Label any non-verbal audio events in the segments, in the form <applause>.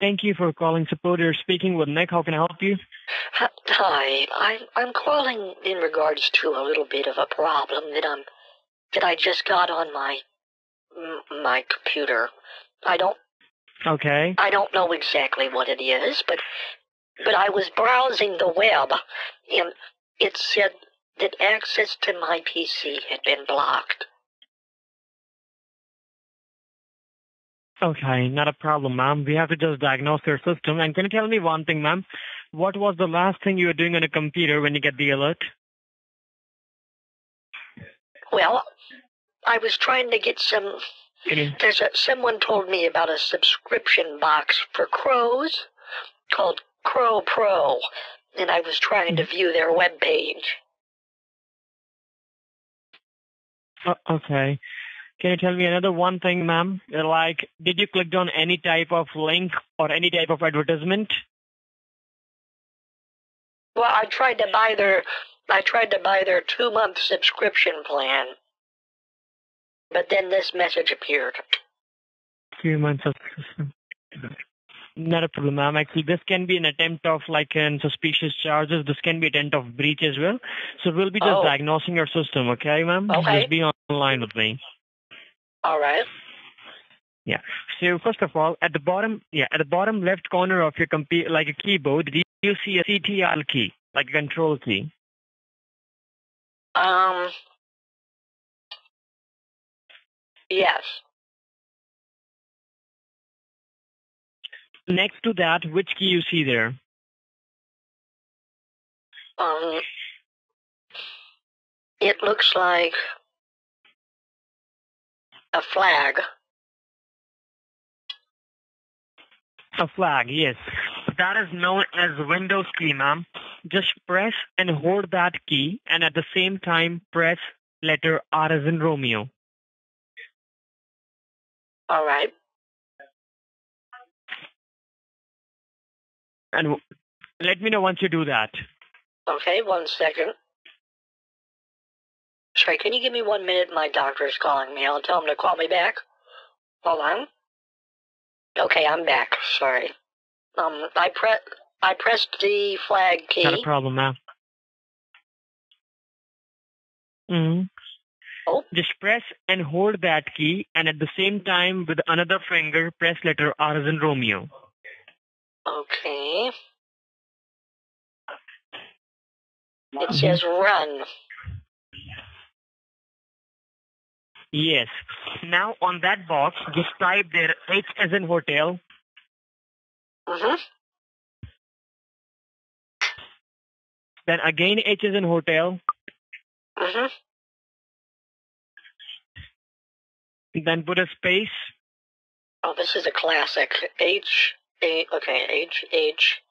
Thank you for calling Supporter speaking with Nick. How can I help you? Hi, I'm I'm calling in regards to a little bit of a problem that I'm that I just got on my my computer. I don't Okay. I don't know exactly what it is, but but I was browsing the web and it said that access to my PC had been blocked. Okay, not a problem, ma'am. We have to just diagnose your system. And can you tell me one thing, ma'am? What was the last thing you were doing on a computer when you get the alert? Well, I was trying to get some. There's a, someone told me about a subscription box for crows called Crow Pro, and I was trying to view their web page. Uh, okay. Can you tell me another one thing, ma'am? Uh, like, did you click on any type of link or any type of advertisement? Well, I tried to buy their I tried to buy their two month subscription plan, but then this message appeared. Few months of not a problem, ma'am. Actually, this can be an attempt of like an suspicious charges. This can be attempt of breach as well. So we'll be just Oh. diagnosing your system, okay, ma'am? Okay. Just be online with me. All right. Yeah. So first of all, at the bottom, yeah, at the bottom left corner of your computer, like a keyboard, do you see a CTRL key, like a control key? Um. Yes. Next to that, which key you see there? Um. It looks like a flag. A flag, yes. That is known as Windows key, ma'am. Just press and hold that key, and at the same time, press letter R as in Romeo. All right. And w- let me know once you do that. Okay, one second. Sorry, can you give me one minute? My doctor's calling me. I'll tell him to call me back. Hold on. Okay, I'm back. Sorry. Um, I pre- I pressed the flag key. Not a problem, ma'am. hmm Oh. Just press and hold that key, and at the same time, with another finger, press letter R as in Romeo. Okay. It says run. Yes. Now on that box, just type there H as in hotel, Mm-hmm. then again H as in hotel, Mm-hmm. then put a space, Oh, this is a classic. H A. Okay, H H.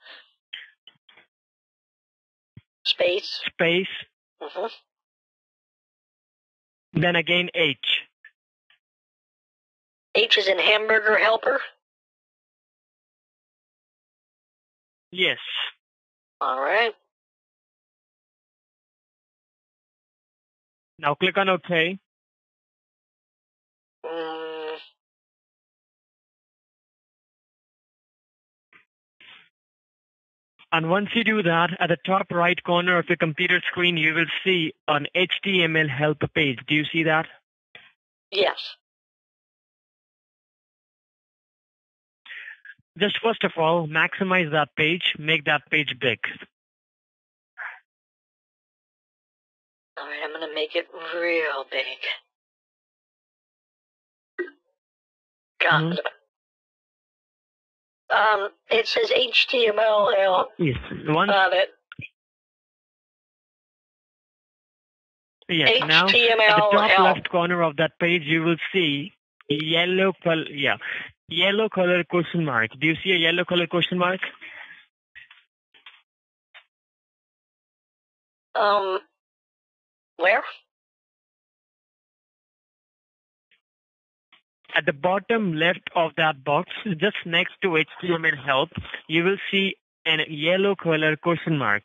Space. space, Mm-hmm. Then again H. H is in hamburger helper. Yes. All right. Now click on OK. Mm, And once you do that, at the top right corner of your computer screen, you will see an HTML help page. Do you see that? yes. Just first of all, maximize that page, make that page big. All right, I'm gonna make it real big. Mm-hmm. God. Um, it says HTML. Yes. Once, Got it. yes. Now, at the top left corner of that page, you will see a yellow color. Yeah, yellow color question mark. Do you see a yellow color question mark? Um, where? At the bottom left of that box, just next to HTML help, you will see a yellow color question mark.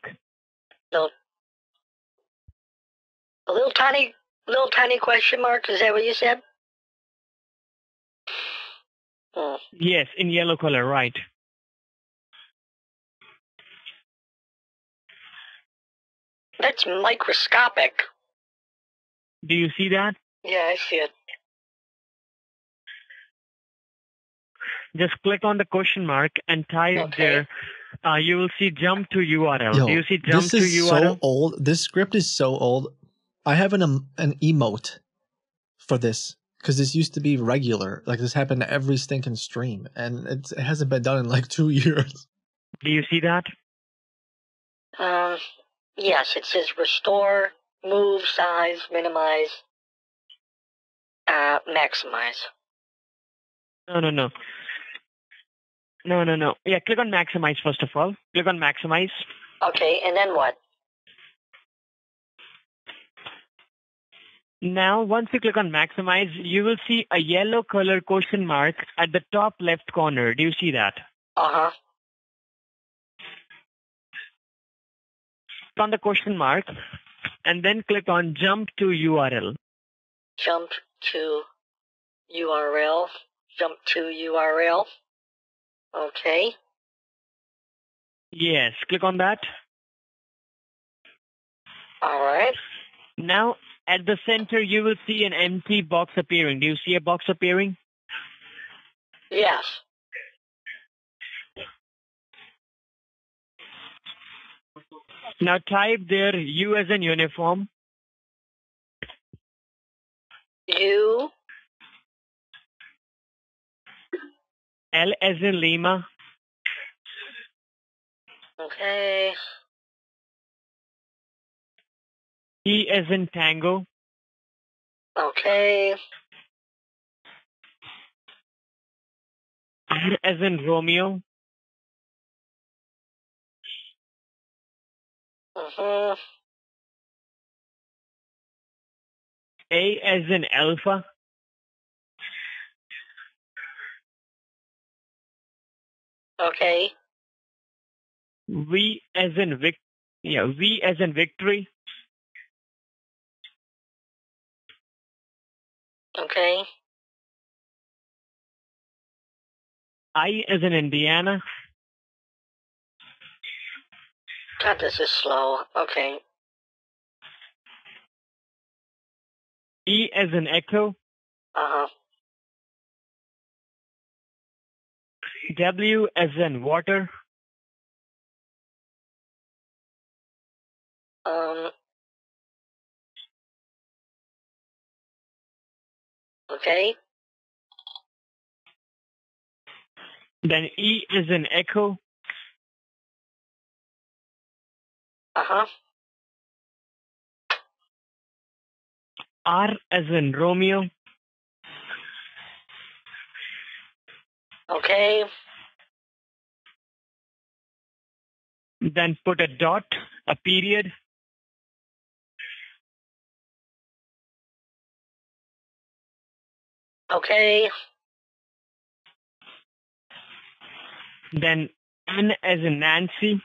A little tiny, little tiny question mark. Is that what you said? Hmm. Yes, in yellow color, right. That's microscopic. Do you see that? Yeah, I see it. Just click on the question mark and type Okay. there. Uh, you will see jump to URL. Yo, Do you see jump this to is URL? so old. This script is so old. I have an um, an emote for this because this used to be regular. Like this happened to every stinking stream, and it's, it hasn't been done in like <laughs> two years. Do you see that? Um, yes, it says restore, move, size, minimize, uh, maximize. No, no, no. No, no, no. Yeah, click on maximize first of all. Click on maximize. Okay, and then what? Now, once you click on maximize, you will see a yellow color question mark at the top left corner. Do you see that? Uh huh. Click on the question mark and then click on jump to URL. Jump to URL. Jump to URL. Okay. Yes, click on that. All right. Now, at the center, you will see an empty box appearing. Do you see a box appearing? Yes. Now type there U as in uniform, U. L as in Lima, Okay. T as in Tango, Okay. R as in Romeo, Mhm. A as in Alpha, Okay. V as in Vic, yeah, V as in Victory, Okay. I as in Indiana, God, this is slow. Okay. E as in Echo, Uh huh. W as in Water, Um. Okay. then E is in Echo, Uh huh. R as in Romeo, Okay. then put a dot, a period, Okay. then N as in Nancy,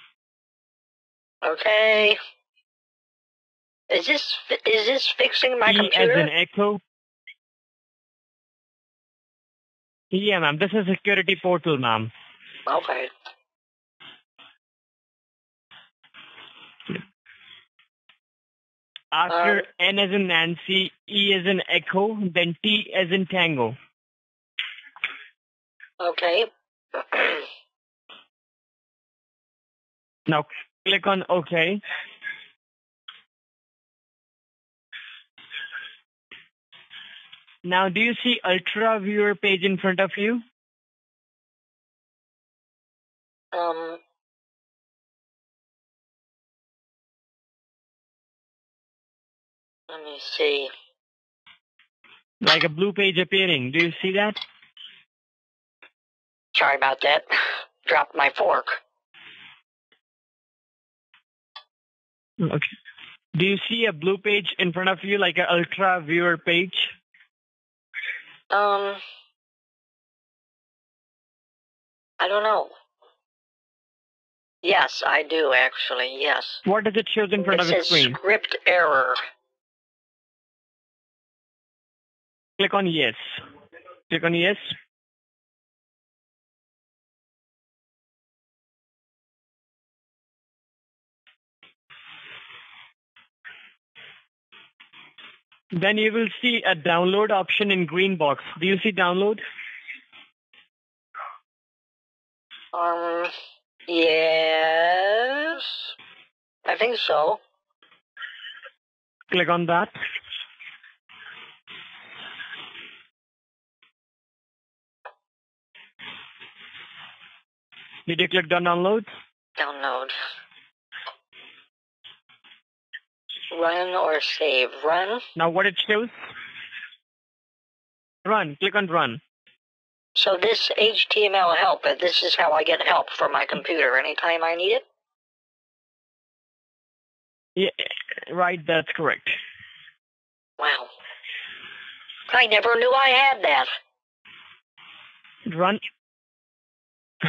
Okay. Is this is this fixing my E as computer? in Echo. Yeah, ma'am. This is security portal, ma'am. Okay. After Um, N as in Nancy, E as in Echo, then T as in Tango. Okay. Now click on OK. Now, do you see Ultra Viewer page in front of you? um. Let me see. Like a blue page appearing. Do you see that? Sorry about that. Dropped my fork. Okay. Do you see a blue page in front of you, like an Ultra Viewer page? Um. I don't know. Yes, I do actually. Yes. What does it show in front it of the says screen? script error. Click on yes. Click on yes. Then you will see a download option in green box. Do you see download? Um, yes. I think so. Click on that. Did you click on download? Download. Run or save. Run. Now what it shows? Run. Click on run. So this HTML help, uh, this is how I get help for my computer anytime I need it? Yeah, right, that's correct. Wow. I never knew I had that. Run. <laughs>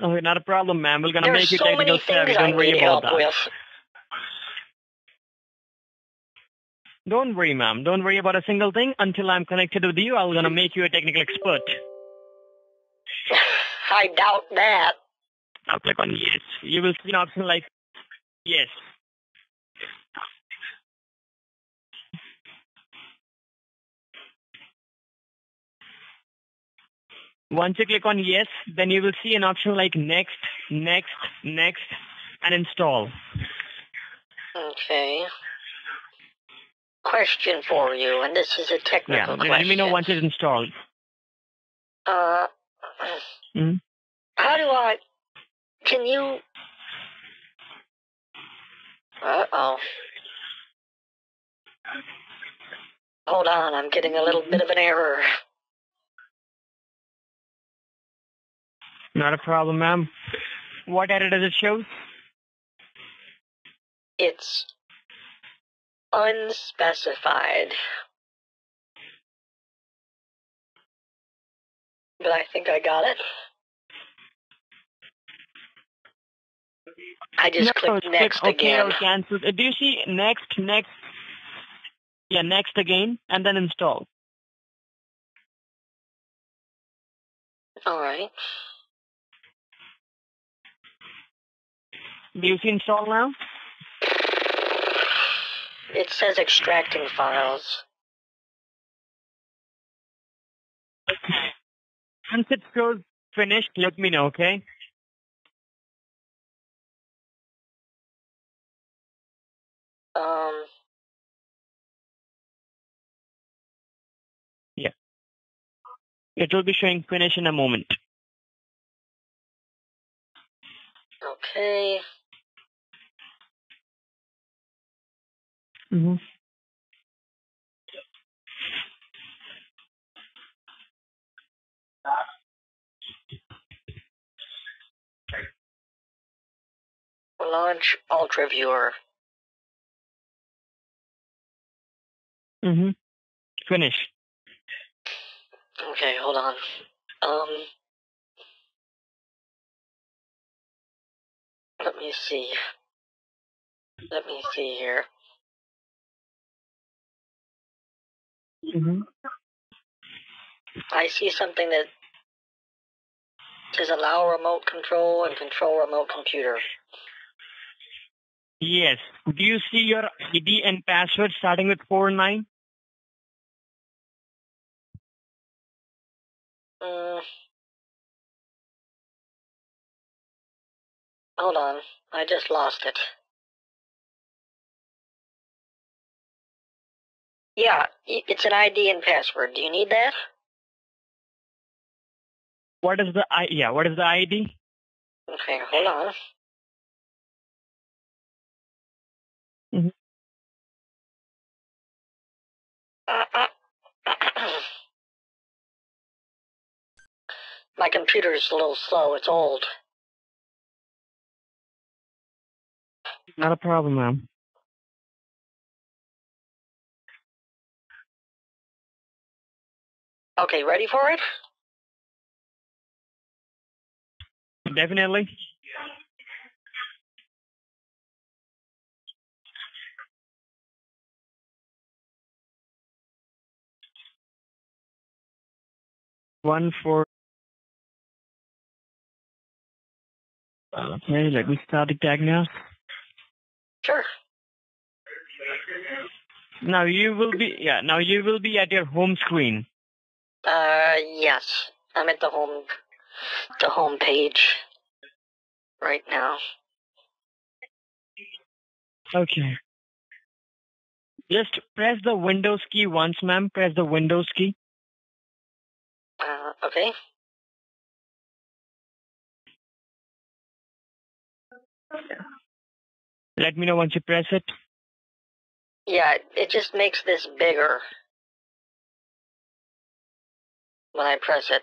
okay, not a problem, ma'am. We're gonna There's make you so savvy. things I Don't worry about that. with. Don't worry, ma'am. Don't worry about a single thing. Until I'm connected with you, I'm gonna make you a technical expert. <laughs> I doubt that. Now click on yes. You will see an option like yes. Once you click on yes, then you will see an option like next, next, next, and install. Okay. Question for you, and this is a technical Yeah, technical let me know once it's installed. Uh, Mhm. how do I? Can you? Uh oh. Hold on, I'm getting a little bit of an error. Not a problem, ma'am. What error does it show? It's unspecified. But I think I got it. I just no, clicked click next okay again. or cancel. Uh, Do you see next, next? Yeah, next again, and then install. All right. Do you see install now? It says extracting files. Okay. Once it shows finished, let me know, okay? Um, Yeah. It will be showing finish in a moment. okay. Mm-hmm. Launch Ultra Viewer. Mm-hmm. Finish. Okay, hold on. Um, let me see. Let me see here. Mm-hmm. I see something that says allow remote control and control remote computer. Yes. Do you see your ID and password starting with four nine? Mm. Hold on, I just lost it. Yeah, it's an ID and password. Do you need that? What is the I? Yeah. What is the ID? Okay, hold on. Uh, <coughs> uh, My computer's a little slow. It's old. Not a problem, ma'am. Okay, ready for it? Definitely. One four. Okay, let me start the tag now. Sure. Now you will be yeah. Now you will be at your home screen. Uh, yes. I'm at the home, the home page right now. Okay. Just press the Windows key once, ma'am. Press the Windows key. Uh, okay. Let me know once you press it. Yeah, it- it just makes this bigger when I press it.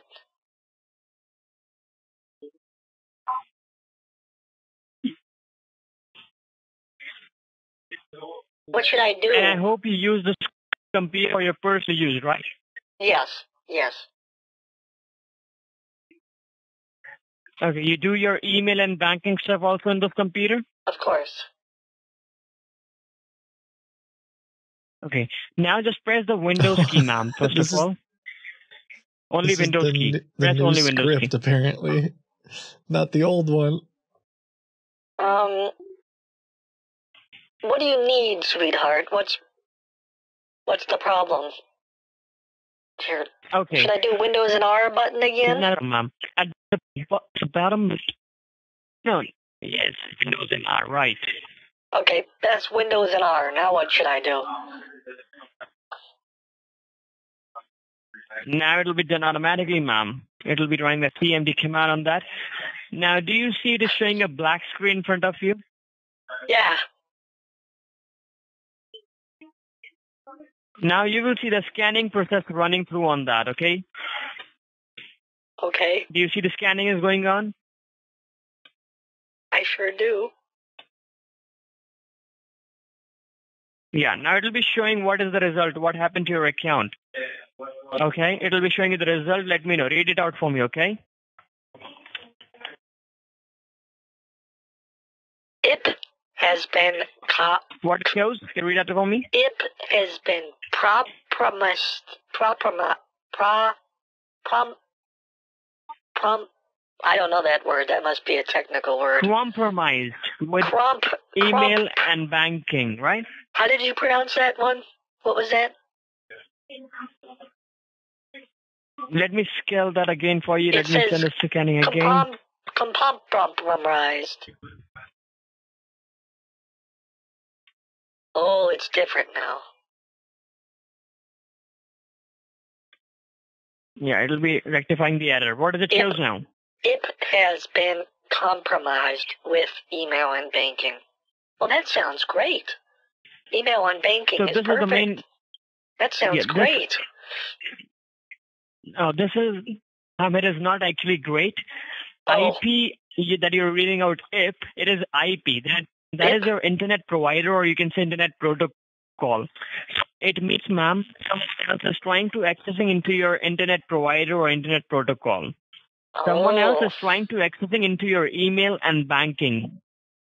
What should I do? And I hope you use this computer for your personal use, right? Yes, yes. Okay. You do your email and banking stuff also on this computer. Of course. Okay. Now just press the Windows key, ma'am. <laughs> First This of is- all. Only This Windows the, key. n- the Press new only Windows script, key. apparently. Not the old one. Um, what do you need, sweetheart? What's what's the problem? Here, Okay. should I do Windows and R button again? No, ma'am. At the, the bottom. No. Yes, Windows and R, right. Okay, that's Windows and R. Now what should I do? Now it'll be done automatically, ma'am. It'll be running the CMD command on that. Now, do you see it is showing a black screen in front of you? Yeah. Now you will see the scanning process running through on that, okay? Okay, Do you see the scanning is going on? I sure do. Yeah, now it'll be showing what is the result, what happened to your account. Okay, it'll be showing you the result. Let me know. Read it out for me, okay? IP has been co- What shows? Can you read that for me? IP has been compromised. Proper pro prom prom. I don't know that word. That must be a technical word. Compromised with Crump. email crump. and banking, right? How did you pronounce that one? What was that? Let me scale that again for you. It Let me send send the scanning again. Comprom- compromised. Oh, it's different now. Yeah, it'll be rectifying the error. What does it shows now? IP has been compromised with email and banking. Well, that sounds great. Email and banking So is this perfect. is the main. That sounds Yeah, this- great. Oh, this is. Um, it is not actually great. Oh. IP you- that you're reading out IP, it is IP. That that is your internet provider, or you can say internet protocol. It means, ma'am, someone else is trying to accessing into your internet provider or internet protocol. Someone oh. else is trying to accessing into your email and banking.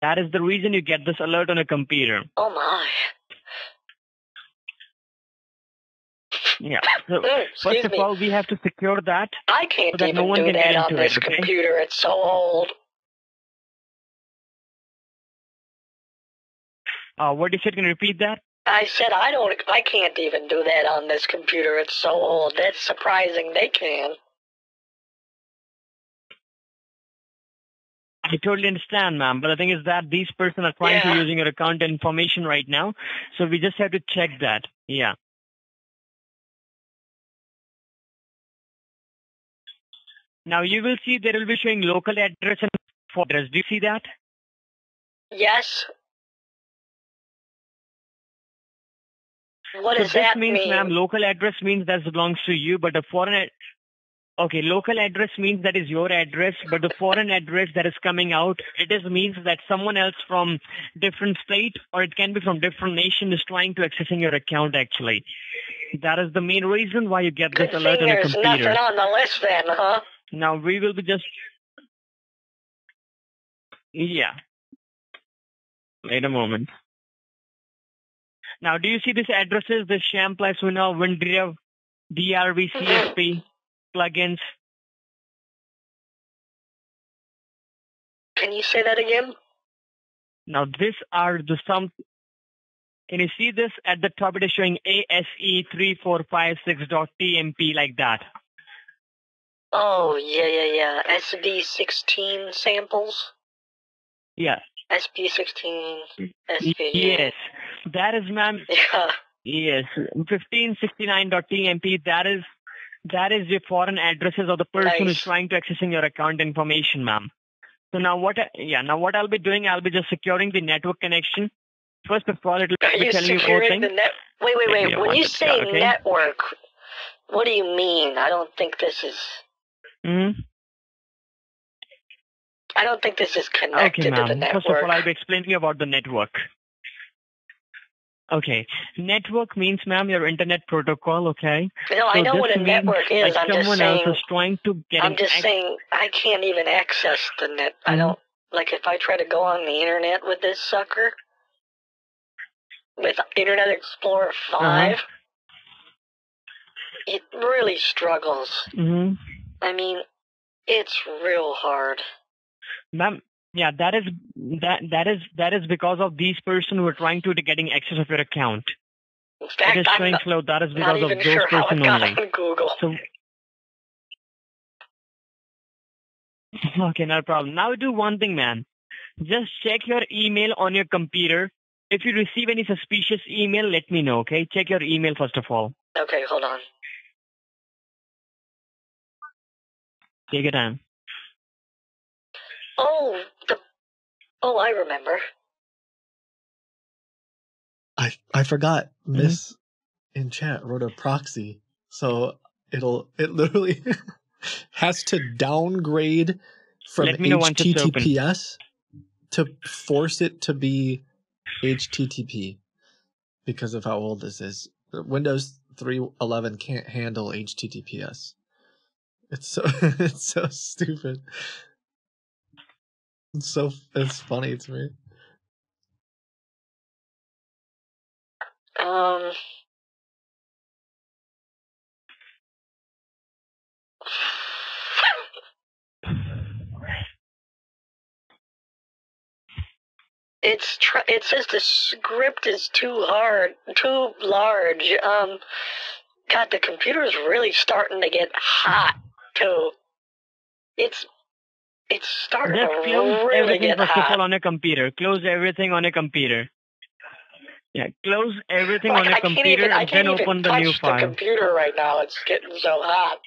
That is the reason you get this alert on a computer. Oh my. Yeah. <laughs> So Mm, first of me. all, we have to secure that. I can't so that even no one do can that on this it, okay? computer. It's so old. Uh, what did you? Can you repeat that? I said I don't. I can't even do that on this computer. It's so old. That's surprising. They can. I totally understand, ma'am. But the thing is that these person are trying Yeah. to using your account information right now, so we just have to check that. Yeah. Now you will see there will be showing local address and address. Do you see that? Yes. What so does this that means, mean? ma'am, local address means that belongs to you, but the foreign. Ad- okay, local address means that is your address, but the foreign address that is coming out, it is means that someone else from different state or it can be from different nation is trying to accessing your account. Actually, that is the main reason why you get Good this alert on a there's computer. nothing on the list then, huh? Now we will be just. Yeah. Wait a moment. Now, do you see these addresses? The Champlain, Suna, Windrev, DRV, CSP, plugins. Can you say that again? Now, these are the some. Can you see this at the top? It is showing ASE3456.tmp like that. Oh, yeah, yeah, yeah. SB16 samples? Yeah. SB16, SV. Yes. That is, ma'am. <laughs> Yeah. Yes. 1569.tmp. That is that is your foreign addresses of the person who's trying to accessing your account information, ma'am. So now what? I- Yeah. Now what I'll be doing? I'll be just securing the network connection. First of all, it'll Are be telling you four securing things. the net? Wait, wait, wait. When you say okay? network, what do you mean? I don't think this is. Hmm I don't think this is Okay, connected to the ma'am. network. First of all, I'll be explaining you about the network. Okay. Network means, ma'am, your internet protocol, okay? no, I know what a means, network is. Like I'm just someone else is trying to get I'm just saying I can't even access the net. I Mhm. don't like if I try to go on the internet with this sucker with Internet Explorer 5 Uh-huh. It really struggles. Mhm. I mean, it's real hard. Ma'am, yeah, that is that that is that is because of these person who are trying to getting access of your account. In It fact, is I'm showing not, slow. That is because of those sure person only. So okay, no problem. Now do one thing, man. Just check your email on your computer. If you receive any suspicious email, let me know. Okay, check your email first of all. Okay, hold on. Take your time. Oh, the. Oh, I remember. I I forgot. Mm-hmm. Miss in chat wrote a proxy, so it'll it literally <laughs> has to downgrade from Let me know once it's open. HTTPS to force it to be HTTP because of how old this is. Windows 3.11 can't handle HTTPS. It's so <laughs> it's so stupid. It's so it's funny to me. Um. It's tr- it says the script is too hard, too large. Um, God, the computer is really starting to get hot too. It's it's starting Just to close really everything get first of hot. all on a computer. Close everything on a computer. Yeah, close everything Like, on a computer even, I and can't then open the new the file. computer right now. It's getting so hot.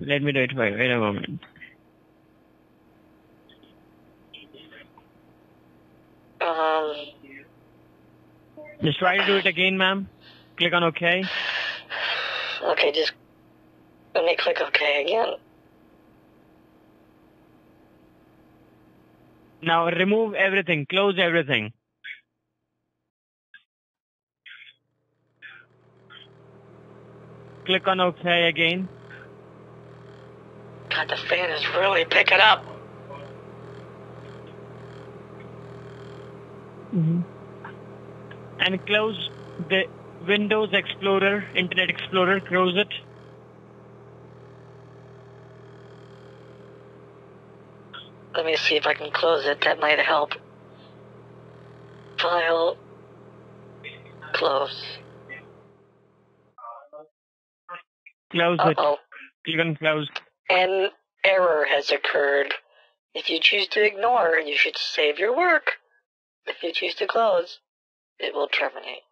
Let me do it for you. Wait a moment. Um. Just try to do it again, ma'am. Click on OK. Okay, just let me click OK again. Now remove everything. Close everything. Click on OK again. God, the fan is really picking up. Mhm. And close the Windows Explorer, Internet Explorer. Close it. Let me see if I can close it. That might help. File. Close. Close Uh it. oh. Click on close. An error has occurred. If you choose to ignore, you should save your work. If you choose to close, it will terminate.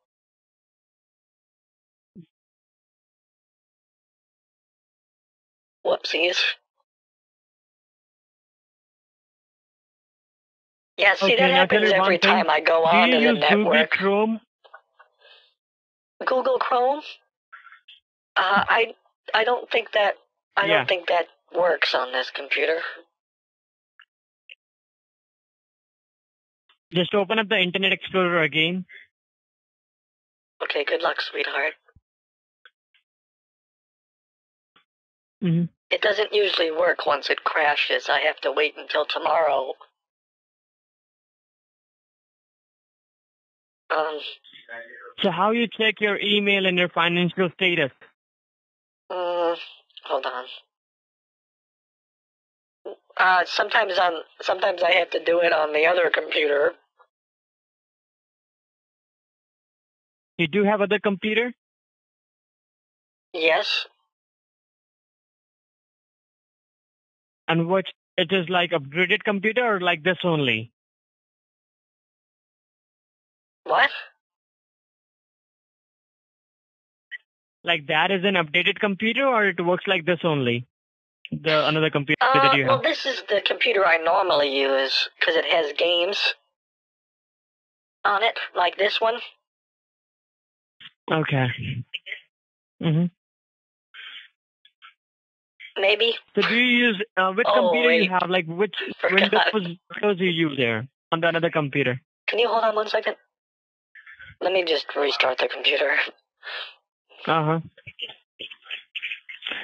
Whoopsies. Yeah, see, Okay, that happens every thing. time I go on to the use Google network. Chrome? Google Chrome? Uh, I I don't think that I Yeah. don't think that works on this computer. Just open up the Internet Explorer again. Okay, good luck, sweetheart. hmm It doesn't usually work once it crashes. I have to wait until tomorrow. Um, So how you check your email and your financial status? mm, hold on. Uh, sometimes on sometimes I have to do it on the other computer. You do have other computer? Yes. And what it is like upgraded computer or like this only? What? Like that is an updated computer or it works like this only? The another computer Uh, that you well, have. this is the computer I normally use because it has games on it, like this one. Okay. hmm Maybe. So do you use uh, which Oh, computer you have? Like which Forgot. Windows Windows you use there on the another computer? Can you hold on one second? Let me just restart the computer. Uh huh.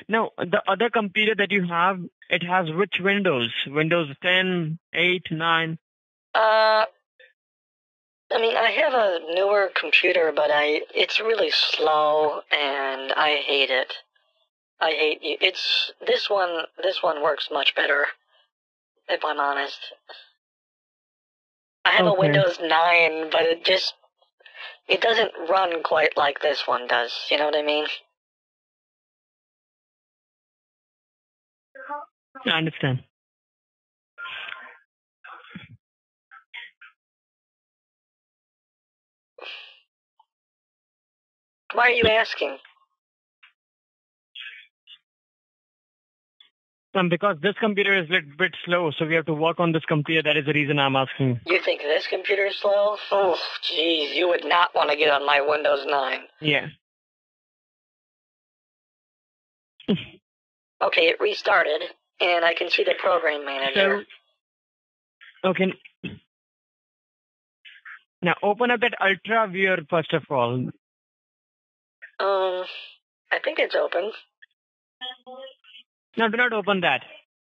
No, the other computer that you have, it has which Windows? Windows 10, 8, 9. Uh, I mean, I have a newer computer, but I it's really slow, and I hate it. I hate you. It's this one. This one works much better, if I'm honest. I have a Windows 9, but it just it doesn't run quite like this one does. You know what I mean? I understand. Why are you asking? Um, because this computer is a little bit slow, so we have to work on this computer. That is the reason I'm asking. You think this computer is slow? Oh, jeez, you would not want to get on my Windows 9. Yeah. <laughs> Okay, it restarted, and I can see the program manager. So, okay. Now open up that Ultra Viewer first of all. Um, I think it's open. No, do not open that.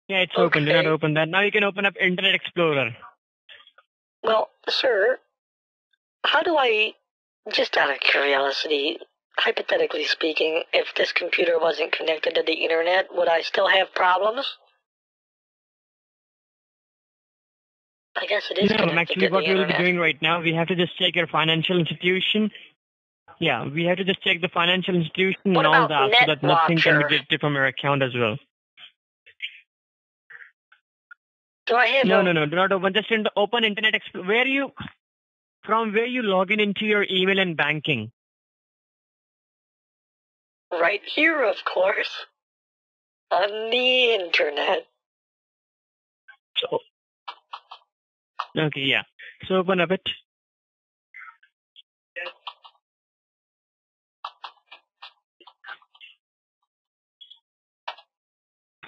Yeah, it's open. Do not open that. Now you can open up Internet Explorer. Well, sir, how do I, just out of curiosity, hypothetically speaking, if this computer wasn't connected to the internet, would I still have problems? I guess it is No, actually, what we will be doing right now, we have to just check your financial institution. Yeah, we have to just check the financial institution What and all that so that nothing can be deducted from your account as well. I have No, no, no. Do not open. Just in the open Internet Explorer. Where you, from where you log in into your email and banking. right here, of course, on the internet? So, okay, yeah. So open up it.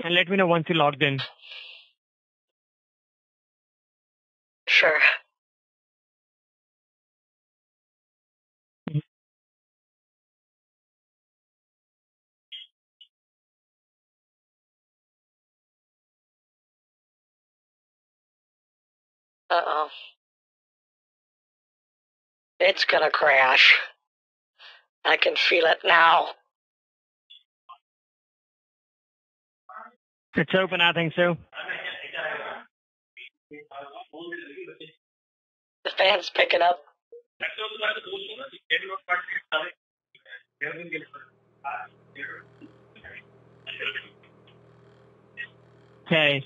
And let me know once you logged in. Sure. Uh oh. It's gonna crash. I can feel it now. It's open, I think so. The fan's picking up. Okay.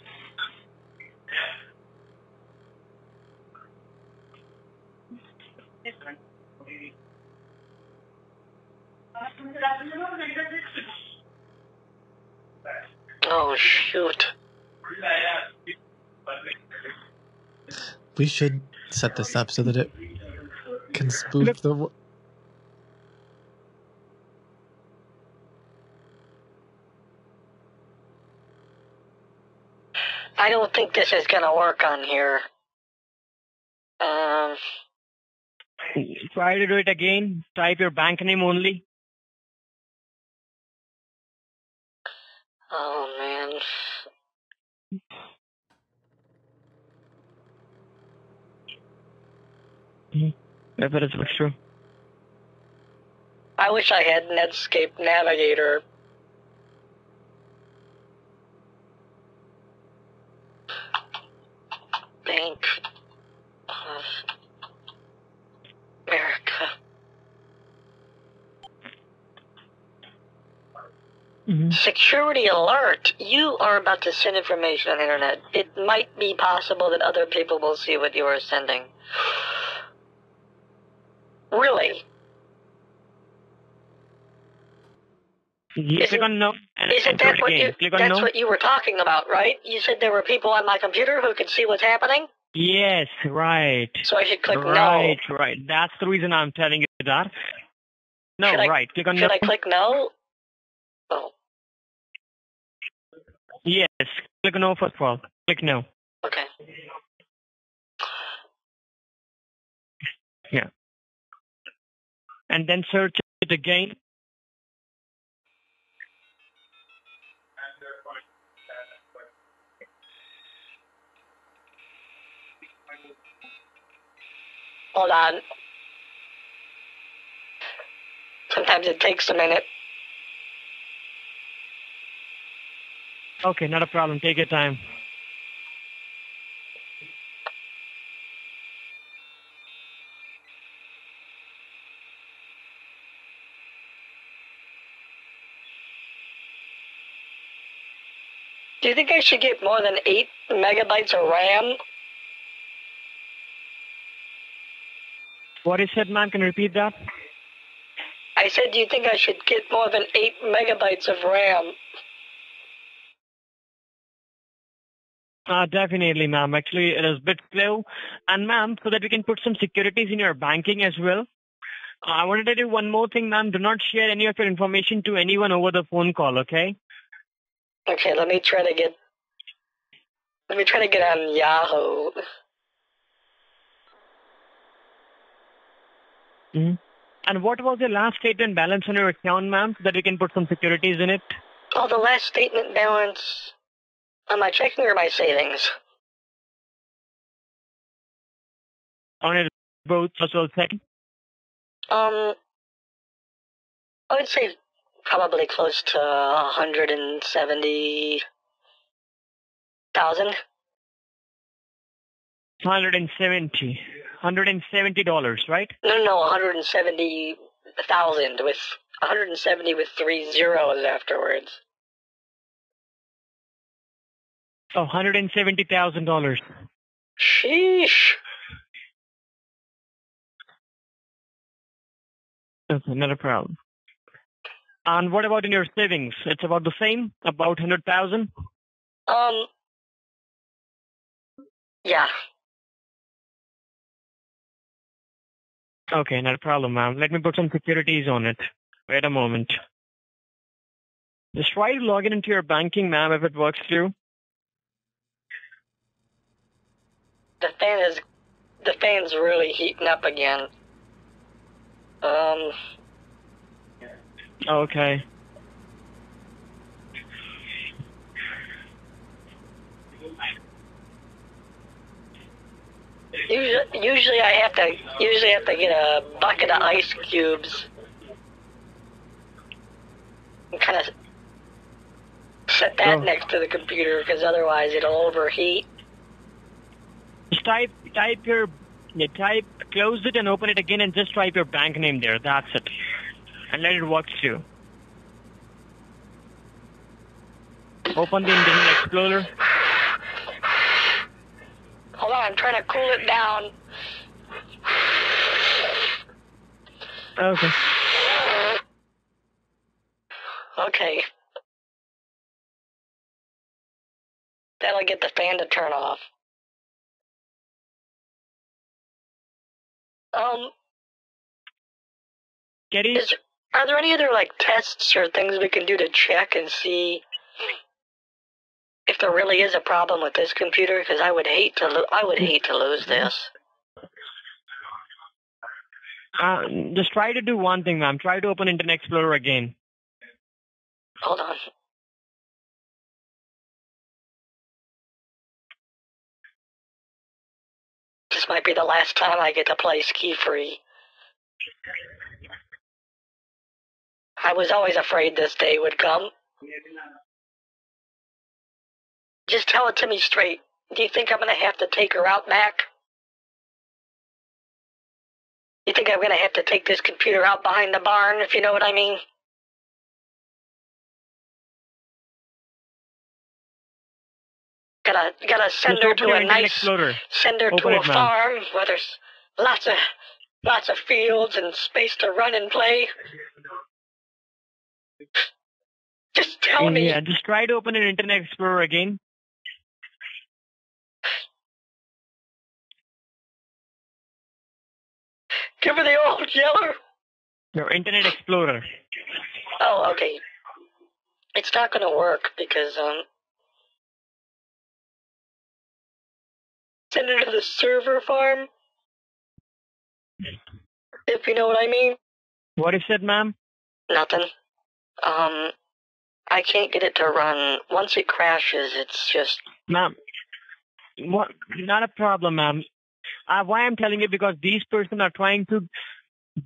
Oh shoot. We should set this up so that it can spoof Look- the. I don't think this is gonna work on here. Um, Try to do it again. Type your bank name only. True. I wish I had Netscape Navigator. Bank of America. Mm -hmm. Security alert! You are about to send information on the internet. It might be possible that other people will see what you are sending. Really? You Isn't- click on no and Isn't that what again. you Click that's no. what you were talking about, right? You said there were people on my computer who could see what's happening? Yes, right. So I should click right, right. That's the reason I'm telling you that. No, Should I- right. Click no. on Should no. I click no? Oh, Yes. Click no first of all. Click no. okay. And then search it again. Hold on. Sometimes it takes a minute. Okay, not a problem. Take your time. Do you think I should get more than 8 megabytes of RAM? What is it, man? Can you repeat that? I said, do you think I should get more than 8 megabytes of RAM? Uh, definitely, ma'am. Actually, it is a bit slow. And ma'am, so that we can put some securities in your banking as well. uh, I wanted to do one more thing, ma'am. Do not share any of your information to anyone over the phone call, okay? Okay, let me try to get. Let me try to get on Yahoo. hmm And what was your last statement balance on your account, ma'am, so that we can put some securities in it? Oh, the last statement balance. On my checking or my savings? On it, both as well second. Um, I would say probably close to 170,000. 170. 170 dollars, right? No, no, 170,000 with 170 with three zeros afterwards. Oh, 170,000 dollars. Sheesh. Okay, not a problem. And what about in your savings? It's about the same, about 100,000? Um. Yeah. Okay, not a problem, ma'am. Let me put some securities on it. Wait a moment. Just try to log in into your banking, ma'am, if it works through. The fan is. The fan's really heating up again. Um. Okay. Usually, usually I have to. Usually have to get a bucket of ice cubes. And kind of set that Oh. next to the computer because otherwise it'll overheat. Just type, type your, yeah, type, close it and open it again and just type your bank name there. That's it. And let it work through. Open the Internet Explorer. Hold on, I'm trying to cool it down. Okay. Okay. That'll get the fan to turn off. Um, Getty, is are there any other like tests or things we can do to check and see if there really is a problem with this computer? Because I would hate to lo- I would hate to lose this. uh, just try to do one thing, ma'am. Try to open Internet Explorer again. Hold on. This might be the last time I get to play SkiFree. I was always afraid this day would come. Just tell it to me straight. Do you think I'm going to have to take her out, Mac? You think I'm going to have to take this computer out behind the barn, if you know what I mean? Gotta, gotta send her to a nice, send her to a farm where there's lots of, lots of fields and space to run and play. Just tell me. Yeah, just try to open an Internet Explorer again. Give me the old yeller. Your Internet Explorer. Oh, okay. It's not gonna work because um send it to the server farm. If you know what I mean. What is it, ma'am? Nothing. Um I can't get it to run. Once it crashes it's just Ma'am, what? Not a problem, ma'am. Uh, why I'm telling you because these person are trying to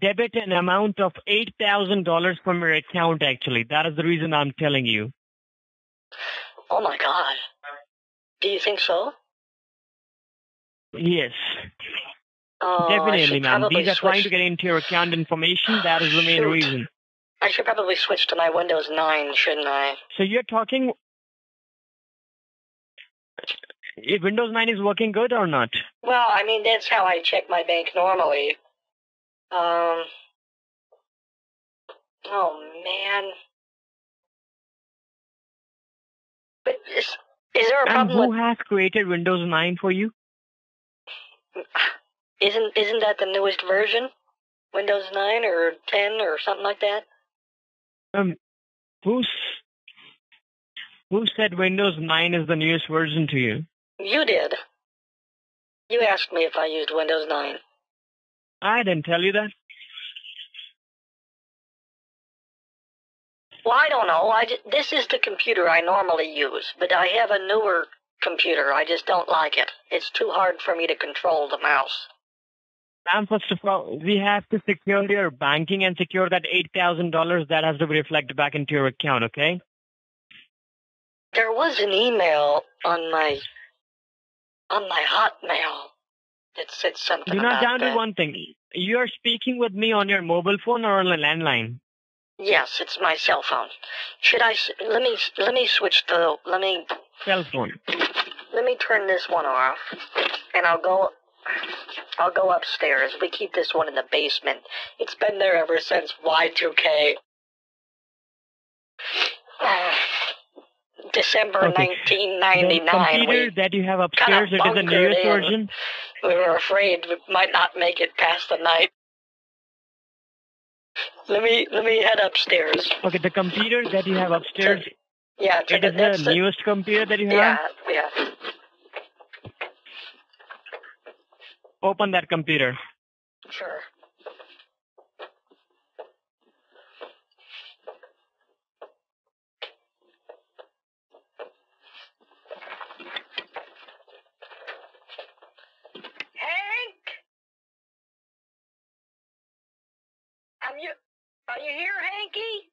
debit an amount of eight thousand dollars from your account. Actually, that is the reason I'm telling you. oh my god. Do you think so? Yes, Oh, definitely, ma'am. These are trying to get into your account information. That is the main Shoot. reason. I should probably switch to my Windows 9, shouldn't I? So you're talking. If Windows 9 is working good or not? Well, I mean, that's how I check my bank normally. Um. Oh, man. But is, is there a And problem who with... has created Windows 9 for you? <sighs> Isn't, isn't that the newest version? Windows 9 or 10 or something like that? Um, who's who said Windows 9 is the newest version to you? You did. You asked me if I used Windows 9. I didn't tell you that. Well, I don't know. I ju- this is the computer I normally use, but I have a newer computer. I just don't like it. It's too hard for me to control the mouse. Ma'am, first of all, we have to secure your banking and secure that $8,000 that has to be reflected back into your account, okay? There was an email on my on my Hotmail that said something Do not to one thing. You are speaking with me on your mobile phone or on a landline? Yes, it's my cell phone. Should I let me let me switch the let me Cell phone. let me turn this one off, and I'll go I'll go upstairs. We keep this one in the basement. It's been there ever since Y2K. Ah, <sighs> December Okay. 1999. The computer We, that you have upstairs, it is the newest version. we were afraid we might not make it past the night. Let me let me head upstairs. Okay, the computer that you have upstairs, Yeah, to it the, is the, newest computer that you have. yeah, yeah. Open that computer. Sure. Hank? Are you are you here, Hanky?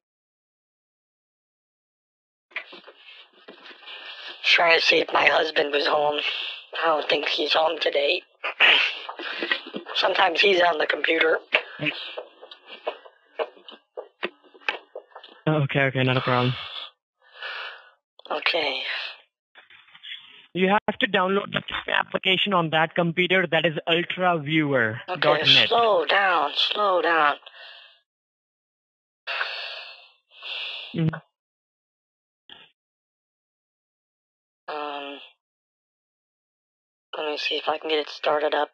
Trying to see if my husband was home. I don't think he's home today. Sometimes he's on the computer. Okay, okay, not a problem. Okay. You have to download the application on that computer that is ultraviewer.net. Okay, slow down, slow down. Mhm. Um, let me see if I can get it started up.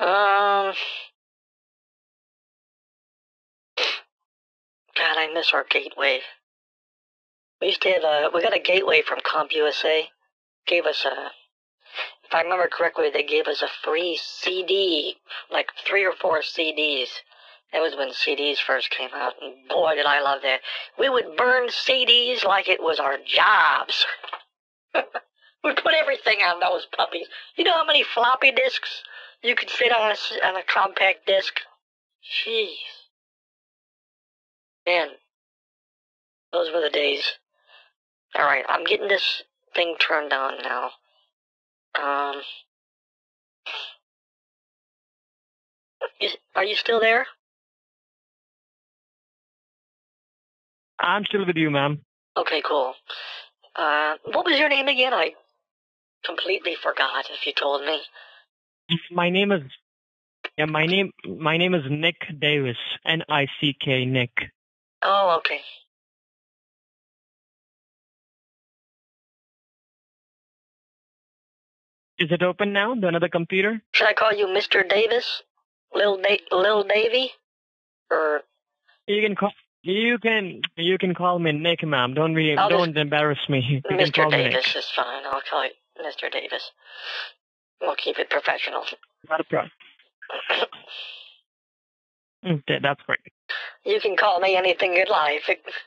Um, God, I miss our gateway. We used to have a, we got a gateway from CompUSA. Gave us a, if I remember correctly, they gave us a free CD, like three or four CDs. That was when CDs first came out, and boy, did I love that. We would burn CDs like it was our jobs. <laughs> We put everything on those puppies. You know how many floppy disks you could fit on a, on a compact disc? Jeez. Man, those were the days. Alright, I'm getting this thing turned on now. Um, is, are you still there? I'm still with you, ma'am. Okay, cool. Uh, what was your name again? I completely forgot if you told me. My name is yeah, my name my name is Nick Davis. N I C K Nick. Oh, okay. Is it open now? The another computer? Should I call you Mr. Davis? Lil da- Lil Davy? Or You can call you can you can call me Nick, ma'am. Don't be I'll don't embarrass me. You Mr. Davis is fine. I'll call you Mr. Davis. We'll keep it professional. Not a problem. <coughs> That's great. you can call me anything you'd like,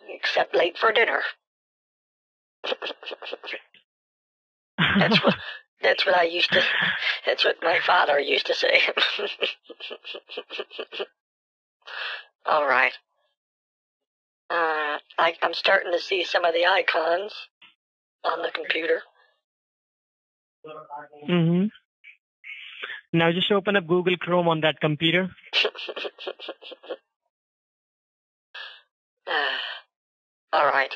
except late for dinner. <laughs> That's what that's what I used to that's what my father used to say. <laughs> All right. Uh, I, I'm starting to see some of the icons on the computer. hmm Now just open up Google Chrome on that computer. uh, <sighs> all right.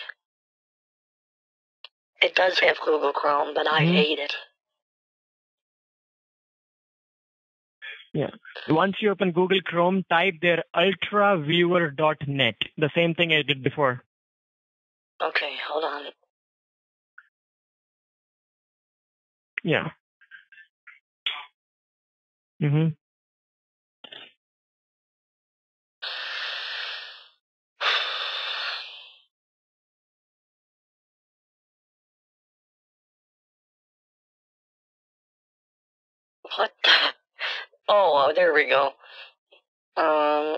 It does have Google Chrome, but I Mhm. hate it. Yeah. Once you open Google Chrome, type there ultraviewer.net. The same thing I did before. Okay, hold on. Yeah. Hmm What the? <laughs> Oh, uh, there we go. Um,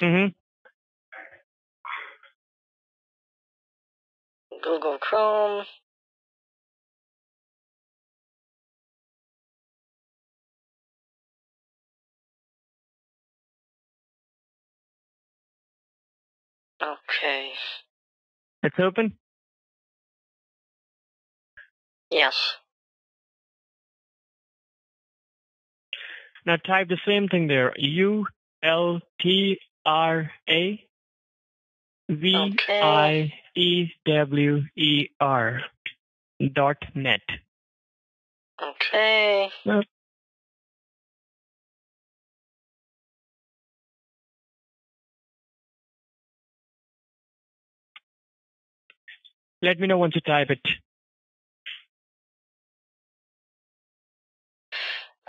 hmm Google Chrome. Okay. It's open. Yes. Now type the same thing there. U L T R A V. I E W E R dot net. Okay. Yep. Let me know once you type it.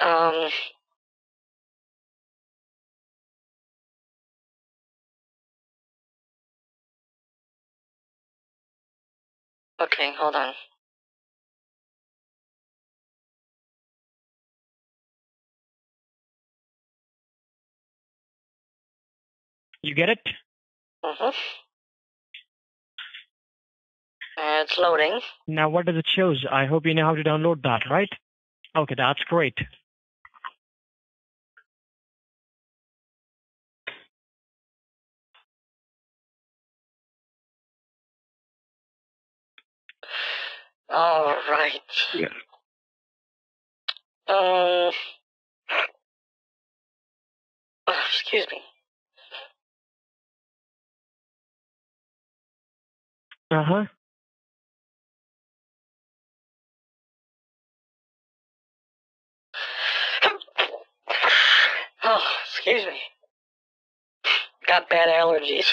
Um. Okay, hold on. You get it? Mm-hmm. Uh, it's loading. Now what does it show? I hope you know how to download that, right? Okay, that's great. All right. Yeah. Um. oh, excuse me. Uh huh. Oh, excuse me. Got bad allergies.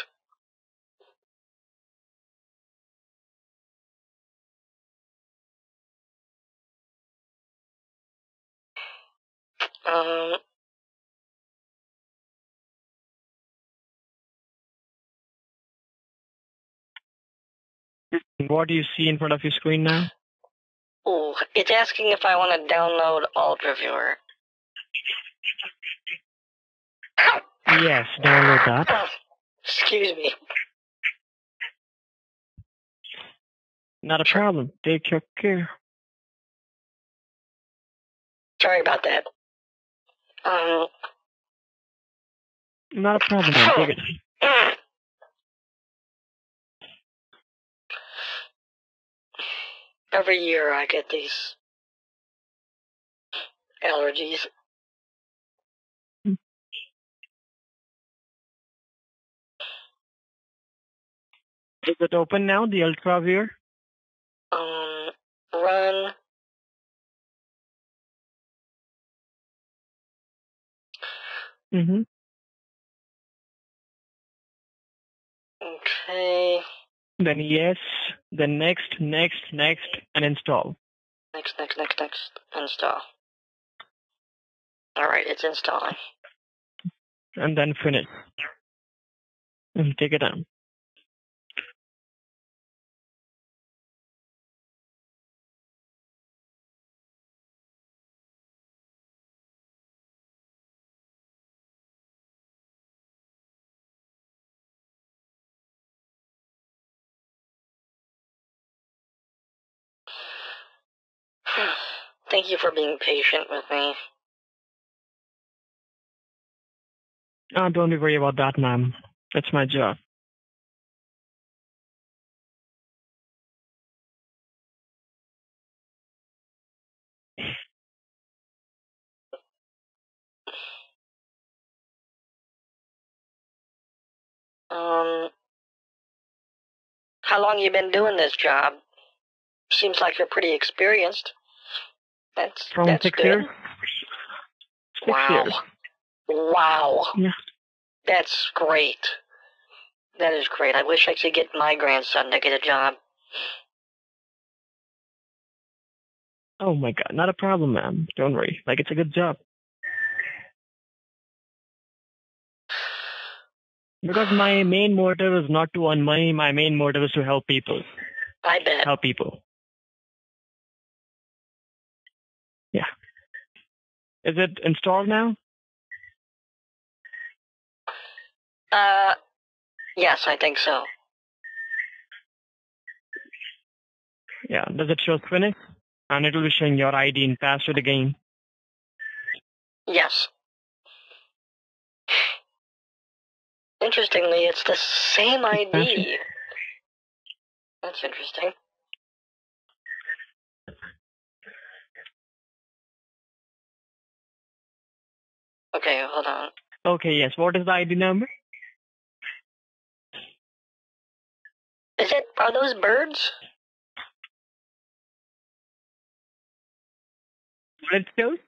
Um. What do you see in front of your screen now? Oh, it's asking if I want to download UltraViewer. Yes, download that. Oh, excuse me. Not a problem. Take your care. Sorry about that. Um, Not a problem. Take it. every year I get these allergies. Is it open now, the UltraViewer? Um, run. Mm-hmm. Okay. Then yes. Then next, next, next, and install. Next, next, next, next. Install. Alright, it's installing. And then finish. And take it down. Thank you for being patient with me. Oh, don't worry about that, ma'am. That's my job. Um, how long you been doing this job? Seems like you're pretty experienced. That's From that's six good. years? Six wow. years. Wow. Yeah. That's great. That is great. I wish I could get my grandson to get a job. Oh my god, not a problem, ma'am. Don't worry. Like it's a good job. Because my main motive is not to earn money. My main motive is to help people. I bet. Help people. Is it installed now? Uh, yes, I think so. Yeah. Does it show finish? And it will be showing your ID and password again. Yes. Interestingly, it's the same ID. That's interesting. Okay, hold on. Okay, yes. What is the ID number? Is it, are those birds? Shows?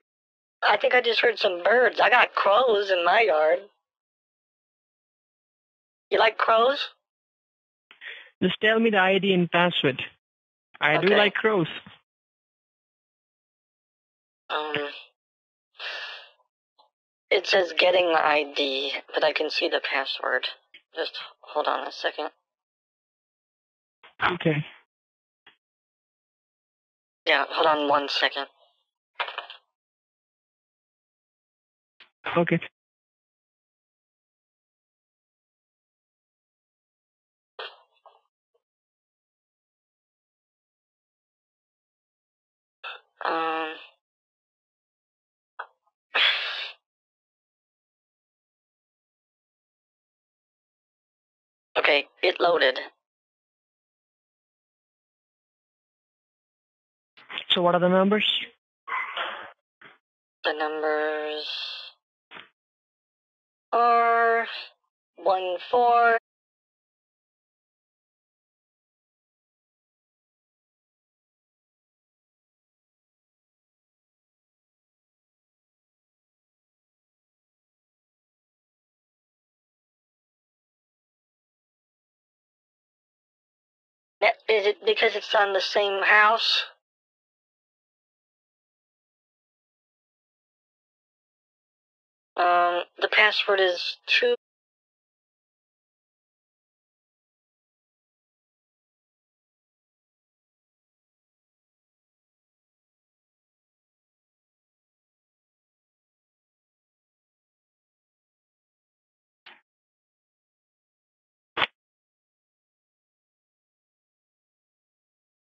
I think I just heard some birds. I got crows in my yard. You like crows? Just tell me the ID and password. I do like crows. Um, it says getting ID, but I can see the password. Just hold on a second. Okay. Yeah, hold on one second. Okay. Um. Okay, it loaded. So what are the numbers? The numbers are one four Is it because it's on the same house? Um, the password is two.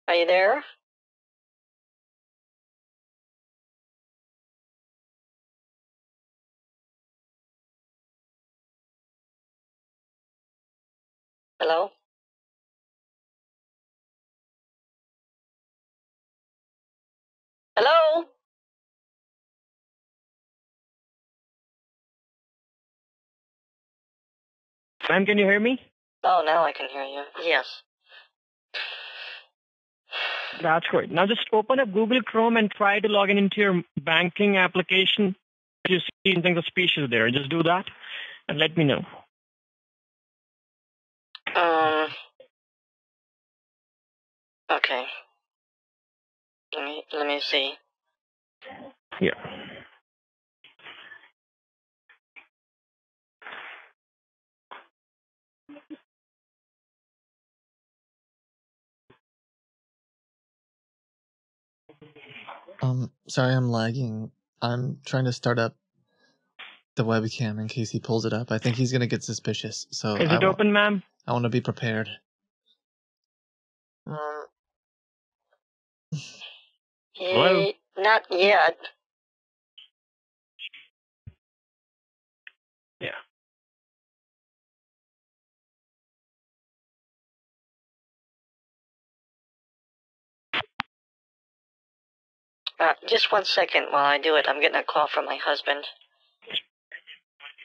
Are you there? Hello? Hello? Ma'am, can you hear me? Oh, now I can hear you. Yes. That's great. Now just open up Google Chrome and try to log in into your banking application. If you see anything suspicious there, just do that and let me know. Um. Okay. Let me let me see. Yeah. Um, sorry, I'm lagging. I'm trying to start up the webcam in case he pulls it up. I think he's gonna get suspicious. So Is I, it wa- open, ma'am? I want to be prepared. Um. <sighs> Hello? Not yet. Uh, just one second while I do it. I'm getting a call from my husband.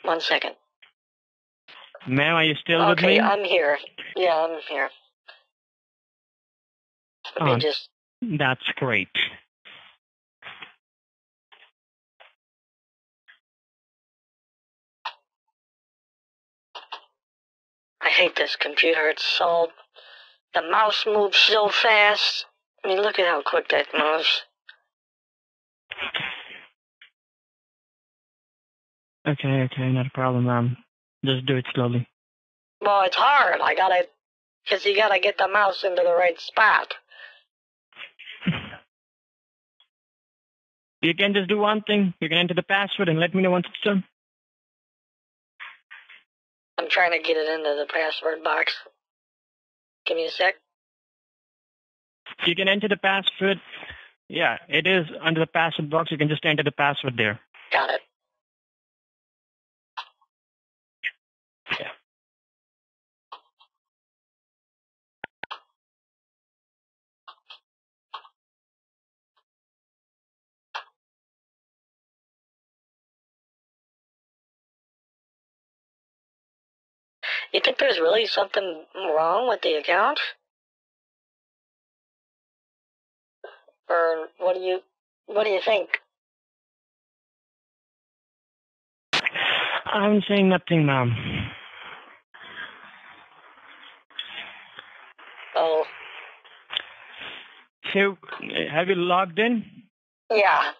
One second. Ma'am, are you still with okay, me? I'm here. Yeah, I'm here. Let me Oh. just. That's great. I hate this computer. It's so. The mouse moves so fast. I mean, look at how quick that moves. Okay, okay, not a problem, ma'am. Just do it slowly. Well, it's hard. I gotta. Because you gotta get the mouse into the right spot. <laughs> You can just do one thing. You can enter the password and let me know once it's done. I'm trying to get it into the password box. Give me a sec. You can enter the password. Yeah, it is under the password box. You can just enter the password there. Got it. You think there's really something wrong with the account? Or what do you what do you think? I'm saying nothing, ma'am. Oh, So, have you logged in? yeah.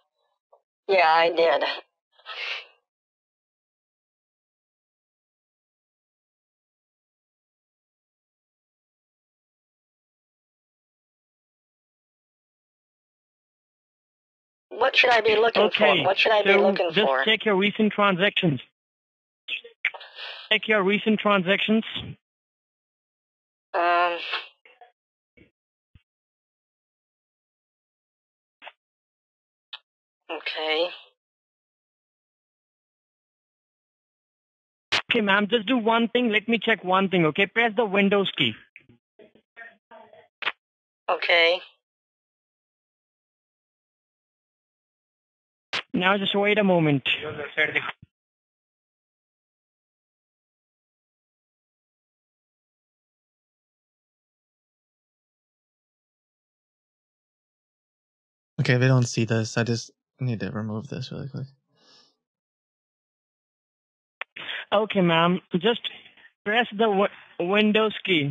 Yeah, I did. What should I be looking Okay. for? What should I be so looking just for? check your recent transactions. Check your recent transactions. Um. Okay. Okay, ma'am, just do one thing. Let me check one thing, okay? Press the Windows key. Okay. Now just wait a moment. Okay, they don't see this. I just need to remove this really quick. Okay, ma'am, just press the w- Windows key.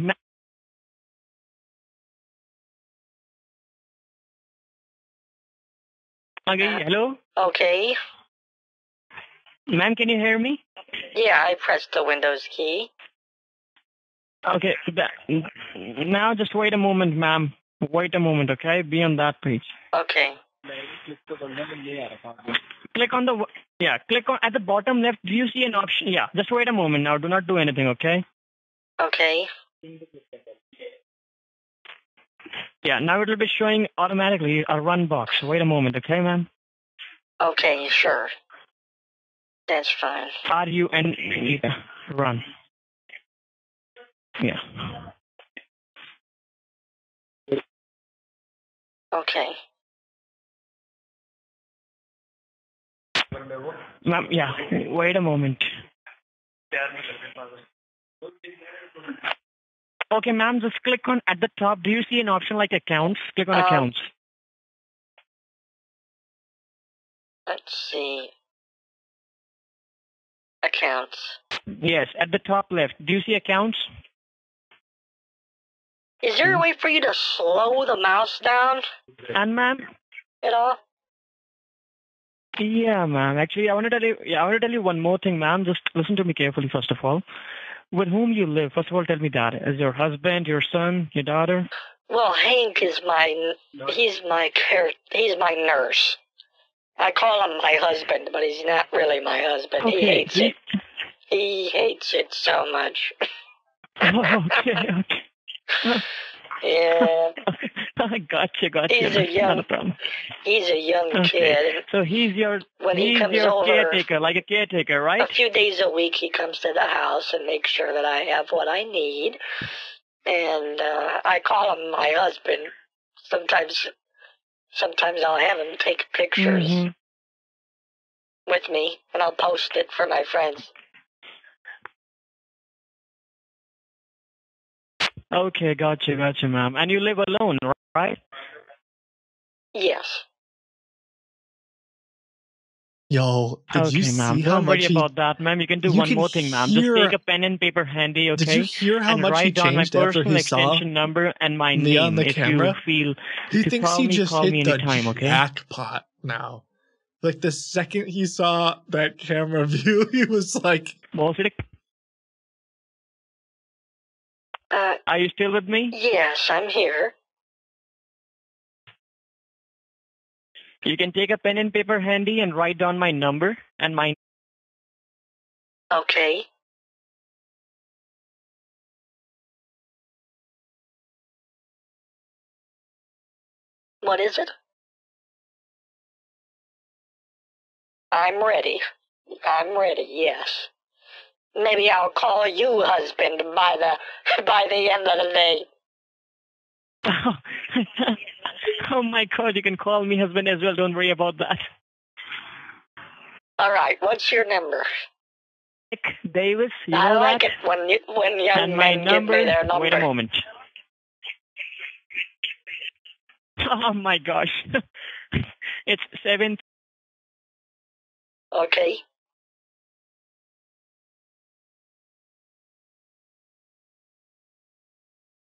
Okay, hello? Okay. Ma'am, can you hear me? Yeah, I pressed the Windows key. Okay, that, now just wait a moment, ma'am. Wait a moment, okay? Be on that page. Okay. Click on the, yeah, click on, at the bottom left, do you see an option? Yeah, just wait a moment now. Do not do anything, okay? Okay. Yeah, now it'll be showing automatically a run box. Wait a moment, okay, ma'am? Okay, sure. That's fine. R U N E run. Yeah. Okay. Ma'am, yeah. Wait a moment. Okay, ma'am, just click on at the top. Do you see an option like accounts? Click on Um, accounts. Let's see. Accounts. Yes, at the top left. Do you see accounts? Is there a way for you to slow the mouse down And ma'am, at all? yeah, ma'am. Actually, I want to tell you. Yeah, I want to tell you one more thing, ma'am. Just listen to me carefully, first of all. With whom you live? First of all, tell me that. Is your husband, your son, your daughter? Well, Hank is my he's my care he's my nurse. I call him my husband, but he's not really my husband. He hates it. He hates it so much. <laughs> Oh, okay, okay. <laughs> Yeah, <laughs> <laughs> gotcha, gotcha. He's a young he's a young Okay. kid. So he's your When he he's comes your over- caretaker, like a caretaker, right? A few days a week, he comes to the house and makes sure that I have what I need. And uh, I call him my husband. Sometimes, sometimes I'll have him take pictures Mhm. with me, and I'll post it for my friends. Okay, gotcha, gotcha, ma'am. And you live alone, right? Yes. Yo, did okay, you ma'am. see how Don't much worry he, about that, ma'am. You can do You one can more thing, ma'am. Just take a pen and paper handy, okay? Did you hear how and much he write down my changed after personal he saw extension number and my me name on the if camera? you feel He to thinks he me, just hit me the anytime, okay? jackpot now. Like the second he saw that camera <laughs> view, he was like, Boss, Uh, are you still with me? yes, I'm here. You can take a pen and paper handy and write down my number and my Okay. What is it? I'm ready. I'm ready, yes. Maybe I'll call you husband by the by the end of the day. <laughs> <laughs> oh my god, you can call me husband as well. Don't worry about that. All right, what's your number? Nick Davis, you I know like that? it when you when young and my men number, give me their number. wait a moment. Oh my gosh. <laughs> it's seven Okay.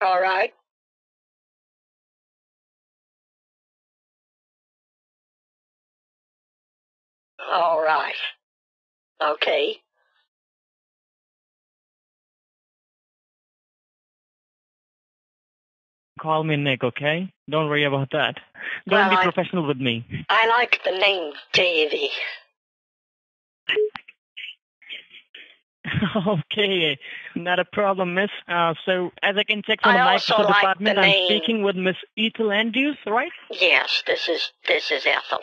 All right. All right. Okay. call me Nick, okay? Don't worry about that. Don't Well, be I- professional with me. I like the name Davy. <laughs> okay, not a problem, miss. Uh, so, as I can check from I the Microsoft like department, the I'm speaking with Miss Ethel Andrews, right? Yes, this is this is Ethel.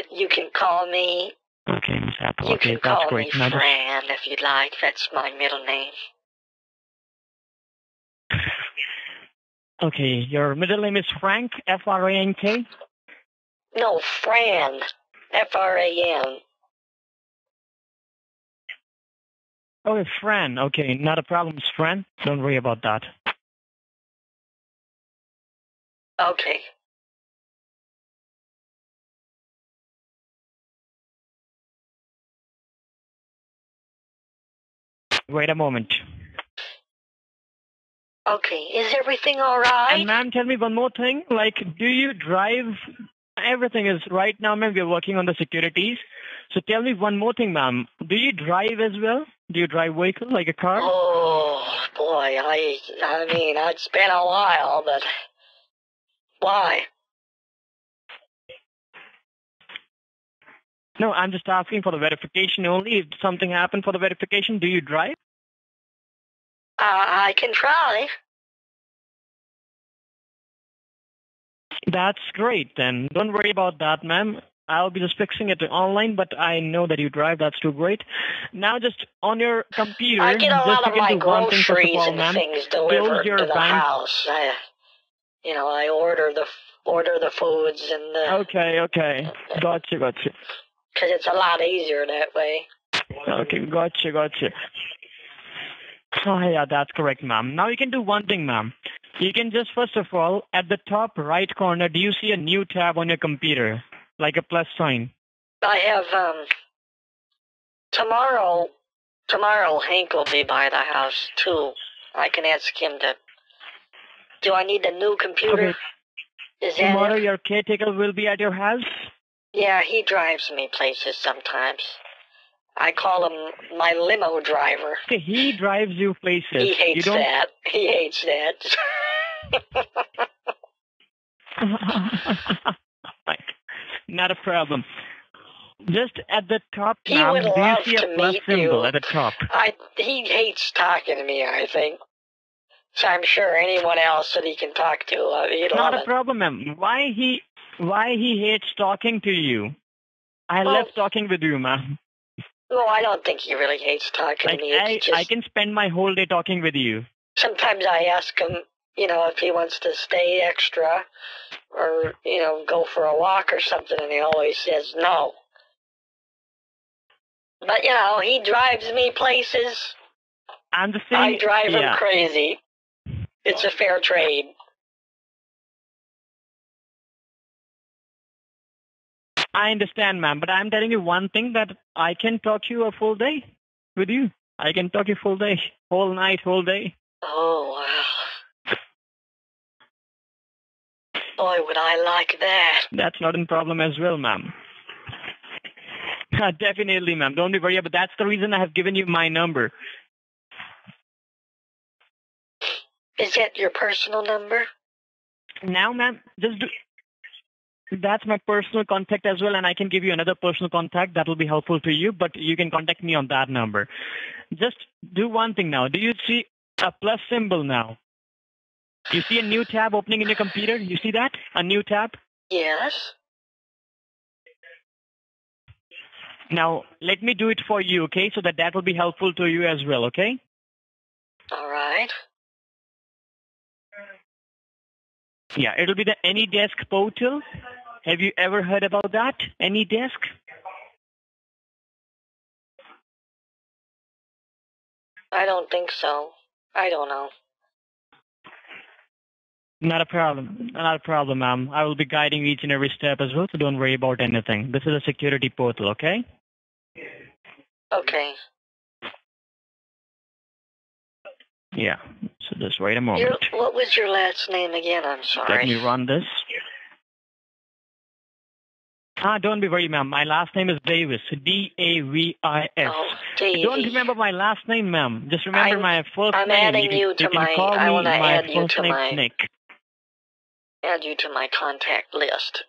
But you can call me Okay, Miss Ethel. you okay, can that's call great. me just- Fran if you'd like. That's my middle name. Okay, your middle name is Frank, F-R-A-N-K? No, Fran. F R A N. Oh, Fran. Okay, not a problem, Fran. Don't worry about that. Okay. Wait a moment. Okay. Is everything all right? And ma'am, tell me one more thing. Like, do you drive? Everything is right now, ma'am. We're working on the securities. So tell me one more thing, ma'am. Do you drive as well? Do you drive vehicle like a car? Oh boy, I I mean it's been a while, but why? No, I'm just asking for the verification only. If something happened for the verification, do you drive? Uh, I can try. That's great then. Don't worry about that, ma'am. I'll be just fixing it online, but I know that you drive. That's too great. Now, just on your computer, I get a lot you of my one thing first of groceries all, and ma'am. things delivered your to the bank- house. I, you know, I order the order the foods and the Okay, okay. Gotcha, gotcha. Because it's a lot easier that way. Okay, gotcha, gotcha. Oh, yeah, that's correct, ma'am. Now you can do one thing, ma'am. You can just, first of all, at the top right corner, do you see a new tab on your computer? Like a plus sign? I have um tomorrow. Tomorrow, Hank will be by the house too. I can ask him to. Do I need the new computer? Okay, Is tomorrow your caretaker will be at your house? Yeah, he drives me places sometimes. I call him my limo driver. <laughs> He drives you places. He you hates don't... that. He hates that. <laughs> Not a problem. Just at the top He now, would do you love see a to plus meet symbol you. at the top? I he hates talking to me. I think. So I'm sure anyone else that he can talk to, uh, he'd Not love a it. problem, ma'am. Why he why he hates talking to you? I Well- love talking with you, ma'am. No, I don't think he really hates talking Like to me. I, just I can spend my whole day talking with you. sometimes I ask him, you know, if he wants to stay extra, or you know, go for a walk or something, and he always says no. But you know, he drives me places. I'm the same. I drive yeah. him crazy. It's a fair trade. I understand, ma'am, but I'm telling you one thing that I can talk to you a full day with you. I can talk you full day, whole night, whole day. Oh wow. Boy, would I like that. That's not a problem as well, ma'am. <laughs> Definitely, ma'am. Don't be worried, but that's the reason I have given you my number. Is that your personal number? Now, ma'am, just do. That's my personal contact as well, and I can give you another personal contact that will be helpful to you, but you can contact me on that number. Just do one thing now. Do you see a plus symbol now? You see a new tab opening in your computer? You see that? A new tab? Yes. Now, let me do it for you, okay? So that that will be helpful to you as well, okay? All right. Yeah, it'll be the AnyDesk portal. Have you ever heard about that? AnyDesk? I don't think so. I don't know. Not a problem. Not a problem, ma'am. I will be guiding each and every step as well, so don't worry about anything. This is a security portal, okay? Okay. Yeah. So just wait a Your, moment. what was your last name again? I'm Let sorry. me run this. Ah, don't be worried, ma'am. My last name is Davis. D-A-V-I-S. Oh, Davey. Don't remember my last name, ma'am. Just remember I'm- my first I'm name. adding can- you to my- call I wanna add you to my- Nick. Add you to my contact list.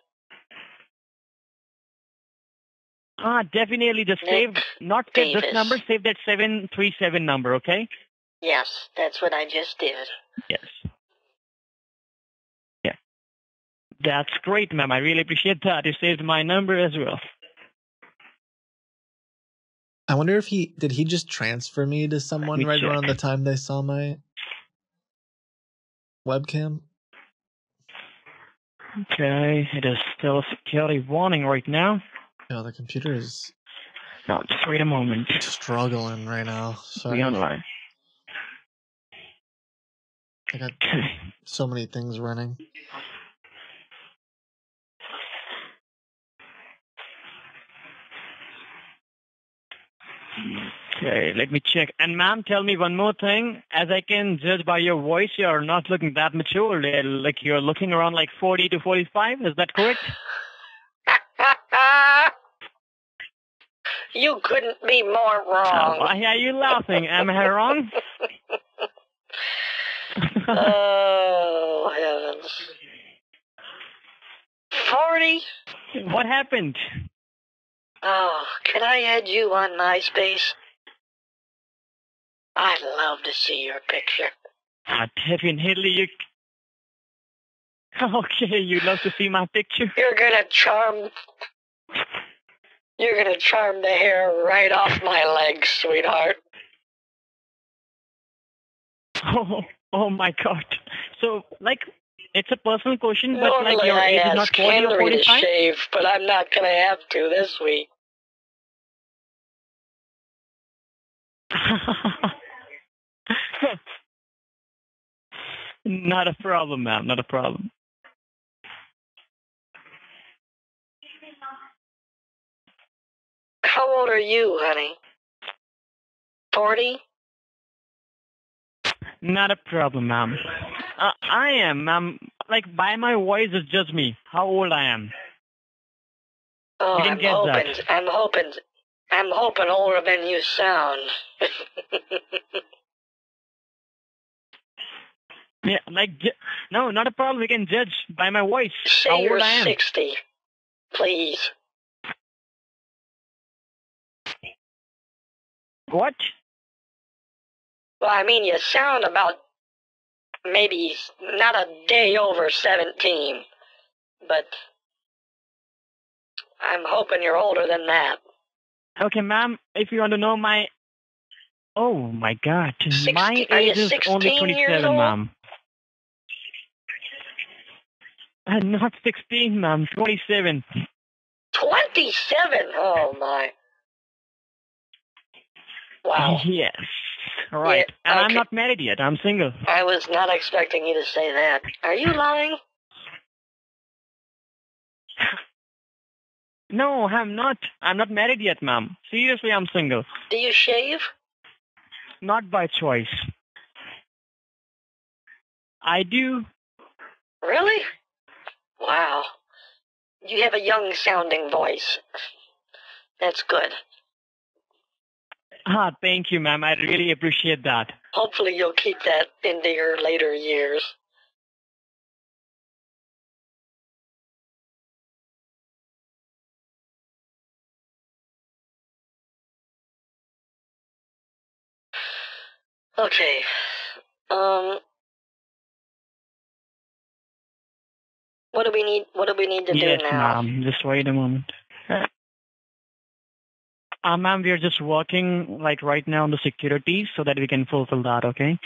Ah, definitely. Just Nick save, not save this number, save that 737 number, okay? Yes, that's what I just did. Yes. That's great, ma'am. I really appreciate that. You saved my number as well. I wonder if he did he just transfer me to someone me right check. around the time they saw my webcam. Okay, it is still a security warning right now. Yeah, the computer is No, just wait a moment. struggling right now. Be Sorry, online. I got so many things running. Okay, let me check. And ma'am, tell me one more thing. As I can judge by your voice, you're not looking that mature. Like you're looking around like 40 to 45. Is that correct? <laughs> you couldn't be more wrong. Oh, Why are you laughing? Am I wrong? <laughs> <laughs> oh, heavens. 40? what happened? Oh, can I add you on MySpace? I'd love to see your picture. Ah, definitely you <laughs> Okay, you'd love to see my picture? You're gonna charm. You're gonna charm the hair right off my legs, sweetheart. <laughs> Oh, oh my God. So, like, it's a personal question, but Normally like your I age is not 40 or 45? shave, but I'm not gonna have to this week. <laughs> not a problem, ma'am. Not a problem. How old are you, honey? Forty? Not a problem, ma'am. Uh, I am, ma'am. Like, by my voice, it's just me. How old I am. Oh, I'm hoping. I'm hoping. I'm hoping older than you sound. <laughs> Yeah, like, no, not a problem. You can judge by my voice Say how you're old I am. sixty, please. What? Well, I mean, you sound about maybe not a day over 17, but I'm hoping you're older than that. Okay, ma'am, if you want to know my... Oh, my God. Sixty- my age is only 16 years 27, old? ma'am. I'm not 16, ma'am. 27. 27? Oh, my. Wow. Yes. Right. Yeah, and I'm not married yet. I'm single. I was not expecting you to say that. Are you lying? <laughs> No, I'm not. I'm not married yet, ma'am. Seriously, I'm single. Do you shave? Not by choice. I do. Really? Wow. You have a young sounding voice. That's good. Ah, thank you, ma'am. I really appreciate that. Hopefully you'll keep that into your later years. Okay. Um What do we need what do we need to yes, do now? ma'am. Just wait a moment. Uh, ma'am, we are just working like right now on the security so that we can fulfill that, okay?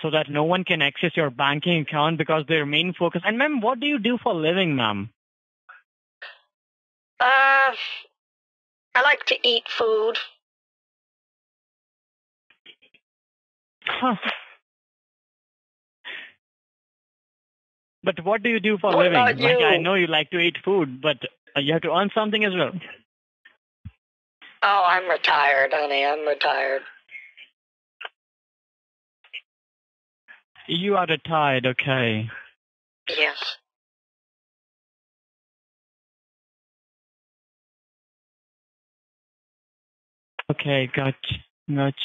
So that no one can access your banking account because their main focus. And ma'am, what do you do for a living, ma'am? Uh I like to eat food. <laughs> But what do you do for a living? Like I know you like to eat food, but you have to earn something as well. Oh, I'm retired, honey. I'm retired. You are retired, okay. Yes. Okay, gotcha. Gotcha.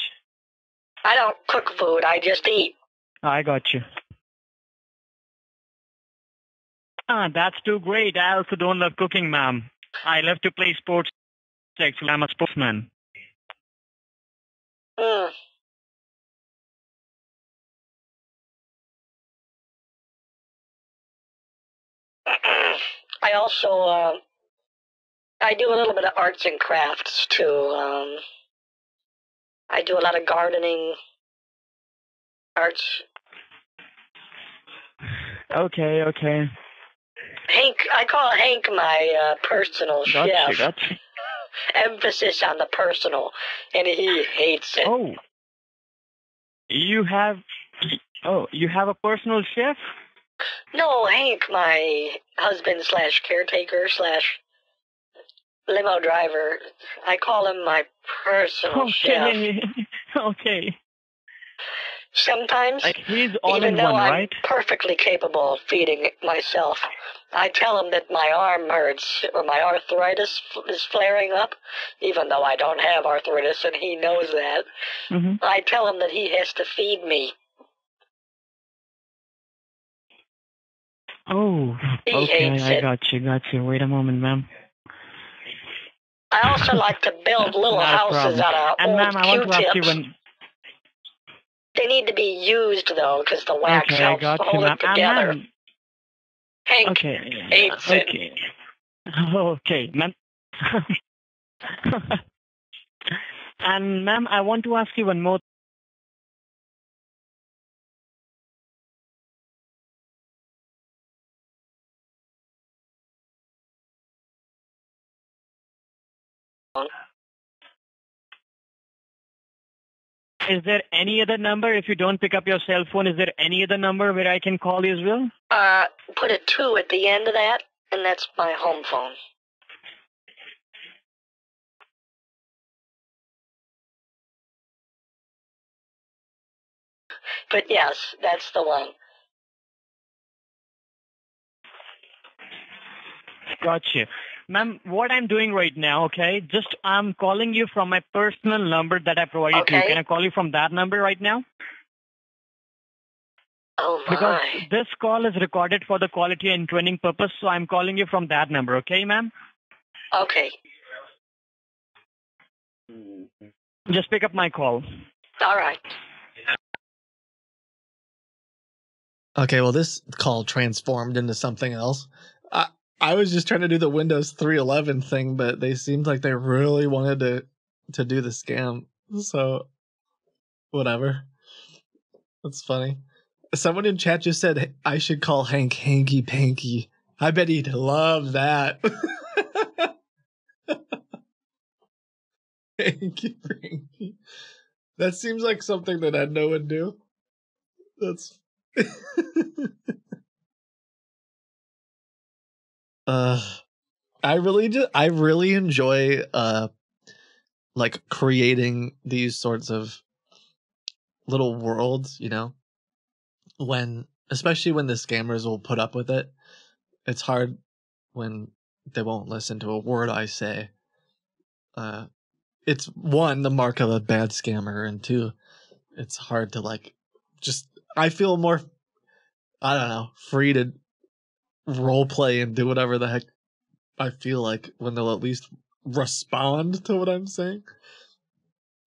I don't cook food, I just eat. I got you. Ah, that's too great. I also don't love cooking, ma'am. I love to play sports. Actually, I'm a sportsman. Mm. <clears throat> I also uh, I do a little bit of arts and crafts too. Um, I do a lot of gardening, arts. Okay, okay. Hank, I call Hank my uh, personal Gotcha, chef. gotcha. <laughs> Emphasis on the personal, and he hates it. Oh. You have... Oh, you have a personal chef? No, Hank, my husband slash caretaker slash limo driver. I call him my personal chef. Okay. <laughs> okay. Sometimes, Like, he's all even though one, I'm right? perfectly capable of feeding myself, I tell him that my arm hurts or my arthritis is flaring up, even though I don't have arthritis and he knows that. hmm I tell him that he has to feed me. Oh, He okay. hates I got you, got you. Wait a moment, ma'am. I also like to build <laughs> little houses problem. out of And old ma'am, I want to ask you Q-tips. when... They need to be used though, because the wax okay, I helps got you, hold ma'am. it And together. ma'am- Hank, Okay. hates it. okay. <laughs> Okay, ma'am. <laughs> and ma'am, I want to ask you one more. Is there any other number? If you don't pick up your cell phone, is there any other number where I can call you as well? uh, put a two at the end of that, and that's my home phone. But yes, that's the one. Got you. Ma'am, what I'm doing right now, okay, just I'm calling you from my personal number that I provided to you. Can I call you from that number right now? Oh my. Because this call is recorded for the quality and training purpose, so I'm calling you from that number, okay, ma'am? Okay. Just pick up my call. All right. Okay, well, this call transformed into something else. I was just trying to do the Windows 311 thing, but they seemed like they really wanted to to do the scam. So, whatever. That's funny. Someone in chat just said I should call Hank Hanky Panky. I bet he'd love that. <laughs> Hanky Panky. That seems like something that Edna would do. That's <laughs> uh I really do I really enjoy uh like creating these sorts of little worlds, you know, when especially when the scammers will put up with it. It's hard when they won't listen to a word I say. Uh it's one the mark of a bad scammer and two it's hard to like just I feel more I don't know, free to role play and do whatever the heck I feel like when they'll at least respond to what I'm saying.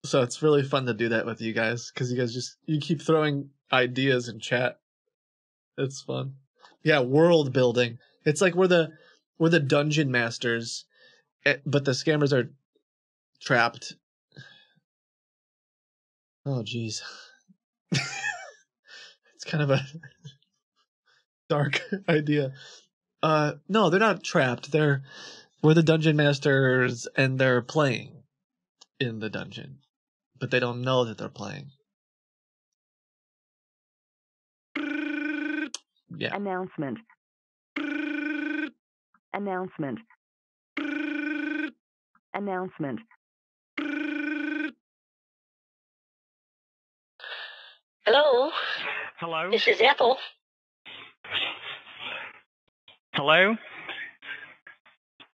So it's really fun to do that with you guys because you guys just you keep throwing ideas in chat. It's fun. Yeah, world building. It's like we're the we're the dungeon masters, eh, but the scammers are trapped. Oh jeez. <laughs> it's kind of a <laughs> dark <laughs> idea. Uh no, they're not trapped. They're we're the dungeon masters and they're playing in the dungeon. But they don't know that they're playing. Yeah. Announcement. Announcement. Announcement. Hello, Hello? this is Ethel. Hello?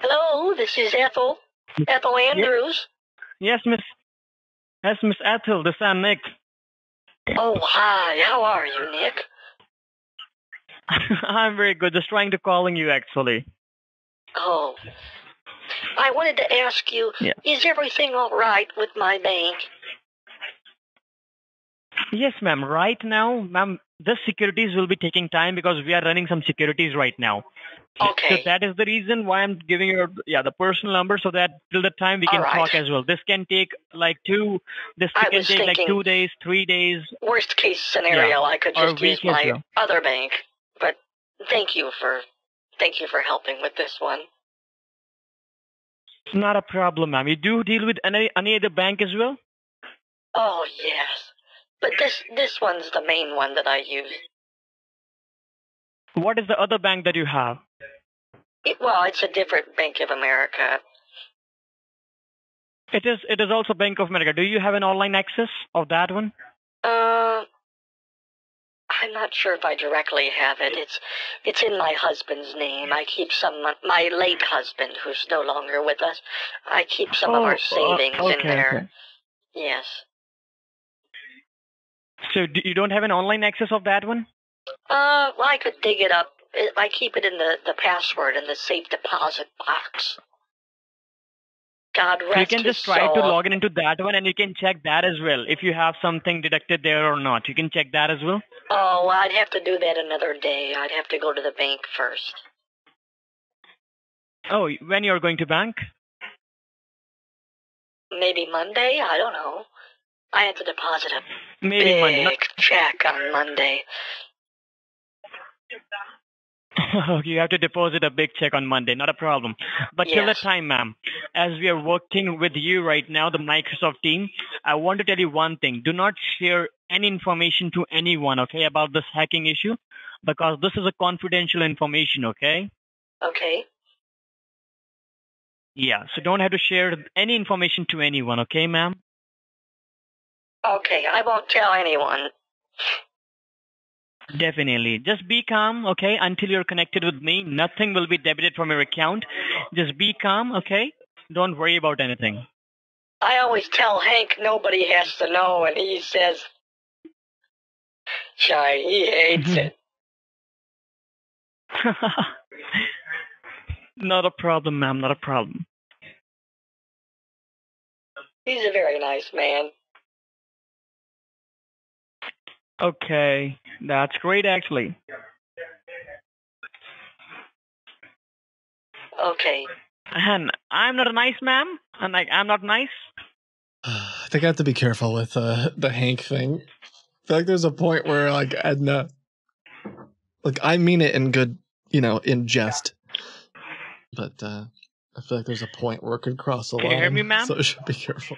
Hello, this is Ethel. Ethel Andrews. Yes, Miss Yes, Miss Ethel, this is Nick. Oh, hi. How are you, Nick? <laughs> I'm very good. Just trying to calling you actually. Oh. I wanted to ask you, Yeah. is everything all right with my bank? Yes, ma'am. Right now, ma'am, this securities will be taking time because we are running some securities right now. Okay. So that is the reason why I'm giving you, yeah, the personal number so that till the time we can right. talk as well. This can take like two, this I can take like two days, three days. Worst case scenario, I could just use my well. other bank. But thank you for thank you for helping with this one. It's not a problem, ma'am. You do deal with any, any other bank as well? Oh yes. But this this one's the main one that I use. What is the other bank that you have? It, well, it's a different Bank of America. It is, it is also Bank of America. Do you have an online access of that one? Uh, I'm not sure if I directly have it. It's it's in my husband's name. I keep some my late husband, who's no longer with us. I keep some of Oh, our uh, savings okay, in there. okay. Yes. So do, you don't have an online access of that one? Uh, well, I could dig it up. I- keep it in the the password in the safe deposit box. God rest you can just try to log in into that one and you can check that as well. If you have something deducted there or not, you can check that as well. Oh, I'd have to do that another day. I'd have to go to the bank first. Oh, when you're going to bank? Maybe Monday? I don't know. I had to deposit a Maybe big Monday. Check on Monday. <laughs> you have to deposit a big check on Monday, not a problem. But till that Yes. time, ma'am, as we are working with you right now, the Microsoft team, I want to tell you one thing. Do not share any information to anyone, okay, about this hacking issue, because this is a confidential information, okay? Okay. Yeah, so don't have to share any information to anyone, okay, ma'am? Okay, I won't tell anyone. Definitely. Just be calm, okay, until you're connected with me. Nothing will be debited from your account. Just be calm, okay? Don't worry about anything. I always tell Hank nobody has to know, and he says, Shy, he hates <laughs> it. <laughs> not a problem, ma'am, not a problem. He's a very nice man. Okay, that's great actually. Okay. And I'm not a nice ma'am, and like I'm not nice. <sighs> I think I have to be careful with uh, the Hank thing. I feel like there's a point where like Edna, like I mean it in good, you know, in jest, but uh, I feel like there's a point where it could cross a Can line. you hear me, ma'am? So I should be careful.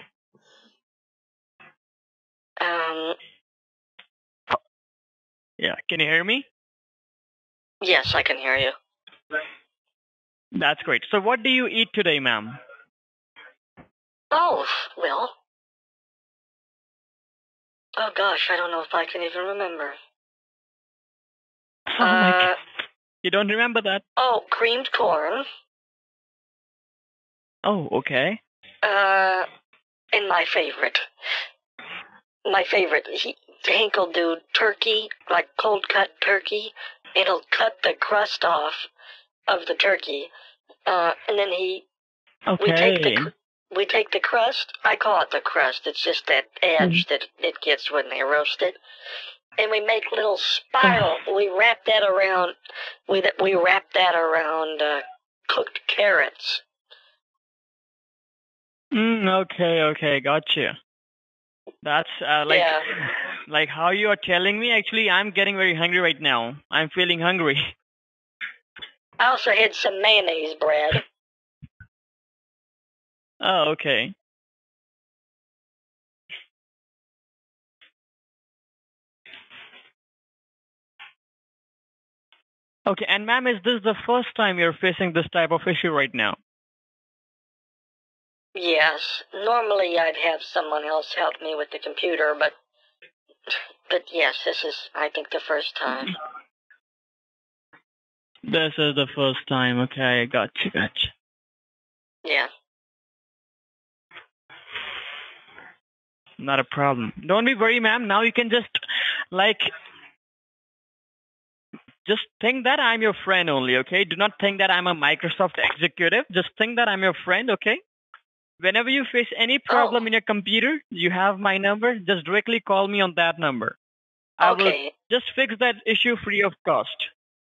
Um, Yeah, can you hear me? yes, I can hear you. That's great. So what do you eat today, ma'am? Oh, well. Oh gosh, I don't know if I can even remember. <laughs> Oh Uh, You don't remember that? oh, creamed corn. Oh, okay. Uh, and my favorite. My favorite. He, Hank will do turkey, like cold cut turkey. It'll cut the crust off of the turkey. Uh, and then he, we take the, Okay. we take the crust. I call it the crust. It's just that edge that it gets when they roast it. And we make little spiral. we wrap that around. We we wrap that around uh, cooked carrots. Mm, okay, okay, gotcha. That's uh, like Yeah. Like how you are telling me. Actually, I'm getting very hungry right now. I'm feeling hungry. <laughs> I also had some mayonnaise bread. Oh, okay. Okay, and ma'am, is this the first time you're facing this type of issue right now? Yes. Normally I'd have someone else help me with the computer, but but yes, this is I think the first time. Mm-hmm. This is the first time. Okay, I got you. Got you. Yeah. Not a problem. Don't be worried, ma'am. Now you can just like just think that I'm your friend only, okay? Do not think that I'm a Microsoft executive. Just think that I'm your friend, okay? Whenever you face any problem Oh. in your computer, you have my number. Just directly call me on that number. I will just fix that issue free of cost.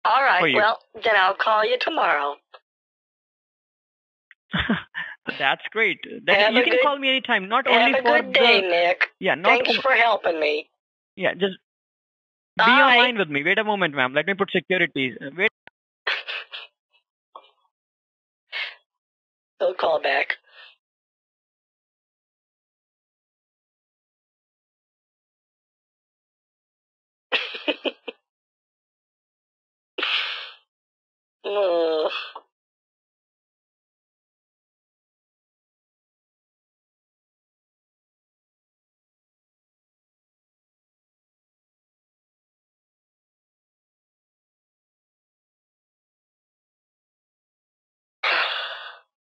All right. Well, then I'll call you tomorrow. <laughs> That's great. You can good- call me anytime. Not Have only a for good day, the Nick. yeah, not Thanks for, helping me. yeah, just be Bye. online with me. Wait a moment, ma'am. Let me put security. Wait. <laughs> He'll call back. Ugh.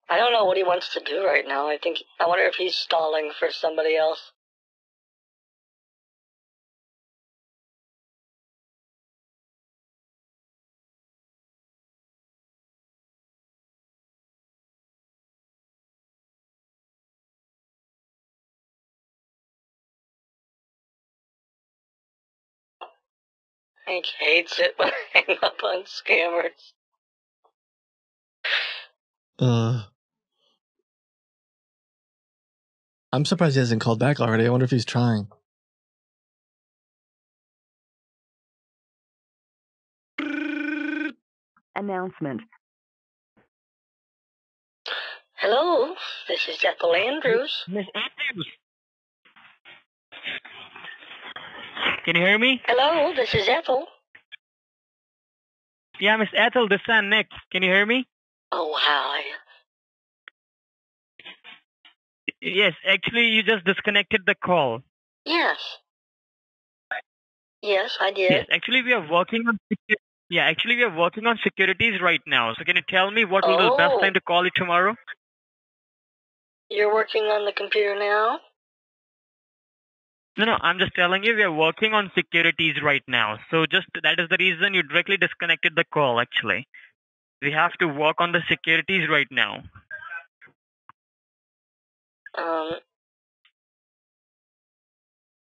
I don't know what he wants to do right now. I think I wonder if he's stalling for somebody else. Hank hates it when <laughs> I hang up on scammers. Uh, I'm surprised he hasn't called back already. I wonder if he's trying. Announcement. Hello, this is Ethel Andrews. Miss Andrews. Can you hear me? Hello, this is Ethel. Yeah, Miss Ethel, this is Nick. Can you hear me? Oh, hi. Yes, actually, you just disconnected the call. Yes. Yes, I did. Yes, actually, we are working on. Yeah, actually, we are working on securities right now. So, can you tell me what will be the best Oh. time to call you tomorrow? You're working on the computer now? No, no, I'm just telling you, we are working on securities right now. So, just that is the reason you directly disconnected the call. Actually, we have to work on the securities right now. Um.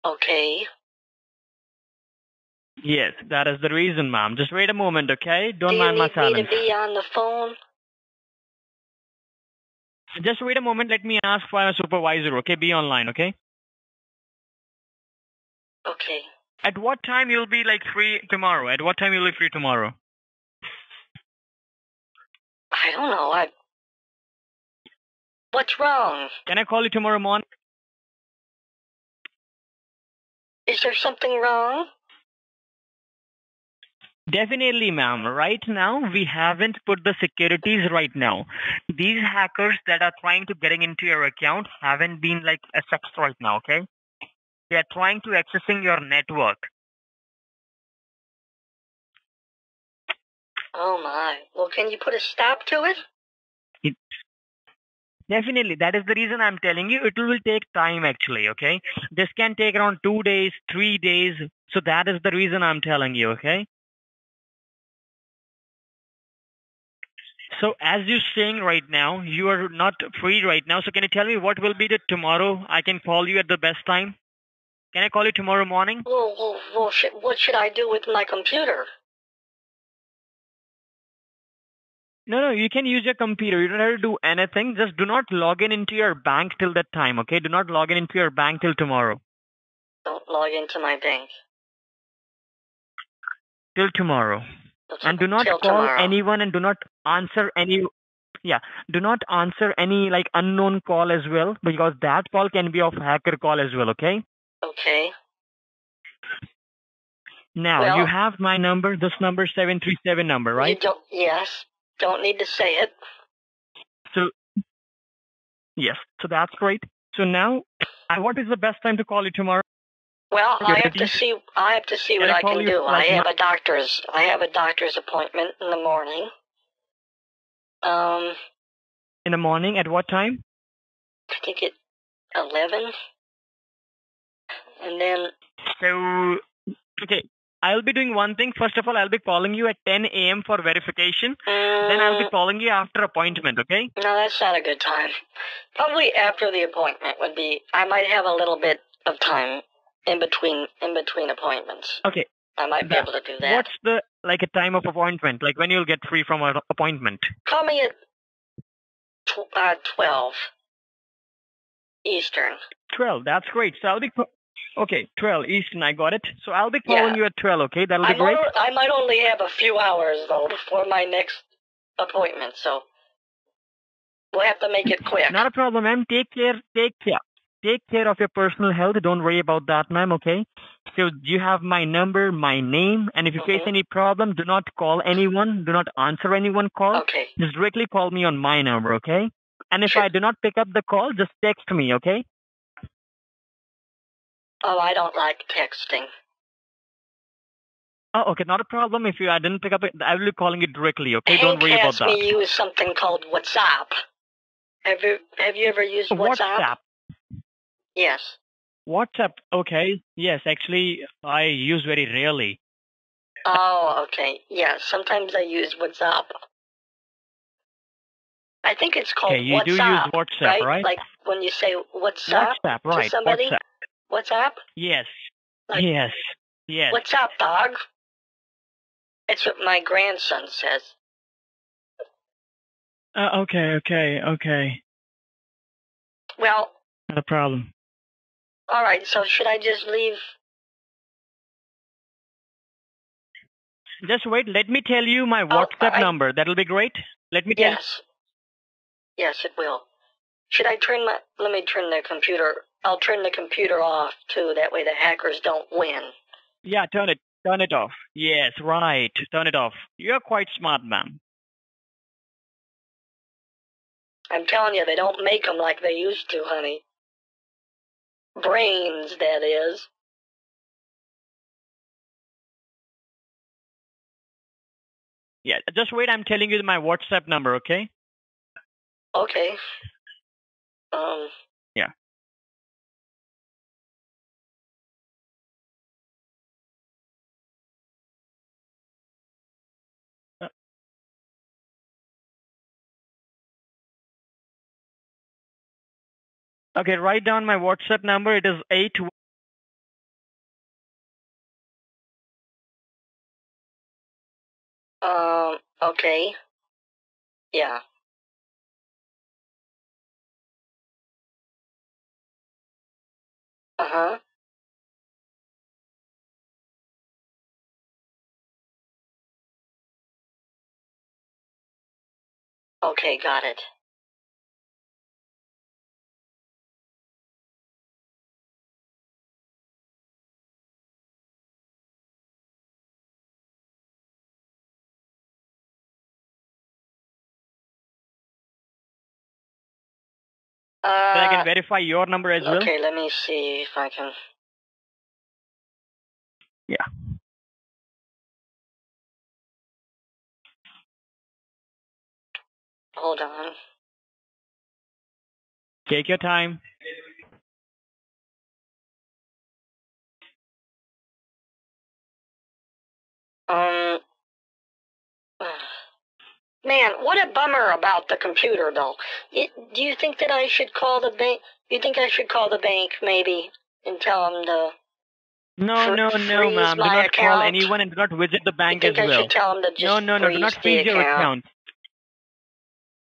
Okay. Yes, that is the reason, ma'am. Just wait a moment, okay? Don't Do you mind my need me to be on the phone? Just wait a moment. Let me ask for a supervisor, okay? Be online, okay? Okay. At what time you'll be like free tomorrow? At what time you'll be free tomorrow? I don't know. I. What's wrong? Can I call you tomorrow morning? Is there something wrong? Definitely, ma'am. Right now, we haven't put the securities right now. These hackers that are trying to getting into your account haven't been like accessed right now, okay? They are trying to accessing your network. Oh my. Well, can you put a stop to it? Definitely, that is the reason I'm telling you. It will take time actually, okay? This can take around two days, three days. So that is the reason I'm telling you, okay? So as you're saying right now, you are not free right now. So can you tell me what will be the tomorrow? I can call you at the best time. Can I call you tomorrow morning? Well, well, well sh- what should I do with my computer? No, no, you can use your computer. You don't have to do anything. Just do not log in into your bank till that time, okay? Do not log in into your bank till tomorrow. Don't log into my bank. Till tomorrow. Till and do not call tomorrow. anyone and do not answer any yeah do not answer any like unknown call as well because that call can be of hacker call as well okay Okay. now Well- you have my number this number 737 number right? You don't. Yes. Don't need to say it. so yes so that's great so now what is the best time to call you tomorrow Well, I have to see. I have to see Can what I I can do. I have a doctor's. I have a doctor's appointment in the morning. Um, in the morning at what time I think at eleven, and then so okay i'll be doing one thing first of all i'll be calling you at 10 a.m for verification then i'll be mm, calling you after appointment okay no, that's not a good time. Probably after the appointment would be. I might have a little bit of time in between in between appointments. okay I might be That- able to do that. What's the like a time of appointment? Like when you'll get free from an appointment? Call me at tw- uh, twelve Eastern. Twelve. That's great. So I'll be okay. Twelve Eastern. I got it. So I'll be calling Yeah. you at twelve. Okay, that'll I be great. might, I might only have a few hours though before my next appointment, so we'll have to make it quick. Not a problem, ma'am. Take care. Take care. Take care of your personal health. Don't worry about that, ma'am. Okay. So you have my number, my name, and if you face Mhm. any problem, do not call anyone. Do not answer anyone call. Okay. Just directly call me on my number. Okay. And if Sure. I do not pick up the call, just text me. Okay. Oh, I don't like texting. Oh, okay, not a problem. If you I didn't pick up it, I will be calling you directly. Okay, Hank don't worry about that. me use something called WhatsApp. Have you Have you ever used WhatsApp? WhatsApp. Yes. WhatsApp. Okay. Yes, actually, I use very rarely. Oh, okay. Yeah. Sometimes I use WhatsApp. I think it's called Okay, you WhatsApp. do use WhatsApp, right? right? Like when you say WhatsApp, WhatsApp, right? somebody? WhatsApp. WhatsApp. Yes. Like- yes. Yes. What's up, dog? It's what my grandson says. Uh, okay, okay, okay. Well, Not a problem. all right. So should I just leave? Just wait. Let me tell you my Oh, WhatsApp I- number. That'll be great. Let me tell. Yes. Yes, it will. Should I turn my? Let me turn the computer. I'll turn the computer off too. That way the hackers don't win. Yeah, turn it. Turn it off. Yes, right. Turn it off. You're quite smart, ma'am. I'm telling you, they don't make them like they used to, honey. Brains, that is. Yeah, just wait. I'm telling you my WhatsApp number, okay? Okay. Um. Okay, write down my WhatsApp number. It is eight. Um. Okay. Yeah. Uh huh. Okay, got it. Then I Uh, can verify your number as well. okay, let me see if I can. Yeah. Hold on. Take your time. Um. Man, what a bummer about the computer, though. It, do you think that I should call the bank? You think I should call the bank, maybe, and tell them to? No, no, no, ma'am. Do not call anyone and do not visit the bank you as I well. should tell them to just No, no, no. Do not freeze your account? account.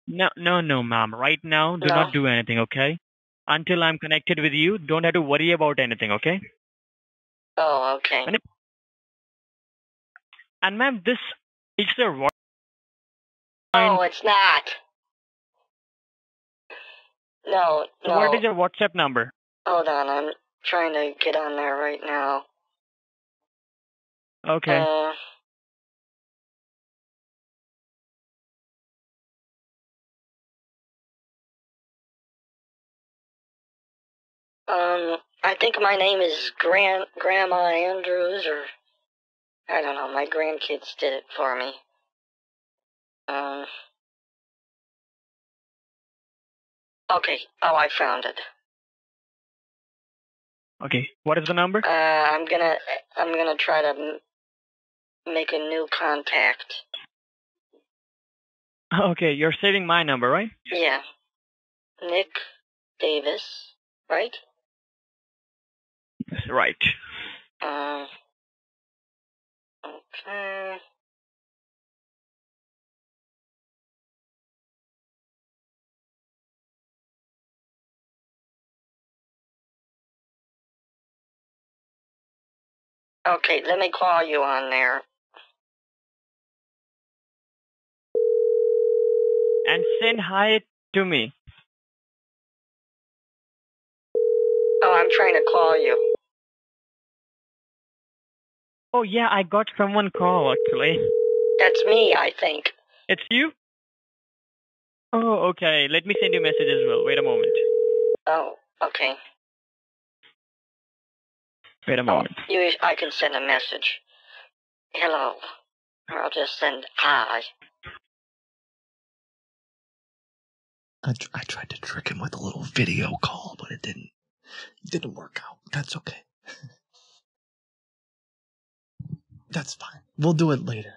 No, no, no, ma'am. Right now, do No. not do anything, okay? Until I'm connected with you, don't have to worry about anything, okay? Oh, okay. And And ma'am, this is your Oh, it's not. No, no. What is your WhatsApp number? Hold on, I'm trying to get on there right now. Okay. Uh, um, I think my name is Gran Grandma Andrews, or I don't know. My grandkids did it for me. Um. Okay. Oh, I found it. okay. What is the number? Uh, I'm gonna I'm gonna try to m- make a new contact. <laughs> Okay, you're saving my number, right? Yeah. Nick Davis, right? Right. Um. Okay. Okay, let me call you on there. And send hi to me. Oh, I'm trying to call you. Oh yeah, I got someone call actually. That's me, I think. It's you? Oh, okay. Let me send you a message as well. Wait a moment. Oh, okay. Wait a Oh, moment. you, I can send a message. Hello. Or I'll just send hi. I, tr- I tried to trick him with a little video call, but it didn't. It didn't work out. That's okay. <laughs> That's fine. We'll do it later.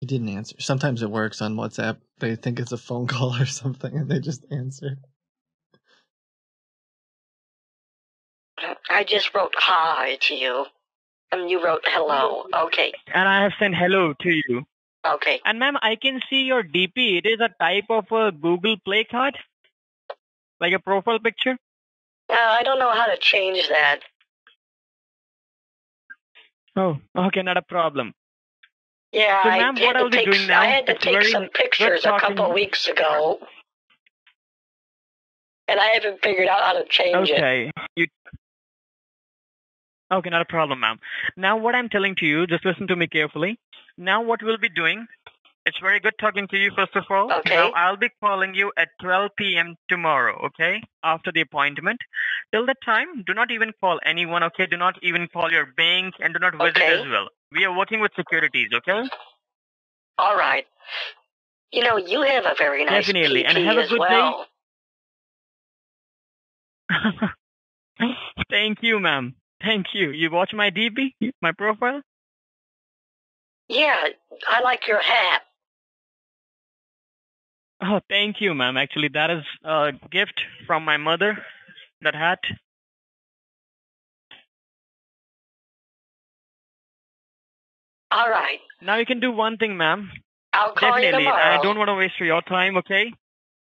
He didn't answer. Sometimes it works on WhatsApp. They think it's a phone call or something, and they just answer. I just wrote hi to you. And you wrote hello. Okay. And I have sent hello to you. Okay. And ma'am, I can see your DP. It is a type of a Google Play card, like a profile picture. Uh, I don't know how to change that. Oh, okay, not a problem. Yeah, So, I ma'am, had what to I'll be take, doing now, I had to take very some pictures a couple weeks ago, and I haven't figured out how to change it. Okay. You. Okay, not a problem, ma'am. Now, what I'm telling to you, just listen to me carefully. Now, what we'll be doing, it's very good talking to you, first of all. Okay. Now, I'll be calling you at 12 p.m. tomorrow, okay? After the appointment. Till that time, do not even call anyone, okay? Do not even call your bank and do not visit Okay. as well. We are working with securities, okay? All right. You know, you have a very nice Definitely, and have a good day. <laughs> Thank you, ma'am. Thank you. You watch my DB, my profile? Yeah, I like your hat. Oh, thank you, ma'am. Actually, that is a gift from my mother. That hat. All right. Now you can do one thing, ma'am. I'll call Definitely. you tomorrow. I don't want to waste your time, okay?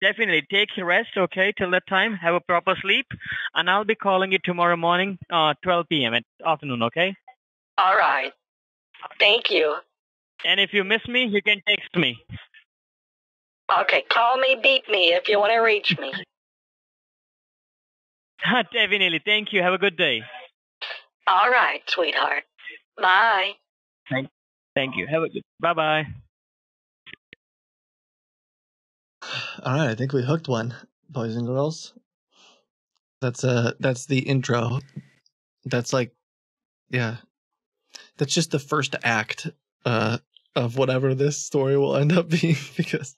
Definitely. Take your rest, okay? Till that time, have a proper sleep, and I'll be calling you tomorrow morning, uh, 12 p.m. at afternoon, okay? All right. Thank you. And if you miss me, you can text me. Okay, call me, beat me if you want to reach me. <laughs> <laughs> Definitely. Thank you. Have a good day. All right, sweetheart. Bye. Thank, Thank you. Have a good. Bye bye. All right, I think we hooked one, boys and girls. That's uh that's the intro. That's like yeah. That's just the first act uh of whatever this story will end up <laughs> being because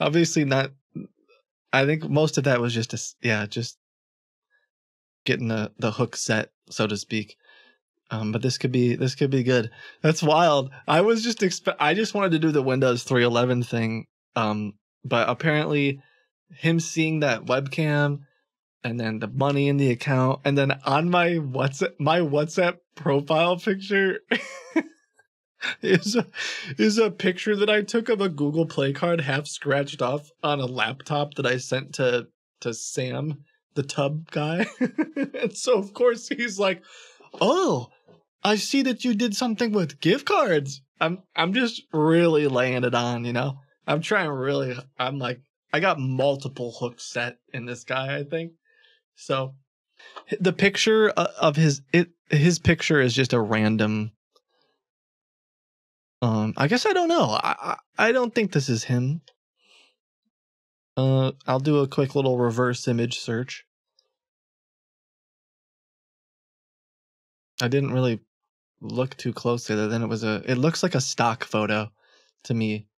obviously not I think most of that was just a yeah, just getting the the hook set, so to speak. Um, but this could be this could be good. That's wild. I was just expect I just wanted to do the Windows 3.11 thing um, but apparently, him seeing that webcam and then the money in the account, and then on my WhatsApp my WhatsApp profile picture <laughs> is a, is a picture that I took of a Google Play card half scratched off on a laptop that I sent to to Sam, the tub guy. <laughs> and so of course he's like, "Oh, I see that you did something with gift cards." I'm I'm just really laying it on, you know. I'm trying really. I'm like, I got multiple hooks set in this guy. I think so. The picture of his it his picture is just a random. Um, I guess I don't know. I I, I don't think this is him. Uh, I'll do a quick little reverse image search. I didn't really look too closely. Then it was a. It looks like a stock photo to me.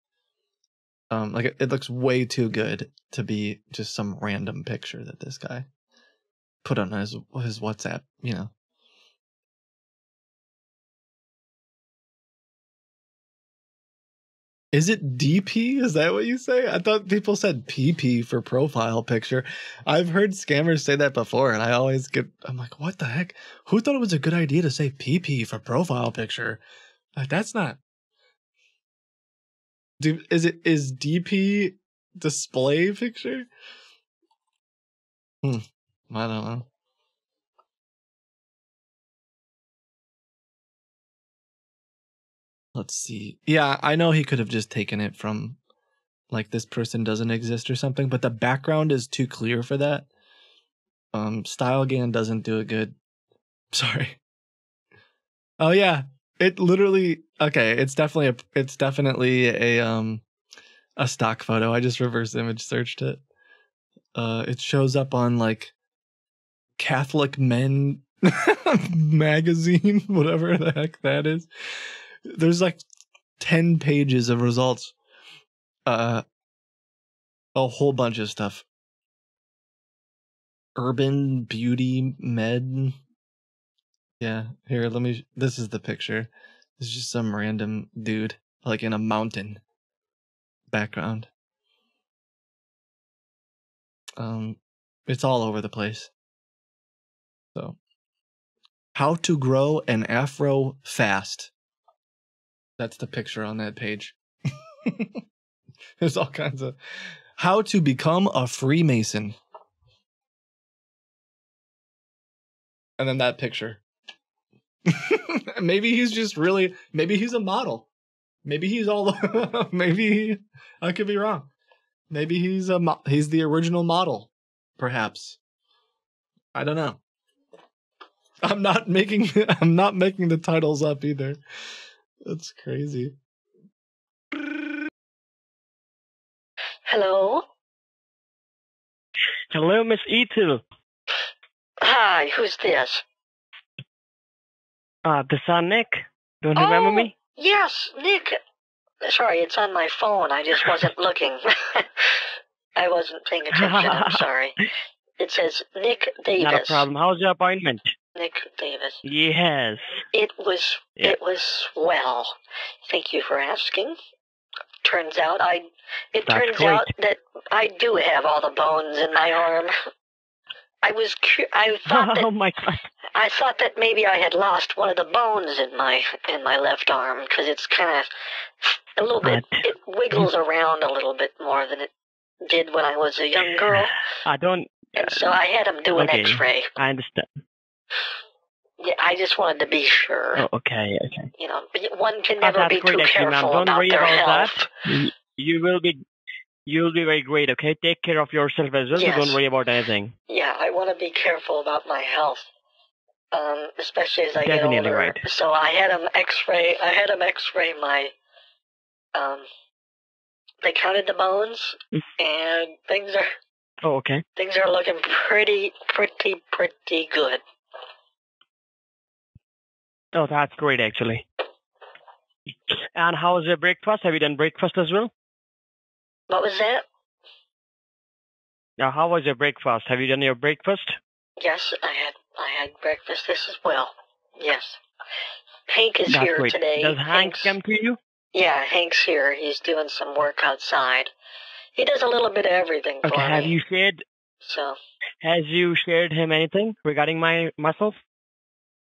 Um, like it, it looks way too good to be just some random picture that this guy put on his his WhatsApp. You know. Is it DP? Is that what you say? I thought people said PP for profile picture. I've heard scammers say that before, and I always get. I'm like, what the heck? Who thought it was a good idea to say PP for profile picture? Like, that's not. Do is it is DP display picture? Hmm. I don't know. Let's see. Yeah, I know he could have just taken it from like this person doesn't exist or something, but the background is too clear for that. Um StyleGAN doesn't do it good. <laughs> Sorry. Oh yeah, it literally okay, it's definitely a it's definitely a um a stock photo. I just reverse image searched it. Uh it shows up on like Catholic Men <laughs> magazine, <laughs> whatever the heck that is. There's like 10 pages of results. Uh a whole bunch of stuff. Urban Beauty Med. Yeah, here, let me this is the picture. It's just some random dude like in a mountain background. Um it's all over the place. So How to grow an afro fast. That's the picture on that page. <laughs> There's all kinds of how to become a Freemason. And then that picture. <laughs> maybe he's just really maybe he's a model. Maybe he's all <laughs> maybe he, I could be wrong. Maybe he's a mo- he's the original model, perhaps. I don't know. I'm not making <laughs> I'm not making the titles up either. That's crazy. Hello? Hello, Miss Ethel. Hi, who's this? Uh, the son Nick. Don't you remember Oh, me? Yes, Nick. Sorry, it's on my phone. I just wasn't looking. <laughs> I wasn't paying attention. I'm <laughs> sorry. It says Nick Davis. Not a problem. How's your appointment? Nick Davis. Yes. It was Yeah. it was well. Thank you for asking. Turns out I it That's turns great. out that I do have all the bones in my arm. I was cu- I thought that, <laughs> oh my god. I thought that maybe I had lost one of the bones in my in my left arm because it's kind of a little bit it wiggles around a little bit more than it did when I was a young girl. <sighs> I don't. And so I had him do an Okay. X-ray. I understand. Yeah, I just wanted to be sure. Oh, okay, okay. You know, one can never be too careful Don't about worry their health. that. You will be. You'll be very great. Okay, take care of yourself as well. Yes. So don't worry about anything. Yeah, I want to be careful about my health, um, especially as I Definitely get older. right. So I had him X-ray. I had him X-ray my. Um, they counted the bones, Mm. and things are Oh, okay. things are looking pretty, pretty, pretty good. Oh, that's great, actually. And how's your breakfast? Have you done breakfast as well? What was that? Now, how was your breakfast? Have you done your breakfast? Yes, I had I had breakfast this as well. Yes, Hank is That's here great. today. Does Hank Hank's- come to you? Yeah, Hank's here. He's doing some work outside. He does a little bit of everything Okay. for Have me. you shared? So Has you shared him anything regarding my muscles?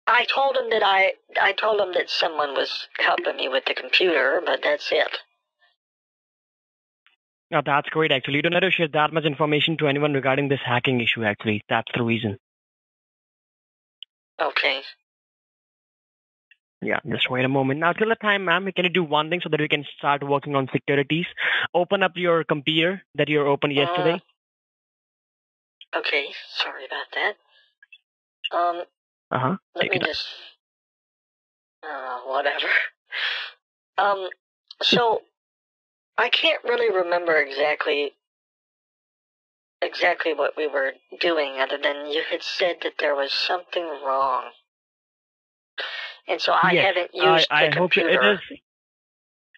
I told him that I I told him that someone was helping me with the computer, but that's it. No, that's great. Actually, you don't have to share that much information to anyone regarding this hacking issue. Actually, that's the reason. Okay. Yeah, just wait a moment. Now, till the time, ma'am, can you do one thing so that we can start working on securities? Open up your computer that you opened yesterday. Okay. Sorry about that. Um, Uh huh. let Take me just. Uh, whatever. <laughs> Um, so I can't really remember exactly exactly what we were doing, other than you had said that there was something wrong, and so I Yes, haven't used I the hope it computer. is.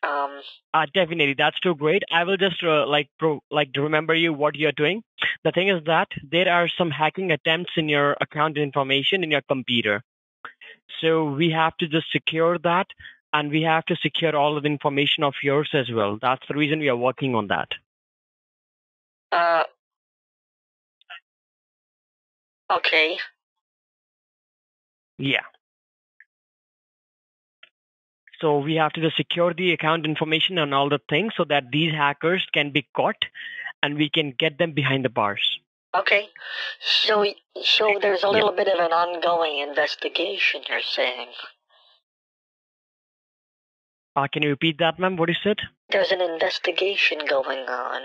Um, Uh, definitely, that's too great. I will just uh, like pro- like remember you what you're doing. The thing is that there are some hacking attempts in your account information in your computer. So we have to just secure that, and we have to secure all of the information of yours as well. That's the reason we are working on that. uh, okay. Yeah. So we have to just secure the account information and all the things so that these hackers can be caught and we can get them behind the bars. Okay. So, so there's a little bit of an ongoing investigation. You're saying Uh, can you repeat that, ma'am? What is it? there's an investigation going on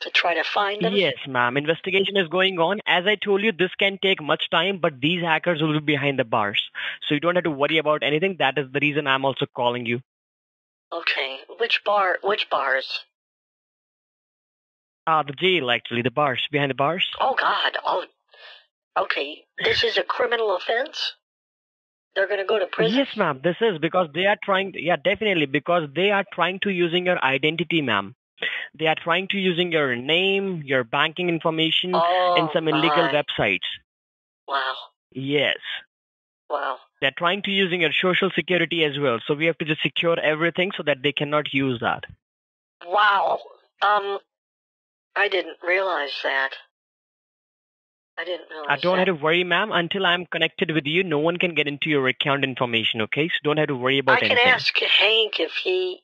to try to find them. Yes, ma'am. Investigation is going on. As I told you, this can take much time, but these hackers will be behind the bars. So you don't have to worry about anything. That is the reason I'm also calling you. Okay. Which bar? Which bars? Uh, the jail, actually, the bars, behind the bars. Oh God. Oh. Okay. This is a criminal offense. They're gonna go to prison. Yes, ma'am. This is because they are trying. To, yeah, definitely because they are trying to using your identity, ma'am. They are trying to using your name, your banking information, Oh in some illegal my. websites. Wow. Yes, Wow. they're trying to using your social security as well. So we have to just secure everything so that they cannot use that. Wow. Um, I didn't realize that. I didn't realize I don't that. have to worry, ma'am. Until I'm connected with you, no one can get into your account information. Okay, so don't have to worry about I can anything. ask Hank if he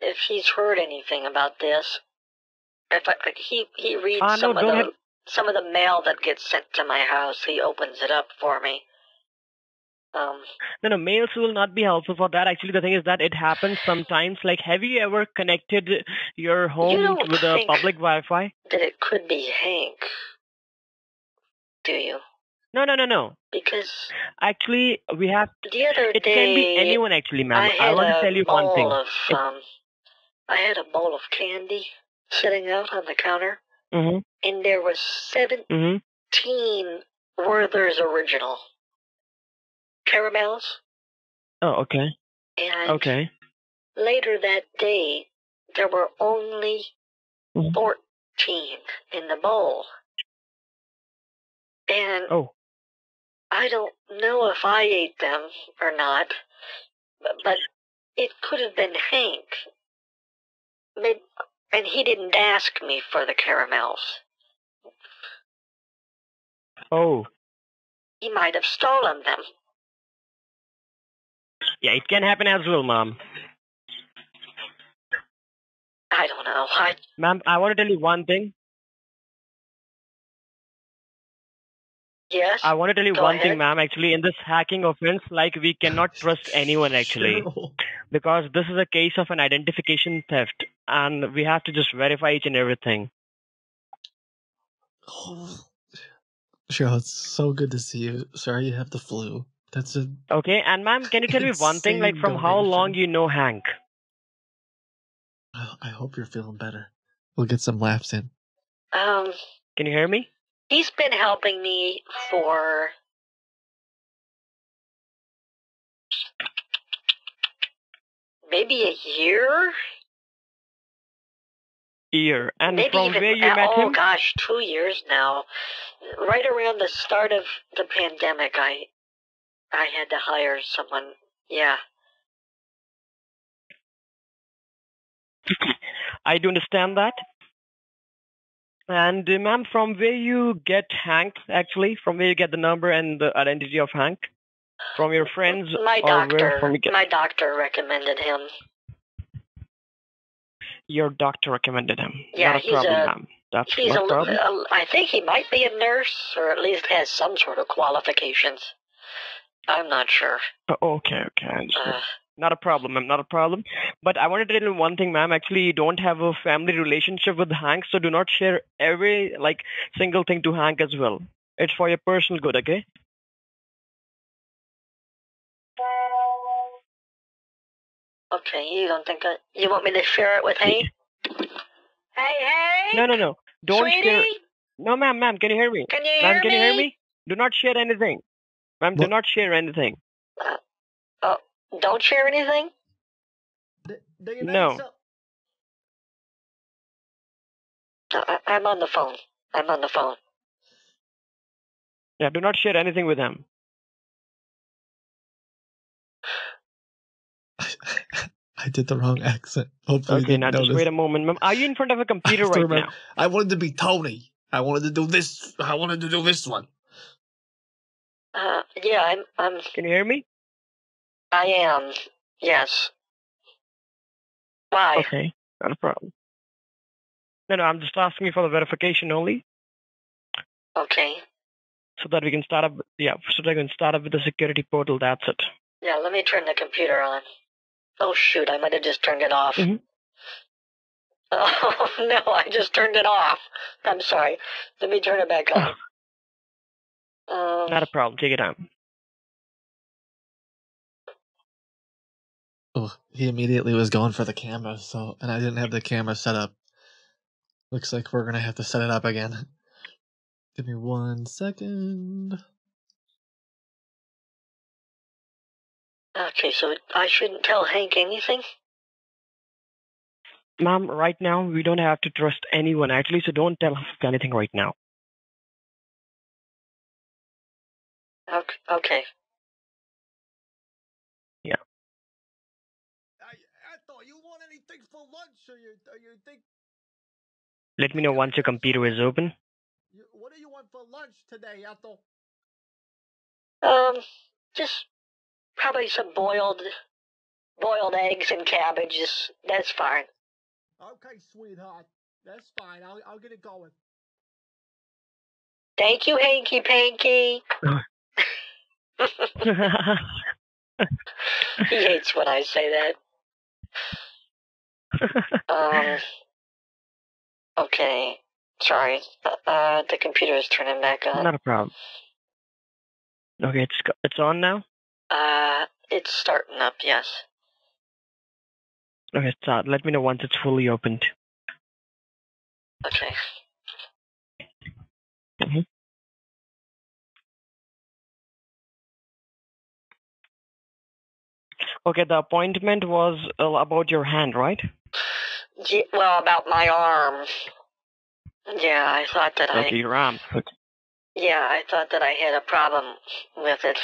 if he's heard anything about this. If I, he he reads no, some of the have- some of the mail that gets sent to my house, he opens it up for me. Um, No, no, mails will not be helpful for that. Actually, the thing is that it happens sometimes. Like, have you ever connected your home don't with a public Wi-Fi? that it could be Hank. Do you? No, no, no, no. Because Actually, we have. the other It day can be anyone, actually, ma'am. I I, want to tell you one thing. of It- um, I had a bowl of candy sitting out on the counter, Mhm, and there was seven mhm. 15 Werther's Original caramels. Oh, okay, And okay. later that day, there were only Mhm. 14 in the bowl. And Oh, I don't know if I ate them or not, but, but it could have been Hank. Maybe, and he didn't ask me for the caramels. oh. He might have stolen them. Yeah, it can happen as well, Mom. I don't know. I Ma'am, I want to tell you one thing. Yes. I want to tell you Go one ahead. thing, ma'am. Actually, in this hacking offense, like we cannot trust anyone actually, <laughs> Cheryl. because this is a case of an identification theft, and we have to just verify each and everything. Oh. <sighs> Cheryl, it's so good to see you. Sorry you have the flu. That's a. Okay, and ma'am, can you tell me one thing, like Insane from how long you know Hank? I I hope you're feeling better. We'll get some laughs in. Um, Can you hear me? He's been helping me for maybe a year. Year. And maybe from even where you uh, met oh him? gosh, two years now. Right around the start of the pandemic, I I had to hire someone. Yeah. <clears throat> I do understand that. And uh, ma'am, from where you get Hank, actually, from where you get the number and the identity of Hank? From your friends My doctor, from you get my doctor recommended him. your doctor recommended him. Yeah, not a he's problem, a- ma'am. That's He's a, problem. a, I think he might be a nurse, or at least has some sort of qualifications. I'm not sure. Oh, okay, okay. I understand. Uh, Not a problem, ma'am. Not a problem. But I wanted to tell you one thing, ma'am. Actually, you don't have a family relationship with Hank, so do not share every like single thing to Hank as well. It's for your personal good, okay? okay, you don't think I, you want me to share it with Hank? Hey, hey! No, no, no. Don't Sweetie, share. No, ma'am, ma'am. Can you hear me? can you Ma'am, hear can me? you hear me? Do not share anything. Ma'am, do not share anything. Don't share anything. No. Uh, I, I'm on the phone. I'm on the phone. Yeah, do not share anything with him. <laughs> I did the wrong accent. Hopefully, Okay, now didn't just wait a moment, ma'am. Are you in front of a <laughs> computer right remember- now? I wanted to be Tony. I wanted to do this. I wanted to do this one. Uh, yeah, I'm. I'm. Can you hear me? I am. Yes. Why? Okay, not a problem. No, no, I'm just asking you for the verification only, Okay. so that we can start up. Yeah, so that we can start up with the security portal. That's it. Yeah, let me turn the computer on. Oh shoot, I might have just turned it off. Mhm. <laughs> Oh no, I just turned it off. I'm sorry. Let me turn it back on. Um, <laughs> Not a problem. Take your time. Oh, he immediately was going for the camera, so and I didn't have the camera set up. Looks like we're gonna have to set it up again. Give me one second. okay, so I shouldn't tell Hank anything? Ma'am, right now we don't have to trust anyone actually, so don't tell us anything right now. Okay. okay. I, I thought you want anything for lunch, or you, you think Let me know once your computer is open. you, what do you want for lunch today, Ethel? Um, just probably some boiled boiled eggs and cabbages. That's fine. Okay, sweetheart. That's fine. I'll I'll get it going. Thank you, Hanky Panky. <laughs> <laughs> he hates when I say that. Um. Okay. Sorry. Uh, the computer is turning back on. Not a problem. Okay, it's it's on now. Uh, it's starting up. Yes. Okay, start. Let me know once it's fully opened. Okay. Mhm. Okay, the appointment was uh, about your hand, right? Ye- well, about my arm. Yeah, I thought that Okay, I. your arm. Yeah, I thought that I had a problem with it.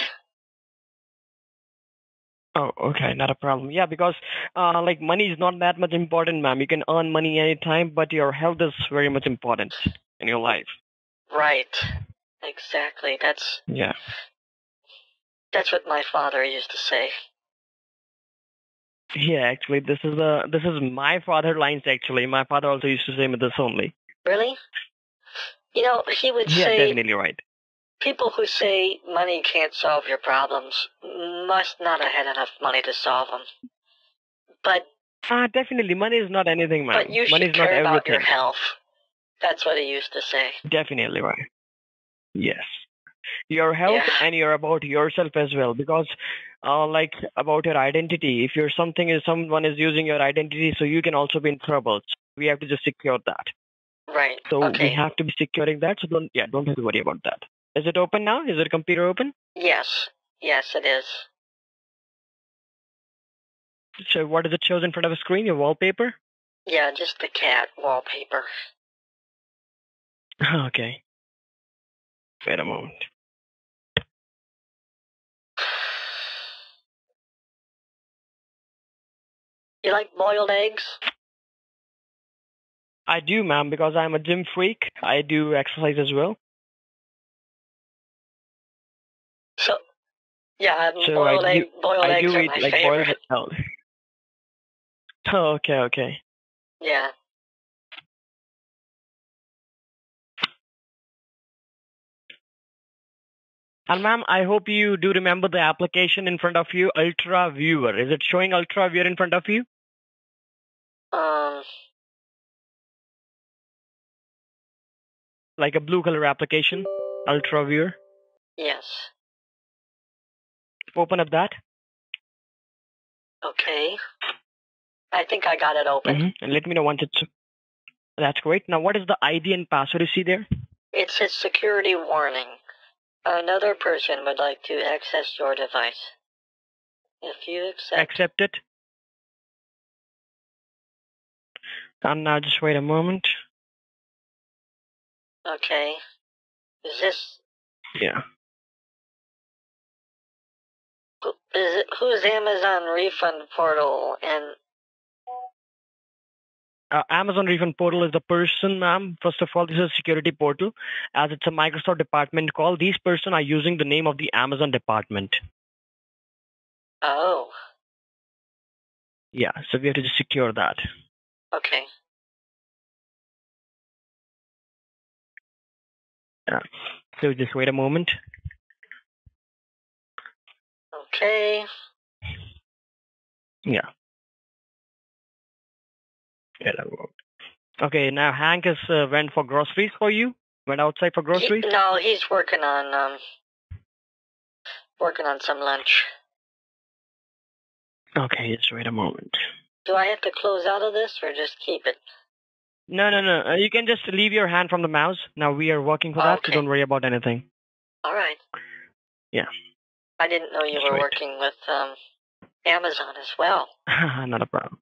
Oh, okay, not a problem. Yeah, because uh, like money is not that much important, ma'am. You can earn money anytime, but your health is very much important in your life. Right. Exactly. That's Yeah. that's what my father used to say. Yeah, actually, this is uh this is my father lines. Actually, my father also used to say me this only. Really? You know, he would Yeah, say definitely right. people who say money can't solve your problems must not have had enough money to solve them. But Ah, definitely, money is not anything, ma'am. but you money should is not care about everything. your health. That's what he used to say. Definitely right. Yes. Your health Yeah. and you're about yourself as well because uh like about your identity. If you're something is someone is using your identity so you can also be in trouble. So we have to just secure that. Right. So we have to be securing that so don't yeah, don't have to worry about that. Is it open now? Is the computer open? Yes. Yes, it is. So what is it shows in front of the screen? Your wallpaper? Yeah, just the cat wallpaper. <laughs> okay. Wait a moment. You like boiled eggs? I do, ma'am, because I'm a gym freak. I do exercise as well. So, yeah, So boiled I egg, do- boiled I eggs do are eat my like favorite. boiled. Oh, okay, okay. Yeah. And ma'am, I hope you do remember the application in front of you, UltraViewer. Is it showing UltraViewer in front of you? Um. Like a blue color application, UltraViewer. Yes. Open up that. Okay. I think I got it open. hmm And let me know once it's. That's great. Now, what is the ID and password you see there? It says security warning. Another person would like to access your device. If you accept, Accept it. And now just wait a moment. okay. Is this Yeah. who- is it who's Amazon refund portal and Uh, Amazon Refund Portal is the person, ma'am. First of all, this is a security portal. As it's a Microsoft department call, these person are using the name of the Amazon department. oh Yeah, so we have to just secure that. Okay Yeah. So just wait a moment. okay Yeah. Wait a moment. Okay, now Hank has uh, went for groceries for you. Went outside for He- groceries. no he's working on um working on some lunch. Okay, just wait a moment. Do I have to close out of this or just keep it? No, no, no. Uh, you can just leave your hand from the mouse. Now we are working for that, so don't worry about anything. All right. Yeah. I didn't know you were working with um Amazon as well. <laughs> not a problem.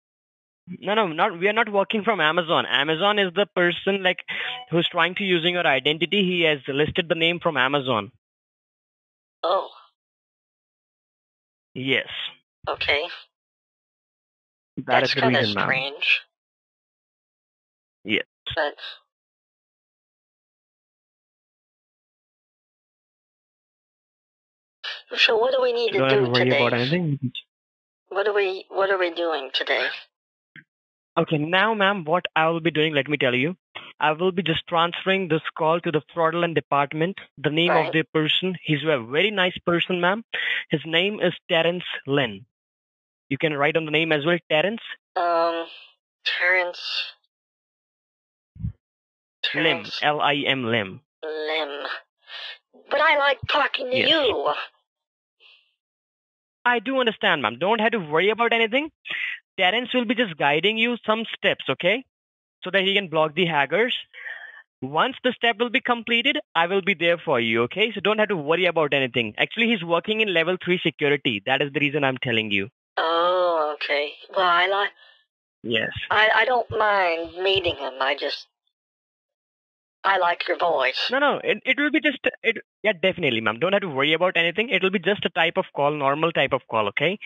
No, no, not we are not working from Amazon. Amazon is the person like who's trying to using your identity. He has listed the name from Amazon. Oh, Yes, okay. That That's kind of strange. Yeah. So what do we need you to do today? What are we What are we doing today? Okay, now, ma'am, what I will be doing, let me tell you. I will be just transferring this call to the fraudulent department. The name right. of the person, he's a very nice person, ma'am. His name is Terence Lim. You can write on the name as well, Terence Um, Terrence. Lim, Terrence L-I-M Lim. Lim. But I like talking to Yes. you. I do understand, ma'am. Don't have to worry about anything. Terence will be just guiding you some steps, okay? So that he can block the hackers. Once the step will be completed, I will be there for you, okay? So don't have to worry about anything. Actually, he's working in level 3 security. That is the reason I'm telling you. Oh, okay. Well, I like. Yes. I I don't mind meeting him. I just. I like your voice. No, no, it, it will be just, it, yeah, definitely, ma'am. Don't have to worry about anything. It will be just a type of call, normal type of call, okay?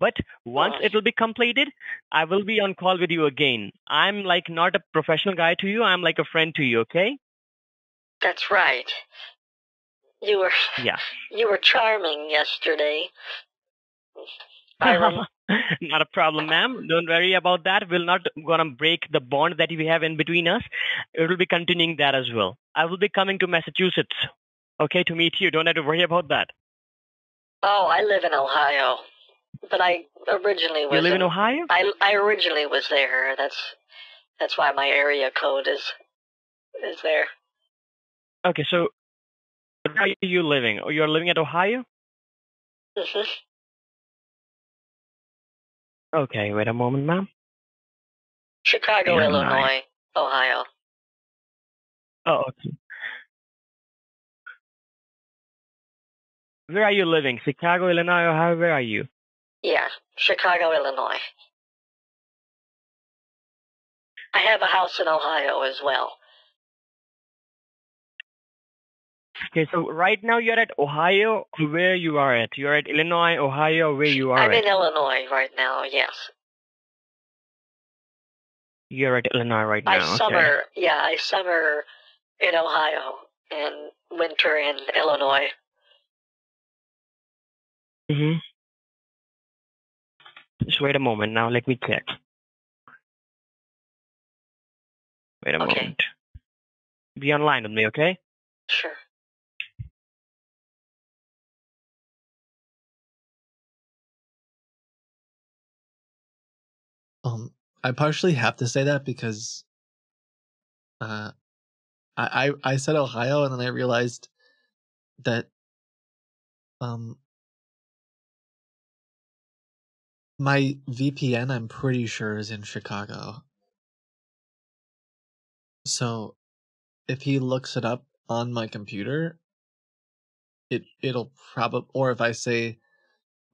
But once Oh. it will be completed, I will be on call with you again. I'm like not a professional guy to you. I'm like a friend to you, okay? That's right. You were Yeah. <laughs> you were charming yesterday. I rem- <laughs> not a problem, ma'am. Don't worry about that. We're not gonna break the bond that we have in between us. It will be continuing that as well. I will be coming to Massachusetts, okay, to meet you. Don't have to worry about that. oh, I live in Ohio, but I originally was. You live in in Ohio? I I originally was there. That's that's why my area code is is there. Okay, so where are you living? Oh, you're living at Ohio? hmm Okay, wait a moment, ma'am. Chicago, Yeah, Illinois. Ohio. Oh, okay. Where are you living? Chicago, Illinois, Ohio? Where are you? Yeah, Chicago, Illinois. I have a house in Ohio as well. Okay, so right now you're at Ohio. Where you are at? You're at Illinois, Ohio. Where you are I'm at? in Illinois right now. Yes, You're at Illinois right now. I okay. summer. Yeah, I summer in Ohio and winter in Illinois. Mm-hmm. Just wait a moment now. Let me check. Wait a Okay. moment. Be online with me, okay? Sure. Um, I partially have to say that because, uh, I I, I said Ohio and then I realized that, um, my VPN I'm pretty sure is in Chicago. So, if he looks it up on my computer, it it'll probably or if I say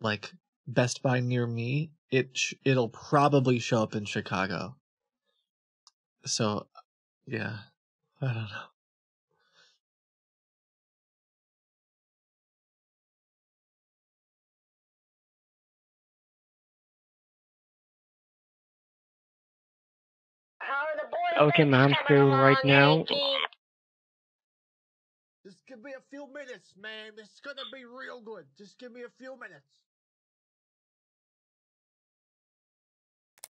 like Best Buy near me, it sh- it'll probably show up in Chicago. So, yeah, I don't know. How are the boys? Okay, ma'am. So right now, Just give me a few minutes, man. It's gonna be real good. Just give me a few minutes.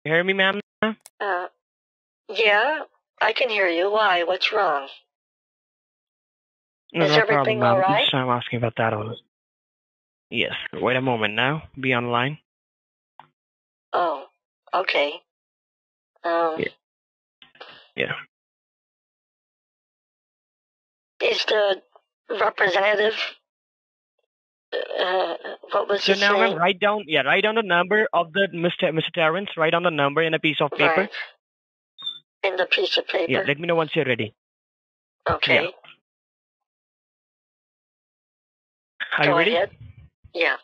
You hear me, ma'am? Uh, yeah, I can hear you. Why? What's wrong? No, Is no problem, everything ma'am. right? Just I'm asking about that all. Yes. Wait a moment now. Be online. Oh, okay. Um. Yeah. Yeah. Is the representative? Uh, what was So now, saying? write down. Yeah, write down the number of the Mr. Mr. Terrence. Write down the number in a piece of paper. Right. In the piece of paper. Yeah. Let me know once you're ready. okay. Are Go you ready? ahead. Yeah.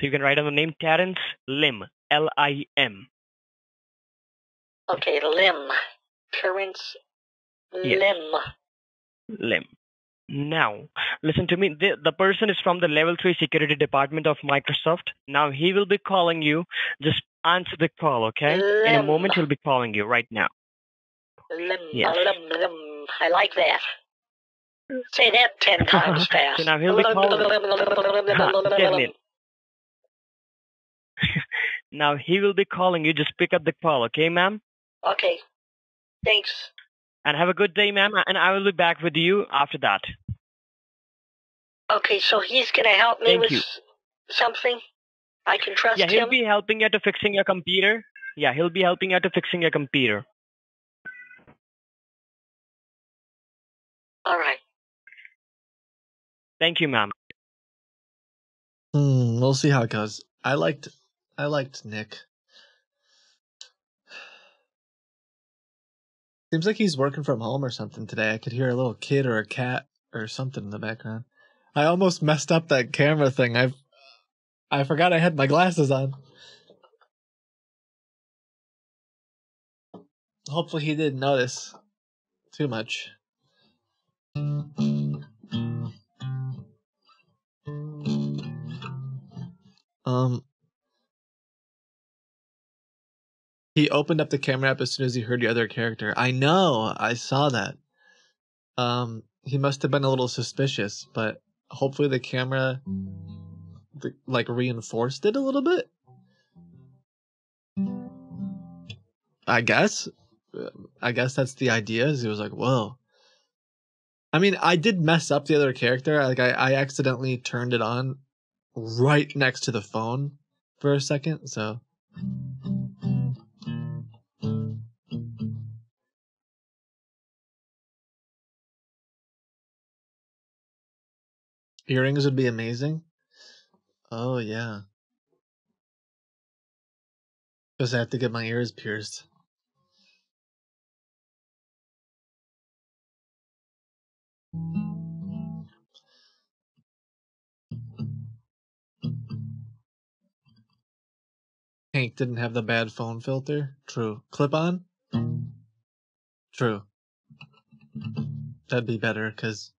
You can write on the name Terrence Lim. L I M. Okay, Lim. Terrence Yes. Lim. Lim. Now, listen to me. The, the person is from the level 3 security department of Microsoft. Now, he will be calling you. Just answer the call, okay? In a moment, he'll be calling you right now. Lim, Yes. lim, lim. I like that. Say that ten times fast. <laughs> So now he'll be calling. <laughs> <laughs> <laughs> Now, he will be calling you. Just pick up the call, okay, ma'am? Okay. Thanks. And have a good day, ma'am. And I will be back with you after that. Okay, so he's gonna help me Thank with you. something. I can trust Yeah, he'll him. be helping you to fixing your computer. Yeah, he'll be helping you to fixing your computer. All right. Thank you, ma'am. Hmm, we'll see how it goes. I liked I liked Nick. Seems like he's working from home or something today. I could hear a little kid or a cat or something in the background. I almost messed up that camera thing. I I forgot I had my glasses on. Hopefully he didn't notice too much. Um He opened up the camera app as soon as he heard the other character. I know, I saw that. Um he must have been a little suspicious, but hopefully the camera like reinforced it a little bit. I guess. Uh, I guess that's the idea. Is he was like, "Whoa." I mean, I did mess up the other character. Like, I, I accidentally turned it on right next to the phone for a second. So, earrings would be amazing. Oh yeah, because I have to get my ears pierced. Hank didn't have the bad phone filter. True. Clip on? True. That'd be better because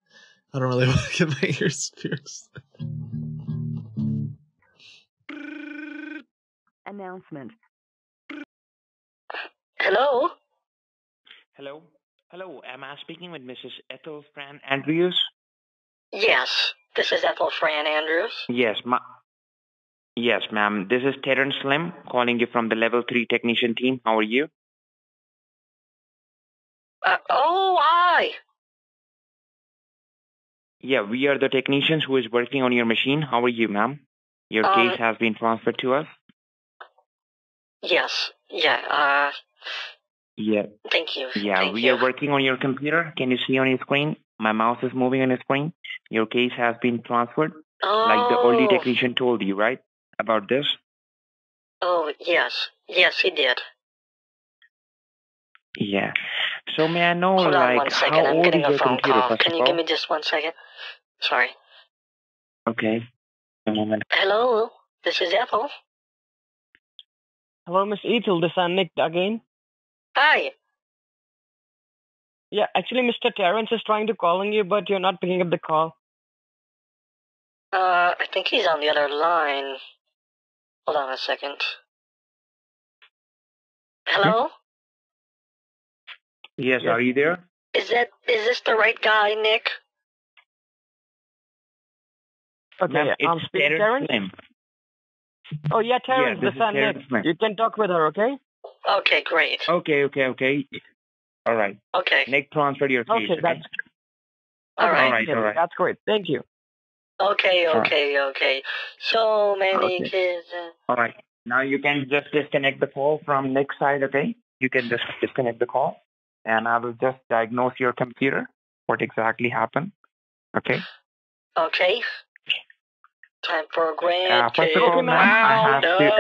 I don't really <laughs> want to get my ears pierced. Announcement. Hello. Hello? Hello, am I speaking with Mrs. Ethel Fran Andrews? Yes, this is Ethel Fran Andrews. Yes, ma- Yes, ma'am. This is Terrence Lim calling you from the level 3 technician team. How are you? Uh, oh, hi. Yeah, we are the technicians who is working on your machine. How are you, ma'am? Your Um, case has been transferred to us. Yes. Yeah. Uh, Yeah, thank you. yeah. Thank we you. are working on your computer. Can you see on your screen? My mouse is moving on the screen. Your case has been transferred, Oh. like the early technician told you, right? About this. Oh, yes. Yes, he did. Yeah. So may I know, Hold on like, one second. how I'm old getting is a your phone computer? call. Can you give me just one second? Sorry. Okay. A moment. Hello. This is Ethel. Hello, Miss Ethel. This is Nick again. Hi. Yeah, actually, Mr. Terrence is trying to calling you, but you're not picking up the call. Uh, I think he's on the other line. Hold on a second. Hello? Yes, Yes. are you there? Is that is this the right guy, Nick? Okay, Ma'am, I'm it's speaking Terrence Terrence. Lim. Oh, yeah, Terrence. this this is is Nick. Lim. You can talk with her, okay? Okay, great. Okay, okay, okay. All right. Okay. Nick transferred your case. Okay, Okay. that's All okay, right. All right, okay, all right. That's great. Thank you. Okay, All right. okay, okay. So many Okay. kids. Uh, All right. Now you can just disconnect the call from Nick's side, okay? You can just disconnect the call, and I will just diagnose your computer, what exactly happened. Okay. okay. Time for a grand Uh, first of all, Okay, ma'am, I have to.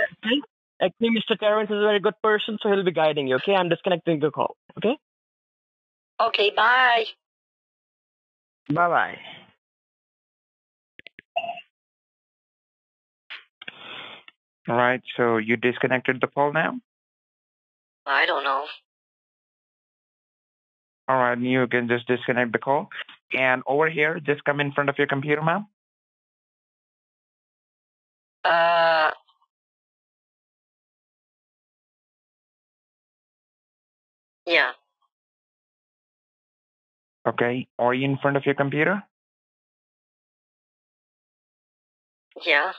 Actually, Mr. Terrence is a very good person, so he'll be guiding you. Okay, I'm disconnecting the call, okay? Okay, bye. Bye-bye. All right. So you disconnected the call now. I don't know. All right. You can just disconnect the call. And over here, just come in front of your computer, ma'am. Uh, yeah. Okay. Are you in front of your computer? Yeah.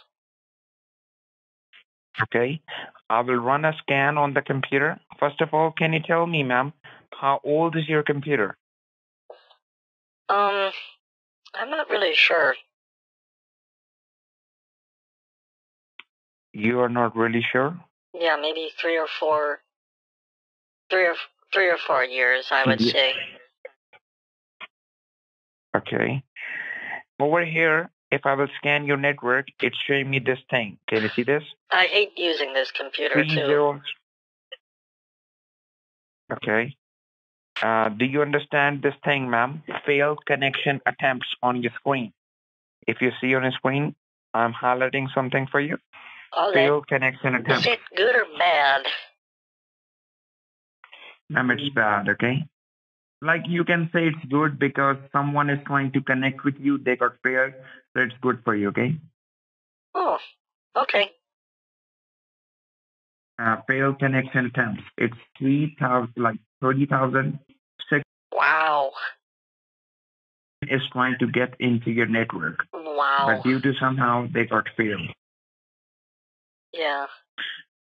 Okay. I will run a scan on the computer. First of all, can you tell me, ma'am, how old is your computer? Um, I'm not really sure. You are not really sure? Yeah, maybe three or four, three or three or four years, I would Yeah. say. Okay. Over here, if I will scan your network, it's showing me this thing. Can you see this? I hate using this computer Three too. zeros. Okay. Uh, do you understand this thing, ma'am? Failed connection attempts on your screen. If you see on your screen, I'm highlighting something for you. All that Failed connection attempts. is it good or bad? Ma'am, it's bad, okay? Like you can say it's good because someone is trying to connect with you, they got failed, so it's good for you, okay? Oh, okay. Uh, failed connection attempts. It's 3,000, like 30,000 Wow. is trying to get into your network. Wow. But due to somehow they got failed. Yeah.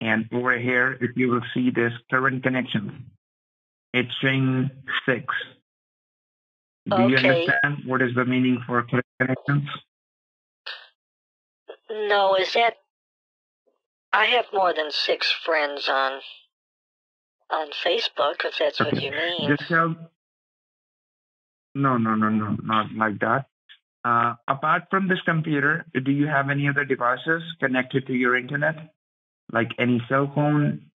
And over here, if you will see this current connection, it's showing six. Do you understand what is the meaning for current connections? No, is that? I have more than six friends on on Facebook, if that's what you mean. Just tell. No, no, no, no, not like that. Uh, apart from this computer, do you have any other devices connected to your internet? Like any cell phone,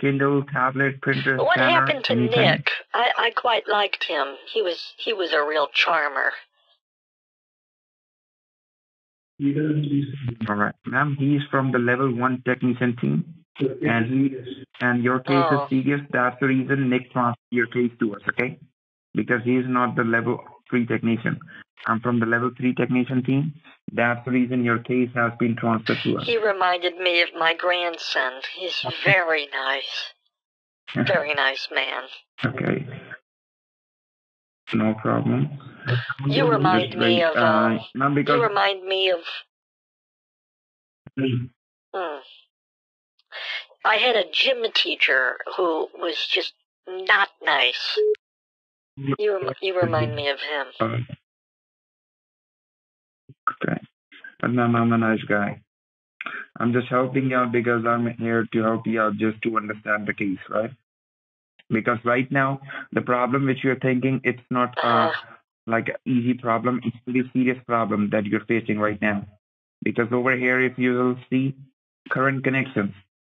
Kindle, tablet, printer, What scanner, happened to anything? Nick? I, I quite liked him. He was he was a real charmer. All right, ma'am. He's from the level one technician team, and he and your case Oh. is serious. That's the reason Nick transferred your case to us, okay? Because he's not the level three technician. I'm from the level three technician team. That's the reason your case has been transferred to us. He reminded me of my grandson. He's very nice. Very nice man. Okay. No problem. You remind me wait, of uh, um, ma'am, you remind me of hmm. I had a gym teacher who was just not nice. You rem- you remind me of him. Okay. But ma'am, I'm a nice guy. I'm just helping you out because I'm here to help you out just to understand the case, right? Because right now, the problem which you're thinking, it's not uh, Uh, like an easy problem. It's a really serious problem that you're facing right now. Because over here, if you will see current connections,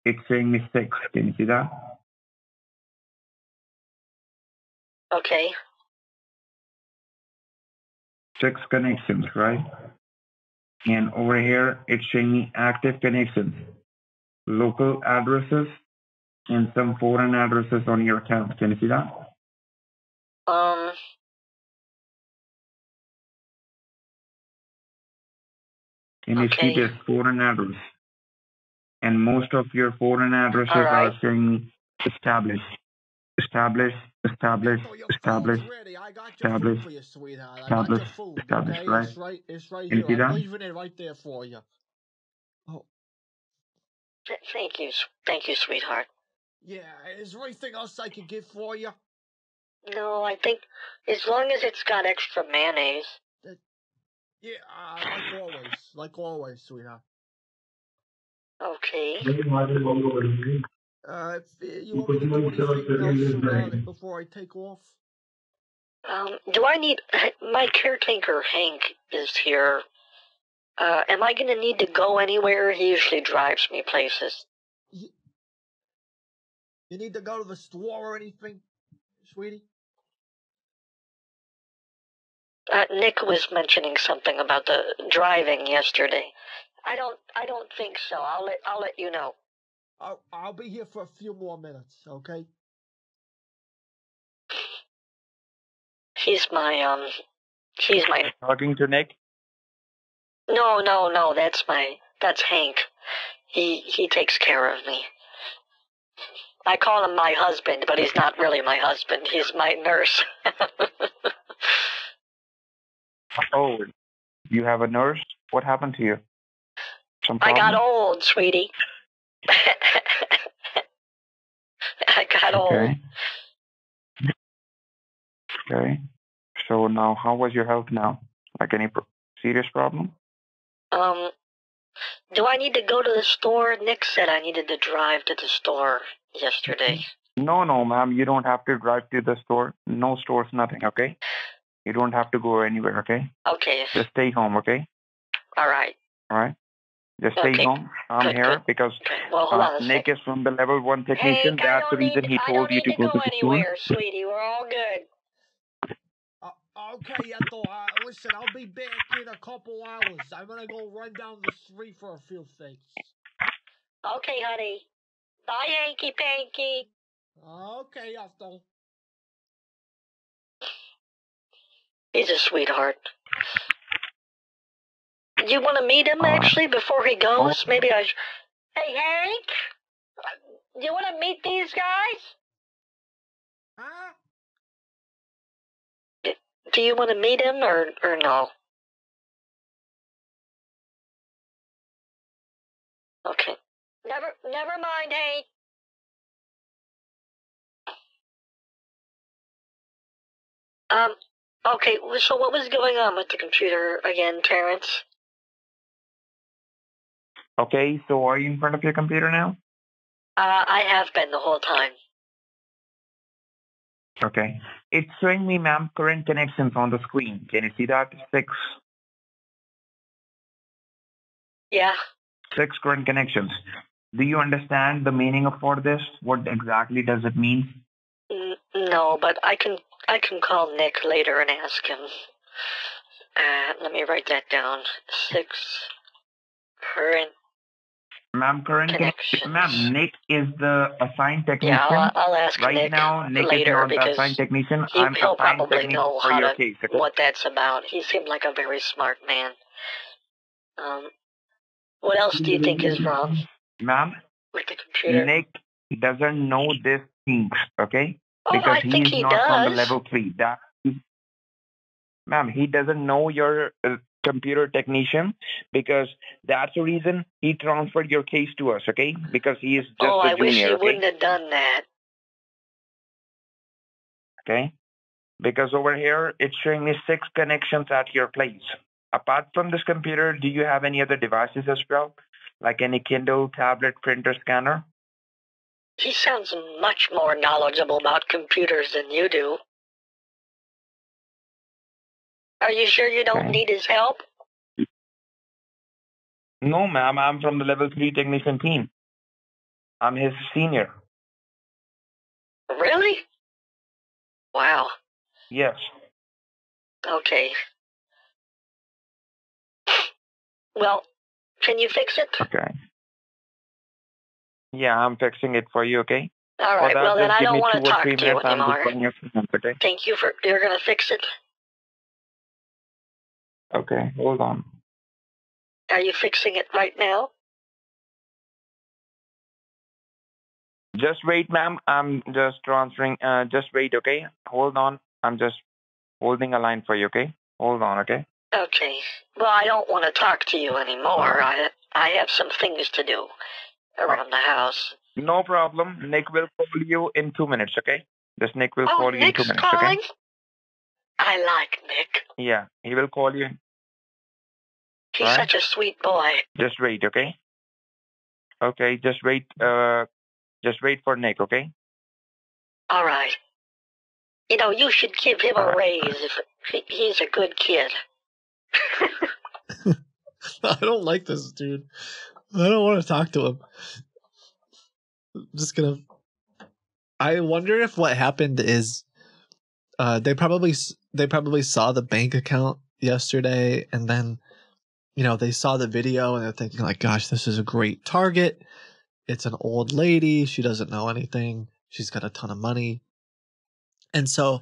it's saying me six. Can you see that? okay. Six connections, right? And over here, it's showing me active connections, local addresses, and some foreign addresses on your account. Can you see that? Um. Can you see Okay. this foreign address? And most of your foreign addresses All right. are saying Oh, you. I got your established, food. established, okay? right? It's right. It's right Can you here. I'm leaving it right there for you. th- Thank you, thank you, sweetheart. Yeah. Is there anything else I can get for you? No, I think as long as it's got extra mayonnaise. Yeah. Uh, like always. Like always, sweetheart. Okay. Uh, if uh, you want me to do anything else about before I take off? Um, do I need <laughs> my caretaker Hank is here? Uh, am I gonna need to go anywhere? He usually drives me places. You need to go to the store or anything, sweetie? Uh, Nick was mentioning something about the driving yesterday. I don't. I don't think so. I'll let. I'll let you know. I'll, I'll be here for a few more minutes, okay? He's my um. He's my. Talking to Nick. No, no, no. That's my. That's Hank. He he takes care of me. I call him my husband, but he's not really my husband. He's my nurse. <laughs> Oh, you have a nurse. What happened to you? Some I got old, sweetie. <laughs> I got old. Okay. Okay. So now, how was your health now? Like any serious problem? Um, do I need to go to the store? Nick said I needed to drive to the store yesterday. No, no, ma'am. You don't have to drive to the store. No stores, nothing. Okay. You don't have to go anywhere. Okay. Okay, Just stay home. Okay. all right. All right. Just stay Okay. home. I'm Good, here good. because Well, uh, Nick is from the level one technician. Hank, That's the reason need, he told you need to go to the store. anywhere, sweetie. We're all good. Uh, okay, Ethel, uh, listen, I'll be back in a couple hours. I'm gonna go run down the street for a few things. Okay, honey. Bye, Hanky Panky. Okay, Ethel. He's a sweetheart. Do you want to meet him Uh, actually before he goes? Maybe I. Sh- hey, Hank. Do you want to meet these guys? Huh? Do you want to meet him or or no? Okay. Never never mind, Hank. Um. Okay. So what was going on with the computer again, Terrence? Okay. So are you in front of your computer now? Uh, I have been the whole time. Okay. It's showing me, ma'am, current connections on the screen. Can you see that? Six. Yeah. Six current connections. Do you understand the meaning of for this? What exactly does it mean? N- no, but I can I can call Nick later and ask him. Uh, let me write that down. Six current. Ma'am, current connection. Ma'am, Nick is the assigned technician. Yeah, I'll, I'll ask right Nick now, Nick later is not the assigned technician. he- I'm he'll assigned probably technician know how to- case. Okay? what that's about. He seemed like a very smart man. Um, what else do you think is wrong Ma'am, with the computer? Nick doesn't know these things, okay? oh, because I he think is he not does. from the level three. That, ma'am, he doesn't know your uh, computer technician because that's the reason he transferred your case to us. Okay, because he is just oh, a I wish he okay? wouldn't have done that. okay, because over here it's showing me six connections at your place. Apart from this computer, do you have any other devices as well, like any Kindle, tablet, printer, scanner? He sounds much more knowledgeable about computers than you do. Are you sure you don't need his help? No, ma'am. I'm from the level three technician team. I'm his senior. Really? Wow. Yes. Okay. Well, can you fix it? Okay. Yeah, I'm fixing it for you, okay? All right. Well, then I don't want to talk to you minutes. I'm just anymore. calling your friends, okay? Thank you for. You're gonna fix it. Okay, hold on. Are you fixing it right now? Just wait, ma'am. I'm just transferring. Uh, just wait, okay? Hold on. I'm just holding a line for you, okay? Hold on, okay? Okay. Well, I don't want to talk to you anymore. I I have some things to do around the house. No problem. Nick will call you in two minutes, okay? Just Nick will Oh, call you in two minutes, calling. okay? I like Nick. Yeah, he will call you. He's Right. such a sweet boy. Just wait, okay? Okay, just wait. Uh, just wait for Nick, okay? All right. You know, you should give him a All right. raise if he's a good kid. <laughs> I don't like this dude. I don't want to talk to him. I'm just gonna. I wonder if what happened is, uh, they probably s- they probably saw the bank account yesterday, and then you know, they saw the video and they're thinking like, gosh, this is a great target. It's an old lady. She doesn't know anything. She's got a ton of money. And so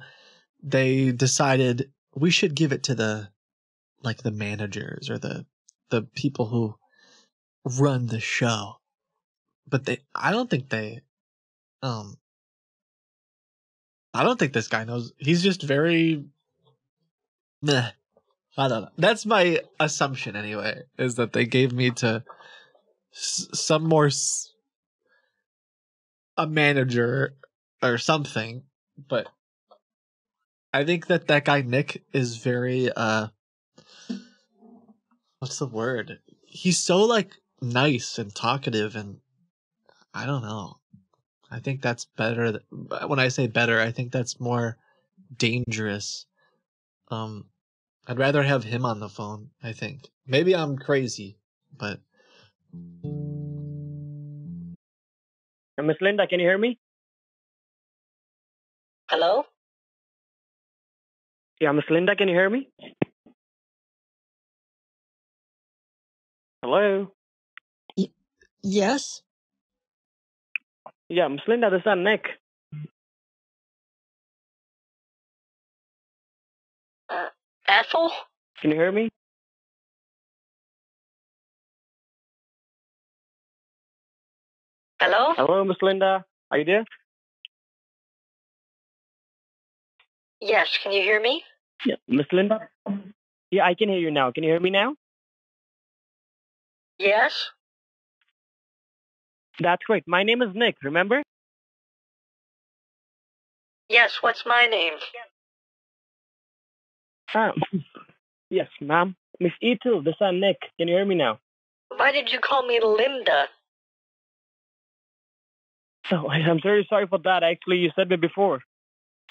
they decided we should give it to the like the managers or the the people who run the show. But they I don't think they um I don't think this guy knows. He's just very meh. I don't know. That's my assumption anyway, is that they gave me to s- some more s- a manager or something, but I think that that guy Nick is very uh what's the word? He's so like nice and talkative and I don't know. I think that's better when I say better, I think that's more dangerous. Um I'd rather have him on the phone, I think. Maybe I'm crazy, but Miss Linda, can you hear me? Hello? Yeah, Miss Linda, can you hear me? Hello? Yes? Yeah, Miss Linda, this is Nick. Ethel? Can you hear me? Hello? Hello, Miss Linda. Are you there? Yes, can you hear me? Yeah, Miss Linda. Yeah, I can hear you now. Can you hear me now? Yes? That's great. My name is Nick. Remember? Yes, what's my name? <laughs> Yes, ma'am. Miss Ethel, this is Nick. Can you hear me now? Why did you call me Linda? So <laughs> I'm very sorry for that. Actually, you said me before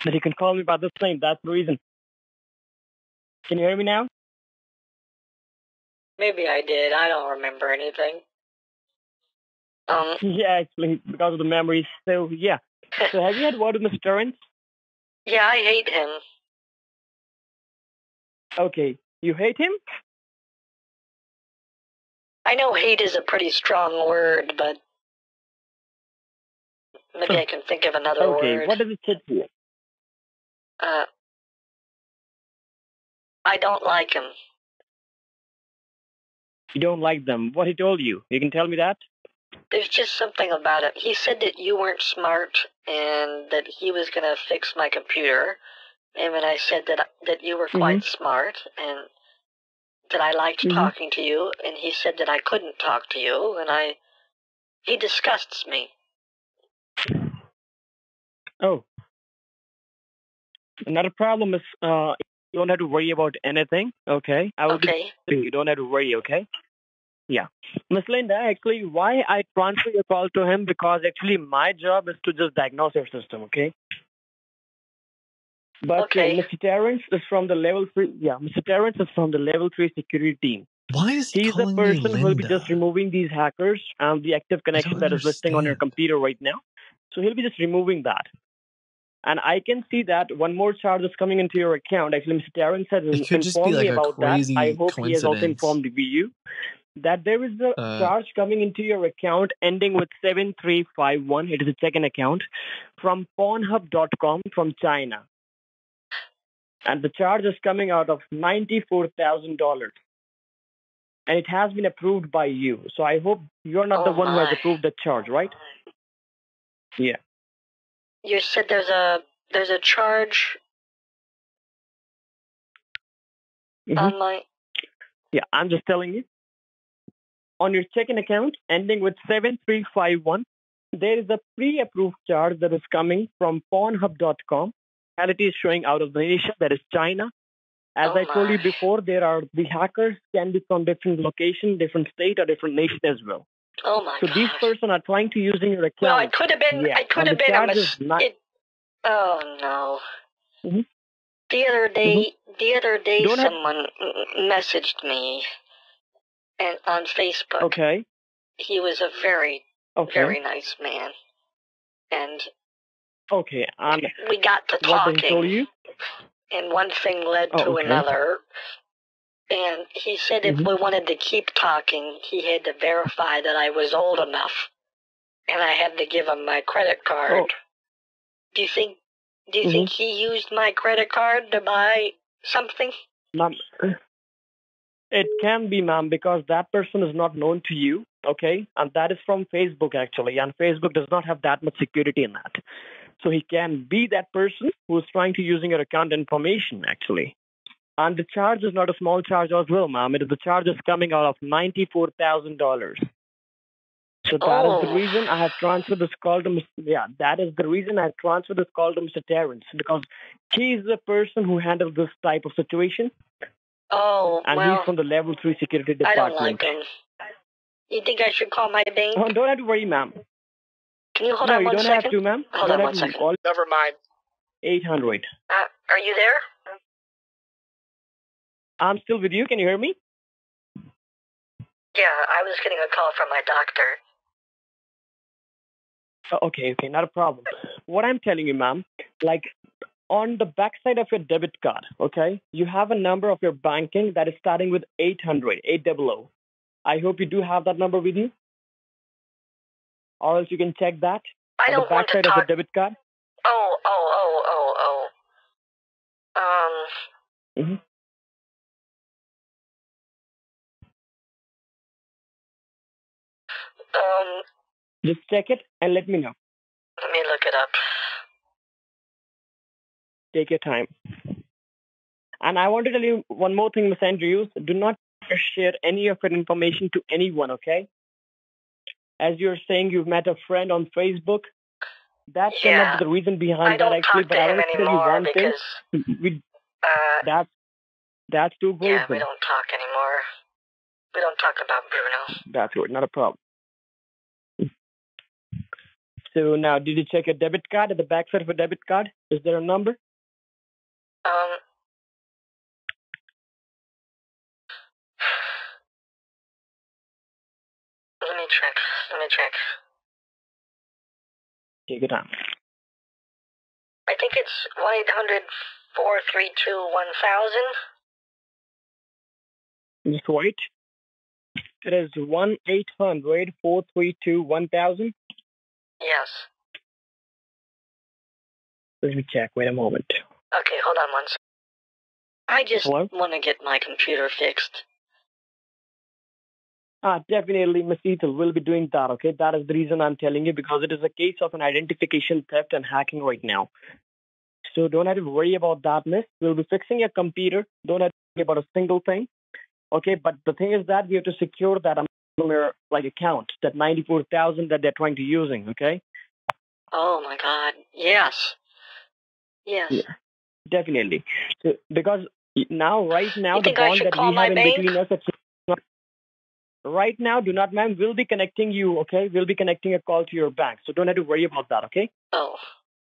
that you can call me by this name. That's the reason. Can you hear me now? Maybe I did. I don't remember anything. Um, <laughs> Yeah, actually, because of the memories. So yeah. So have you had word with Mr. Torrance? yeah, I hate him. Okay, you hate him? I know hate is a pretty strong word, but maybe I can think of another Okay, word. what does it say to you? Uh, I don't like him. You don't like them. What he told you? You can tell me that? There's just something about it. He said that you weren't smart and that he was going to fix my computer. And when I said that that you were quite smart and that I liked Mhm. talking to you, and he said that I couldn't talk to you, and I he disgusts me. Oh. Not a problem is uh you don't have to worry about anything, okay? I will Okay. you don't have to worry, okay? Yeah. Miss Linda, actually why I transfer your call to him because actually my job is to just diagnose your system, okay? But Okay. uh, Mr. Terrence is from the level three yeah, Mr. Terrence is from the level three security team. why is he He's the calling person me who will be just removing these hackers and the active connection don't that is listing on your computer right now. So he'll be just removing that. And I can see that one more charge is coming into your account. Actually, Mr. Terrence has It could just be informed me like a about that. I hope he has also informed you that there is a Uh, charge coming into your account ending with 7351. It is a checking account from Pornhub.com from China. And the charge is coming out of $94,000. And it has been approved by you. So I hope you're not the Oh, one who has approved the charge, right? Yeah. You said there's a there's a charge Mhm. on my Yeah, I'm just telling you. On your checking account ending with 7351, there is a pre-approved charge that is coming from Pornhub.com. It is showing out of the nation, that is China. As Oh I told you before, there are the hackers can be from different location, different state, or different nation as well. oh my So god. these person are trying to using your account. well, it could have been Yeah, it could and have been a not- it, Oh no. Mhm. The other day, the other day, Don't someone m- messaged me, and on Facebook, Okay. he was a very, Okay. very nice man, and Okay. And <laughs> we got to talking, and one thing led Oh, to okay. another, and he said if Mhm. we wanted to keep talking, he had to verify that I was old enough, and I had to give him my credit card. Oh. Do you think? Do you Mhm. think he used my credit card to buy something? Ma'am, it can be, ma'am, because that person is not known to you, okay? And that is from Facebook, actually. And Facebook does not have that much security in that. So he can be that person who is trying to using your account information, actually. And the charge is not a small charge as well, ma'am. It is the charge is coming out of $94,000. So that is the Oh. reason I have transferred this call to Mr. Yeah, that is the reason I have transferred this call to Mr. Terrence because he is the person who handles this type of situation Oh, and well, he's from the level three security department. I don't like him. You think I should call my bank? Oh, don't have to worry, ma'am. Can you hold no, on you one don't have to, ma'am. Hold don't on have one to. second. Call Never mind. 800. Uh, are you there? I'm still with you. Can you hear me? Yeah, I was getting a call from my doctor. Oh, okay, okay, not a problem. What I'm telling you, ma'am, like on the backside of your debit card, okay, you have a number of your banking that is starting with 800, 800. I hope you do have that number with you. Or else you can check that I on the don't want backside of the debit card. Oh, oh, oh, oh, oh. Um. Mhm. Um. Just check it and let me know. Let me look it up. Take your time. And I want to tell you one more thing, Miss Andrews. Do not share any of your information to anyone, okay? As you're saying you've met a friend on Facebook, that Yeah. cannot be the reason behind that actually, but I to tell you one thing. We, uh, that's that's too yeah, we don't talk anymore. We don't talk about Bruno. That's good, not a problem. So now, did you check your debit card at the backside of a debit card? Is there a number? Um. Let me check. Let me check. Take your time. I think it's one eight hundred four three two one thousand. Just wait. It is one eight hundred four three two one thousand. Yes. Let me check. Wait a moment. Okay, hold on one sec. I just want to get my computer fixed. Ah, definitely, Miss Ethel will be doing that. Okay, that is the reason I'm telling you because it is a case of an identification theft and hacking right now. So don't have to worry about that, Miss. We'll be fixing your computer. Don't have to worry about a single thing. Okay, but the thing is that we have to secure that like account, that ninety-four thousand that they're trying to using. Okay, Oh my god. Yes. Yes. Yeah. definitely. So because now, right now, You the bond that we have in bank? between us. Right now, do not, ma'am. We'll be connecting you. Okay, we'll be connecting a call to your bank. So don't have to worry about that. Okay. Oh,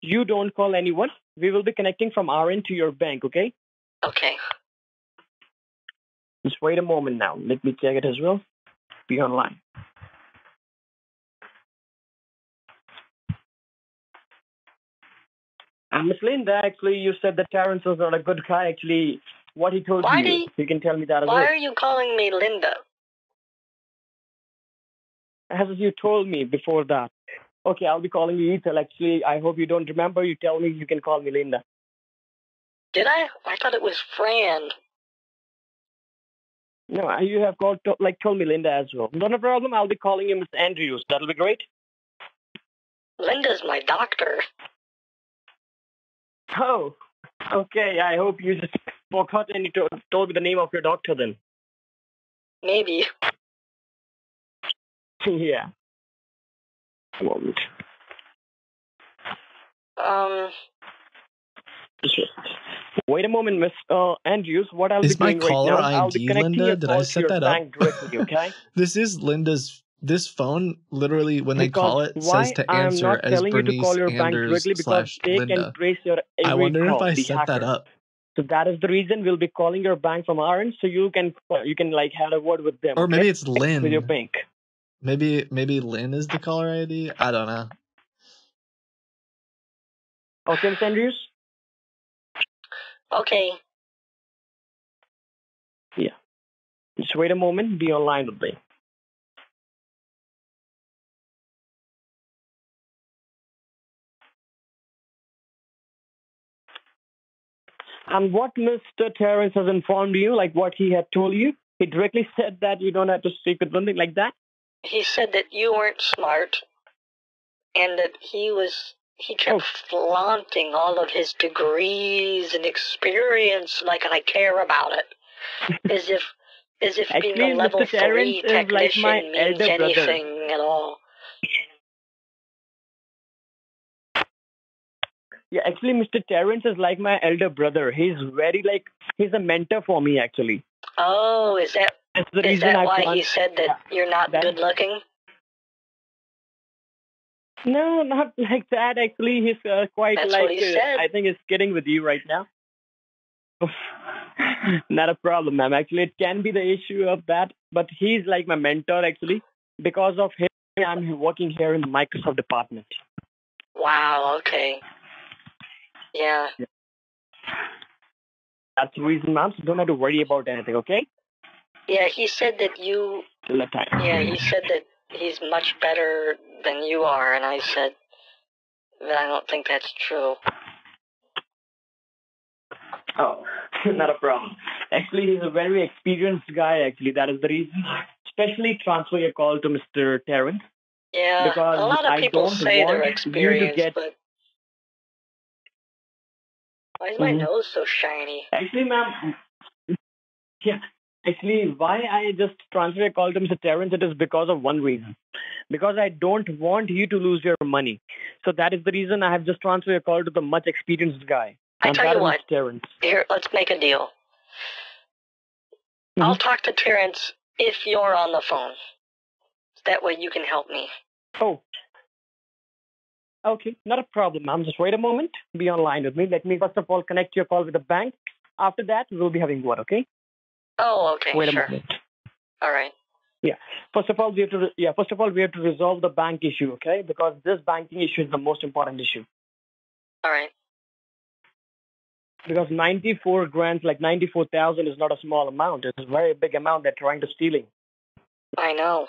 You don't call anyone. We will be connecting from our end to your bank, okay? okay. Just wait a moment now. Let me check it as well. Be online. And Miss Linda, actually, you said that Terrence was not a good guy. Actually, what he told Why you, do you- you can tell me that as Why well. are you calling me Linda? As you told me before that. Okay, I'll be calling you Ethel. Actually, I hope you don't remember. You tell me you can call me Linda. Did I? I thought it was Fran. No, you have called, like, told me Linda as well. Not a problem. I'll be calling you Miss Andrews. That'll be great. Linda's my doctor. Oh, okay. I hope you just forgot and you to- told me the name of your doctor then. Maybe. Yeah. A moment. Um. Wait. Wait a moment, Miss uh, Andrews. What I'll Is be my doing right caller now, I'll be ID, Linda? Did I set that up? directly, okay? <laughs> This is Linda's. This phone literally, when they call it, says to I'm answer not as telling you to Bernice call your bank Anders because slash they can Linda. trace your every I wonder call, if I the set that up. So that is the reason we'll be calling your bank from our end, so you can you can like have a word with them, Or okay? maybe it's with your bank. Maybe maybe Lynn is the caller ID. I don't know. Oh, okay, Miss Andrews. Okay. Yeah. Just wait a moment. Be online with me. And what Mr. Terrence has informed you, like what he had told you, he directly said that you don't have to speak with something like that. He said that you weren't smart and that he was he kept oh. flaunting all of his degrees and experience like I care about it. <laughs> As if as if being a level Mr. Three like technician my means elder brother. anything at all. Yeah, actually, Mr. Terrence is like my elder brother. He's very like he's a mentor for me. Actually, Oh, is that that's the is reason that I why he said that you're not that- good looking? No, not <laughs> like that. Actually, he's uh, quite That's like what he uh, said. I think he's kidding with you right now. <laughs> not a problem, ma'am. Actually, it can be the issue of that, but he's like my mentor. Actually, because of him, I'm working here in the Microsoft department. Wow, okay. Yeah. That's the reason, ma'am. So don't have to worry about anything. Okay? Yeah, he said that you Till the time. yeah, he said that he's much better than you are and I said that I don't think that's true. Oh, <laughs> not a problem. Actually, he's a very experienced guy. Actually, that is the reason. Especially transfer your call to Mr. Terrence. Yeah, Because a lot of I people don't say they're experienced, get- but why is my Mhm. nose so shiny? Actually, ma'am, yeah. Actually, why I just transfer a call to Mr. Terrence, it is because of one reason. Because I don't want you to lose your money. So that is the reason I have just transferred a call to the much experienced guy. I tell you what. Terrence. Here, let's make a deal. Mhm. I'll talk to Terrence if you're on the phone. That way you can help me. Oh. Okay, not a problem, ma'am. Just wait a moment. Be online with me. Let me first of all connect your call with the bank. After that, we'll be having one, okay? Oh, okay, wait sure. a moment. All right. First of all, we have to yeah. First of all, we have to resolve the bank issue, okay? Because this banking issue is the most important issue. All right. Because 94 grand, like 94,000, is not a small amount. It's a very big amount they're trying to stealing. I know.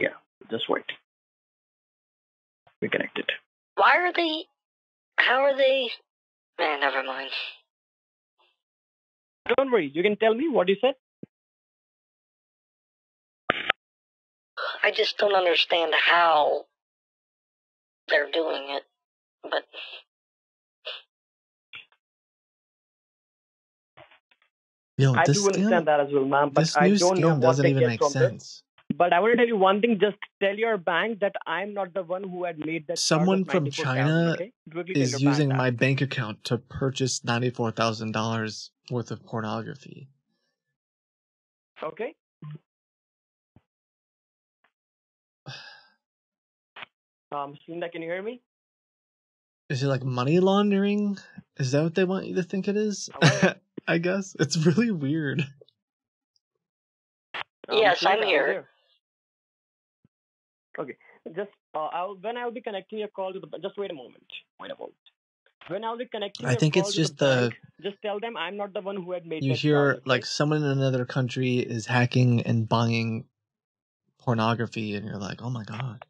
Yeah. Just wait. We connected. Why are they? How are they? Man, never mind. Don't worry. You can tell me what you said. I just don't understand how they're doing it. But Yo, I this do understand scam, that as well, ma'am. But I don't know scam what doesn't they even get make from this. sense. But I want to tell you one thing. Just tell your bank that I'm not the one who had made that. Someone from 94,000, China okay? Is your bank using that. my bank account to purchase ninety-four thousand dollars worth of pornography. Okay. <sighs> Um, Linda, can you hear me? Is it like money laundering? Is that what they want you to think it is? Hello? <laughs> I guess it's really weird. Um, Yes, I'm here. Okay, just uh, I'll when I'll be connecting your call to the. Just wait a moment. Wait a moment. When I'll be connecting, I think it's just the, the bank, just tell them I'm not the one who had made. you hear charge, like someone in another country is hacking and buying pornography, and you're like, oh my god.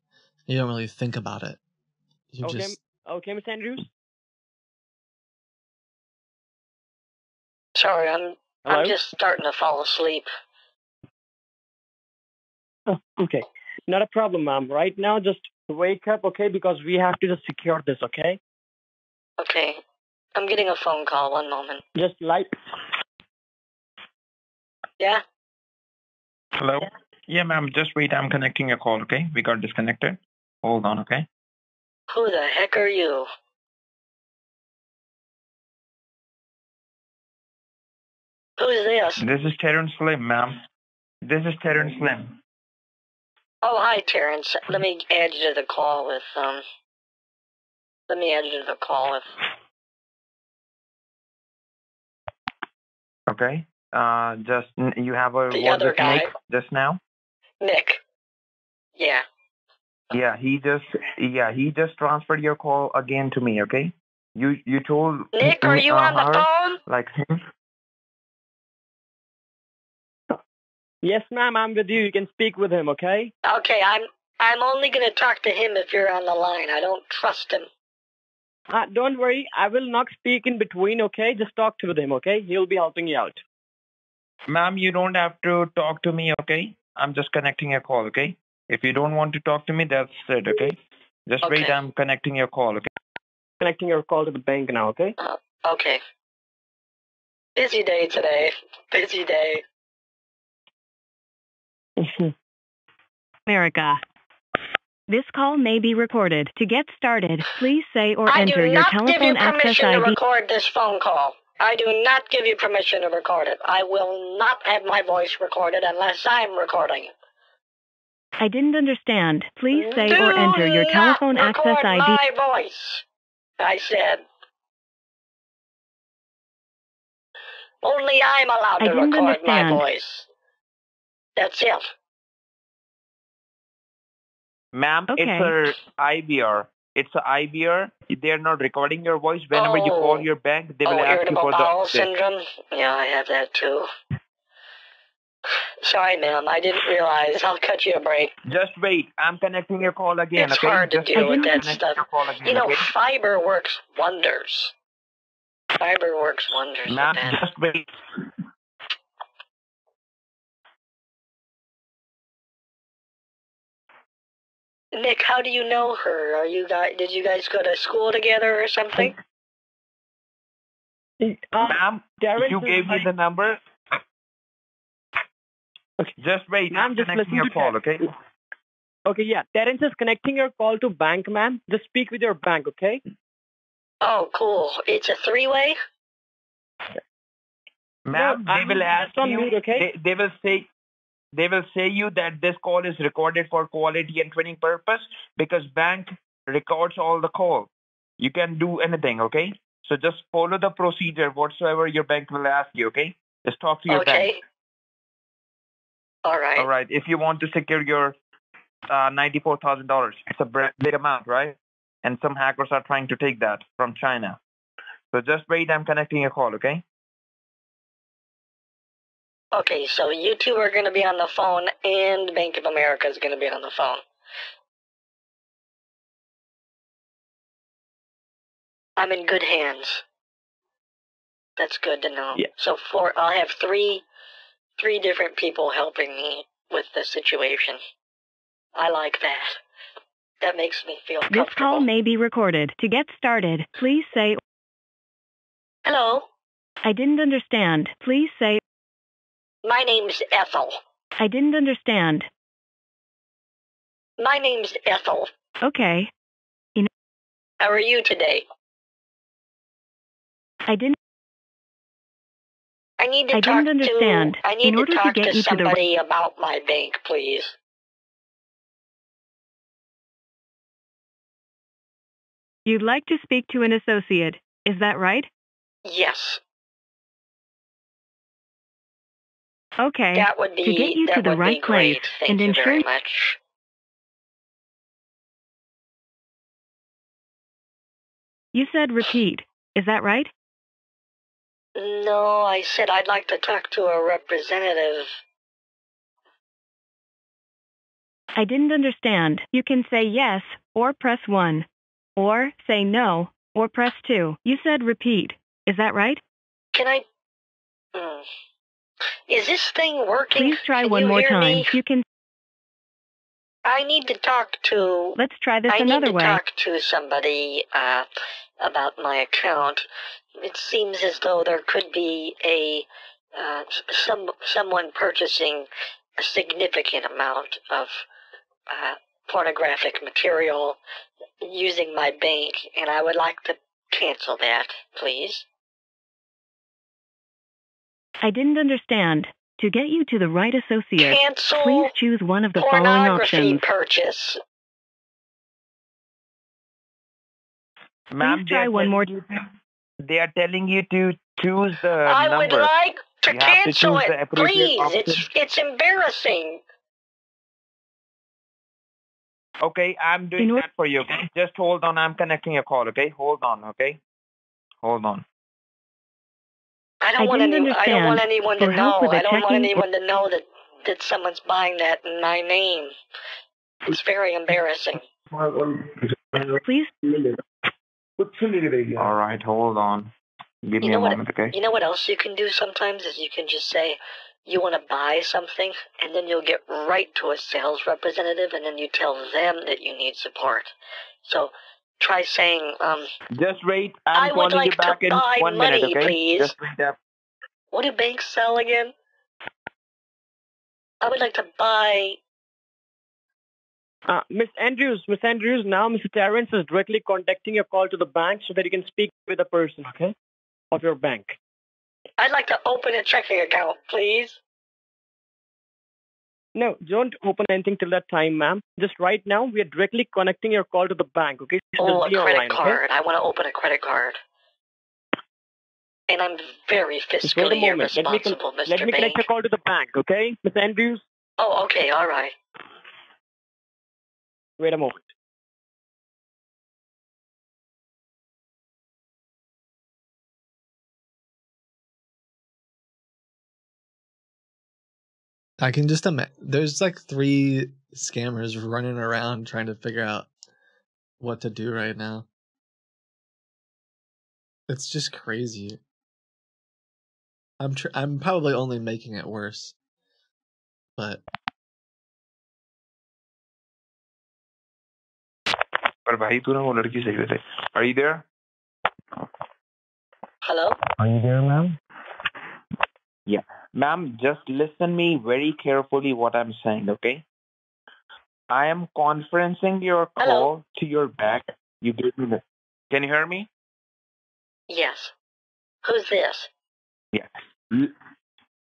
You don't really think about it. You Okay, just okay, Miss Andrews. sorry, I'm Hello. I'm just starting to fall asleep. Oh, okay, not a problem, ma'am. Right now, just wake up, okay? Because we have to just secure this, okay? Okay. I'm getting a phone call. One moment. Just like Yeah. Hello? Yeah, ma'am. Just wait. I'm connecting your call, okay? We got disconnected. Hold on, okay? Who the heck are you? Who's this? This is Terrence Lim, ma'am. This is Terrence Lim. Oh, hi, Terrence. Let me add you to the call with um. Let me add you to the call with. Okay? Uh, just, you have a The other with guy. Nick just now? Nick. Yeah. Yeah, he just, yeah, he just transferred your call again to me, okay? You, you told Nick, are you uh, on the her, phone? Like him? Yes, ma'am, I'm with you. You can speak with him, okay? Okay, I'm I'm only gonna talk to him if you're on the line. I don't trust him. Uh, don't worry. I will not speak in between, okay? Just talk to him, okay? He'll be helping you out. Ma'am, you don't have to talk to me, okay? I'm just connecting your call, okay? If you don't want to talk to me, that's it, okay? Just wait, I'm connecting your call, okay? Connecting your call to the bank now, okay? Okay. Busy day today. Busy day. America. This call may be recorded. To get started, please say or I enter your telephone access ID. I do not give you permission to record this phone call. I do not give you permission to record it. I will not have my voice recorded unless I'm recording it. I didn't understand. Please say Do or enter your not telephone access record ID. my voice. I said. Only I'm allowed I to record understand. my voice. That's it. Ma'am, Okay. it's a IVR. It's a IVR. They're not recording your voice. Whenever you Oh. call your bank, they will oh, ask you for bowel the. syndrome? Yeah, I have that too. Sorry, ma'am. I didn't realize. I'll cut you a break. Just wait. I'm connecting your call again, It's okay? hard to Just deal with that stuff. Again, You know, okay? fiber works wonders. Fiber works wonders Ma'am, just wait. Nick, how do you know her? Are you guys? Did you guys go to school together or something? Uh, Ma'am, Darren, you gave me the number. Okay. Just wait. Ma'am, I'm just connecting your to call, okay? Okay, yeah. Terence is connecting your call to bank, ma'am. Just speak with your bank, okay? Oh, cool. It's a three-way. Ma'am, No, they I'm will ask you. mute, okay? They, they will say. They will say you that this call is recorded for quality and training purpose because bank records all the call. You can do anything, okay? So just follow the procedure whatsoever your bank will ask you, okay? Just talk to your bank. Okay. All right. All right. If you want to secure your uh, ninety-four thousand dollars, it's a big amount, right? And some hackers are trying to take that from China. So just wait. I'm connecting a call, okay? Okay, so you two are going to be on the phone, and Bank of America is going to be on the phone. I'm in good hands. That's good to know. Yeah. So four, I'll have three, three different people helping me with the situation. I like that. That makes me feel This call may be recorded. To get started, please say Hello, I didn't understand. Please say my name's Ethel. I didn't understand. My name's Ethel. Okay. How are you today? I didn't I need to I talk didn't understand. to. I need In to order to talk get to you to the- somebody about my bank, please. You'd like to speak to an associate. Is that right? Yes, Okay. that would be To get you to the right place Thank and you ensure- much. You said repeat. Is that right? No, I said I'd like to talk to a representative. I didn't understand. You can say yes or press 1. Or say no or press 2. You said repeat. Is that right? Can I? Hmm. Is this thing working? Please try Can one more time. me? You can I need to talk to. Let's try this I need to way. talk to somebody uh, about my account. It seems as though there could be a uh, some someone purchasing a significant amount of uh, pornographic material using my bank, and I would like to cancel that, please. I didn't understand. To get you to the right associate, Cancel please choose one of the following pornography options. purchase. Ma'am, Please they try are one telling more- you to- They are telling you to choose the I would number. like to You have to cancel it, please. option. It's it's embarrassing. Okay, I'm doing In or- that for you. Okay, just hold on. I'm connecting your call. Okay, hold on. Okay, hold on. I don't I want didn't I don't want anyone to know. I don't want anyone to know that that someone's buying that in my name. It's very embarrassing. Please All right, hold on. Give You me a what- moment, okay? You know what else you can do sometimes is you can just say you want to buy something and then you'll get right to a sales representative and then you tell them that you need support. So try saying, um, Just wait. I'm I would calling you like to back in buy one money, minute, okay? please. Just wait up. what do banks sell again? I would like to buy Uh, Miss Andrews, Miss Andrews, now Mr. Terrence is directly contacting your call to the bank so that you can speak with a person, okay, of your bank. I'd like to open a checking account, please. No, don't open anything till that time, ma'am. Just right now, we are directly connecting your call to the bank, okay? So Oh, a credit online, okay? card. I want to open a credit card. And I'm very Just wait a fiscally moment. Let me, con- irresponsible, Mr. let me connect your call to the bank, okay, Miss Andrews? Oh, okay, all right. Wait a moment. I can just imagine. There's like three scammers running around trying to figure out what to do right now. It's just crazy. I'm tr- I'm probably only making it worse. But पर भाई तू ना वो लड़की सही थे Are you there? Hello? Are you there, ma'am? Yeah. Ma'am, just listen me very carefully what I'm saying, okay? I am conferencing your call Hello? to your back. You gave me the... Can you hear me? Yes. Who's this? L-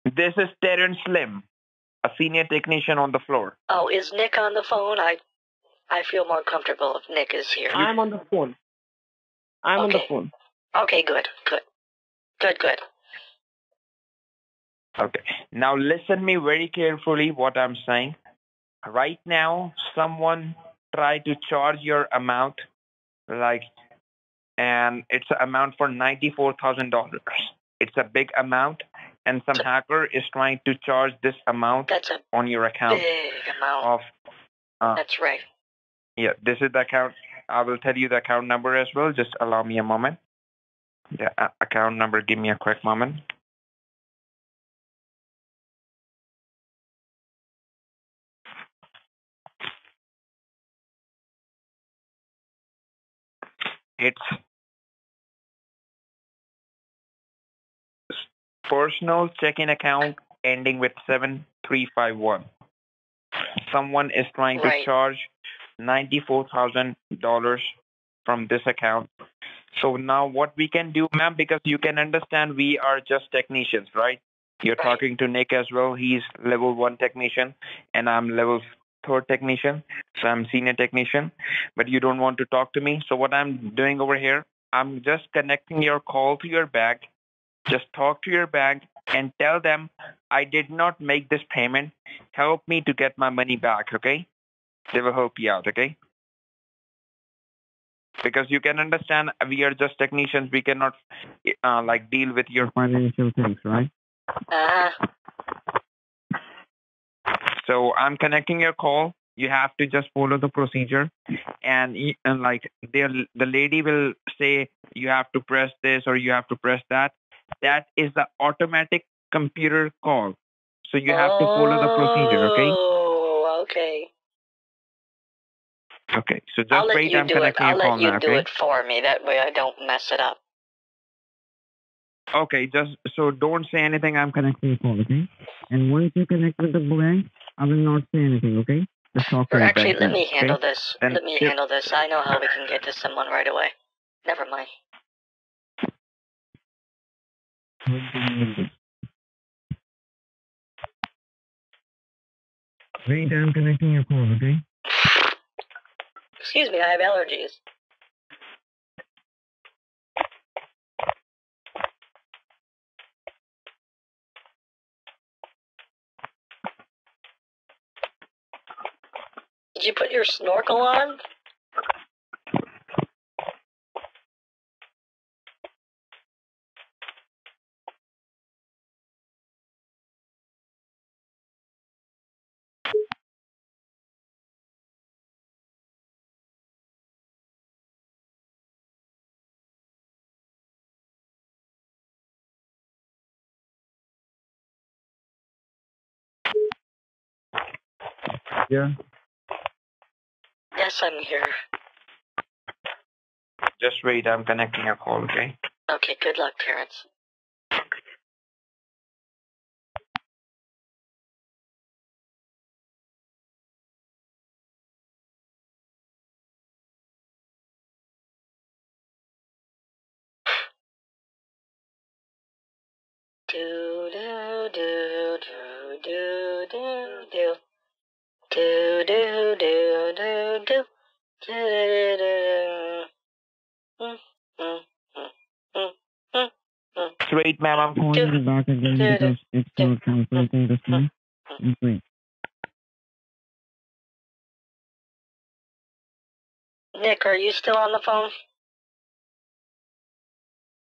This is Terrence Lim, a senior technician on the floor. Oh, is Nick on the phone? I I feel more comfortable if Nick is here. I'm on the phone. I'm on the Okay. phone. Okay, good, good. Good, good. Okay. Now listen me very carefully what I'm saying. Right now, someone tried to charge your amount, like, and it's an amount for ninety-four thousand dollars. It's a big amount, and some hacker is trying to charge this amount on your account big amount. of. Uh, That's right. yeah, this is the account. I will tell you the account number as well. Just allow me a moment. The uh, account number. Give me a quick moment. It's personal checking account ending with 7351. Someone is trying to charge $94,000 from this account. So now what we can do, ma'am, because you can understand we are just technicians, right? You're Right. talking to Nick as well. He's level one technician and I'm level third technician. So I'm senior technician, but you don't want to talk to me. So what I'm doing over here, I'm just connecting your call to your bank. Just talk to your bank and tell them I did not make this payment. Help me to get my money back, okay? They will help you out, okay? Because you can understand we are just technicians. We cannot uh, like deal with your financial things, right? Uh, So I'm connecting your call. You have to just follow the procedure, and, and like the the lady will say you have to press this or you have to press that. That is the automatic computer call. So you have to follow the procedure. Okay. Oh, okay. Okay. So just I'll let wait. you I'm do it. I'll your call let you now. do Okay. it for me. That way I don't mess it up. Okay. Just so don't say anything. I'm connecting your call. Okay. And once you connect with the bank, I will not say anything. Okay. Just talk Or actually, let me okay? handle this. And let me if- handle this. I know how we can get to someone right away. Never mind. Wait, I'm connecting your call. Okay. <sighs> Excuse me, I have allergies. Did you put your snorkel on? Yeah. Here. Just wait. I'm connecting your call. Okay. Okay, good luck, Terrence. Wait, ma'am. I'm calling Do- you back again do- because it's do- not calculating the phone. Just wait. Nick, are you still on the phone?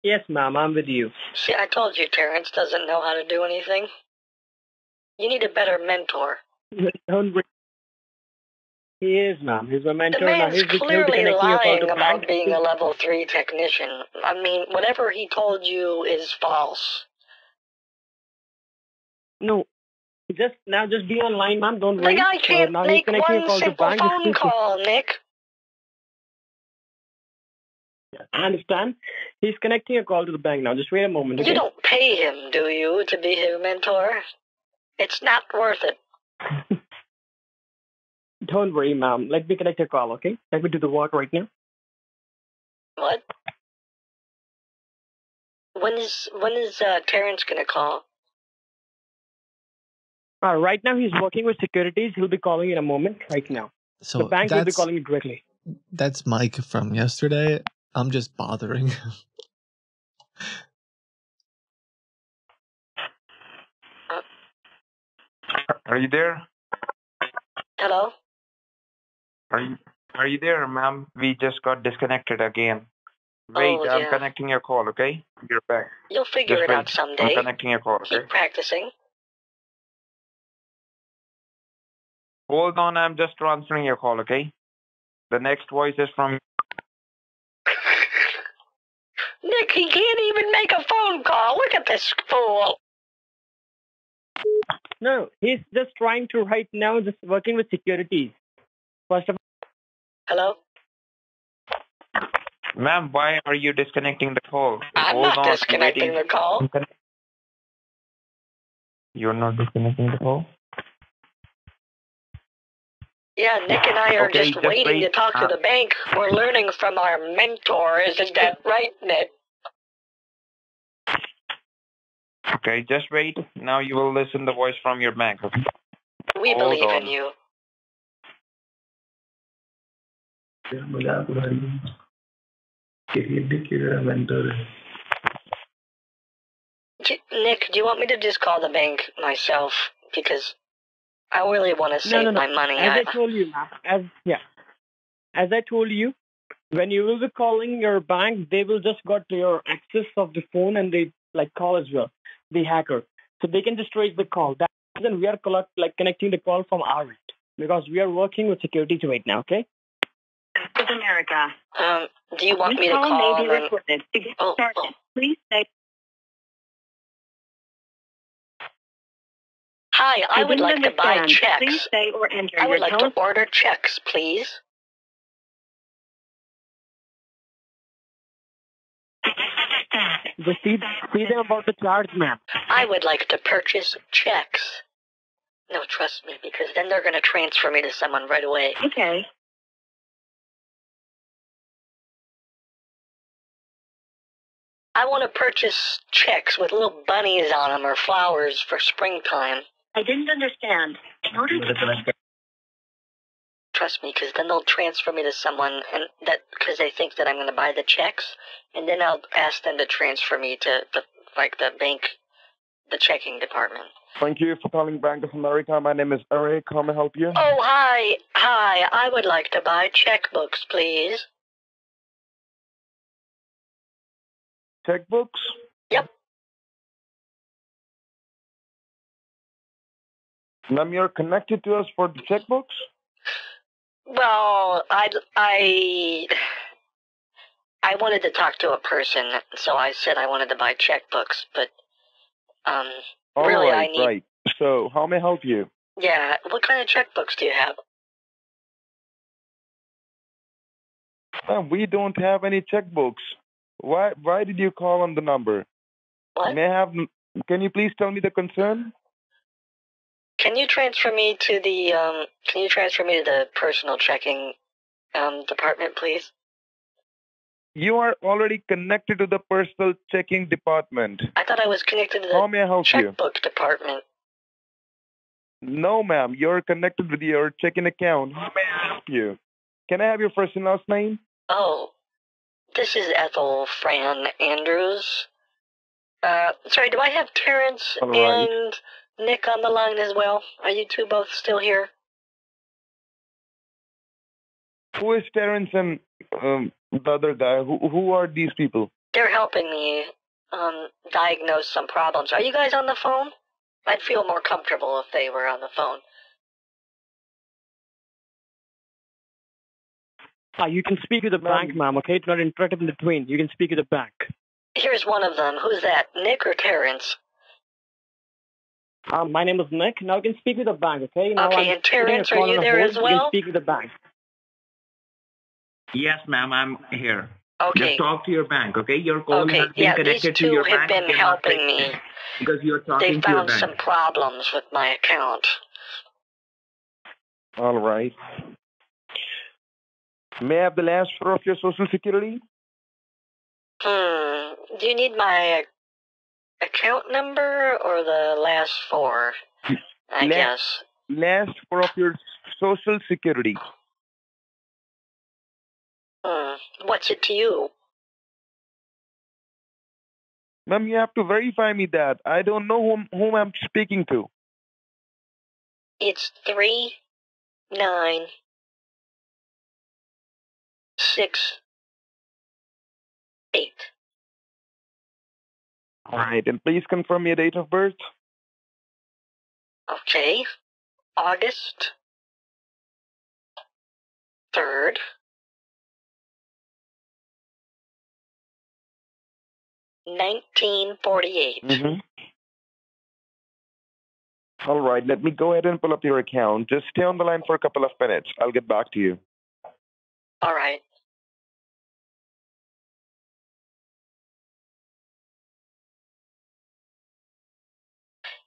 Yes, ma'am, I'm with you. See, I told you Terrence doesn't know how to do anything. You need a better mentor. <laughs> He is, ma'am. He's my mentor. The now man's he's clearly connecting your call lying about being a level 3 technician. I mean, whatever he told you is false. No. Just now, just be online, ma'am. Don't The worry. guy Uh, can't now make one simple phone call, Nick. I understand. He's connecting a call to the bank now. Just wait a moment. Okay? You don't pay him, do you, to be his mentor? It's not worth it. <laughs> Don't worry, ma'am. Let me connect your call, okay? Let me do the work right now. What? When is when is uh, Terrence gonna call? Uh, right now, he's working with securities. He'll be calling in a moment. Right now, So the bank will be calling you directly. that's Mike from yesterday. I'm just bothering. <laughs> Are you there? Hello. Are you Are you there, ma'am? We just got disconnected again. Wait, Oh, I'm connecting your call. Okay. You're back. You'll figure Just it wait. out someday. I'm connecting your call. Okay. Keep practicing. Hold on. I'm just transferring your call. Okay. The next voice is from <laughs> Nick, he can't even make a phone call. Look at this fool. No, he's just trying to right now, just working with securities. First of Hello. Ma'am, why are you disconnecting the call? I'm Hold not on, disconnecting the call. You're not disconnecting the call? Yeah, Nick and I are Okay, just, just waiting to wait. talk to Uh, the bank. We're learning from our mentor. Isn't that right, Nick? Okay, just wait. Now you will listen the voice from your bank. We Hold believe in on. you. J- Nick, do you want me to just call the bank myself? Because I really want to No, save no, no. my money. As I I, told you, as yeah, as I told you, when you will be calling your bank, they will just got your access of the phone and they like call as well, the hacker, so they can just trace the call. That then we are collect, like connecting the call from our end because we are working with security right now. Okay. This is America. um, do you want This me to call call may be them? recorded. To get Oh, started, oh. please say. Hi, I, would didn't like to buy understand. Please checks. say or enter I your would like to order checks, please. Just see, see them about the charge, ma'am. I would like to purchase checks. No, trust me, because then they're going to transfer me to someone right away. Okay. I want to purchase checks with little bunnies on them or flowers for springtime. I didn't understand. In order to Trust me, because then they'll transfer me to someone, and that because they think that I'm going to buy the checks, and then I'll ask them to transfer me to the like the bank, the checking department. Thank you for calling Bank of America. My name is Eric. How may I help you? Oh, hi, hi. I would like to buy checkbooks, please. Checkbooks? Yep. Ma'am, you're connected to us for the checkbooks? Well, I I I wanted to talk to a person, so I said I wanted to buy checkbooks, but um, All Really, I need- right. So, how may I help you? Yeah, what kind of checkbooks do you have? Ma'am, we don't have any checkbooks. Why why did you call on the number? What? May I have can you please tell me the concern? Can you transfer me to the um can you transfer me to the personal checking um department please? You are already connected to the personal checking department. I thought I was connected to How the may I help you? checkbook department. No, ma'am. You're connected with your checking account. How may I help you? Can I have your first and last name? Oh. This is Ethel Fran Andrews. Uh sorry, do I have Terrence right. and Nick on the line as well? Are you two both still here? Who is Terrence and um, the other guy? Who who are these people? They're helping me um diagnose some problems. Are you guys on the phone? I'd feel more comfortable if they were on the phone. Ah, you can speak with the bank, ma'am, okay? It's not interrupted in between. You can speak with the bank. Here's one of them. Who's that? Nick or Terrence? Uh, my name is Nick. Now you can speak with the bank, okay? Now Okay, I'm and Terrence, are you there hold. as You can speak with the bank. Yes, ma'am, I'm here. Okay. Just talk to your bank, okay? Your call Okay, has been yeah, these connected to two your have bank. been You cannot helping me. Because you're They talking to your bank. They found some problems with my account. All right. May I have the last four of your social security? Hmm. Do you need my account number or the last four? I La- guess. Last four of your social security. Hmm. What's it to you? Ma'am, you have to verify me that. I don't know whom whom I'm speaking to. It's three nine six eight. All right, and please confirm your date of birth. Okay. August third. Nineteen forty-eight. Mm-hmm. All right, let me go ahead and pull up your account. Just stay on the line for a couple of minutes. I'll get back to you. All right.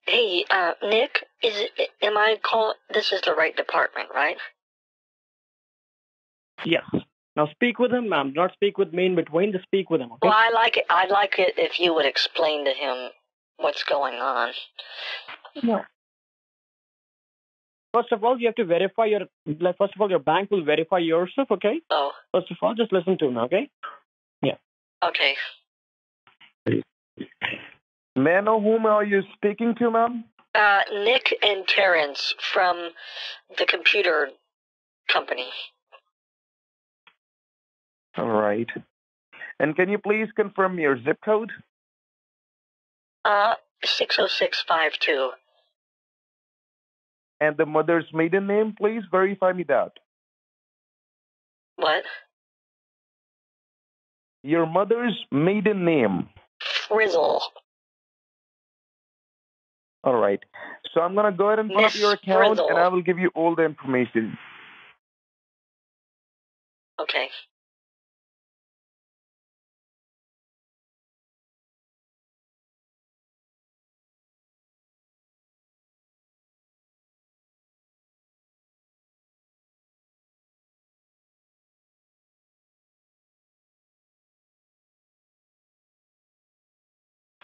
Hey, uh, Nick, is it, am I call? This is the right department, right? Yes. Now speak with him, ma'am. Do not speak with me in between. Just speak with him, okay? Well, I like it. I'd like it if you would explain to him what's going on. No. First of all, you have to verify your. like, First of all, your bank will verify yourself. okay? Oh, First of all, just listen to me, okay? Yeah. Okay. May I know whom are you speaking to, ma'am? Uh, Nick and Terrence from the computer company. All right. And can you please confirm your zip code? Uh, six oh six five two. And the mother's maiden name, please verify me that. What? Your mother's maiden name. Frizzle. All right. So I'm going to go ahead and pull up your account and I will give you all the information. Okay.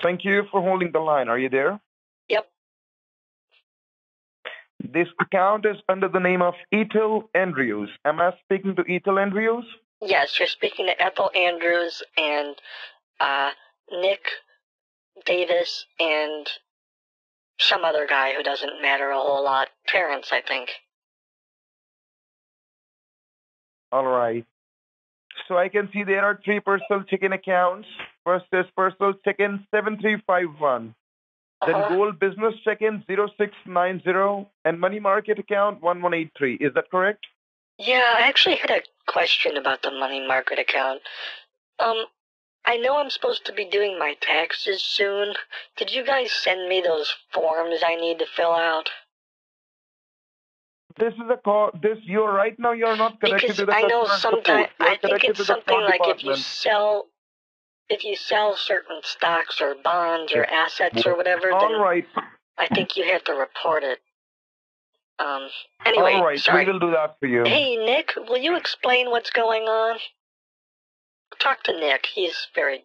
Thank you for holding the line. Are you there? This account is under the name of Ethel Andrews. Am I speaking to Ethel Andrews? Yes, you're speaking to Ethel Andrews and uh, Nick Davis and some other guy who doesn't matter a whole lot. Terrence, I think. All right. So I can see there are three personal chicken accounts. First is personal chicken 7351. Then Uh-huh. gold business check-in 0690 and money market account 1183. Is that correct? Yeah, I actually had a question about the money market account. Um, I know I'm supposed to be doing my taxes soon. Did you guys send me those forms I need to fill out? This is a call. This you're right now. You're not connected Because to the I know sometimes I think it's something like if you sell if you sell certain stocks or bonds or assets or whatever, All then right. I think you have to report it. Um. Anyway, All right. sorry. We will do that for you. Hey, Nick, will you explain what's going on? Talk to Nick. He's very,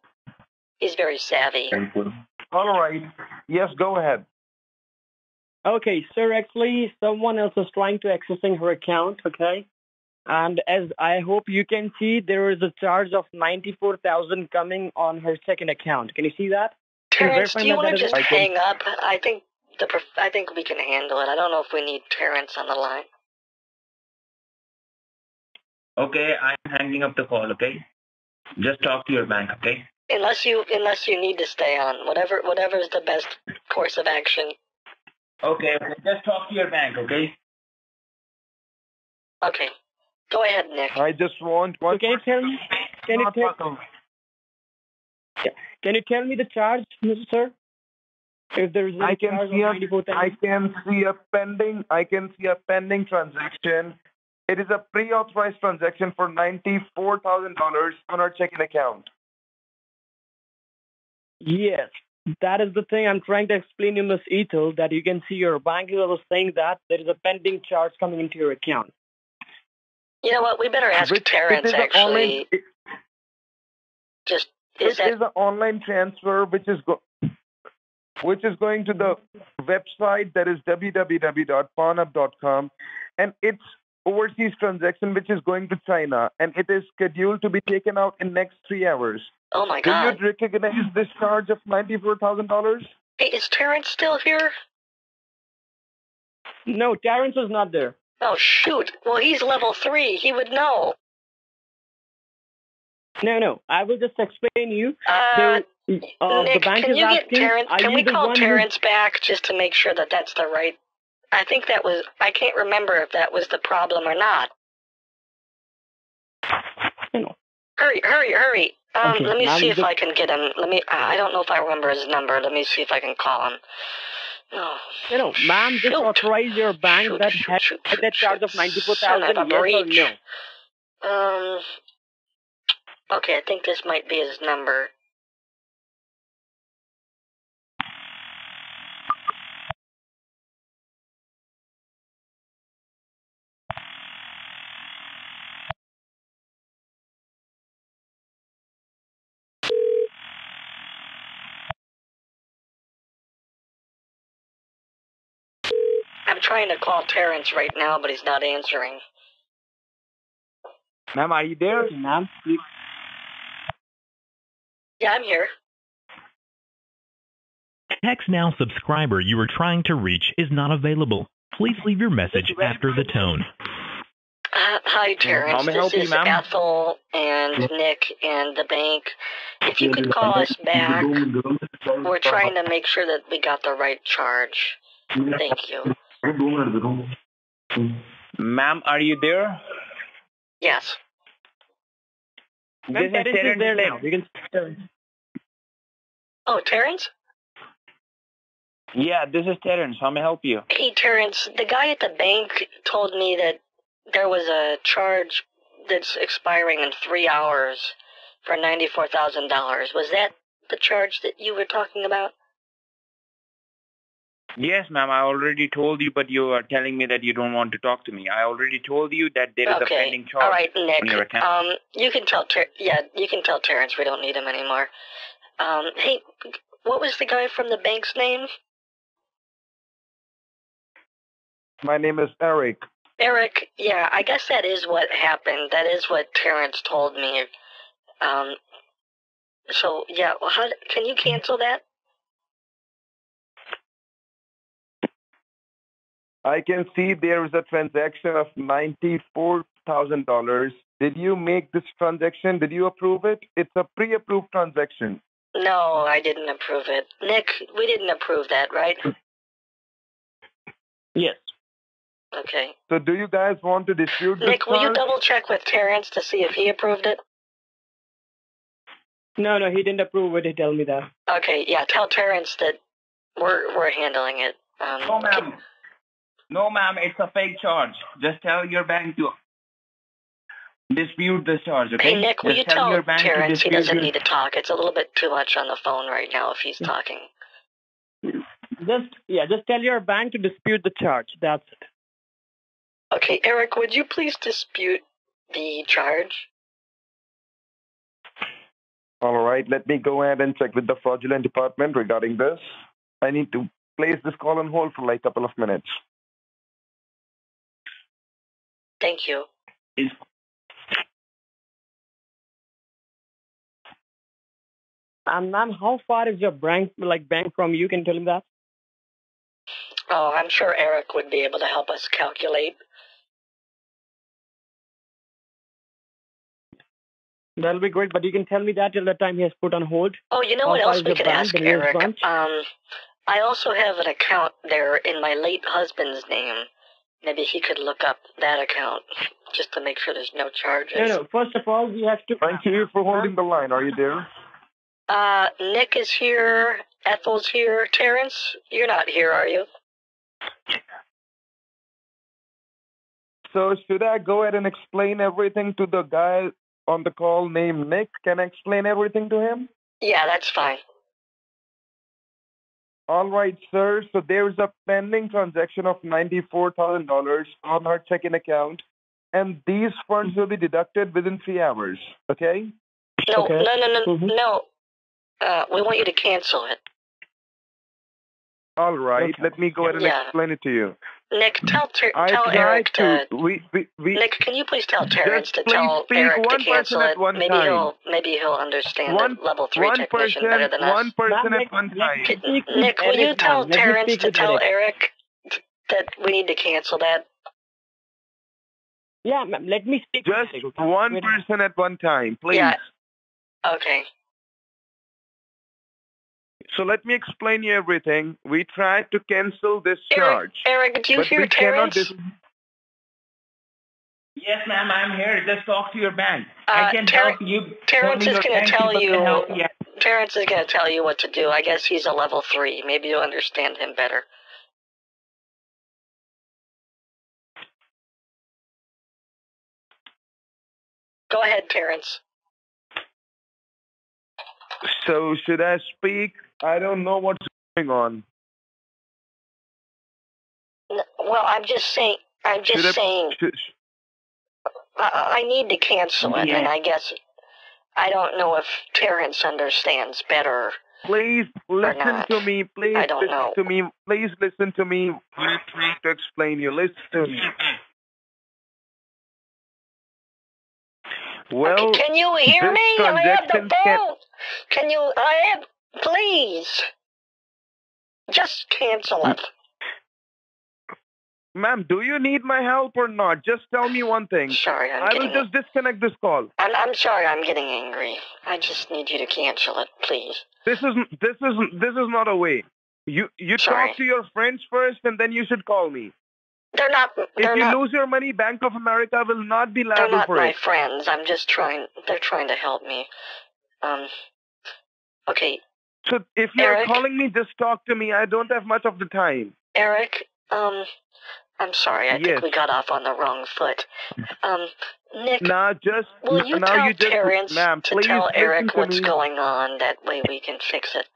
he's very savvy. All right. Yes. Go ahead. Okay, sir, actually, someone else is trying to accessing her account, okay? And as I hope you can see, there is a charge of 94000 coming on her second account. Can you see that? Can Terrence, do you want to just I can- hang up? I think the prof- I think we can handle it. I don't know if we need Terrence on the line. Okay, I'm hanging up the call, okay? Just talk to your bank, okay? Unless you unless you need to stay on, whatever whatever is the best course of action. Okay, okay, just talk to your bank, okay? Okay, go ahead, Nick. I just want So one. can you tell me, can you tell, can you tell me the charge, Mr. Sir? If there is any I can see of a, 94000 I can see a pending. I can see a pending transaction. It is a pre-authorized transaction for ninety-four thousand dollars on our checking account. Yes, that is the thing I'm trying to explain to Ms. Ethel that you can see your bank is also saying that there is a pending charge coming into your account. You know what? We better ask Which- Terrence. it is Actually, online, it, just is it that is an online transfer which is go, which is going to the website that is www.pawnup.com and it's overseas transaction which is going to China and it is scheduled to be taken out in next three hours. oh my Do god. you recognize this charge of ninety-four thousand dollars? Hey, is Terrence still here? No, Terrence is not there. Oh shoot. Well, he's level three. He would know. No, no. I will just explain you. Uh, So, uh, Nick, can you get asking, Terrence? Can we call one who- Terrence back just to make sure that that's the right? I think that was. I can't remember if that was the problem or not. You know, Hurry, hurry, hurry! Um, Okay, let me see if just- I can get him. Let me. I don't know if I remember his number. Let me see if I can call him. Oh, you know, ma'am, just authorize your bank Shoot, that shoot, has shoot, that charge of shoot. ninety-four Son of a Yes or no? Um. Okay, I think this might be his number. I'm trying to call Terrence right now, but he's not answering. Ma'am, are you there? Ma'am, please. Yeah, I'm here. TextNow subscriber you are trying to reach is not available. Please leave your message after the tone. Uh, hi, Terrence. how may I this help you, is? Ethel and Nick and the bank. If you could call us back, we're trying to make sure that we got the right charge. Thank you. Ma'am, are you there? Yes. Ma'am, This is Terrence is there Nick. now. You can Terrence. Oh, Terrence? Yeah, this is Terrence. How may I help you? Hey, Terrence. The guy at the bank told me that there was a charge that's expiring in three hours for $94,000. Was that the charge that you were talking about? Yes, ma'am, I already told you, but you are telling me that you don't want to talk to me. I already told you that there is a pending charge. All right, Nick. on your account. Um, you can tell Ter- yeah, you can tell Terrence we don't need him anymore. Um, hey, what was the guy from the bank's name? My name is Eric. Eric. Yeah, I guess that is what happened. That is what Terrence told me. Um, so yeah, well, how can you cancel that? I can see there is a transaction of ninety-four thousand dollars. Did you make this transaction? Did you approve it? It's a pre-approved transaction. No, I didn't approve it. Nick, we didn't approve that, right? Yes. Okay. So do you guys want to dispute this Nick, will you double check with Terrence to see if he approved it? No, no, he didn't approve it. He tell me that. Okay, yeah, tell Terrence that we're we're handling it. Um, No, ma'am. No, ma'am, it's a fake charge. Just tell your bank to dispute this charge, okay? Hey, Nick, will Just you tell your tell bank to Terrence he doesn't your- need to talk? It's a little bit too much on the phone right now if he's talking. Just yeah, just tell your bank to dispute the charge. That's it. Okay, Eric, would you please dispute the charge? All right, let me go ahead and check with the fraudulent department regarding this. I need to place this call on hold for like a couple of minutes. Thank you. And ma'am, how far is your bank like bank from you? Can you tell him that? Oh, I'm sure Eric would be able to help us calculate. That'll be great, but you can tell me that till the time he has put on hold. Oh, you know How what else we your could ask the Eric? Um, I also have an account there in my late husband's name. Maybe he could look up that account <laughs> just to make sure there's no charges. No, no. First of all, we have to. Thank you for holding the line. Are you there? Uh, Nick is here. Ethel's here. Terrence, you're not here, are you? So should I go ahead and explain everything to the guy on the call named Nick? Can I explain everything to him? Yeah, that's fine. All right, sir. So there's a pending transaction of $94,000 on our checking account, and these funds will be deducted within three hours. Okay? No, Okay. no, no, no, Mhm. no. Uh, we want you to cancel it. All right. Okay. Let me go ahead and Yeah. explain it to you. Nick, tell Ter- I tell tried Eric to. to. We, we, we, Nick, can you please tell Terrence to tell speak Eric one to cancel person at it? one maybe time. he'll maybe he'll understand One- the level three one technician person, better than us. one person Ma'am, at one time. let- Can- Nick, will you tell ma'am. Let me Terrence to tell Eric. Eric that we need to cancel that? Yeah, ma'am. Let me speak. Just one Wait a minute. person at one time, please. Yeah. Okay. So let me explain you everything. We tried to cancel this Eric, charge. Eric, do you but hear we cannot Terrence? dis- Yes, ma'am, I'm here. Just talk to your bank. Uh, I can Ter- help you. Terrence Only is your gonna tell you- Can help you. Terrence is going to tell you what to do. I guess he's a level three. Maybe you'll understand him better. Go ahead, Terrence. So should I speak? I don't know what's going on. N- Well, I'm just saying. I'm just Should I- saying. Should, I, I need to cancel it, Yeah. and I guess I don't know if Terrence understands better. please listen to me. Please I don't listen know. to me. Please listen to me. I'm trying to explain you. Listen to me. Well, okay, can you hear me? I have the phone. Can you? I have. Please. Just cancel it. ma'am, do you need my help or not? Just tell me one thing. Sorry, I'm I will just disconnect this call. I'm, I'm sorry, I'm getting angry. I just need you to cancel it, please. This is this is this is not a way. You you Sorry. talk to your friends first, and then you should call me. They're not. If They're you not. lose your money, Bank of America will not be liable They're not for my it. friends. I'm just trying. They're trying to help me. Um. Okay, So if you're Eric? calling me, just talk to me. I don't have much of the time. Eric. Um. I'm sorry. I Yes. think we got off on the wrong foot. Um. Nick, Now just will you now tell you just Terrence ma'am, to tell Eric to what's me. going on? That way we can fix it.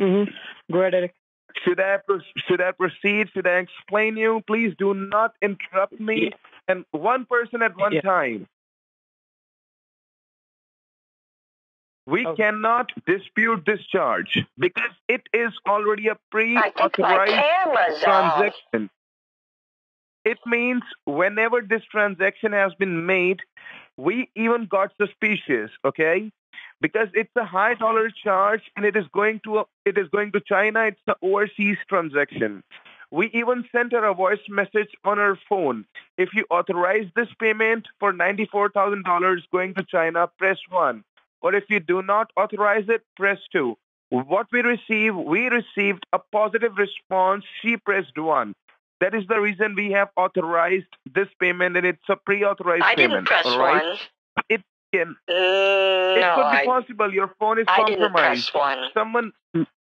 Mm-hmm. Go ahead, Eric. Should I should I proceed? Should I explain you? Please do not interrupt me. And one person at one Yeah. time. We Okay. cannot dispute this charge because it is already a pre-authorized camera's on. transaction. It means whenever this transaction has been made, we even got suspicious, okay? Because it's a high dollar charge and it is going to it is going to China. It's an overseas transaction. We even sent her a voice message on her phone. If you authorize this payment for ninety-four thousand dollars going to China, press one. Or if you do not authorize it, press two. What we received, we received a positive response. She pressed one. That is the reason we have authorized this payment, and it's a pre-authorized I payment. didn't press all right? one. It can. Mm, It no, could be I, possible. Your phone is I didn't compromised. press one. Someone,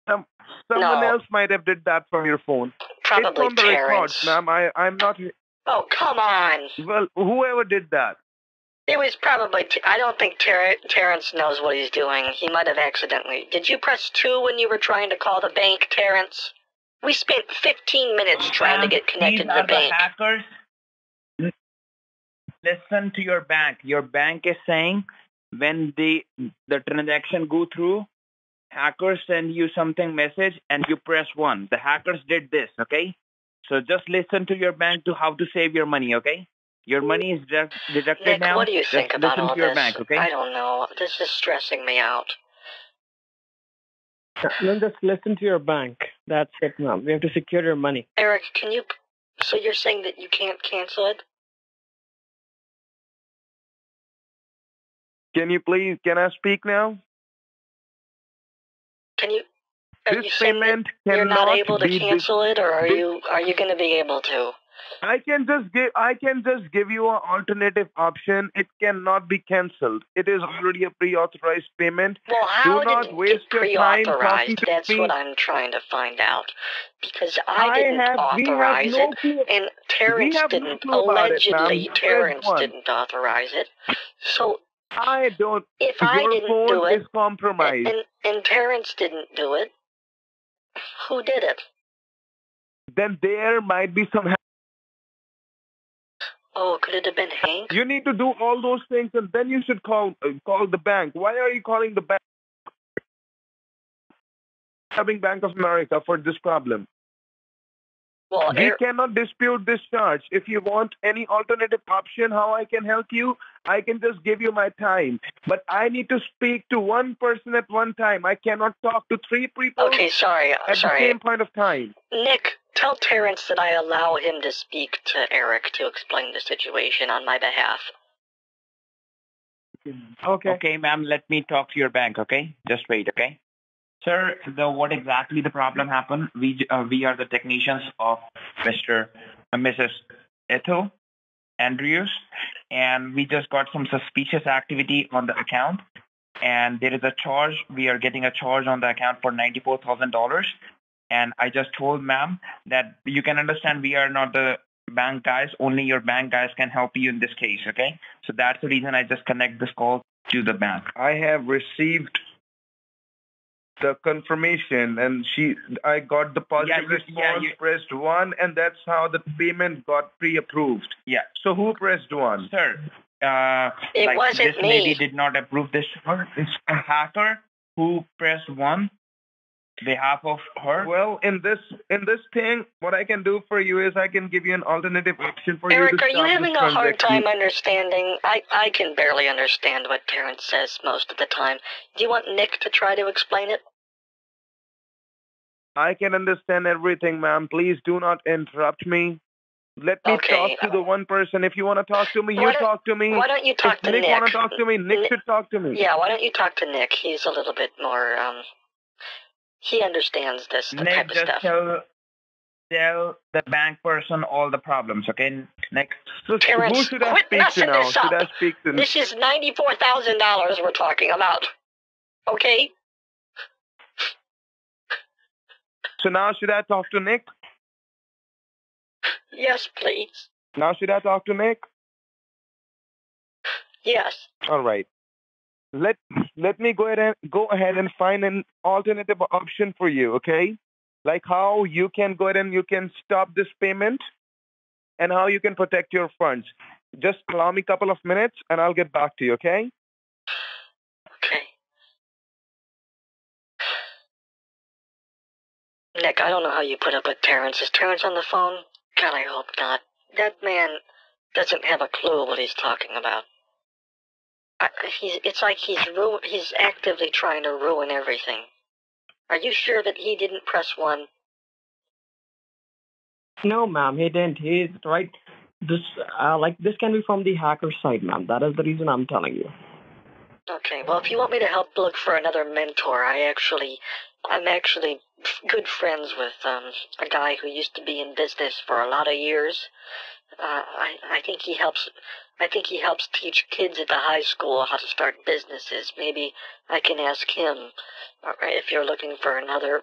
some, someone No. else might have did that from your phone. it's Probably on the records, Terrence. ma'am. I, I'm not. Oh, come on. Well, whoever did that. It was probably. I don't think Ter- Terrence knows what he's doing. He might have accidentally. Did you press two when you were trying to call the bank, Terrence? We spent 15 minutes oh, trying to um, get connected to the bank. hackers. Listen to your bank. Your bank is saying when the the transaction go through, hackers send you something message and you press one. The hackers did this, okay? So just listen to your bank to how to save your money, okay? Your money is deduct- deducted Nick, now. what do you Just think about listen all to your this? bank, okay? I don't know. This is stressing me out. Then just listen to your bank. That's it, ma'am. We have to secure your money. Eric, can you? So you're saying that you can't cancel it? Can you please? Can I speak now? Can you? Are This you saying that payment you're not able to be. cancel it, or are this- you? Are you going to be able to? I can just give. I can just give you an alternative option. It cannot be cancelled. It is already a pre-authorized payment. Well, how not did it waste get your time pre-authorized? That's what I'm trying to find out. Because I didn't have. Authorize no it, clue. and Terrence didn't. it. Allegedly, You Terrence didn't authorize it. So I don't. if I didn't do it, is compromised. and and Terrence didn't do it, who did it? then there might be some. Oh, could it have been Hank? You need to do all those things, and then you should call uh, call the bank. Why are you calling the bank? Having Bank of America for this problem. Well, We cannot dispute this charge. If you want any alternative option, how I can help you, I can just give you my time. But I need to speak to one person at one time. I cannot talk to three people okay, sorry, at the same point of time. Nick, tell Terrence that I allow him to speak to Eric to explain the situation on my behalf. Okay. Okay, ma'am, let me talk to your bank, okay? Just wait, okay? Sir, the what exactly the problem happened? We uh, we are the technicians of Mr. Uh, Mrs. Ethel Andrews, and we just got some suspicious activity on the account, and there is a charge. We are getting a charge on the account for ninety-four thousand dollars, and I just told ma'am that you can understand we are not the bank guys. Only your bank guys can help you in this case, okay? So that's the reason I just connect this call to the bank. I have received the confirmation and she I got the positive you- response, yeah, you- pressed one and that's how the payment got pre approved. Yeah. So who pressed one? Sir, uh, It like wasn't this me. lady did not approve this. Her, it's a hacker who pressed one behalf of her. Well, in this in this thing, what I can do for you is I can give you an alternative option for Eric, you to are you having a hard time understanding? I, I can barely understand what Terrence says most of the time. Do you want Nick to try to explain it? I can understand everything, ma'am. Please do not interrupt me. Let me Okay. talk to the one person. If you want to talk to me, Why you talk to me. Why don't you talk if to Nick Nick? want to talk to me, Nick Nick- should talk to me. Yeah, why don't you talk to Nick? He's a little bit more, um, he understands this Nick, type of just stuff. tell tell the bank person all the problems. Okay, Nick. So Terrence, who should I quit speak to now? this Should. I speak to This is $94,000 we're talking about. Okay? So now should I talk to Nick? Yes, please. Now should I talk to Nick? Yes. All right. Let let me go ahead and go ahead and find an alternative option for you, okay? Like how you can go ahead and you can stop this payment and how you can protect your funds. Just allow me a couple of minutes and I'll get back to you, okay? Okay. Nick, I don't know how you put up with Terrence. Is Terrence on the phone? God, I hope not. That man doesn't have a clue what he's talking about. I, he's, it's like he's ru- he's actively trying to ruin everything. Are you sure that he didn't press one? No, ma'am, he didn't. He's right. This, uh, like, this can be from the hacker side, ma'am. That is the reason I'm telling you. Okay, well, if you want me to help look for another mentor, I actually, I'm actually good friends with um, a guy who used to be in business for a lot of years. Uh, I, I think he helps. I think he helps teach kids at the high school how to start businesses. Maybe I can ask him uh, if you're looking for another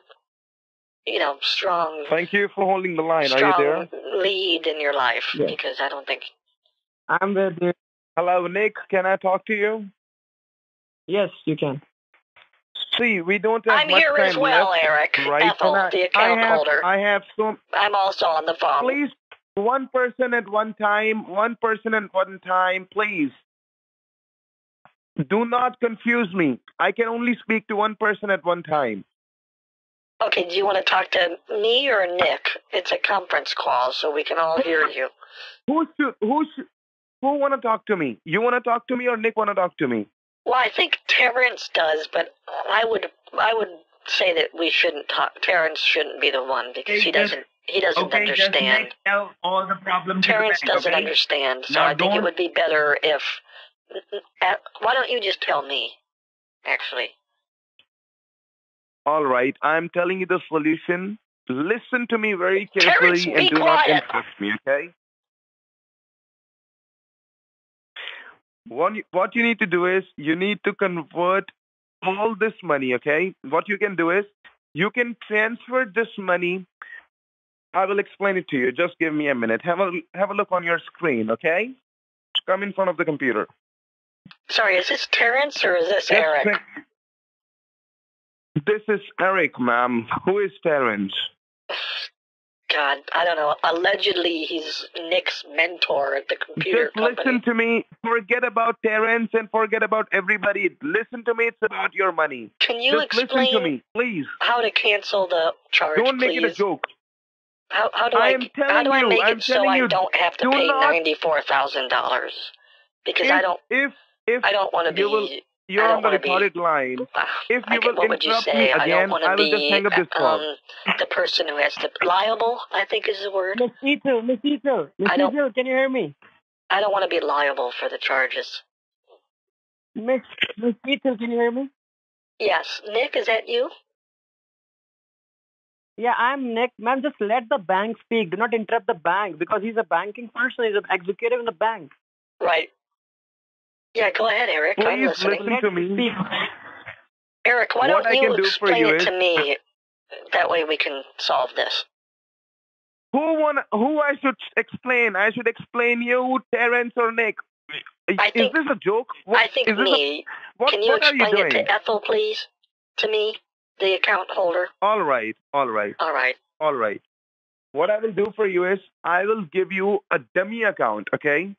you know, strong, Thank you for holding the line. Are you strong there? lead in your life Yes. because I don't think. I'm there. Hello, Nick. Can I talk to you? Yes, you can. See, we don't have I'm much here time as well, left, Eric. right? Ethel, I, the account I have, holder. I have so. I'm also on the phone. Please, one person at one time. One person at one time, please. Do not confuse me. I can only speak to one person at one time. Okay, do you want to talk to me or Nick? It's a conference call, so we can all hear you. Who should? Who should? Who want to talk to me? You want to talk to me, or Nick want to talk to me? Well, I think Terrence does, but I would I would say that we shouldn't talk. Terrence shouldn't be the one because he doesn't he doesn't okay, just understand. make tell all the problems to the Terrence bank, doesn't okay? understand, so Now, I think it would be better if. Uh, why don't you just tell me? Actually, All right, I'm telling you the solution. Listen to me very carefully be and do not interrupt me, okay? What you, what you need to do is you need to convert all this money, okay? What you can do is you can transfer this money. I will explain it to you. Just give me a minute. Have a have a look on your screen, okay? Come in front of the computer. sorry, is this Terrence or is this Just Eric? This is Eric, ma'am. Who is Terrence? God, I don't know. Allegedly, he's Nick's mentor at the computer Just company. listen to me. Forget about Terrence and forget about everybody. Listen to me. It's about your money. Can you Just listen explain to me, please. how to cancel the charge, Don't make please? it a joke. How, how do I I, how do I you, make I'm it so telling I don't have to do pay ninety four thousand dollars? Because if, I don't If if I don't want to be. you will, you're on the wanna be- recorded line. If I you will what would you interrupt say? me I don't again, want I to will just hang up this call. um, the person who has to liable. I think is the word. Miss Ethel, Miss Ethel, Miss I can you hear me? I don't want to be liable for the charges. Miss Miss Ethel, can you hear me? Yes, Nick, is that you? Yeah, I'm Nick. Ma'am, just let the bank speak. Do not interrupt the bank because he's a banking person. He's an executive in the bank. Right. Yeah, go ahead, Eric. I'm Please listening. listen to me. Speak. Eric, why What don't I you do explain you it is- to me? That way we can solve this. Who want? Who I should explain? I should explain you, Terrence or Nick. I is think- this a joke? What, I think is this me. A, what Can you what are you explain it to Ethel, please? To me, the account holder. all right, all right. All right. All right. What I will do for you is I will give you a dummy account, okay?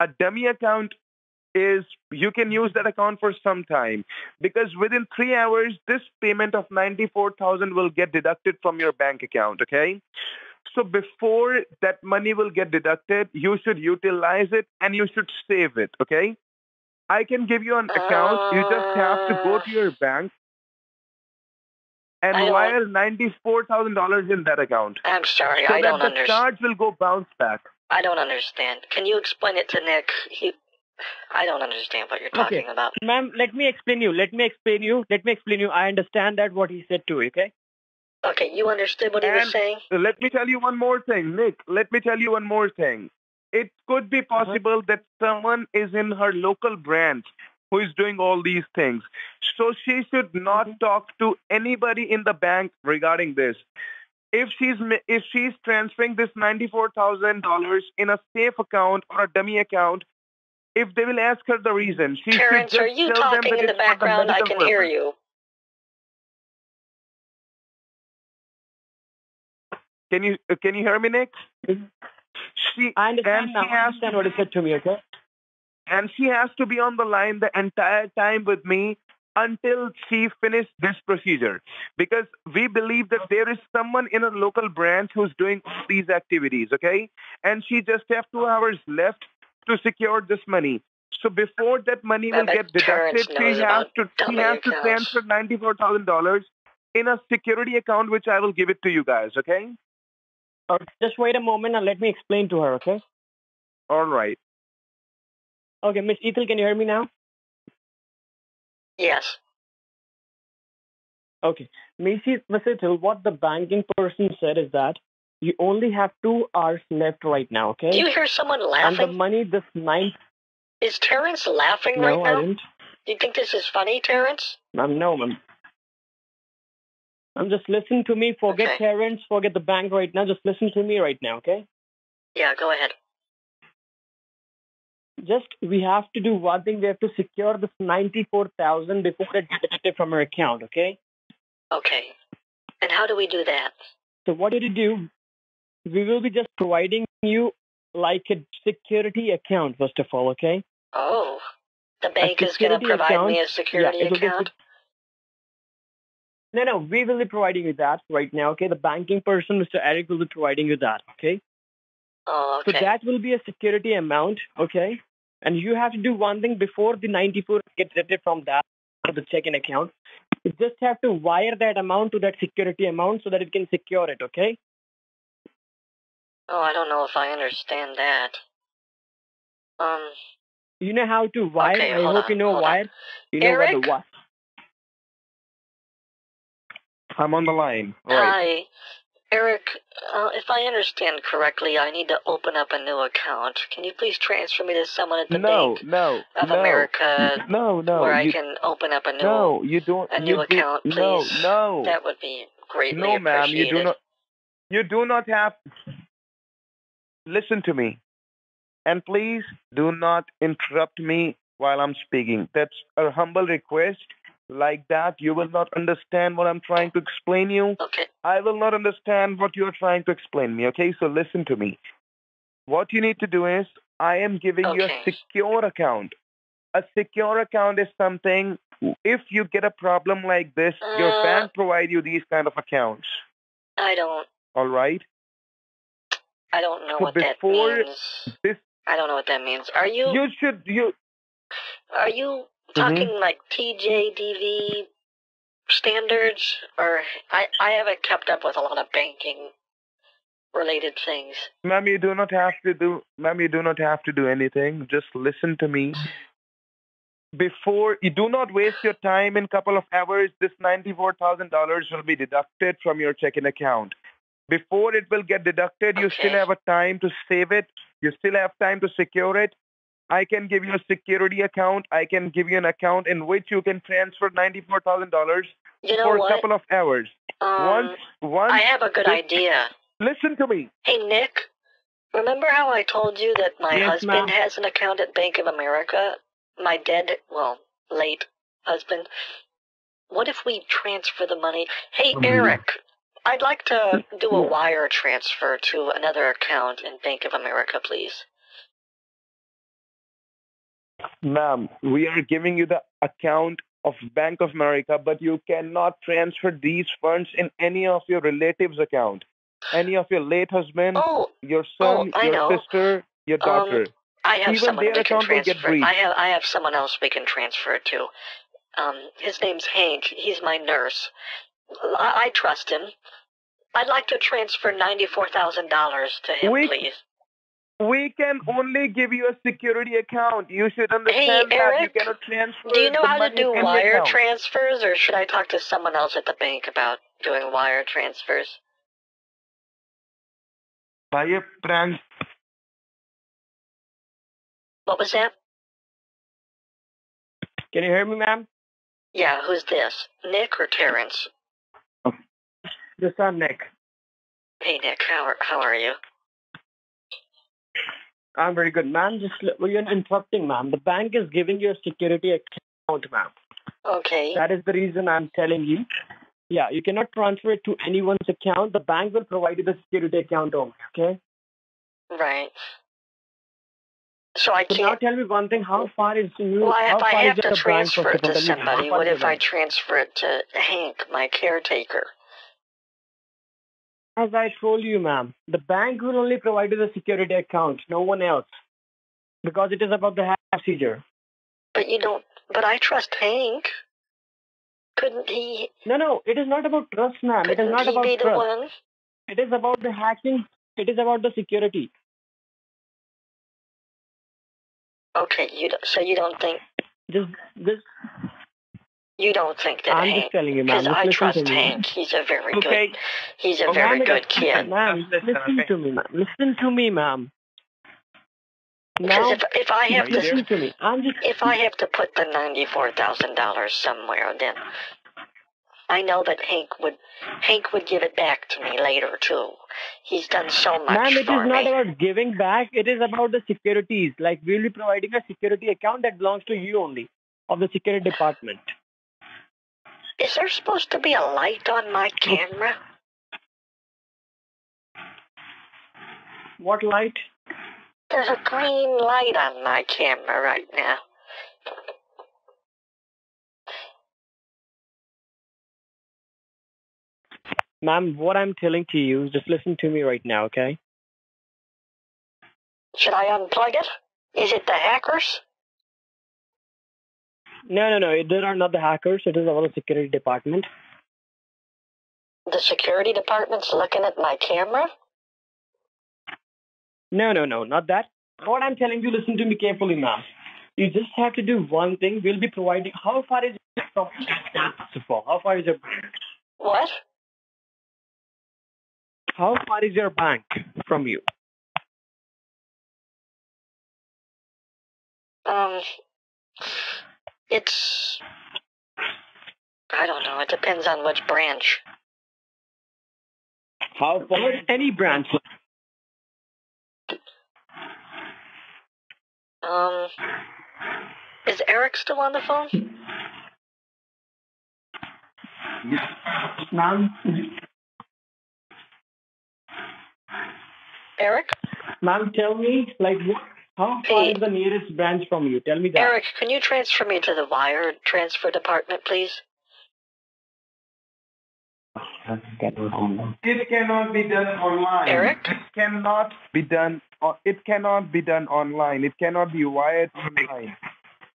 A dummy account is you can use that account for some time because within 3 hours this payment of 94,000 will get deducted from your bank account, okay? So before that money will get deducted, you should utilize it and you should save it, okay? I can give you an account. You just have to go to your uh. bank and I wire $94,000 in that account I'm sorry. so I don't understand. the charge will go bounce back. I don't understand. Can you explain it to Nick? He, I don't understand what you're Okay. talking about. Ma'am, let me explain you. Let me explain you. Let me explain you. I understand that what he said to you, okay? Okay, you understood what he was And- saying? Let me tell you one more thing, Nick. Let me tell you one more thing. It could be uh-huh. possible that someone is in her local branch who is doing all these things. So she should not talk to anybody in the bank regarding this. If she's if she's transferring this ninety-four thousand dollars in a safe account or a dummy account, if they will ask her the reason, she Terrence, should just are you tell them talking that in the it's for background? I medical can hear you. Can you uh, can you hear me, Nick? She I understand and now. she I understand what he said to me, okay? And she has to be on the line the entire time with me until she finished this procedure. Because we believe that there is someone in a local branch who's doing all these activities okay? And she just have two hours left to secure this money. So before that money I will bet get deducted she has to she has to accounts. transfer ninety four thousand dollars in a security account which i will give it to you guys okay? Uh, just wait a moment and let me explain to her, okay? all right Okay, Miss Ethel, can you hear me now? Yes. Okay. Miss Ethel, what the banking person said is that you only have two hours left right now, okay? Do you hear someone laughing? and the money this night. Is Terrence laughing No, right I now? didn't. Do you think this is funny, Terrence? Ma'am, no, ma'am. I'm just listen to me. Forget Okay. parents. Forget the bank right now. Just listen to me right now, okay? Yeah, go ahead. Just we have to do one thing. We have to secure this ninety-four thousand before it deducted from our account, okay? Okay. And how do we do that? So what did you do? We will be just providing you like a security account first of all, okay? Oh, the bank is going to provide me a security Yeah, it will be account? No, no, we will be providing you that right now, okay? The banking person, Mr. Eric, will be providing you that, okay? Oh, okay. So that will be a security amount, okay? And you have to do one thing before the 94 gets deducted from that to the checking account. You just have to wire that amount to that security amount so that it can secure it, okay? oh, I don't know if I understand that. Um, You know how to wire? Okay, I hope on, you know hold on. wire. You know what Eric? the wire. I'm on the line. Right. hi. Eric, uh, if I understand correctly, I need to open up a new account. Can you please transfer me to someone at the No, Bank no, of no. America No, no. where I can open up a new... no, you don't. a new do, account, No, please? no. That would be greatly No, ma'am, you do not. You do not have. Listen to me, and please do not interrupt me while I'm speaking. That's a humble request. Like that, you will not understand what I'm trying to explain you. Okay. I will not understand what you are trying to explain me. Okay, so listen to me. What you need to do is, I am giving you a secure account. A secure account is something. If you get a problem like this, your Uh, bank provide you these kind of accounts. I don't... All right. I don't know So what that means. this- I don't know what that means. Are you... You should you Are you Mm-hmm. talking like TJDV standards, or I I haven't kept up with a lot of banking related things. ma'am you do not have to do ma'am you do not have to do anything. Just listen to me. <sighs> Before you do not waste your time in a couple of hours, this ninety four thousand dollars will be deducted from your checking account. Before it will get deducted, you still have a time to save it. You still have time to secure it. I can give you a security account. I can give you an account in which you can transfer ninety four thousand dollars You know for a couple of hours. um, once once I have a good this- idea. listen to me. Hey Nick, remember how I told you that my Yes, husband has an account at Bank of America? My dead, well, late husband. What if we transfer the money? Hey Mm-hmm. Eric, I'd like to do a wire transfer to another account in Bank of America, please. Ma'am, we are giving you the account of Bank of America, but you cannot transfer these funds in any of your relatives' account. Any of your late husband, Oh, your Oh, son, I your know. sister, your Um, daughter. I have Even someone we can account will get transfer. I have I have someone else we can transfer it to. Um, his name's Hank. He's my nurse. I, I trust him. I'd like to transfer ninety-four thousand dollars to him, We- please. We can only give you a security account. You should understand that. You cannot transfer Do you know how to do wire transfers, or should I talk to someone else at the bank about doing wire transfers? Bhaiya, prank. What was that? Can you hear me, ma'am? Yeah, who's this? Nick or Terrence? This is Nick. Hey, Nick. How are how are you? I'm very good, ma'am. Just well, you're interrupting, ma'am. The bank is giving you a security account, ma'am. Okay. That is the reason I'm telling you. Yeah, you cannot transfer it to anyone's account. The bank will provide you the security account only. Okay. Right. So I So now can't. tell me one thing. How far is you? Well, how if I have to transfer it to tell me, how somebody, what if I transfer it to Hank, my caretaker? As I told you, ma'am, the bank will only provide you the security account, no one else, because it is about the procedure. But you don't. But I trust Hank. Couldn't he? No, no, it is not about trust, ma'am. It is he about be the trust. one? It is about the hacking. It is about the security. Okay, you. Don't, so you don't think Just, just, you don't think that I'm Hank? just telling you, ma'am. Because I trust to. Hank. He's a very Okay. good. He's a Oh, very Ma'am, good kid. Ma'am, listen, listen okay? to me, ma'am. Listen to me, ma'am. Because if if I have to listen to me. I'm just. if I have to put the ninety-four thousand dollars somewhere, then I know that Hank would Hank would give it back to me later too. He's done so much Ma'am, it is for not me. about giving back. It is about the securities. Like we'll be providing a security account that belongs to you only, of the security department. Is there supposed to be a light on my camera? What light? There's a green light on my camera right now. Ma'am, what I'm telling to you, just listen to me right now, okay? Should I unplug it? Is it the hackers? No, no, no. They are not the hackers. It is our security department. The security department's looking at my camera? No, no, no, not that. What I'm telling you, listen to me carefully, ma'am. You just have to do one thing. We'll be providing. How far is it from How far is your bank? What? How far is your bank from you? Um, it's. I don't know. It depends on which branch. How far? Any branch. Um, is Eric still on the phone? Ma'am, Eric? ma'am, tell me, like, what, how far is the nearest branch from you? Tell me that. Eric, can you transfer me to the wire transfer department, please? It cannot be done online. Eric? It cannot be done. It cannot be done online. It cannot be wired online.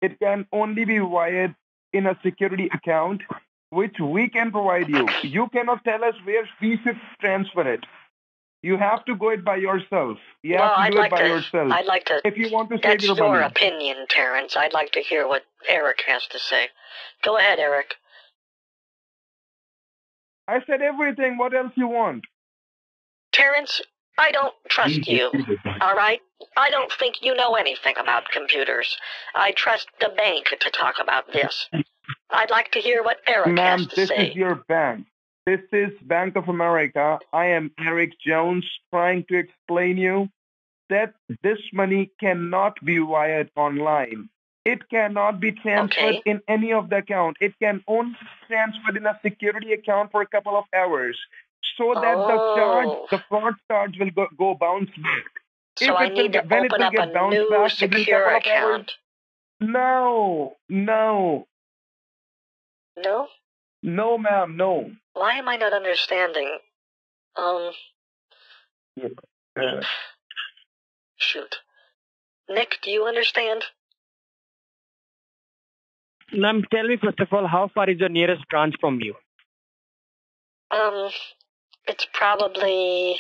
It can only be wired in a security account, which we can provide you. You cannot tell us where we should transfer it. You have to go it by yourself. You well, have to I'd do like it by to. yourself. I'd like to. if you want to That's your your opinion, Terrence. I'd like to hear what Eric has to say. Go ahead, Eric. I said everything. What else you want? Terrence, I don't trust you. All right? I don't think you know anything about computers. I trust the bank to talk about this. I'd like to hear what Eric has to say. Ma'am, this is your bank. This is Bank of America. I am Eric Jones trying to explain you that this money cannot be wired online. It cannot be transferred Okay. in any of the account. It can only be transferred in a security account for a couple of hours so that the Oh. charge, the fraud charge will go, go bounce back. so if I it will need to when it open will up get a new back secure of hours- account. No, no, No? No, ma'am, no. Why am I not understanding? Um, Uh, shoot. Nick, do you understand? Ma'am, tell me first of all, how far is your nearest branch from you? Um, it's probably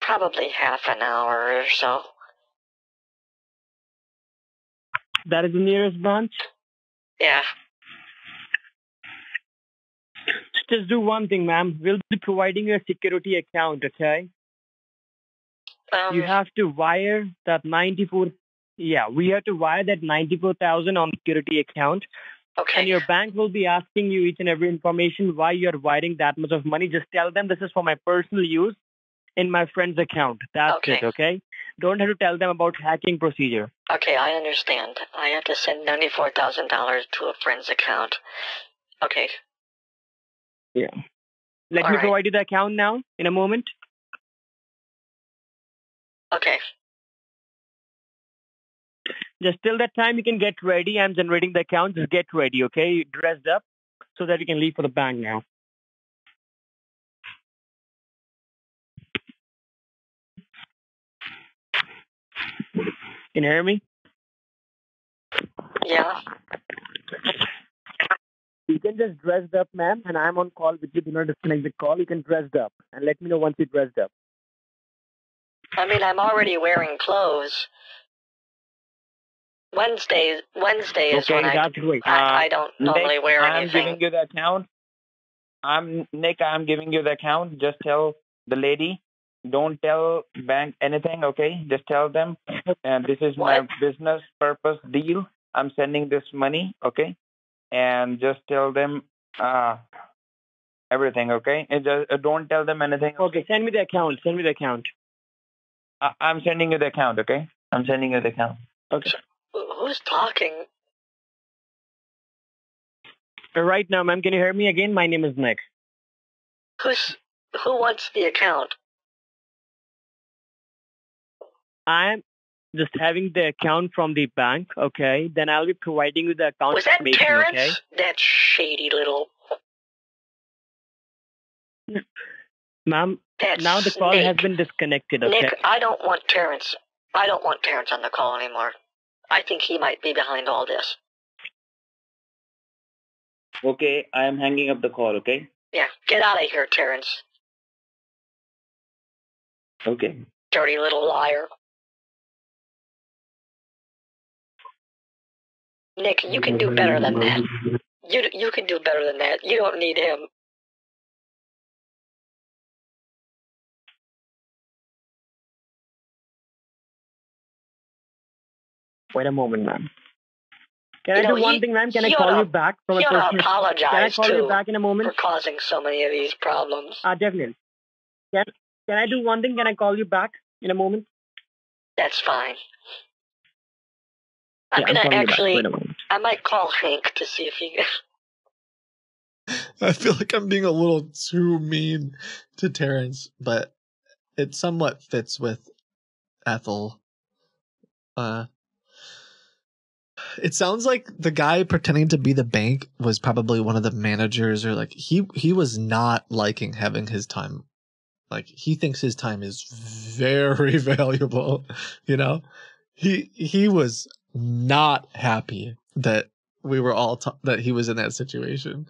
probably half an hour or so. That is the nearest branch. Yeah. Just do one thing, ma'am. We'll be providing you a security account, okay? Um, you have to wire that 94 yeah we have to wire that 94000 on security account okay. and your bank will be asking you each and every information why you're wiring that much of money just tell them this is for my personal use in my friend's account that's Okay. it okay don't have to tell them about hacking procedure Okay, I understand. I have to send ninety-four thousand dollars to a friend's account. Okay. Yeah. Let All me right. provide you the account now in a moment. Okay. just till that time you can get ready. I'm generating the account. Just get ready okay? Dressed up so that you can leave for the bank now. Can you hear me? Yeah. You can just dress up, ma'am, and I'm on call with you. Do not disconnect the call. You can dress up and let me know once you dressed up. I mean, I'm already wearing clothes. Wednesday, Wednesday is Okay, when I. I, I uh, don't normally Nick, wear I'm anything. giving you the account. I'm Nick. I'm giving you the account. Just tell the lady. Don't tell bank anything. Okay. Just tell them. And this is my business purpose deal. I'm sending this money. Okay. And just tell them uh, everything. Okay, and just, uh, don't tell them anything. Okay, send me the account. Send me the account. I- I'm sending you the account. Okay, I'm sending you the account. Okay. Who- Who's talking? Uh, Right now, ma'am, can you hear me again? My name is Nick. Who's who wants the account? I'm just having the account from the bank, okay? Then I'll be providing you the account Was that information, Terrence? okay? That shady little. Ma'am, now the call snake. has been disconnected, okay? Nick, I don't want Terrence. I don't want Terrence on the call anymore. I think he might be behind all this. Okay, I am hanging up the call. Okay. Yeah, get out of here, Terrence. Okay. Dirty little liar. Nick, you can do better than that. You you can do better than that. You don't need him. Wait a moment, ma'am. Can You I know, do one he- thing, ma'am? Can I call you back from a personal... apologize, Can I call you back in a moment? For causing so many of these problems. Uh, definitely. Can, can I do one thing? Can I call you back in a moment? That's fine. I'm Yeah, gonna calling you back. actually. Wait a moment. I might call Hank to see if he. <laughs> I feel like I'm being a little too mean to Terrence, but it somewhat fits with Ethel. Uh, it sounds like the guy pretending to be the bank was probably one of the managers, or like he he was not liking having his time. Like he thinks his time is very <laughs> valuable. You know, he he was not happy that we were all t- that he was in that situation.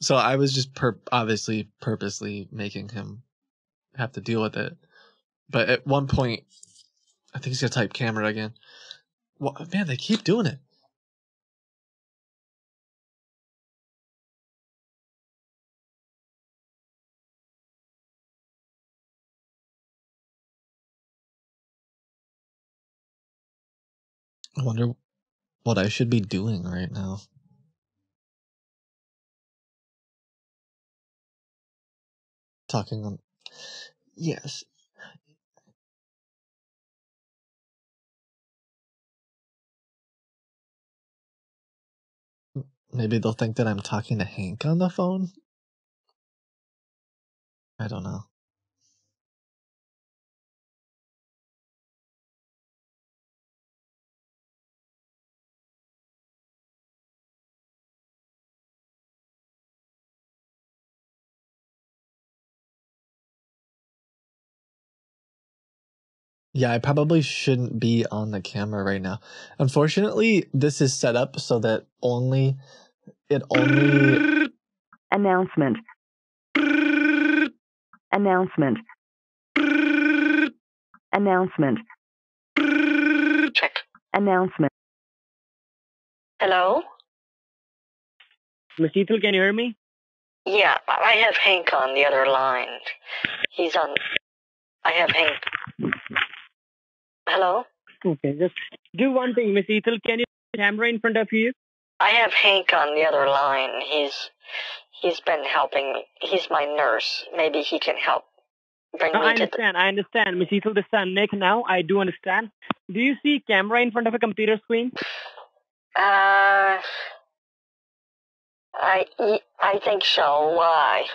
So I was just per- obviously purposely making him have to deal with it. But at one point, I think he's gonna type camera again. Well, man, they keep doing it. I wonder what I should be doing right now. Talking on. Yes. Maybe they'll think that I'm talking to Hank on the phone. I don't know. Yeah, I probably shouldn't be on the camera right now. Unfortunately, this is set up so that only it only Announcement. Announcement. Announcement. Check. Announcement. Hello. Miss Ethel, can you hear me? Yeah, I have Hank on the other line. He's on. I have Hank. Hello. Okay, just do one thing, Miss Ethel. Can you camera in front of you? I have Hank on the other line. He's he's been helping me. He's my nurse. Maybe he can help bring No, me I understand. I understand. Miss Ethel, this is Nick now. I do understand. Do you see camera in front of a computer screen? Uh, I I think so. Why?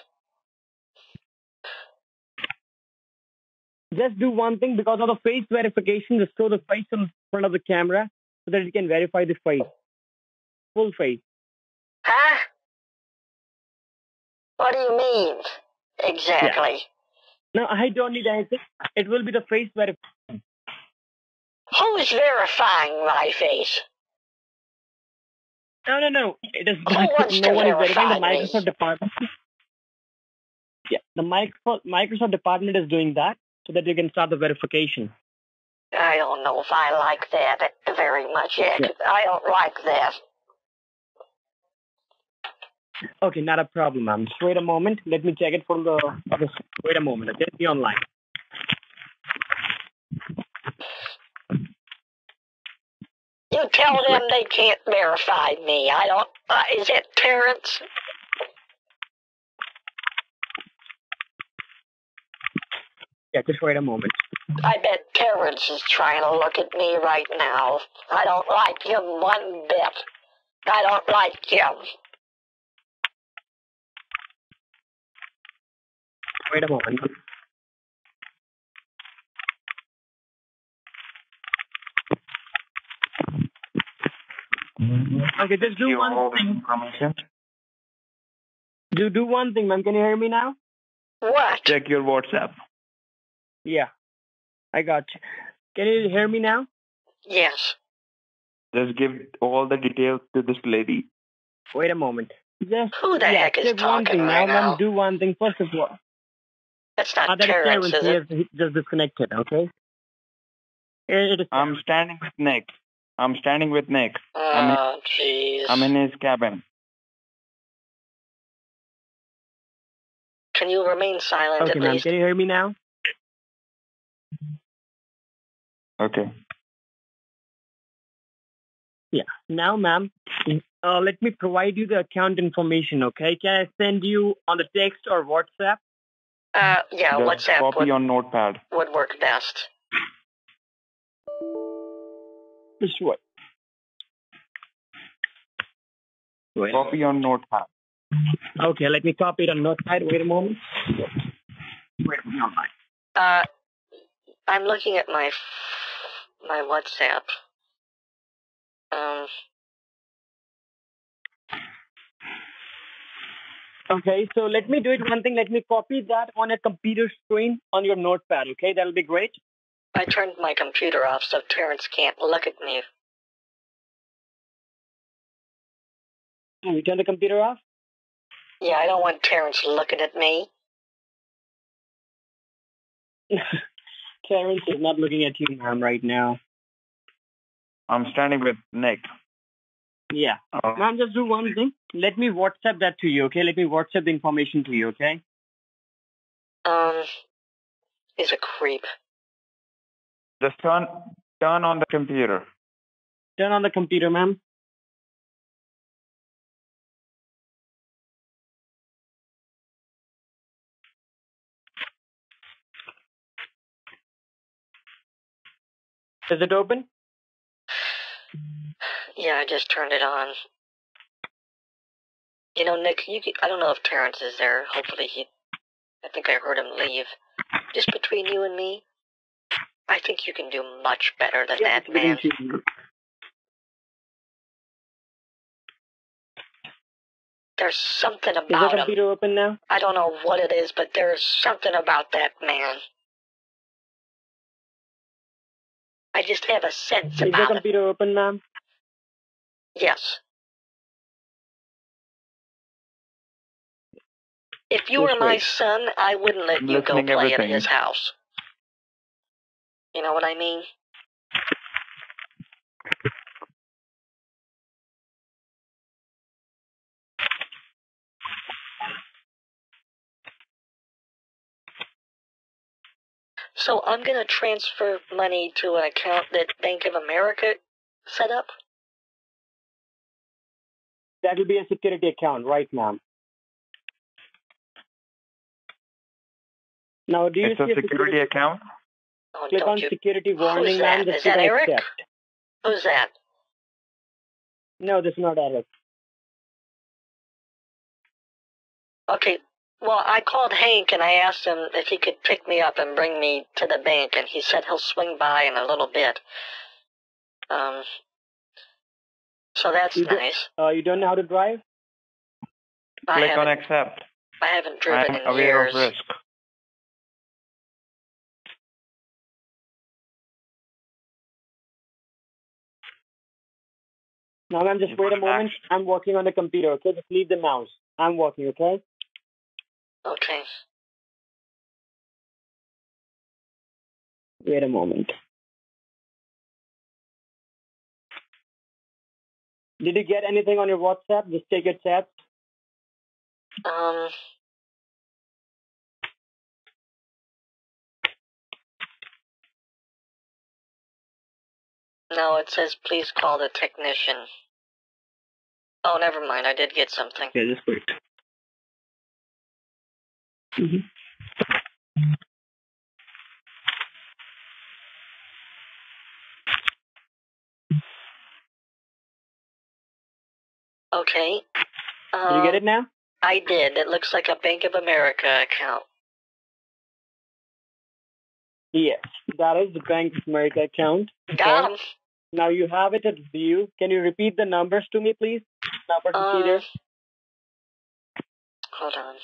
Just do one thing because of the face verification. Just show the face in front of the camera so that it can verify the face. Full face. Huh? What do you mean? Exactly. No, I don't need anything. It will be the face verification. Who's verifying my face? No, no, no. It is Who wants no one is verifying the me? Microsoft department. Yeah, the Microsoft Microsoft department is doing that so that you can start the verification. I don't know if I like that very much yet. Yeah. I don't like that. Okay, not a problem, ma'am. Just wait a moment. Let me check it from the other side. Wait a moment. Okay, be online. You You tell them they can't verify me. I don't. Uh, is it Terrence? Yeah, just wait a moment. I bet Terrence is trying to look at me right now. I don't like him one bit. I don't like him. Wait a moment. Okay, just do You one thing. information. Do do one thing, ma'am. Can you hear me now? What? Check your WhatsApp. Yeah, I got you. Can you hear me now? Yes. Just give all the details to this lady. Wait a moment. Just Who the yeah, heck is check one talking thing right now, ma'am. now? Do one thing first of all. That's not that is Terrence, Terrence. is He it? he just disconnected. Okay. It is. I'm standing with Nick. I'm standing with Nick. I'm, Oh, jeez. I'm in his cabin. Can you remain silent Okay, at ma'am. least? Can you hear me now? Okay. Yeah. Now, ma'am, uh, let me provide you the account information. Okay. Can I send you on the text or WhatsApp? Uh, yeah, Just WhatsApp copy would, on notepad. would work best. This what? Wait. Copy on notepad. Okay, let me copy it on Notepad. Wait a moment. Wait a moment. Uh, I'm looking at my my WhatsApp. Um, Okay, so let me do it one thing. Let me copy that on a computer screen on your notepad. Okay, that'll be great. I turned my computer off so Terrence can't look at me. Oh, You turn the computer off? Yeah, I don't want Terrence looking at me. <laughs> Terrence is not looking at you, ma'am, right now. I'm standing with Nick. Yeah. Uh, Ma'am, just do one thing. Let me WhatsApp that to you, okay? Let me WhatsApp the information to you, okay? Um, he's a creep. just turn turn on the computer. Turn on the computer, ma'am. Is it open? Yeah, I just turned it on. You know, Nick, you can, I don't know if Terrence is there. Hopefully he. I think I heard him leave. Just between you and me, I think you can do much better than Yeah, that man. There's something Is the about him. computer open now? I don't know what it is, but there's something about that man. I just have a sense Is the about it. computer open, ma'am? Yes. If you were my wait. son, I wouldn't let I'm you go listening play at his house. You know what I mean? So I'm going to transfer money to an account that Bank of America set up. That will be a security account, right, ma'am? Now, do you It's a see a security account. Oh, Click on you? security warning, ma'am. that? Just Is click that Eric? accept. Who's that? No, this is not Eric. Okay. Well, I called Hank and I asked him if he could pick me up and bring me to the bank, and he said he'll swing by in a little bit. Um. So that's You do- nice. Uh, you don't know how to drive? I Click on haven't, accept. I haven't driven I'm in aware years. of risk. Now, ma'am, just wait a moment. I'm working on the computer, okay? Just leave the mouse. I'm working, okay? Okay. Wait a moment. Did you get anything on your WhatsApp? Just take your chat. Um. No, it says please call the technician. Oh, never mind. I did get something. Okay, just wait. Mhm. Okay. Did you get Um, it now? I did. It looks like a Bank of America account. Yes, that is the Bank of America account. Got Okay. 'em. Now you have it at view. Can you repeat the numbers to me, please? Number to see Um, hold on.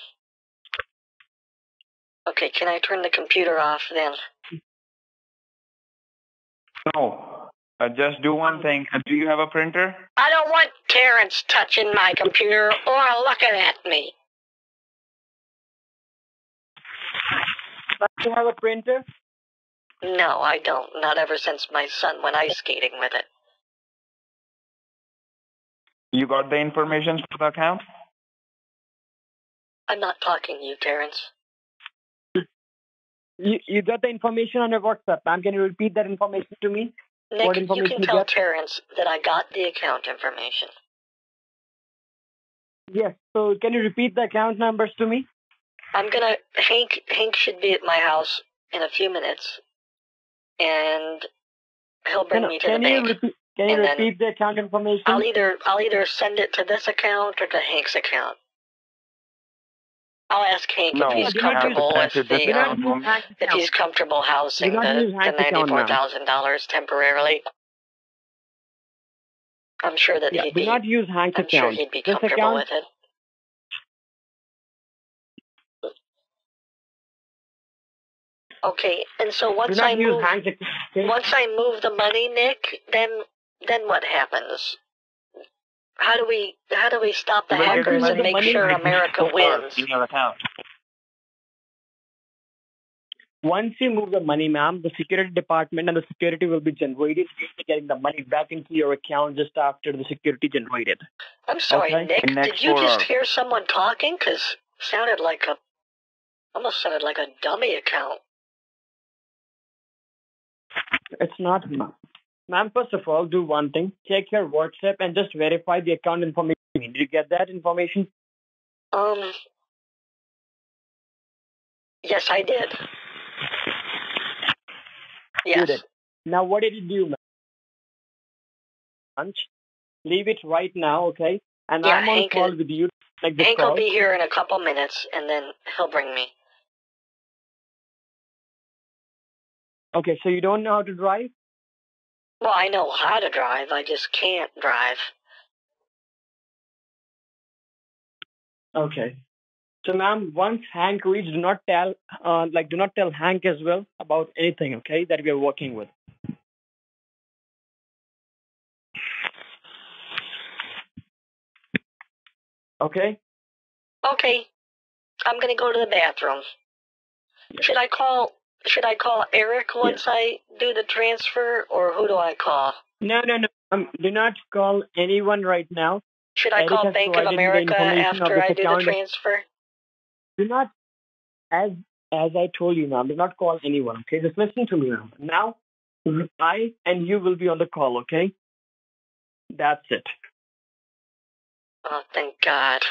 Okay, can I turn the computer off then? No. Uh, just do one thing. Uh, do you have a printer? I don't want Terrence touching my computer or looking at me. Do you have a printer? No, I don't. Not ever since my son went ice skating with it. You got the information for the account? I'm not talking to you, Terrence. You you got the information on your WhatsApp, ma'am. Can you repeat that information to me? Nick, What you can you tell got? Terrence that I got the account information. Yes. So can you repeat the account numbers to me? I'm gonna Hank Hank should be at my house in a few minutes, and he'll bring Can, me to can the you bank. repeat? Can you repeat the account information? I'll either I'll either send it to this account or to Hank's account. I'll ask Hank No, if he's comfortable with to the um, this account. Hank's if he's comfortable housing the, not use the Hank's account ninety now. four thousand dollars temporarily. I'm sure that Yeah, he'd do be not use Hank's I'm sure he'd be This comfortable account, with it. Okay, and so once I move Hank's account. okay? once I move the money, Nick, then then what happens? How do we how do we stop the You will get hackers the and make money sure America to your wins? email account. Once you move the money, ma'am, the security department and the security will be generated. You'll be getting the money back into your account just after the security generated. I'm sorry, Okay. Nick. Did you just hours. hear someone talking? Cause sounded like a almost sounded like a dummy account. It's not, ma'am. Ma'am, first of all, do one thing. Check your WhatsApp and just verify the account information. Did you get that information? Um. Yes, I did. You Yes. did. Now, what did you do, ma'am? Lunch. Leave it right now, okay? And Yeah, I'm on Hank call is- with you. Like Hank will be here in a couple minutes, and then he'll bring me. Okay, so you don't know how to drive? Well, I know how to drive. I just can't drive. Okay. So, ma'am, once Hank reads, do not tell, uh, like, do not tell Hank as well about anything, okay, that we are working with. Okay. Okay, I'm gonna go to the bathroom. Should I call? Should I call Eric once I do the transfer, or who do I call? No, no, no. Um, do not call anyone right now. Should I Eric call Bank of provided me the America information of after I do the transfer? Do not, as as I told you, ma'am, do not call anyone. Okay, just listen to me, ma'am. Now, I and you will be on the call. Okay. That's it. Oh, thank God.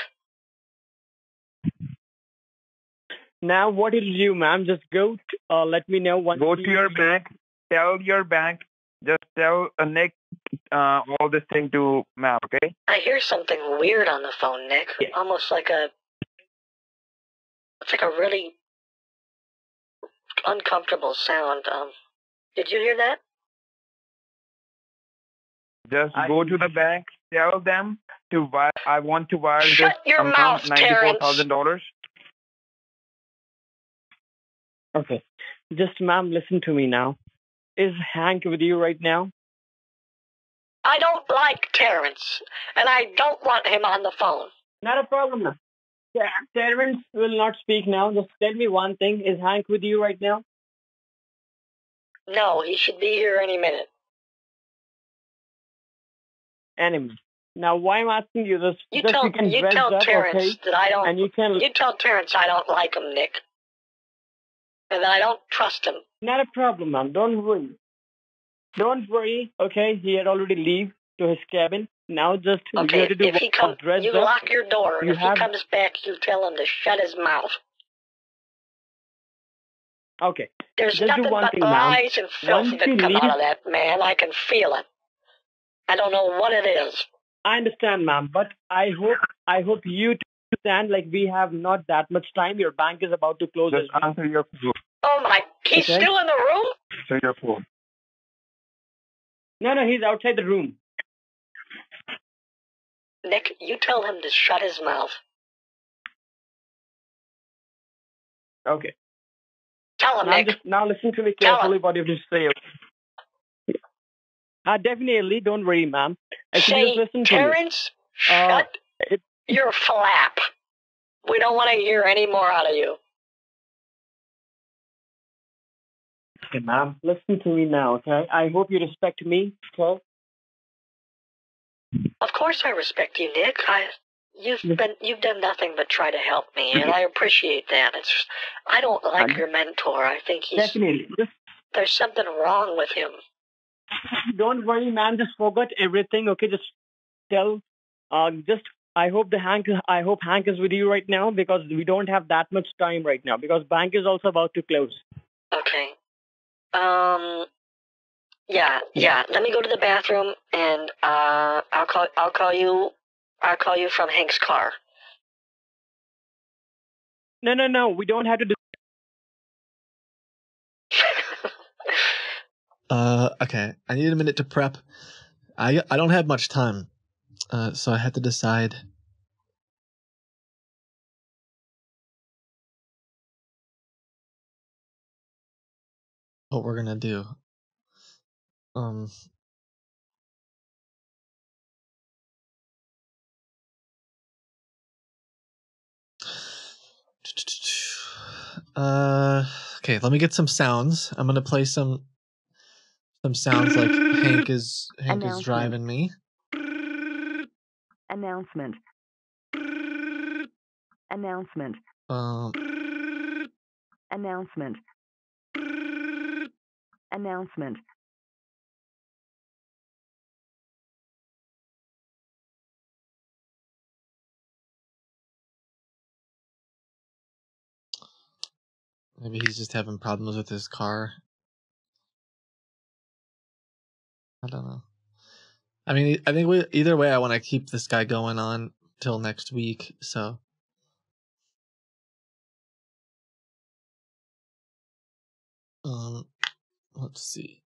Now, what did you do, ma'am, just go, to, uh, let me know once. Go to your bank, tell your bank, just tell uh, Nick uh, all this thing to ma'am, okay? I hear something weird on the phone, Nick. Yeah. Almost like a, it's like a really uncomfortable sound. Um, did you hear that? Just I, go to the bank, tell them to wire, I want to wire Shut this your amount, $94,000. Okay. Just, ma'am, listen to me now. Is Hank with you right now? I don't like Terrence, and I don't want him on the phone. Not a problem, ma'am. Yeah, Terrence will not speak now. Just tell me one thing. Is Hank with you right now? No, he should be here any minute. Enemy. Now, why am I'm asking you this? You tell you you tell Terrence okay? that I don't. And you can. You tell Terrence I don't like him, Nick, and that I don't trust him. Not a problem, ma'am. Don't worry. Don't worry. Okay, he had already leave to his cabin. Now just you have to do if he comes, you up. lock your door, You if have- he comes back, you tell him to shut his mouth. Okay. There's Just nothing one but thing, lies and filth Once that you come out of that man. I can feel it. I don't know what it is. I understand, ma'am, but I hope I hope you understand. Like we have not that much time. Your bank is about to close. Just as well. answer your phone. Oh my! He's Okay. still in the room. Answer your phone. No, no, he's outside the room. Nick, you tell him to shut his mouth. Okay. Tell him, Now, Nick. just, now listen to me carefully. What you have to say. Uh, definitely, don't worry, ma'am. Actually, Say, just listen to Terrence, me. Uh, shut your flap. We don't want to hear any more out of you. Okay, ma'am. Listen to me now, okay? I hope you respect me, okay? Of course, I respect you, Nick. I, you've been, you've done nothing but try to help me, and I appreciate that. It's, I don't like I'm- your mentor. I think he's Definitely. Just there's something wrong with him. don't worry, ma'am. Just forget everything, okay? Just tell. Uh, just I hope the Hank. I hope Hank is with you right now because we don't have that much time right now because bank is also about to close. Okay. Um. Yeah, yeah. Let me go to the bathroom, and uh, I'll call. I'll call you. I'll call you from Hank's car. No, no, no. We don't have to do. <laughs> Uh, okay. I need a minute to prep. I I don't have much time, uh, so I had to decide. What we're gonna do. Um. <sighs> Uh, okay. Let me get some sounds. I'm gonna play some some sounds like Hank is Hank is driving me. Announcement. Announcement. Um, Announcement. Announcement. maybe he's just having problems with his car. I don't know. I mean, I think we, either way, I want to keep this guy going on till next week. So, um, let's see.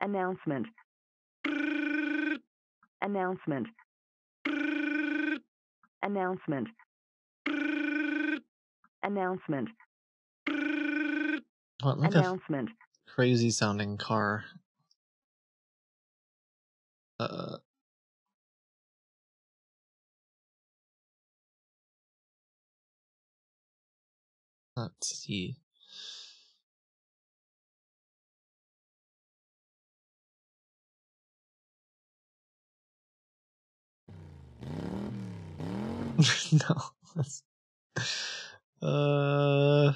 Announcement. Announcement. Announcement. Announcement. What like Announcement. crazy sounding car. Uh, let's see. <laughs> no. Uh.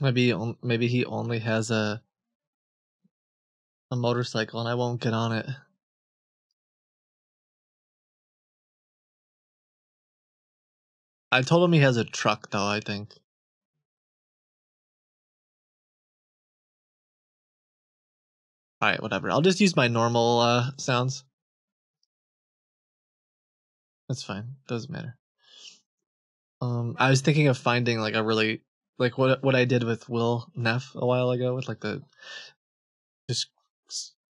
Maybe maybe he only has a a motorcycle and I won't get on it. I told him he has a truck though, I think. Alright, whatever. I'll just use my normal uh sounds. That's fine. Doesn't matter. Um I was thinking of finding like a really like what what I did with Will Neff a while ago with like the just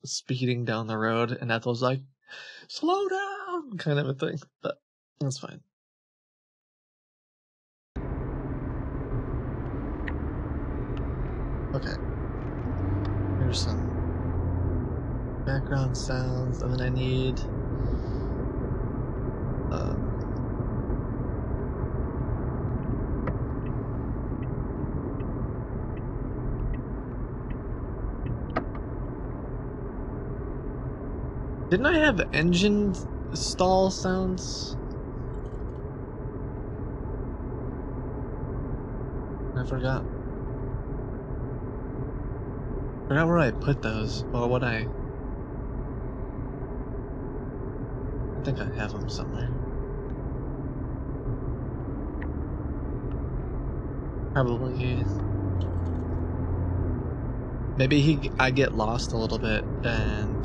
speeding down the road and Ethel's like slow down kind of a thing. But that's fine. Okay. Here's some background sounds, and then I need. Um, Didn't I have engine stall sounds? I forgot. Forgot where I put those, or what I. I think I have them somewhere. Probably. Maybe he, I get lost a little bit, and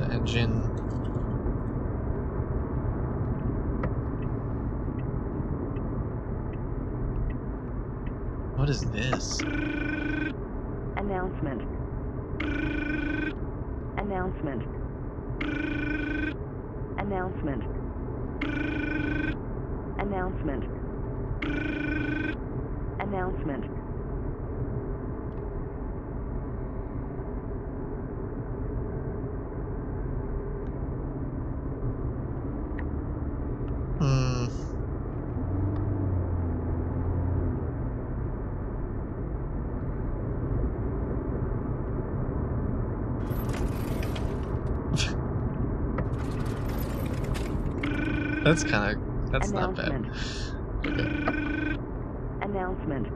the engine. What is this? Announcement. Announcement. Announcement. Announcement. Announcement. Hmm. That's kind of that's not bad. Announcement. Okay. Announcement.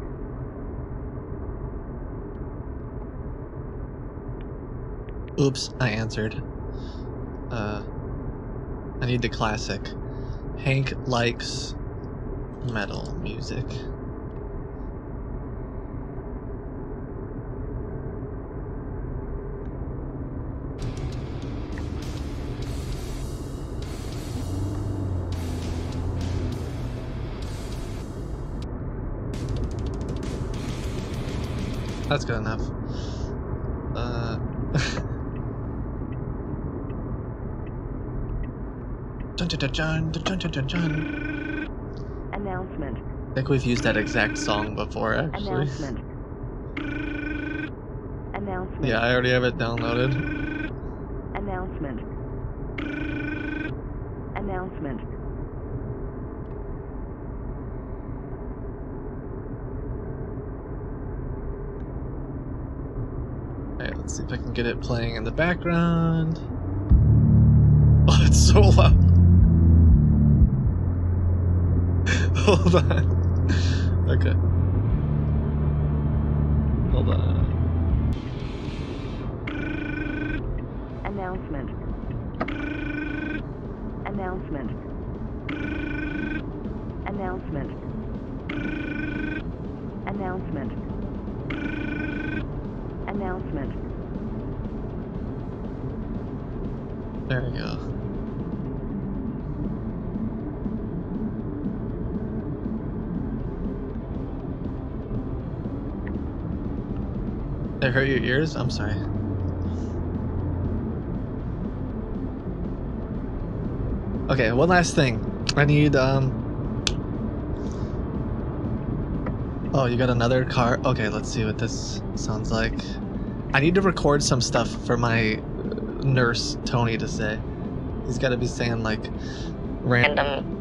Oops, I answered. Uh, I need the classic. Hank likes metal music. That's good enough. Announcement. I think we've used that exact song before, actually. Announcement. Announcement. Yeah, I already have it downloaded. Announcement. Announcement. Alright, let's see if I can get it playing in the background. <laughs> Oh, it's so loud. <laughs> Hold on. Okay. It hurt your ears? I'm sorry. Okay, one last thing. I need, um... Oh, you got another car? Okay, let's see what this sounds like. I need to record some stuff for my nurse, Tony, to say. He's got to be saying, like, random...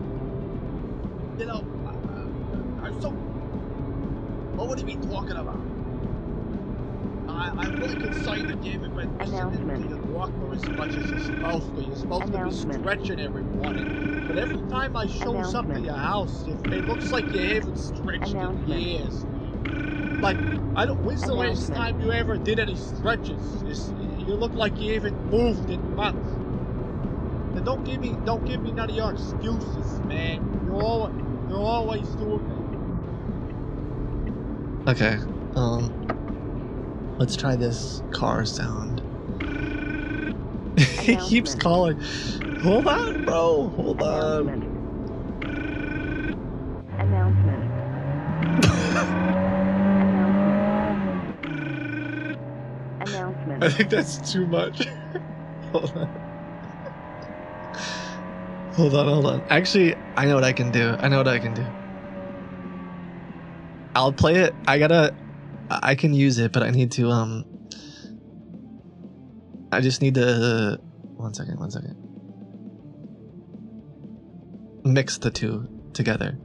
I, I'm really concerned that you haven't been listening to the doctor as much as you're supposed to. You're supposed to be Announcement. stretching every morning. But every time I shows up at Announcement. your house, it, it looks like you haven't stretched in Announcement. years. Like, I don't. When's the last Announcement. time you ever did any stretches? It's, you look like you haven't moved in months. And don't give me, don't give me none of your excuses, man. You're always, you're always doing that. Okay, um... Let's try this car sound. <laughs> he keeps calling. Hold on, bro. Hold on. Announcement. <laughs> Announcement. I think that's too much. <laughs> hold on. Hold on, hold on. Actually, I know what I can do. I know what I can do. I'll play it. I gotta. I can use it, but I need to, um, I just need to, one second, one second. Mix the two together.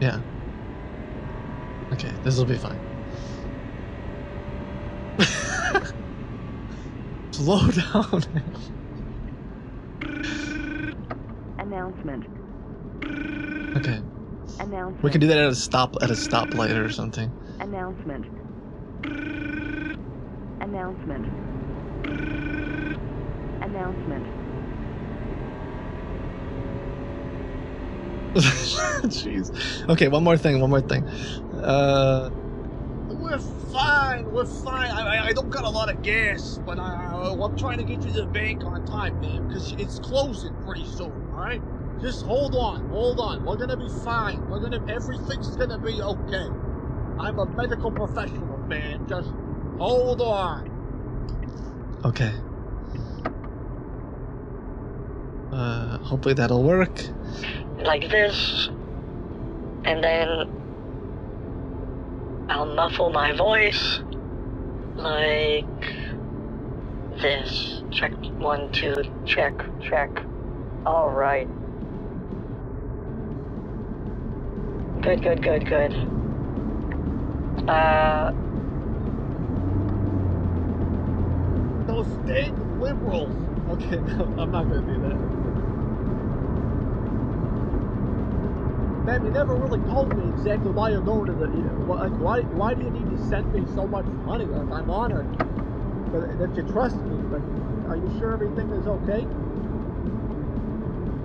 Yeah. Okay, this will be fine. Slow down. <laughs> Announcement. okay. Announcement. We can do that at a stop at a stoplight or something. Announcement. Announcement. Announcement. <laughs> Jeez. Okay, one more thing. One more thing. Uh. We're fine. We're fine. I, I, I don't got a lot of gas, but I, I'm trying to get you to the bank on time, man, because it's closing pretty soon. All right. Just hold on. Hold on. We're gonna be fine. We're gonna. Everything's gonna be okay. I'm a medical professional, man. Just hold on. Okay. Uh, hopefully that'll work. Like this. And then I'll muffle my voice like this. Check one, two, check, check. All right. Good, good, good, good. Uh, Those state liberals. Okay, <laughs> no, I'm not gonna do that. Man, you never really told me exactly why you're going to the. Like, why, why do you need to send me so much money? Like, I'm honored that, that you trust me, but are you sure everything is okay?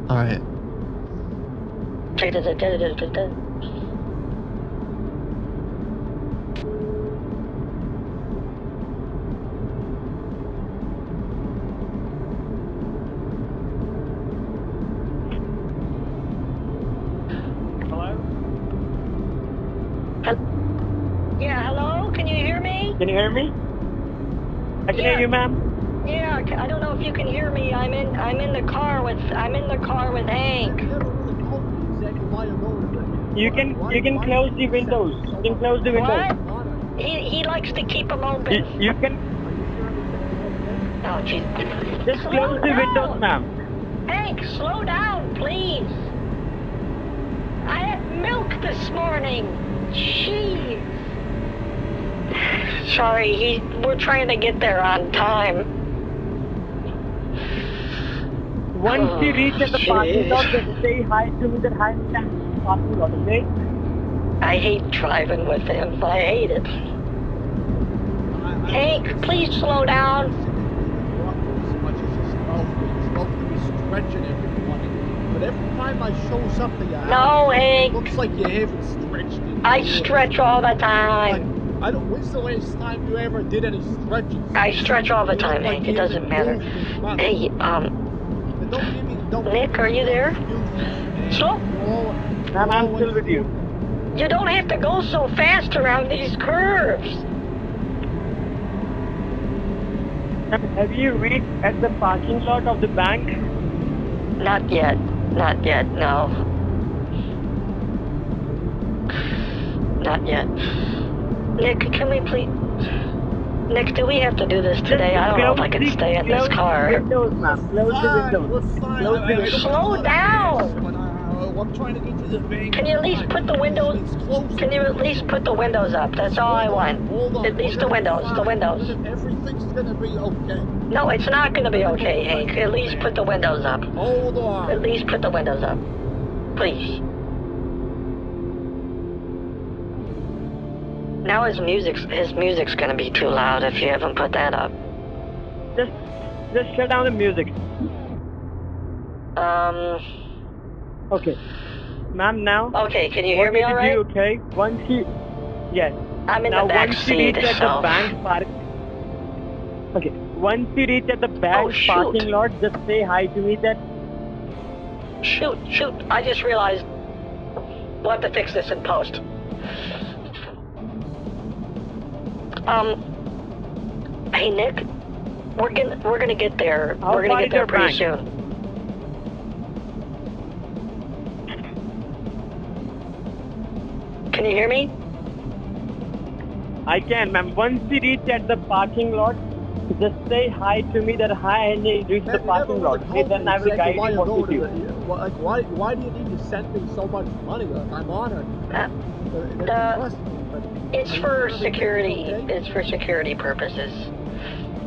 All right. yeah, hello? Can you hear me? Can you hear me? I can hear you, ma'am. Yeah, I don't know if you can hear me. I'm in I'm in the car with I'm in the car with Hank. You never really told me exactly why you're going to the. You can you can close the windows. You can close the windows. What? He he likes to keep them open. You, you can Oh, jeez. just Slow close the windows, ma'am. Hank, slow down, please. I had milk this morning. Jeez. Sorry, he we're trying to get there on time. Once you Oh, reach at the parking jeez. lot, just say hi to me that hi I'm parking lot, okay? I hate driving with him. I hate it. Hank, please slow down. As much as you're supposed to. You're supposed to be stretching everybody. But every time I shows up to your No, Hank. looks like you haven't stretched in I stretch all the Like, time. I don't. When's the last time you ever did any stretching? I stretch all the You time, like Hank. you It doesn't matter. moved in months. Hey, um, don't give me, don't Nick, are you there? Slow. Ma'am, I'm still with you. You don't have to go so fast around these curves. Have you reached at the parking lot of the bank? Not yet. Not yet. No. Not yet. Nick, can we please? Nick, do we have to do this today? I don't know if I can stay in this car. Windows, ma'am. Close the windows. we're fine. Close I- the I- I windows. Slow down. I- I- I'm trying to get you the bank. Can you at least put the windows? It's. Can you at least put the windows up? That's all I want. At least the windows. The windows. Everything's gonna be okay. No, it's not going to be okay, Hank. At least put the windows up. Hold on. At least put the windows up. Please. Now his music's his music's gonna be too loud if you haven't put that up. Just just shut down the music. Um. Okay. Ma'am, now. Okay, can you hear me all you okay? Once you... Yes. I'm in now, the back once you seat, reach at so. the bank park... Okay. Once you reach at the bank Oh, parking lot, just say hi to me that... Shoot, shoot! I just realized we'll have to fix this in post. Um. Hey Nick, we're gonna we're gonna get there. How we're gonna get there pretty bank? soon. Can you hear me? I can, ma'am. Once we reach at the parking lot, Just say hi to me that hi and then reach the parking lot. really Okay, told then I will guide why you what to do. why- like, why, why do you need to send me so much money? Like, I'm honored. Uh, uh, It's for security. okay? It's for security purposes.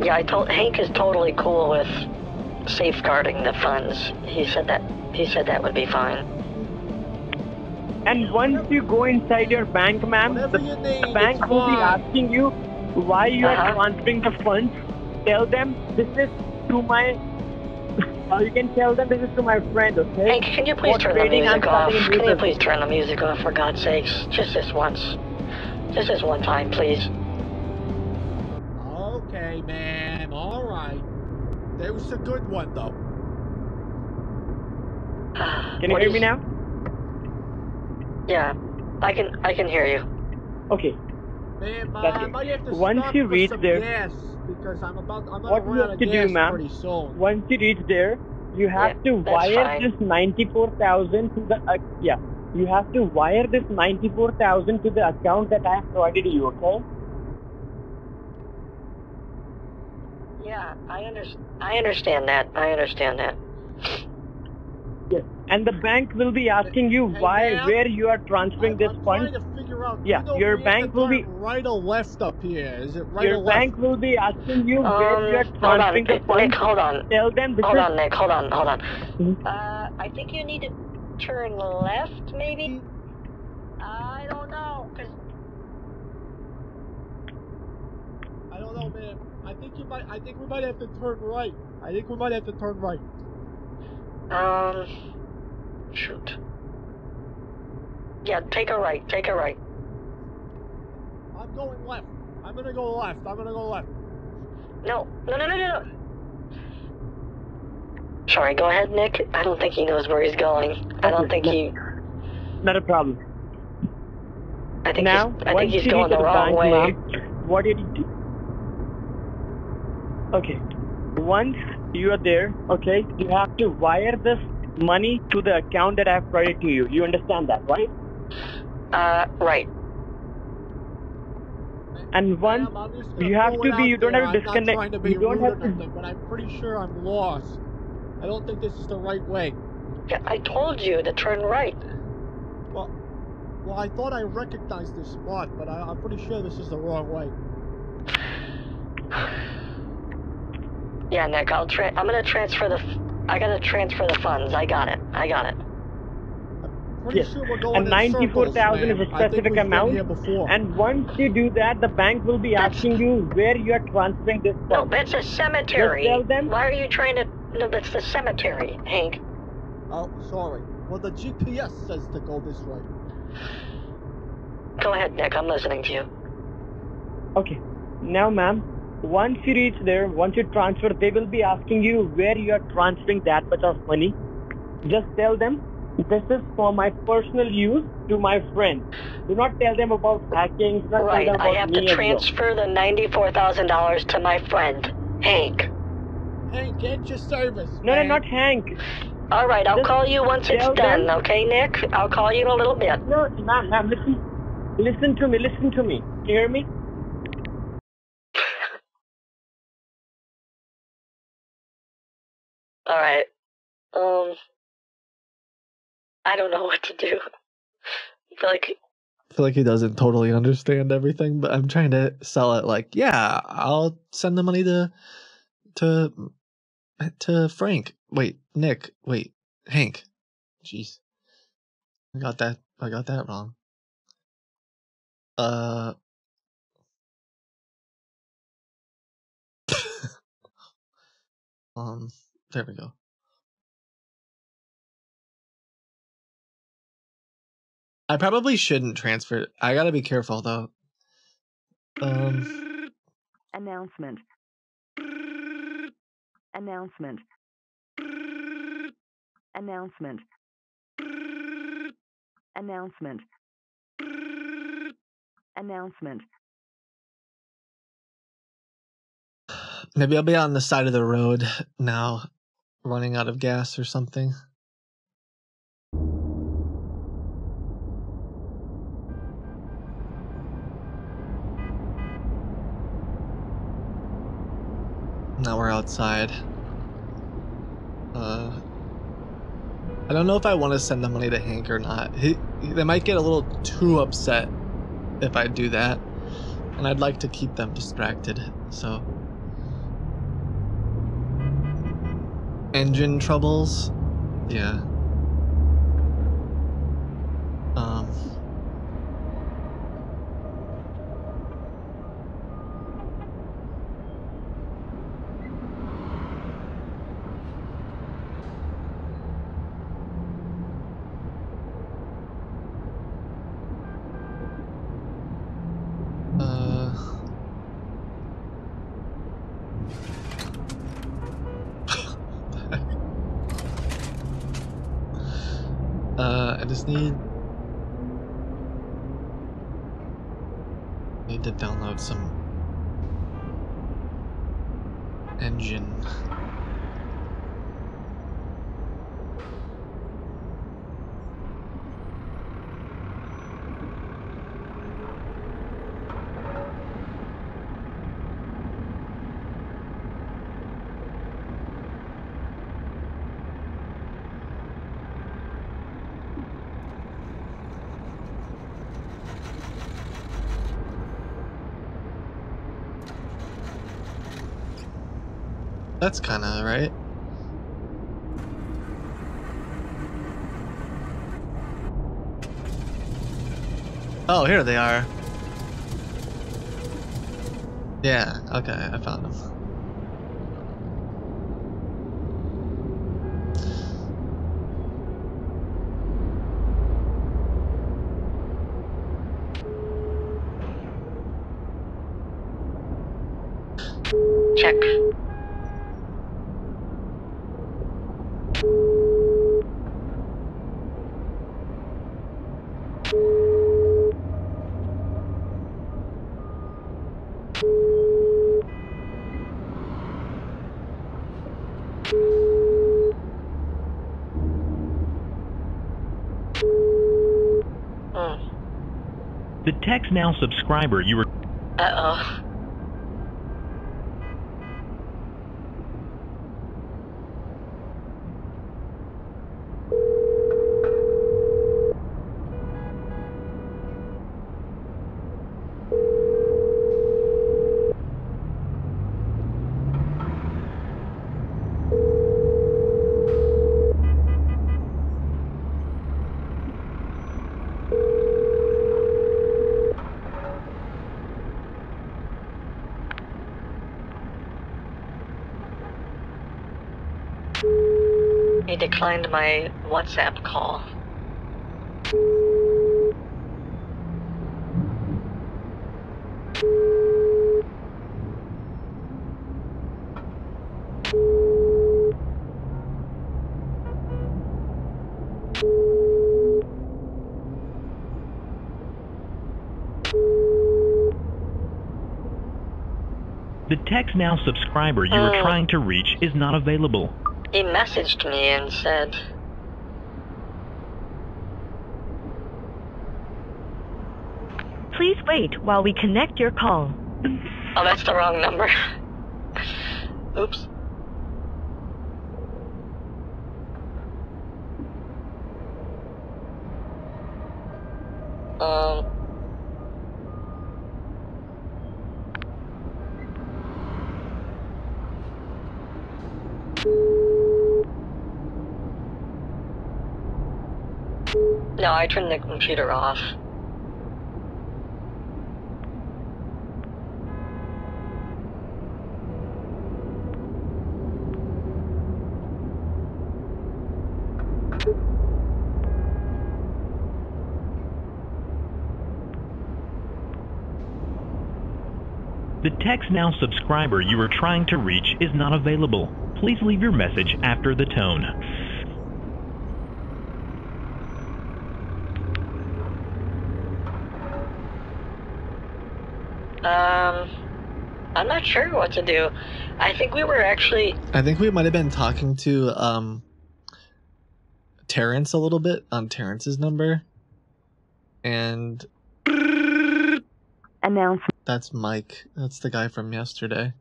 Yeah, I told Hank is totally cool with safeguarding the funds. He said that he said that would be fine. And once you go inside your bank, ma'am, the you need, the bank will be asking you why you are Uh-huh. transferring the funds. Tell them this is to my. <laughs> Uh, you can tell them this is to my friend, okay? Hank, can you please For turn the trading, I'm music off? starting a Can you please turn the music off for God's sakes? Just this once. Just this one time, please. Okay, man. All right. That was a good one, though. <sighs> Can you What hear is- me now? Yeah, I can I can hear you. Okay. Man, That's I it. might have to Once stop you reach there- gas because I'm about I'm What gonna you run out have of to do, gas ma'am? pretty soon. Once you reach there, you have Yeah, to wire fine. this ninety-four thousand to the uh, yeah. You have to wire this ninety-four thousand to the account that I have provided you. Okay? Yeah, I understand. I understand that. I understand that. Yes. And the bank will be asking you Hey, why, ma'am? where you are transferring I'm, this I'm fund. trying to figure out. Yeah, you your bank will be- right or left up here. Is it right or Your left? bank will be asking you where you are Um, hold on, transferring the Nick, funds. hold on. Tell them this Hold on, Nick. Hold on. Hold on. Mhm. Uh, I think you need to turn left, maybe. I don't know, 'cause I don't know, man. I think you might. I think we might have to turn right. I think we might have to turn right. Um, shoot. Yeah, take a right. Take a right. I'm going left. I'm gonna go left. I'm gonna go left. No, no, no, no, no. no. Sorry, go ahead, Nick. I don't think he knows where he's going. I don't think he. not a problem. I think now, he's. I think he's going the the wrong bank, way. ma'am, what did you do? Okay. Once you are there, okay, you have to wire this money to the account that I have provided to you. You understand that, right? Uh, right. And once Ma'am, I'm just gonna you have to be- you don't there. have to I'm not disconnect- to be you don't rude have to- nothing, but I'm pretty sure I'm lost. I don't think this is the right way. Yeah, I told you to turn right. Well, well, I thought I recognized this spot, but I, I'm pretty sure this is the wrong way. Yeah, Nick. I'll tra- I'm gonna transfer the. F- I gotta transfer the funds. I got it. I got it. Pretty Yes. sure we're going and in ninety-four circles, thousand man. is a specific amount. And once you do that, the bank will be That's- asking you where you are transferring this No, fund. that's a cemetery. Just tell them- Why are you trying to? No, that's the cemetery, Hank. Oh, sorry. Well, the GPS says to go this way. Go ahead, Nick. I'm listening to you. Okay. Now, ma'am, once you reach there, once you transfer, they will be asking you where you are transferring that much of money. Just tell them this is for my personal use to my friend. Do not tell them about hacking. Do Right. tell them I have me to as well. transfer the ninety-four thousand dollars to my friend, Hank. Hank, get your service. No, no, not Hank. All right. I'll Just call you once it's done. them- Okay, Nick. I'll call you in a little bit. No, ma'am, ma'am, listen. Listen to me, listen to me. You hear me? All right. Um. I don't know <laughs> what to do. I feel like I feel like he doesn't totally understand everything, but I'm trying to sell it like, yeah, I'll send the money to to to Frank. Wait, Nick. Wait, Hank. Jeez, I got that. I got that wrong. Uh. <laughs> um. There we go. I probably shouldn't transfer. I gotta be careful though. Um. Announcement. Announcement. Announcement. Announcement. Announcement. Maybe I'll be on the side of the road now, running out of gas or something. Now we're outside. Uh, I don't know if I want to send the money to Hank or not. He, they might get a little too upset if I do that, and I'd like to keep them distracted. So, engine troubles, yeah. Um. Uh, uh, I just need need to download some engine. That's kind of right. Oh, here they are. Yeah, okay, I found them. Check. Hmm. The TextNow subscriber you were Uh-oh. He declined my WhatsApp call. the TextNow subscriber you are Oh. trying to reach is not available. He messaged me and said, Please wait while we connect your call. Oh, that's the wrong number. <laughs> Oops. Um. No, I turned the computer off. The TextNow subscriber you are trying to reach is not available. Please leave your message after the tone. Um, I'm not sure what to do. I think we were actually. I think we might have been talking to um Terrence a little bit on Terrence's number. And Announcement. that's Mike. That's the guy from yesterday.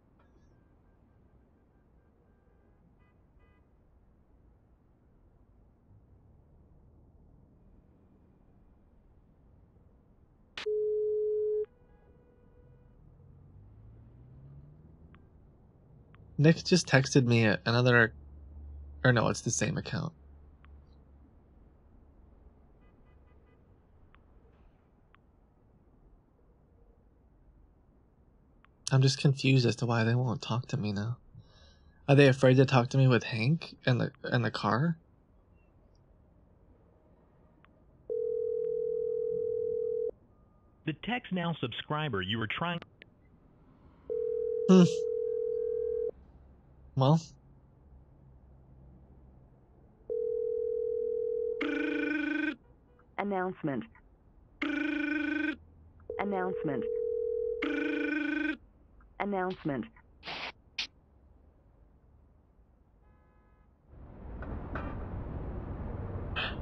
Nick just texted me another, or no, it's the same account. I'm just confused as to why they won't talk to me now. Are they afraid to talk to me with Hank in the in the car? The TextNow subscriber you were trying. Hmm. Well, Announcement. Announcement. Announcement.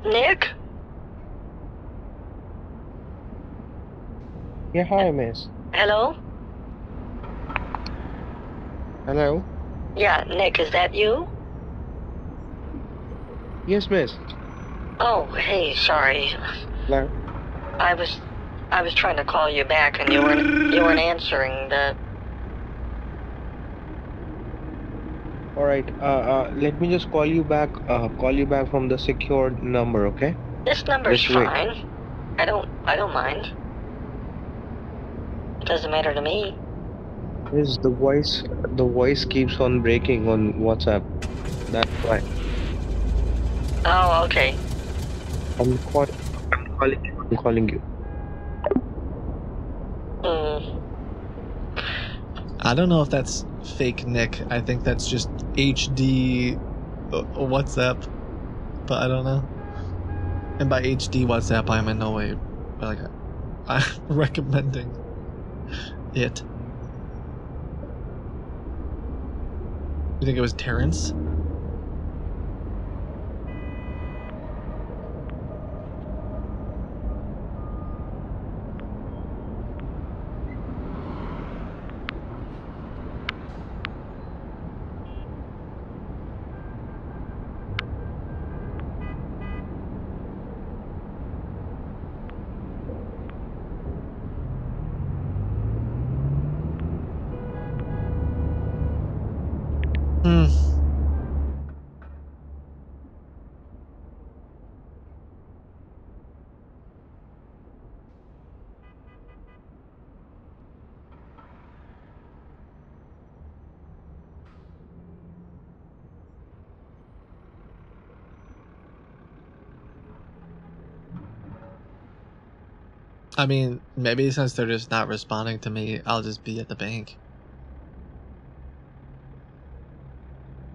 Nick? Yeah, hi, miss. Hello? Hello? Yeah, Nick, is that you? Yes, miss. Oh, hey, sorry. Hello? I was I was trying to call you back and you weren't you weren't answering the All right. Uh, uh, let me just call you back. Uh, call you back from the secured number, okay? This number's wait. fine. I don't I don't mind. It doesn't matter to me. Yes, the voice, the voice keeps on breaking on WhatsApp. That's why. Oh, okay. I'm, call, I'm calling you. I'm calling you. Mm. I don't know if that's fake Nick. I think that's just HD uh, WhatsApp, but I don't know. And by HD WhatsApp, I'm in no way like <laughs> I'm recommending it. You think it was Terrence? Hmm. I mean, maybe since they're just not responding to me, I'll just be at the bank.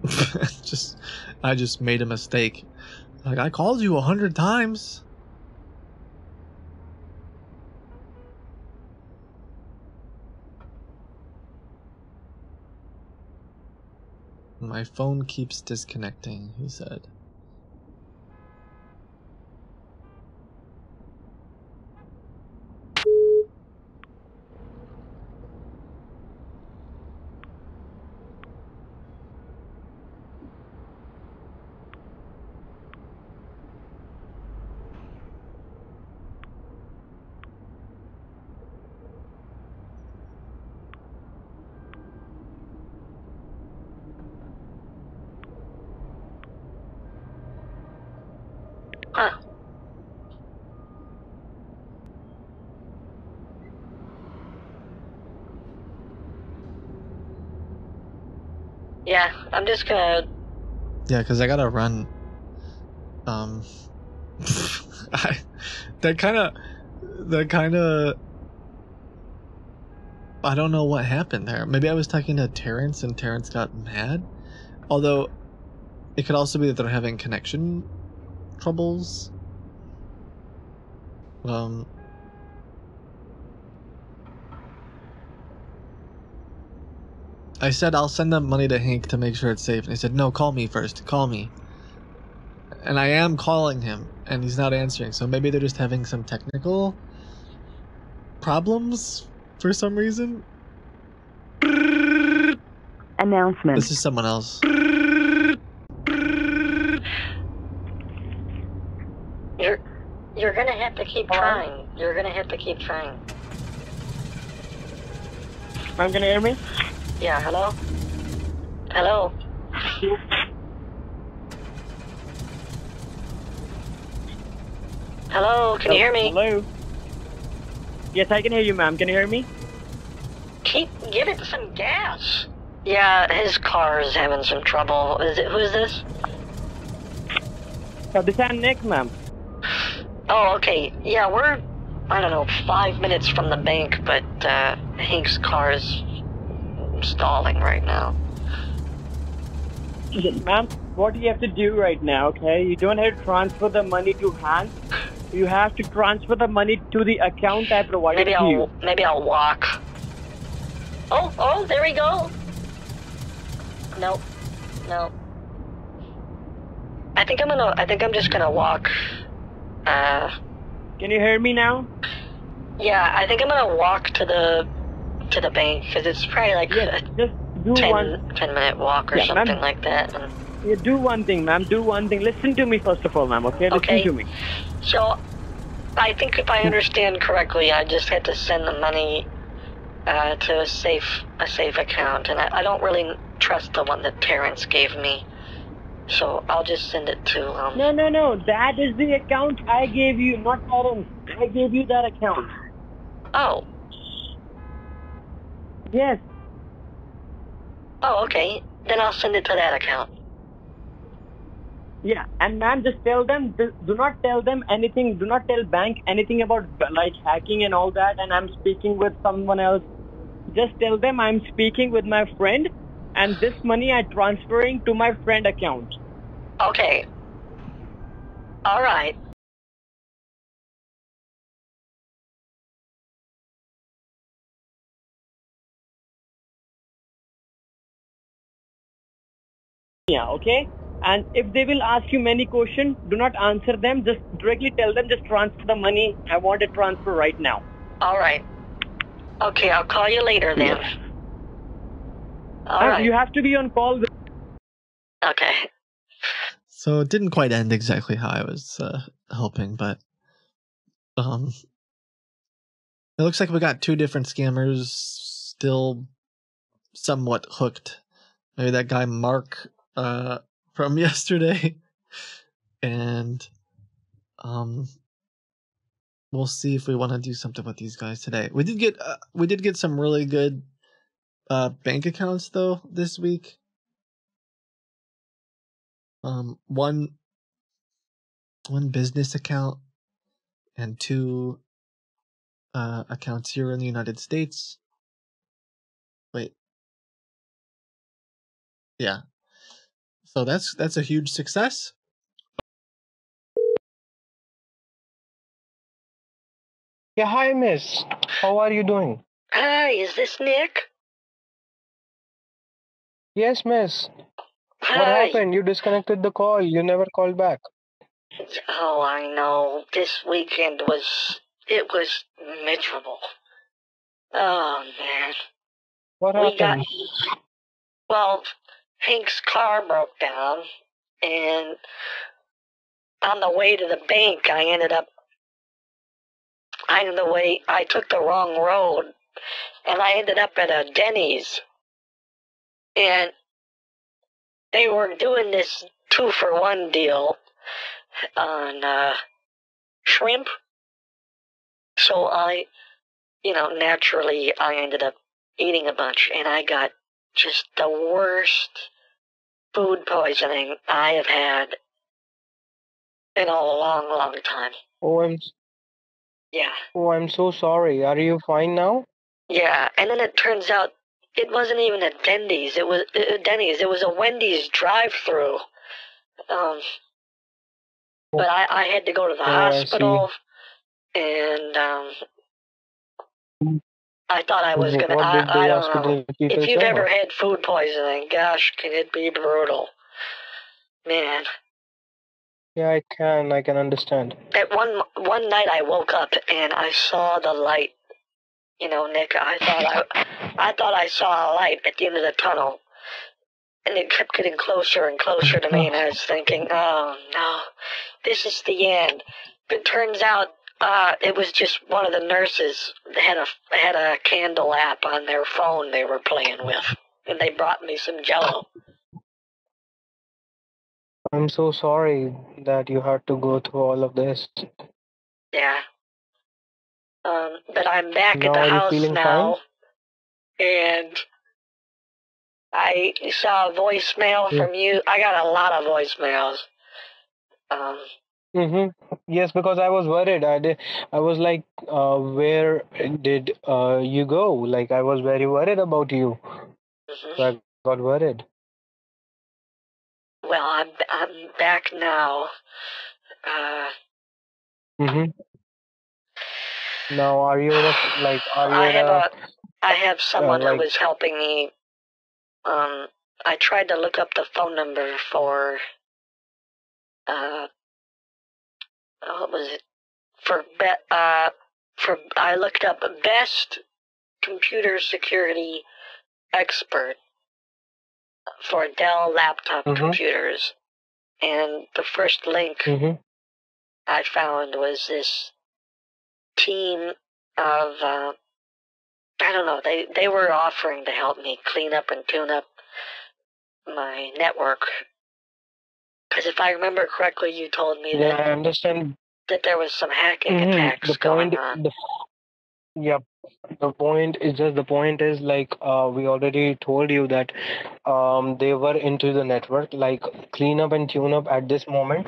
<laughs> just, I just made a mistake. Like I called you a hundred times. My phone keeps disconnecting, he said. Huh. Yeah, I'm just gonna Yeah, because I gotta run. Um, <laughs> I, that kind of, that kind of. I don't know what happened there. Maybe I was talking to Terrence and Terrence got mad. Although, it could also be that they're having connection troubles. Um. I said I'll send them money to Hank to make sure it's safe, and he said, "No, call me first. Call me." And I am calling him, and he's not answering. So maybe they're just having some technical problems for some reason. Announcement. This is someone else. you're you're gonna have to keep trying. You're gonna have to keep trying. I'm gonna hear me? Yeah, hello? Hello. Hello, can you hear me? Hello. Yes, I can hear you, ma'am. Can you hear me? Keep give it some gas. Yeah, his car is having some trouble. Is it? Who is this? Uh, this is Nick, ma'am. Oh, okay. Yeah, we're I don't know five minutes from the bank, but uh, Hank's car is stalling right now. Ma'am, what do you have to do right now, okay? You don't have to transfer the money to Hank. You have to transfer the money to the account I provided Maybe I'll you. maybe I'll walk. Oh, oh, there we go. No, no. I think I'm gonna. I think I'm just gonna walk. Uh, Can you hear me now? yeah, I think I'm gonna walk to the to the bank because it's probably like a do 10, one- 10 minute walk or Yeah, something like that. And Yeah, do one thing, ma'am. Do one thing. Listen to me first of all, ma'am. Okay, listen Okay. to me. so, I think if I understand correctly, I just had to send the money uh, to a safe a safe account, and I, I don't really trust the one that Terrence gave me. So I'll just send it to um. No, no, no. That is the account I gave you, not Aaron. I gave you that account. Oh. Yes. Oh, okay. Then I'll send it to that account. Yeah, and ma'am, just tell them. Do do not tell them anything. Do not tell bank anything about like hacking and all that. And I'm speaking with someone else. Just tell them I'm speaking with my friend, and this money I'm transferring to my friend account. Okay. All right. Yeah, okay. And if they will ask you many questions, do not answer them. Just directly tell them. Just transfer the money. I want a transfer right now. All right. Okay, I'll call you later then. All Ma'am, right. You have to be on call. With- Okay. So it didn't quite end exactly how I was uh, hoping, but um, it looks like we got two different scammers still somewhat hooked. Maybe that guy Mark uh, from <laughs> yesterday, and um, we'll see if we want to do something with these guys today. We did get uh, we did get some really good uh, bank accounts though this week. Um, one one business account and two uh, accounts here in the United States. Wait, yeah. So that's that's a huge success. Yeah, hi, miss. How are you doing? Hi, is this Nick? Yes, miss. Hi. What happened? You disconnected the call. You never called back. Oh, I know. This weekend was it was miserable. Oh man. What we got happened? well, Hank's car broke down, and on the way to the bank, I ended up. I the way I took the wrong road, and I ended up at a Denny's, and they were doing this two for one deal on uh, shrimp. So I, you know, naturally I ended up eating a bunch, and I got just the worst food poisoning I have had in a long, long time. Oh, I'm Yeah, oh, I'm so sorry. Are you fine now? yeah. And then it turns out it wasn't even a Denny's. It was uh, Denny's. It was a Wendy's drive-through. Um, but I, I had to go to the Oh, hospital, and um, I thought I was gonna. what did I, I don't know. If you've ever had food poisoning, gosh, can it be brutal? Man, Yeah, I can. I can understand. at one one night I woke up and I saw the light. You know, Nick, I thought I, I thought I saw a light at the end of the tunnel, and it kept getting closer and closer to me, <laughs> and I was thinking, oh no, this is the end. But it turns out, uh, it was just one of the nurses had a had a candle app on their phone they were playing with, and they brought me some Jello. I'm so sorry that you had to go through all of this. Yeah. Um, but I'm back Now at the house now, and I saw a voicemail Yeah. from you. I got a lot of voicemails. Um, Mm-hmm. Yes, because I was worried. I did. I was like, uh, where did uh you go? Like I was very worried about you. So I got worried. well, I'm I'm back now. Uh, Mm-hmm. Now, are you <sighs> like, are you I have a, I have someone like- who was helping me. Um, I tried to look up the phone number for. Uh, what was it? For be, uh, for I looked up best computer security expert for Dell laptop Mhm. computers, and the first link mm-hmm. I found was this team of uh, I don't know. They they were offering to help me clean up and tune up my network. Because if I remember correctly, you told me Yeah, that, I understand. that there was some hacking Mhm. attacks The going point, on. the, yep. The point is just the point is like uh, we already told you that um, they were into the network. Like clean up and tune up at this moment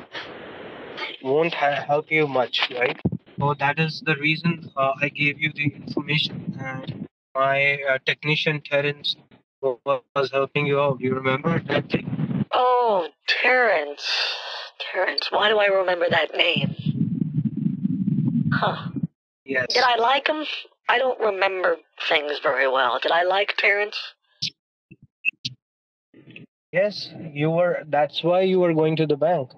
won't ha- help you much, right? So that is the reason uh, I gave you the information, and my uh, technician Terence was helping you out. You remember that thing? Oh, Terrence. Terrence. Why do I remember that name? Huh. Yes. Did I like him? I don't remember things very well. Did I like Terrence? Yes, you were. That's why you were going to the bank.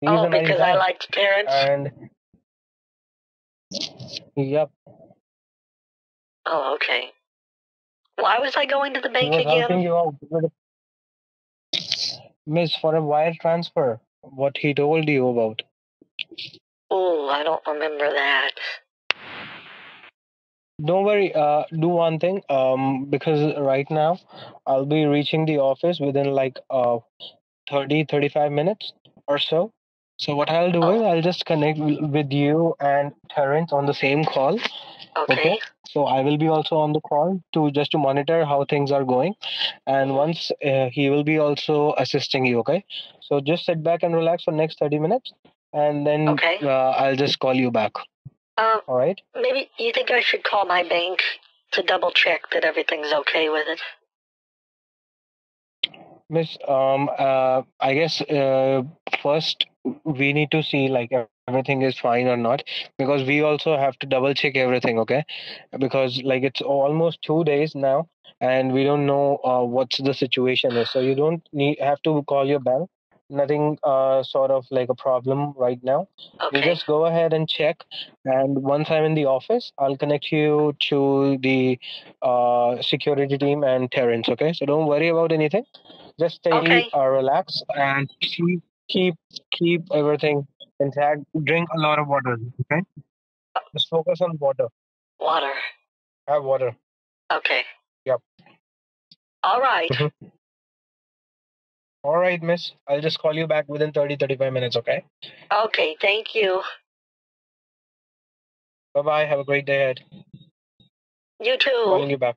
He's oh, because I liked Terrence? And yep, oh, okay. Why was I going to the he bank again? you out. with a- Miss, for a wire transfer, what he told you about. Oh, I don't remember that. Don't worry. Uh, do one thing. Um, because right now I'll be reaching the office within like uh 30, 35 minutes or so. So what I'll do is I'll just connect with you and Terrence on the same call. Okay. So I will be also on the call to just to monitor how things are going, and once uh, he will be also assisting you. Okay. So just sit back and relax for next thirty minutes, and then Okay. uh, I'll just call you back. Um, All right. maybe you think I should call my bank to double check that everything's okay with it? Miss, um, uh, I guess uh, first we need to see like everything is fine or not because we also have to double check everything, okay? Because like it's almost two days now, and we don't know uh, what's the situation is. So you don't need have to call your bank. Nothing uh, sort of like a problem right now. okay. You just go ahead and check, and once I'm in the office, I'll connect you to the uh, security team and Terrence. Okay, so don't worry about anything. Just stay Okay. uh, relax and keep keep keep everything intact. Drink a lot of water. Okay, just focus on water. Water. Have water. Okay. Yep. All right. Mhm. All right, miss. I'll just call you back within 30 35 minutes. Okay. Okay, thank you. Bye bye. Have a great day ahead. You too. Calling you back.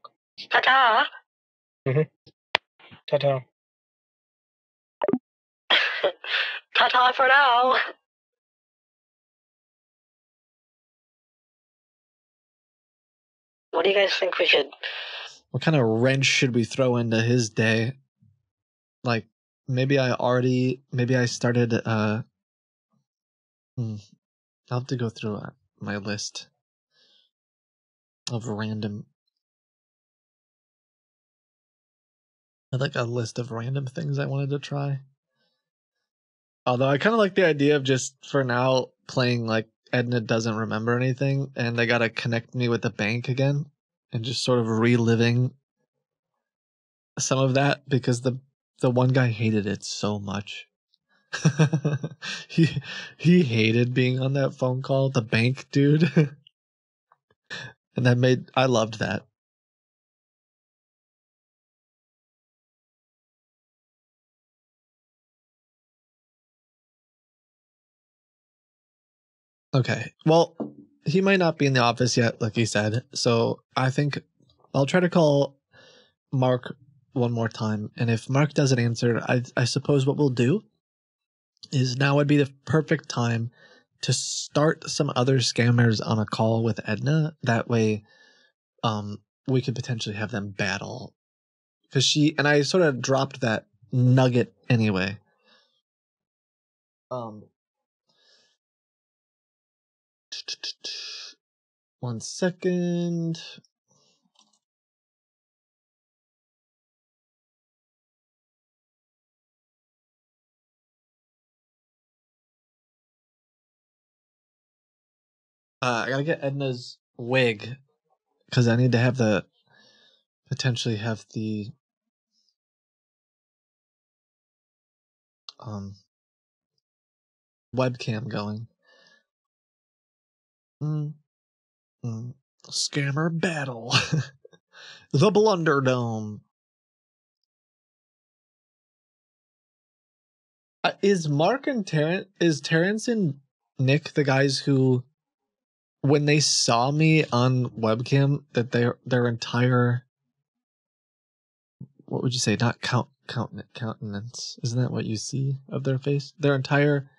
Ta-ta. Ta ta. <laughs> Ta-ta for now. What do you guys think we should... What kind of wrench should we throw into his day? Like maybe I already maybe I started uh hmm, I'll have to go through uh, my list of random I like a list of random things I wanted to try. Although I kind of like the idea of just for now playing like Edna doesn't remember anything and they got to connect me with the bank again and just sort of reliving some of that because the the one guy hated it so much. <laughs> he he hated being on that phone call, the bank dude. <laughs> and that made I loved that. Okay. Well, he might not be in the office yet, like he said. So I think I'll try to call Mark one more time. And if Mark doesn't answer, I, I suppose what we'll do is now would be the perfect time to start some other scammers on a call with Edna. That way, um, we could potentially have them battle. Cause she, and I sort of dropped that nugget anyway. Um, one second. Uh, I gotta get Edna's wig because I need to have the potentially have the um webcam going. Mm, mm, scammer battle. <laughs> the Blunder Dome. Uh, is Mark and Terrence is Terrence and Nick the guys who when they saw me on webcam that their their entire what would you say not count countenance countenance isn't that what you see of their face their entire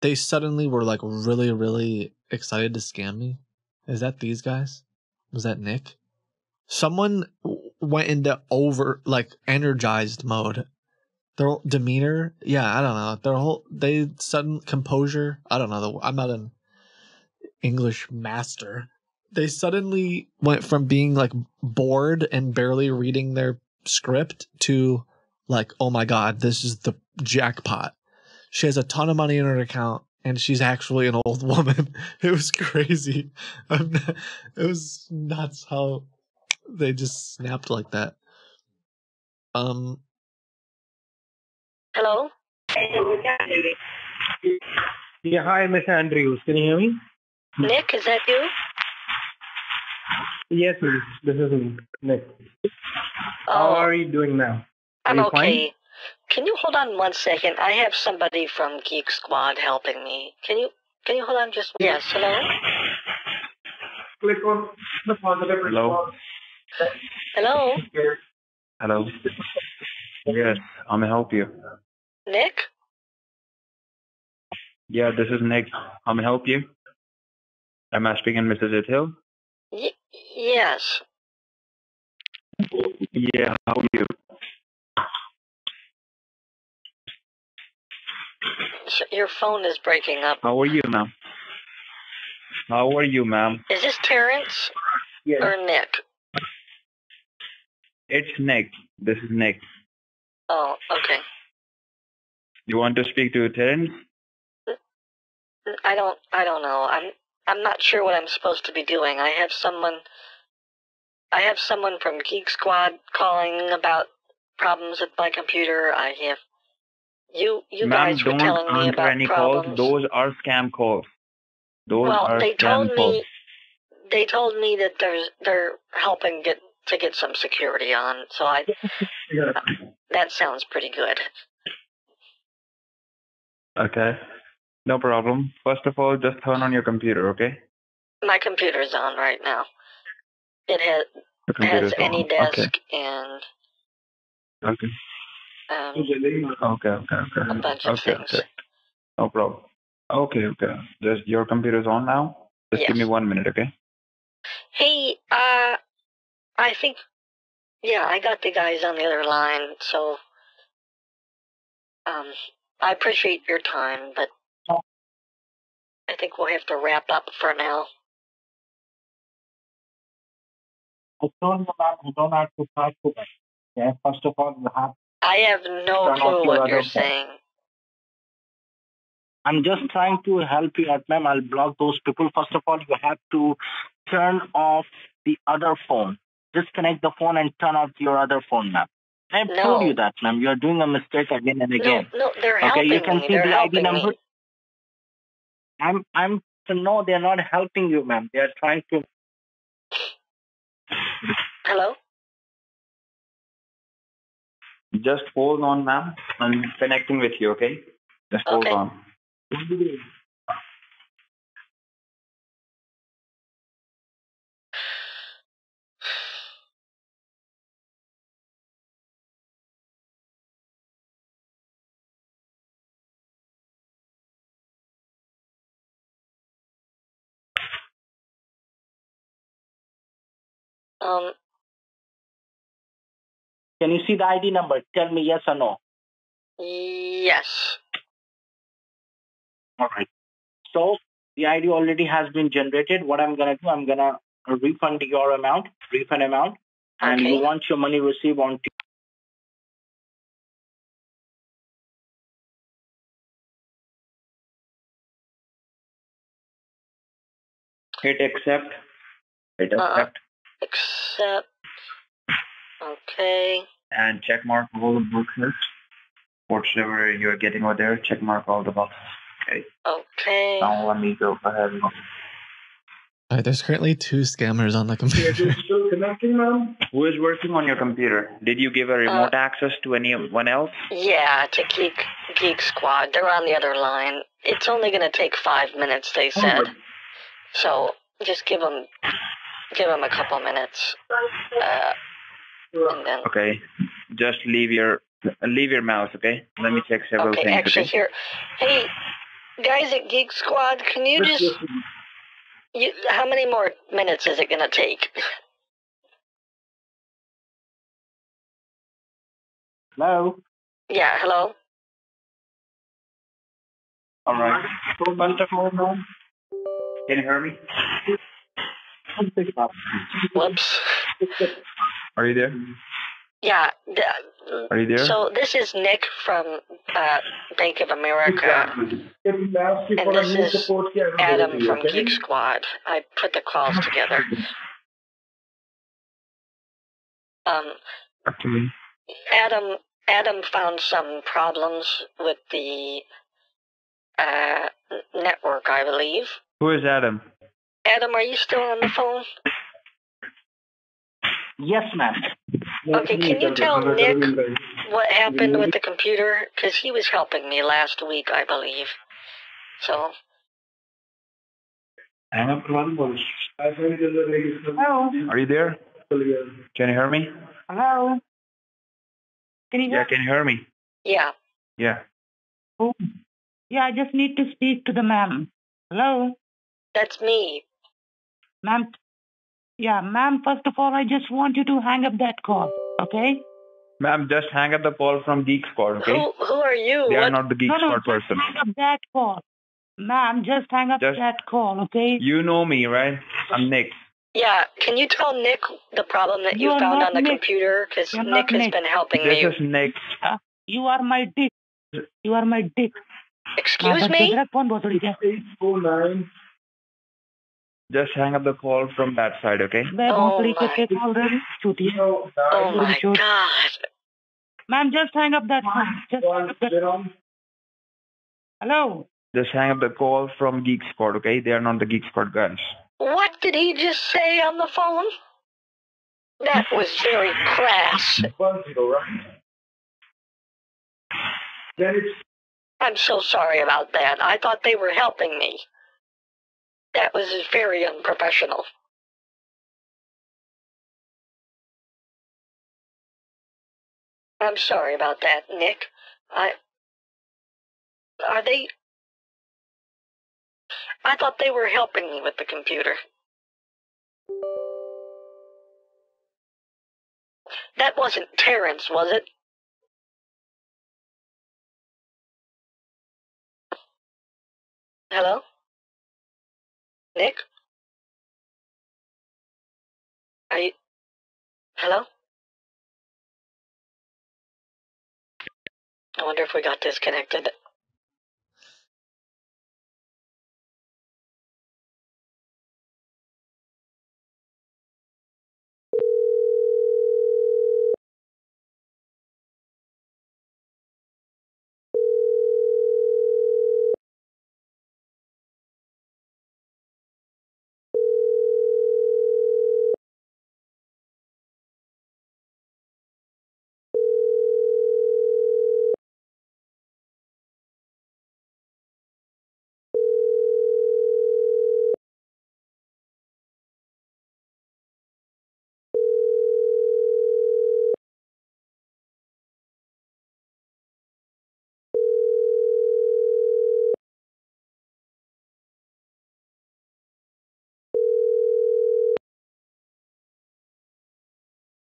they suddenly were like really really excited to scam me? Is that these guys? Was that nick? Someone went into over like energized mode. Their demeanor? Yeah i don't know. Their whole they sudden composure? I don't know. I'm not an english master. They suddenly went from being like bored and barely reading their script to like oh my god this is the jackpot. She has a ton of money in her account and she's actually an old woman <laughs> it was crazy I'm not, it was nuts how they just snapped like that um Hello? Yeah, hi, Miss Andrews. Can you hear me? Nick, is that you? Yes. This is me, Nick. How Oh, are you doing now? I'm Are you okay. Can you hold on one second? I have somebody from Geek Squad helping me. Can you can you hold on just yes, hello? Click on the positive Hello? Hello? Hello? Yes, I'm gonna help you. Nick? Yeah, this is Nick. I'm gonna help you. Am I speaking Mrs. Hill? Y- yes. Yeah, how are you? Your phone is breaking up. How are you, ma'am? How are you, ma'am? Is this Terrence or Nick? It's Nick. This is Nick. Oh, okay. You want to speak to Terence? I don't I don't know. I'm I'm not sure what I'm supposed to be doing. I have someone I have someone from Geek Squad calling about problems with my computer. I have you you guys were don't telling me answer about any problems. calls. Those are scam calls. Those well, are they scam told calls. me they told me that there's they're helping get to get some security on. So I <laughs> that sounds pretty good. Okay. No problem. First of all, just turn on your computer, okay? My computer's on right now. It has has any on. desk Okay. and Okay. Um, Okay, okay, okay. a bunch of okay, things. okay. No problem. Okay, okay. Just your computer's on now? Just give me one minute, okay? Hey, uh, I think, yeah, I got the guys on the other line, so, um, I appreciate your time, but I think we'll have to wrap up for now. I told you that you don't have to talk to them. Yeah, first of all, you have. I have no Turn clue what you're saying. I'm just trying to help you out, ma'am. I'll block those people. First of all, you have to turn off the other phone. Disconnect the phone and turn off your other phone, ma'am. I've No. told you that, ma'am. You're doing a mistake again and again. No, no, they're okay, helping you can me. see They're the ID number. me. I'm, I'm. No, they're not helping you, ma'am. They're trying to. Hello? Just hold on, ma'am. I'm connecting with you, okay? Just hold okay. on. Um, can you see the ID number? Tell me yes or no. yes. All right. So the ID already has been generated. What I'm gonna do, I'm gonna refund your amount, refund amount, and you want your money received on. Hit accept. Hit Uh-uh. accept Except. Okay. and check mark all the boxes. Whatever you're getting over there, check mark all the boxes. Okay. Okay. Now let me go ahead. and- All right, there's currently two scammers on the computer. still connecting, ma'am? <laughs> Who is working on your computer? Did you give a remote access to anyone else? Yeah, to Geek Geek Squad. They're on the other line. It's only going to take five minutes, they said. So just give them, give them a couple minutes. Uh, and then, Okay. Just leave your leave your mouse, okay? Let me check several okay, things. actually okay? here, hey, guys at Geek Squad, can you just, you, how many more minutes is it going to take? Hello. Yeah, hello? All right. So first of all, ma'am, can you hear me? Whoops. Are you there? Yeah. d- Are you there? So this is Nick from uh, Bank of America, and this is Adam from Geek Squad. I put the calls together. Um, Actually, Adam Adam found some problems with the uh, network, I believe. who is Adam? Adam, are you still on the phone? Yes, ma'am. Okay, can you tell Nick what happened with the computer? Because he was helping me last week, I believe. So, Hello. Are you there? Can you hear me? Hello. Can you Yeah, can you hear me? yeah. Yeah. Oh, yeah, I just need to speak to the ma'am. Hello? That's me. Ma'am? Yeah, ma'am, first of all, I just want you to hang up that call, okay? Ma'am, just hang up the call from Geek Squad, okay? Who who are you? They are not the Geek no, no, Squad just person. hang up that call. Ma'am, just hang up Just- that call, okay? You know me, right? I'm Nick. Yeah, can you tell Nick the problem that you You're found on the Nick. computer? Because Nick has Nick. been helping This me. is Nick. Uh, you are my dick. You are my dick. Excuse हाँ, me? Just hang up the call from that side, okay? Oh my, oh my god. Ma'am, just hang up that phone. Just hang up that. Hello? Just hang up the call from Geek Squad, okay? They are not the Geek Squad guys. What did he just say on the phone? That was very crass. I'm so sorry about that. I thought they were helping me. That was very unprofessional. I'm sorry about that, Nick. I. Are they. I thought they were helping me with the computer. That wasn't Terrence, was it? Hello? Nick? Are you. Hello? I wonder if we got disconnected.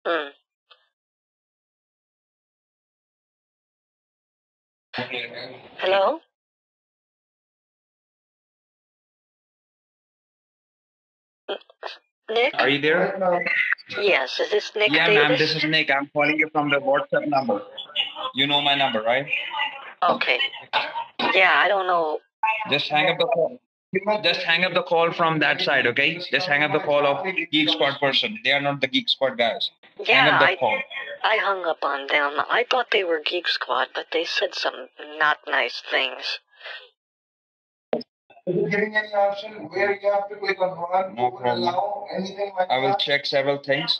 Hmm. Hello? Nick? Are you there? Yes, is this Nick yeah, ma'am. This is Nick. I'm calling you from the WhatsApp number. You know my number, right? Okay. Yeah, I don't know. Just hang up the call. Just hang up the call from that side, okay? Just hang up the call of Geek Squad person. They are not the Geek Squad guys. hang Yeah, up the I, call. I hung up on them. I thought they were Geek Squad, but they said some not nice things. Is it giving any option where you have to click on run, No problem. allow, anything like I will that? check several things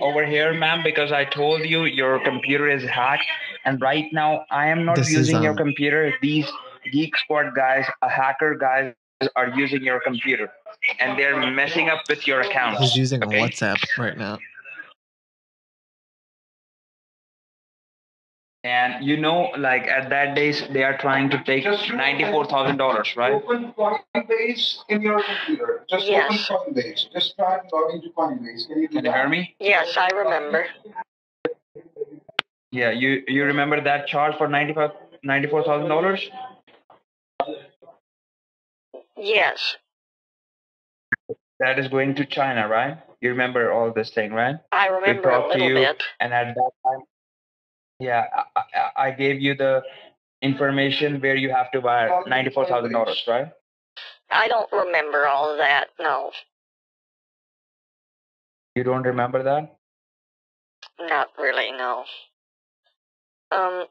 over here, ma'am, because I told you your computer is hacked, and right now I am not This is, using your um, computer. These Geek Squad guys, a hacker guys, are using your computer, and they're messing up with your account. He's using okay? WhatsApp right now. And you know, like at that days, they are trying to take ninety-four thousand dollars, right? Open Coinbase in your computer. Just Yes. open Coinbase. Just try to log into Coinbase. Can you do Can you hear me? Yes, I remember. Yeah, you you remember that charge for ninety-five, ninety-four thousand dollars? Yes, That is going to China, right? You remember all this thing, right? I remember a little you, bit. and at that time, yeah, I, I, I gave you the information where you have to buy ninety-four thousand dollars, right? I don't remember all of that, no. You don't remember that? Not really, no. Um,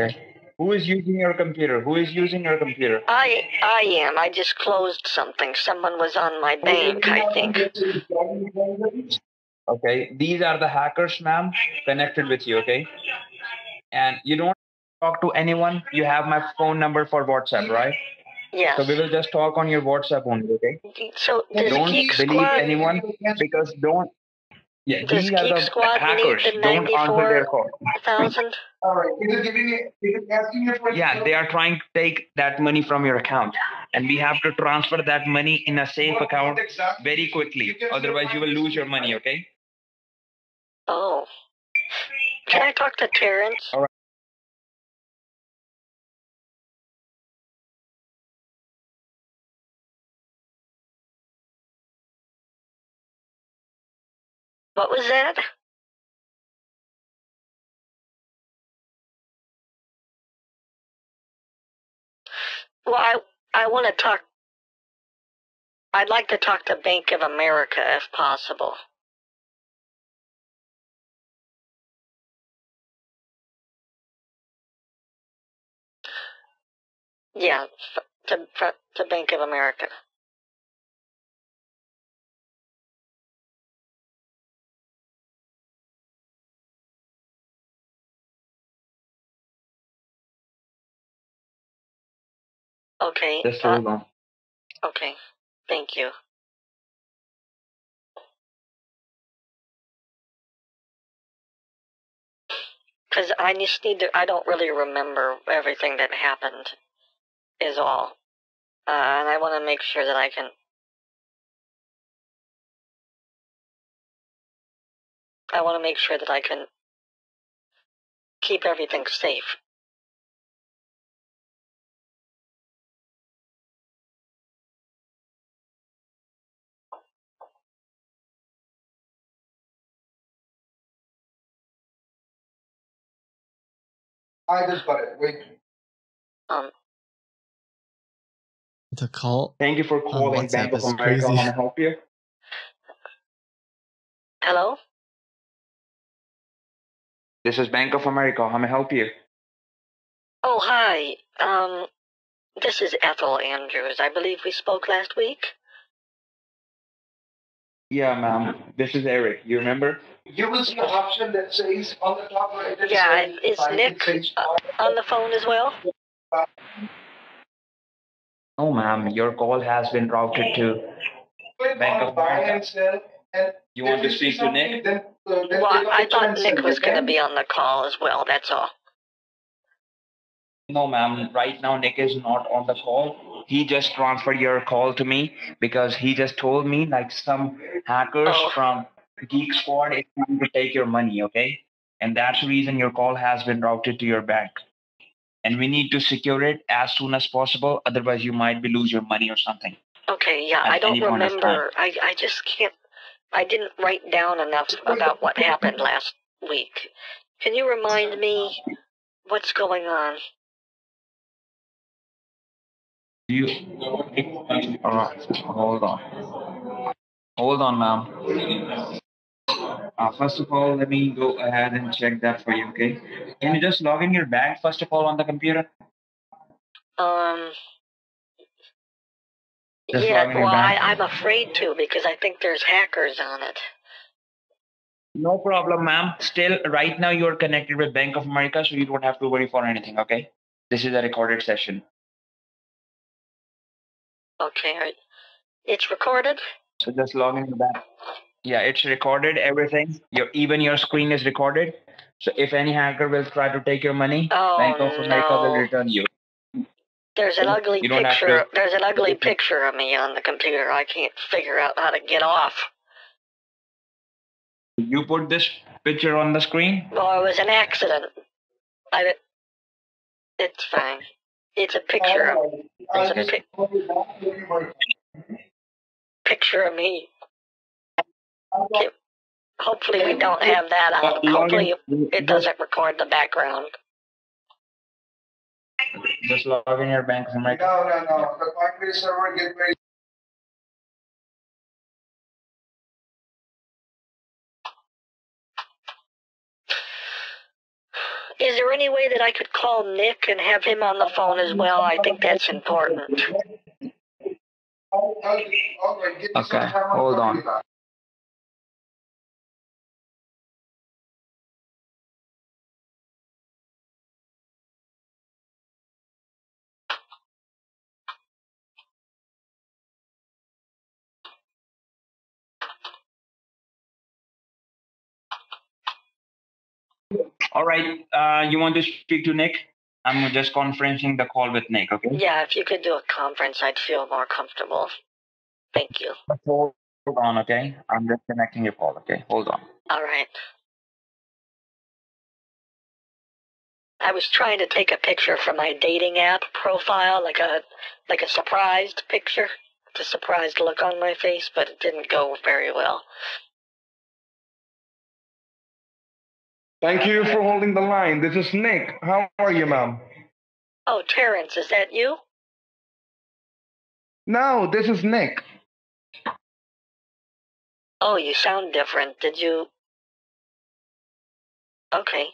Okay. Who is using your computer? Who is using your computer? I I am. I just closed something. Someone was on my bank, I think. Okay, these are the hackers, ma'am, connected with you. Okay, and you don't talk to anyone. You have my phone number for WhatsApp, right? Yes. So we will just talk on your WhatsApp only. Okay. So don't believe anyone because don't. Yeah, Does these are Geek the Squad need hackers. Don't answer their call. thousand? All right. Is it giving it? Is it asking you for? Yeah, they are trying to take that money from your account, and we have to transfer that money in a safe account very quickly. Otherwise, you will lose your money. Okay. Oh. Can I talk to Terrence? All right. What was that? Well, I I want to talk. I'd like to talk to Bank of America if possible. Yeah, to to Bank of America. Okay. Just uh, hold on. okay. Thank you. Because I just need to, I don't really remember everything that happened, is all. Uh, and I want to make sure that I can. I want to make sure that I can keep everything safe. I just got it. Wait. Um, The call. Thank you for calling WhatsApp Bank of is America. crazy. How may I help you? hello? This is Bank of America. How may I help you? Oh, hi. Um, this is Ethel Andrews. I believe we spoke last week. Yeah, ma'am. This is Eric. You remember? You will see an option that says on the top right. it Yeah, says is find Nick on the phone as well? Oh, ma'am. Your call has been routed to Click Bank of America. and You want to speak to Nick? Then, uh, then Well, take a I picture thought Nick was going to be on the call as well. That's all. No, ma'am. Right now, Nick is not on the call. He just transferred your call to me because he just told me like some hackers Oh. from Geek Squad is trying to take your money, okay? And that's the reason your call has been routed to your bank. And we need to secure it as soon as possible. Otherwise, you might be lose your money or something. Okay, yeah, I don't any point of remember. I I just can't. I didn't write down enough about what happened last week. Can you remind me what's going on? You. All right. Hold on. Hold on, ma'am. Uh, first of all, let me go ahead and check that for you, okay? Can you just log in your bank first of all on the computer? Um. Just yeah, log in your well, I, I'm afraid to because I think there's hackers on it. No problem, ma'am. Still, right now you are connected with Bank of America, so you don't have to worry for anything, okay? This is a recorded session. Okay, it's recorded. So just log in the bank. Yeah, it's recorded, everything. Your even your screen is recorded. So if any hacker will try to take your money, Oh, Bank of America will return you. There's an ugly picture. to- There's an ugly <laughs> picture of me on the computer. I can't figure out how to get off. You put this picture on the screen. Well, it was an accident. I. It's fine. It's a picture. Of, it's a pic- picture of me. Okay. Hopefully we don't have that on. Uh, Hopefully in- it doesn't record the background. Just log in your Bank of America. No, no, no. The Coinbase server get very Is there any way that I could call Nick and have him on the phone as well? I think that's important. Okay, hold on. All right. Uh, you want to speak to Nick? I'm just conferencing the call with Nick. Okay. Yeah, if you could do a conference, I'd feel more comfortable. Thank you. Hold on. Okay. I'm just connecting your call. Okay. Hold on. All right. I was trying to take a picture from my dating app profile, like a like a surprised picture, a surprised look on my face, but it didn't go very well. Thank you for holding the line. This is Nick. How are you, ma'am? Oh, Terrence, is that you? No, this is Nick. Oh, you sound different. Did you? Okay.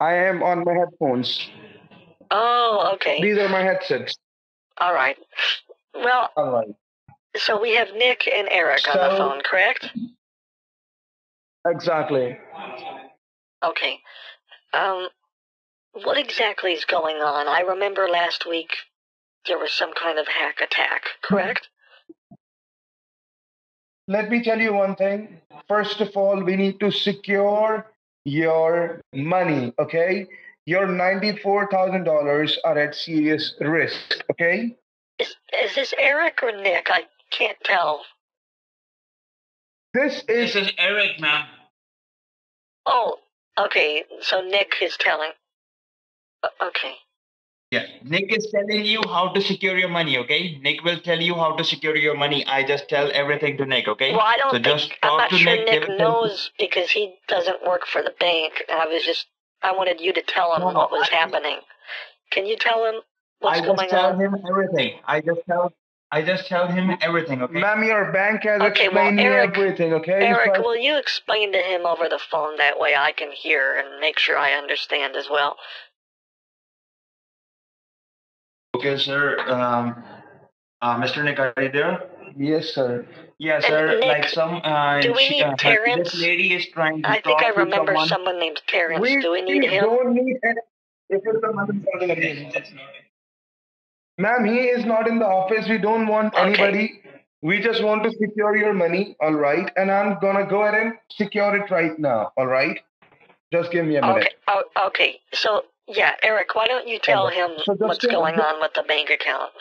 I am on my headphones. Oh, okay. These are my headsets. All right. Well, All right. so we have Nick and Eric on the phone, correct? Exactly. Okay. Um, what exactly is going on? I remember last week there was some kind of hack attack, correct? Let me tell you one thing. First of all, we need to secure your money, okay? Your $94,000 are at serious risk, okay? Is, is this Eric or Nick? I can't tell. This is. This is Eric, ma'am. Oh, okay. So Nick is telling. Uh, okay. Yeah, Nick is telling you how to secure your money, okay? Nick will tell you how to secure your money. I just tell everything to Nick, okay? Well, I don't so think just I'm talk not to sure Nick. Nick knows because he doesn't work for the bank. I was just I wanted you to tell him No, what was I- happening. Can you tell him what's I going on? I just tell him everything. I just tell I just tell him everything, okay? Ma'am, your bank has Okay, well, explained me Eric- everything, okay? Eric, will you explain to him over the phone that way I can hear and make sure I understand as well? Okay, sir. Um, uh, Mr. Nick, are you there? Yes, sir. Yes, And sir. Nick, like some, uh, do we she- need uh, Terrence? This lady is trying to I think talk I remember someone. someone named Terrence. We, Do we need we him? don't need any. If it's a Ma'am, he is not in the office. We don't want Okay. anybody. We just want to secure your money, all right? And I'm gonna go ahead and secure it right now, all right? Just give me a minute. Okay. Oh, okay. So yeah, Eric, why don't you tell him So what's give- going on with the bank account?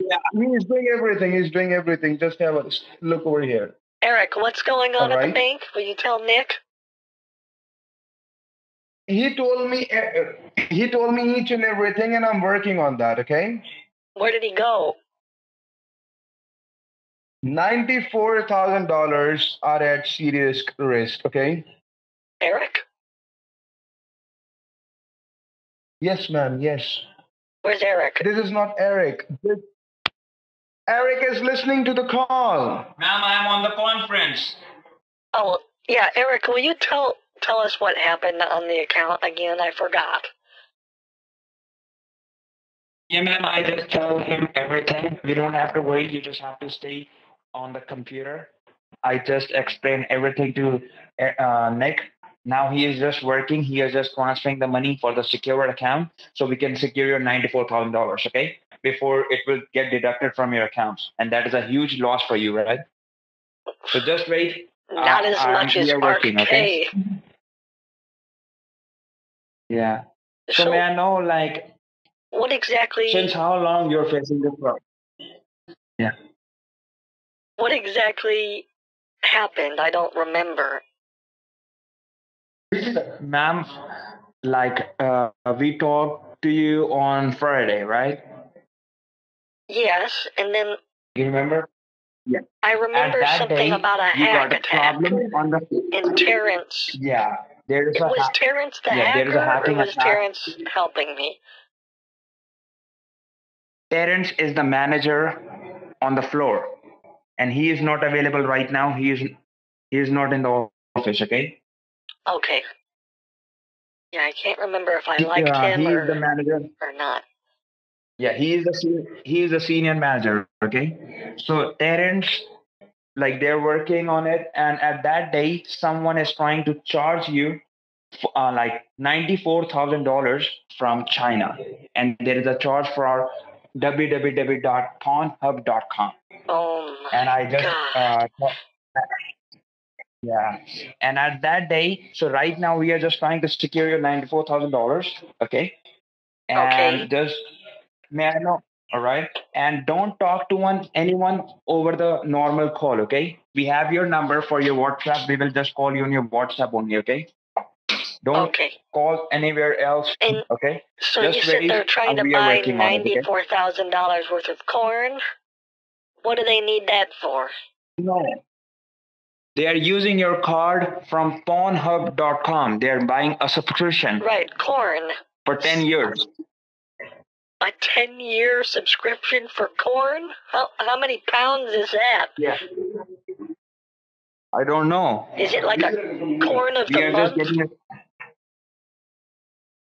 Yeah, he is doing everything. He's doing everything. Just have a look over here. Eric, what's going on at the bank? Will you tell Nick? He told me uh, he told me each and everything, and I'm working on that. Okay. Where did he go? Ninety-four thousand dollars are at serious risk. Okay. Eric? Yes, ma'am. Yes. Where's Eric? This is not Eric. This, Eric is listening to the call. Ma'am, I'm on the conference. Oh, yeah, Eric, will you tell tell us what happened on the account again? I forgot. Yeah, ma'am, I just tell him everything. We don't have to wait. You just have to stay on the computer. I just explained everything to uh, Nick. Now he is just working. He is just transferring the money for the secured account so we can secure your $94,000, okay? Before it will get deducted from your accounts. And that is a huge loss for you, right? So just wait. Not Uh, as much as working, okay? Yeah. So, So- may I know, like, What exactly since how long you're facing this problem? Yeah. what exactly happened? I don't remember. <laughs> Ma'am, like uh, we talked to you on Friday, right? Yes, and then You remember? Yeah. I remember something day, about a hack attack. problem on the. And Terrence. Yeah, there is a. Was ha- Terrence the yeah, there is a hacker hacking was attack. Terrence helping me? Terrence is the manager on the floor, and he is not available right now. He is he is not in the office. Okay. Okay. Yeah, I can't remember if I liked yeah, uh, him he or, is the manager. or not. Yeah, he is the he is the senior manager. Okay, so Terrence, like they're working on it, and at that day, someone is trying to charge you, uh, like ninety four thousand dollars from China, and there is a charge for www.pawnhub.com. Oh my And I just uh, yeah, and at that day, so right now we are just trying to secure your ninety four thousand dollars. Okay, and Okay. just may I know? All right, and don't talk to one anyone over the normal call. Okay, we have your number for your WhatsApp. We will just call you on your WhatsApp only. Okay. Don't Okay. call anywhere else. And okay. So just you said they're trying to buy working on it, okay? ninety-four thousand dollars worth of corn. What do they need that for? No. They are using your card from pawnhub.com. They are buying a subscription Right, corn. for 10 years. A ten-year subscription for corn? How how many pounds is that? Yeah. I don't know. Is it like a corn of We the month? getting mean,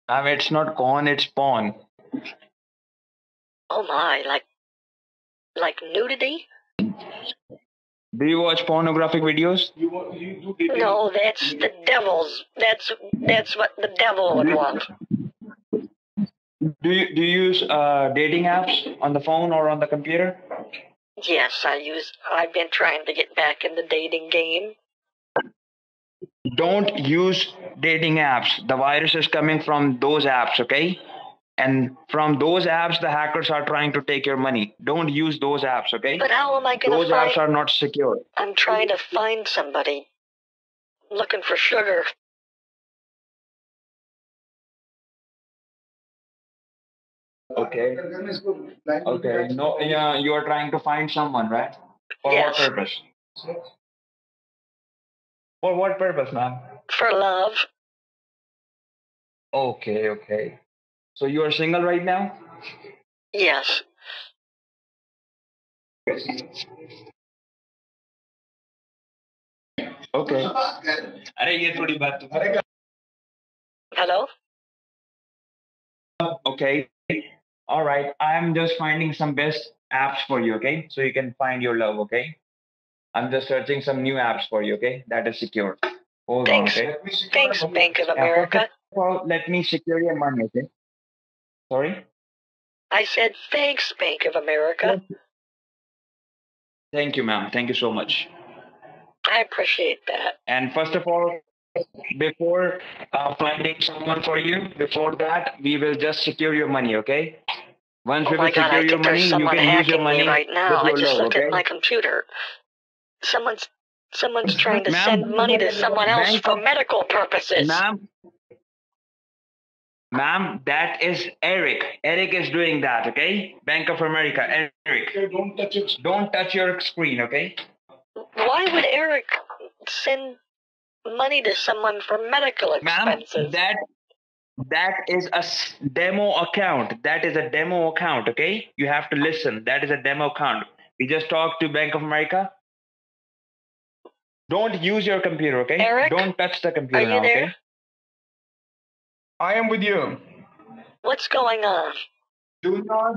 um, it's not corn, it's pawn. Oh my, like like nudity? Do you watch pornographic videos? No, that's the devil's. That's that's what the devil would want. Do you do you use uh, dating apps on the phone or on the computer? Yes, I use. I've been trying to get back in the dating game. Don't use dating apps. The virus is coming from those apps, okay? And from those apps, the hackers are trying to take your money. Don't use those apps, okay? But how am I going Those to find? apps are not secure. I'm trying to find somebody. Looking for sugar. Okay. Okay. No, yeah, you are trying to find someone, right? For Yes. what purpose? For what purpose, ma'am? For love. Okay, okay. So you are single right now? Yes. Okay. अरे ये थोड़ी बात तो- Hello? Okay. All right. I'm just finding some best apps for you, okay? So you can find your love, okay? I'm just searching some new apps for you, okay? That is secure. Hold Thanks. on, okay? Thanks, Bank of America. Well, let me secure your money, okay? Sorry? I said thanks, Bank of America. Thank you, ma'am. Thank you so much. I appreciate that. And first of all, before uh, finding someone for you, before that, we will just secure your money, okay? Once Oh we my will god, secure your money, you can use your money me right now. I just love, looked okay? at my computer. Someone's Someone's trying to send money to someone else Bank for medical purposes. Ma'am, ma'am, that is Eric. Eric is doing that, okay? Bank of America, Eric. don't touch it. Don't touch your screen, okay? Why would Eric send money to someone for medical expenses. Ma'am, that that is a demo account. That is a demo account, okay? You have to listen. That is a demo account. We just talked to Bank of America. Don't use your computer, okay? Eric? Don't touch the computer Are you now, there? okay? I am with you. What's going on? Do not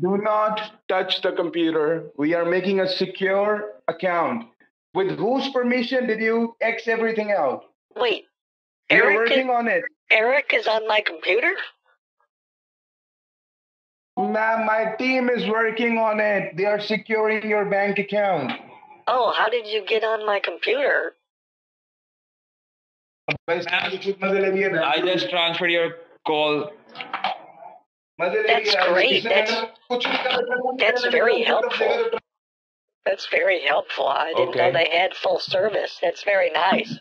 do not touch the computer. We are making a secure account. With whose permission did you X everything out? Wait, are Eric working on it. Eric is on my computer? Ma'am, my team is working on it. They are securing your bank account. Oh, how did you get on my computer? I just transferred your call. That's great. That's that's very helpful. That's very helpful. I didn't know they had full service. That's very nice.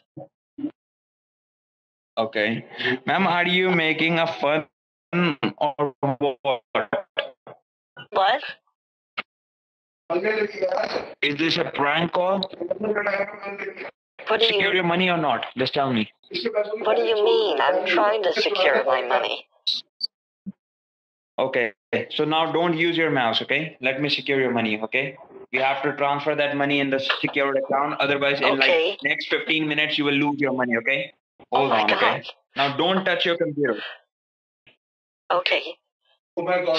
Okay. Ma'am, are you making a fun or what? What? Is this a prank call? What do Secure you your money or not? Just tell me. What do you mean? I'm trying to secure my money. Okay. So now don't use your mouse, okay? Let me secure your money, okay? You have to transfer that money in the secured account. Otherwise, in Okay. like next 15 minutes, you will lose your money, okay? Oh Hold my on, okay? God. Now don't touch your computer. Okay. Oh my God.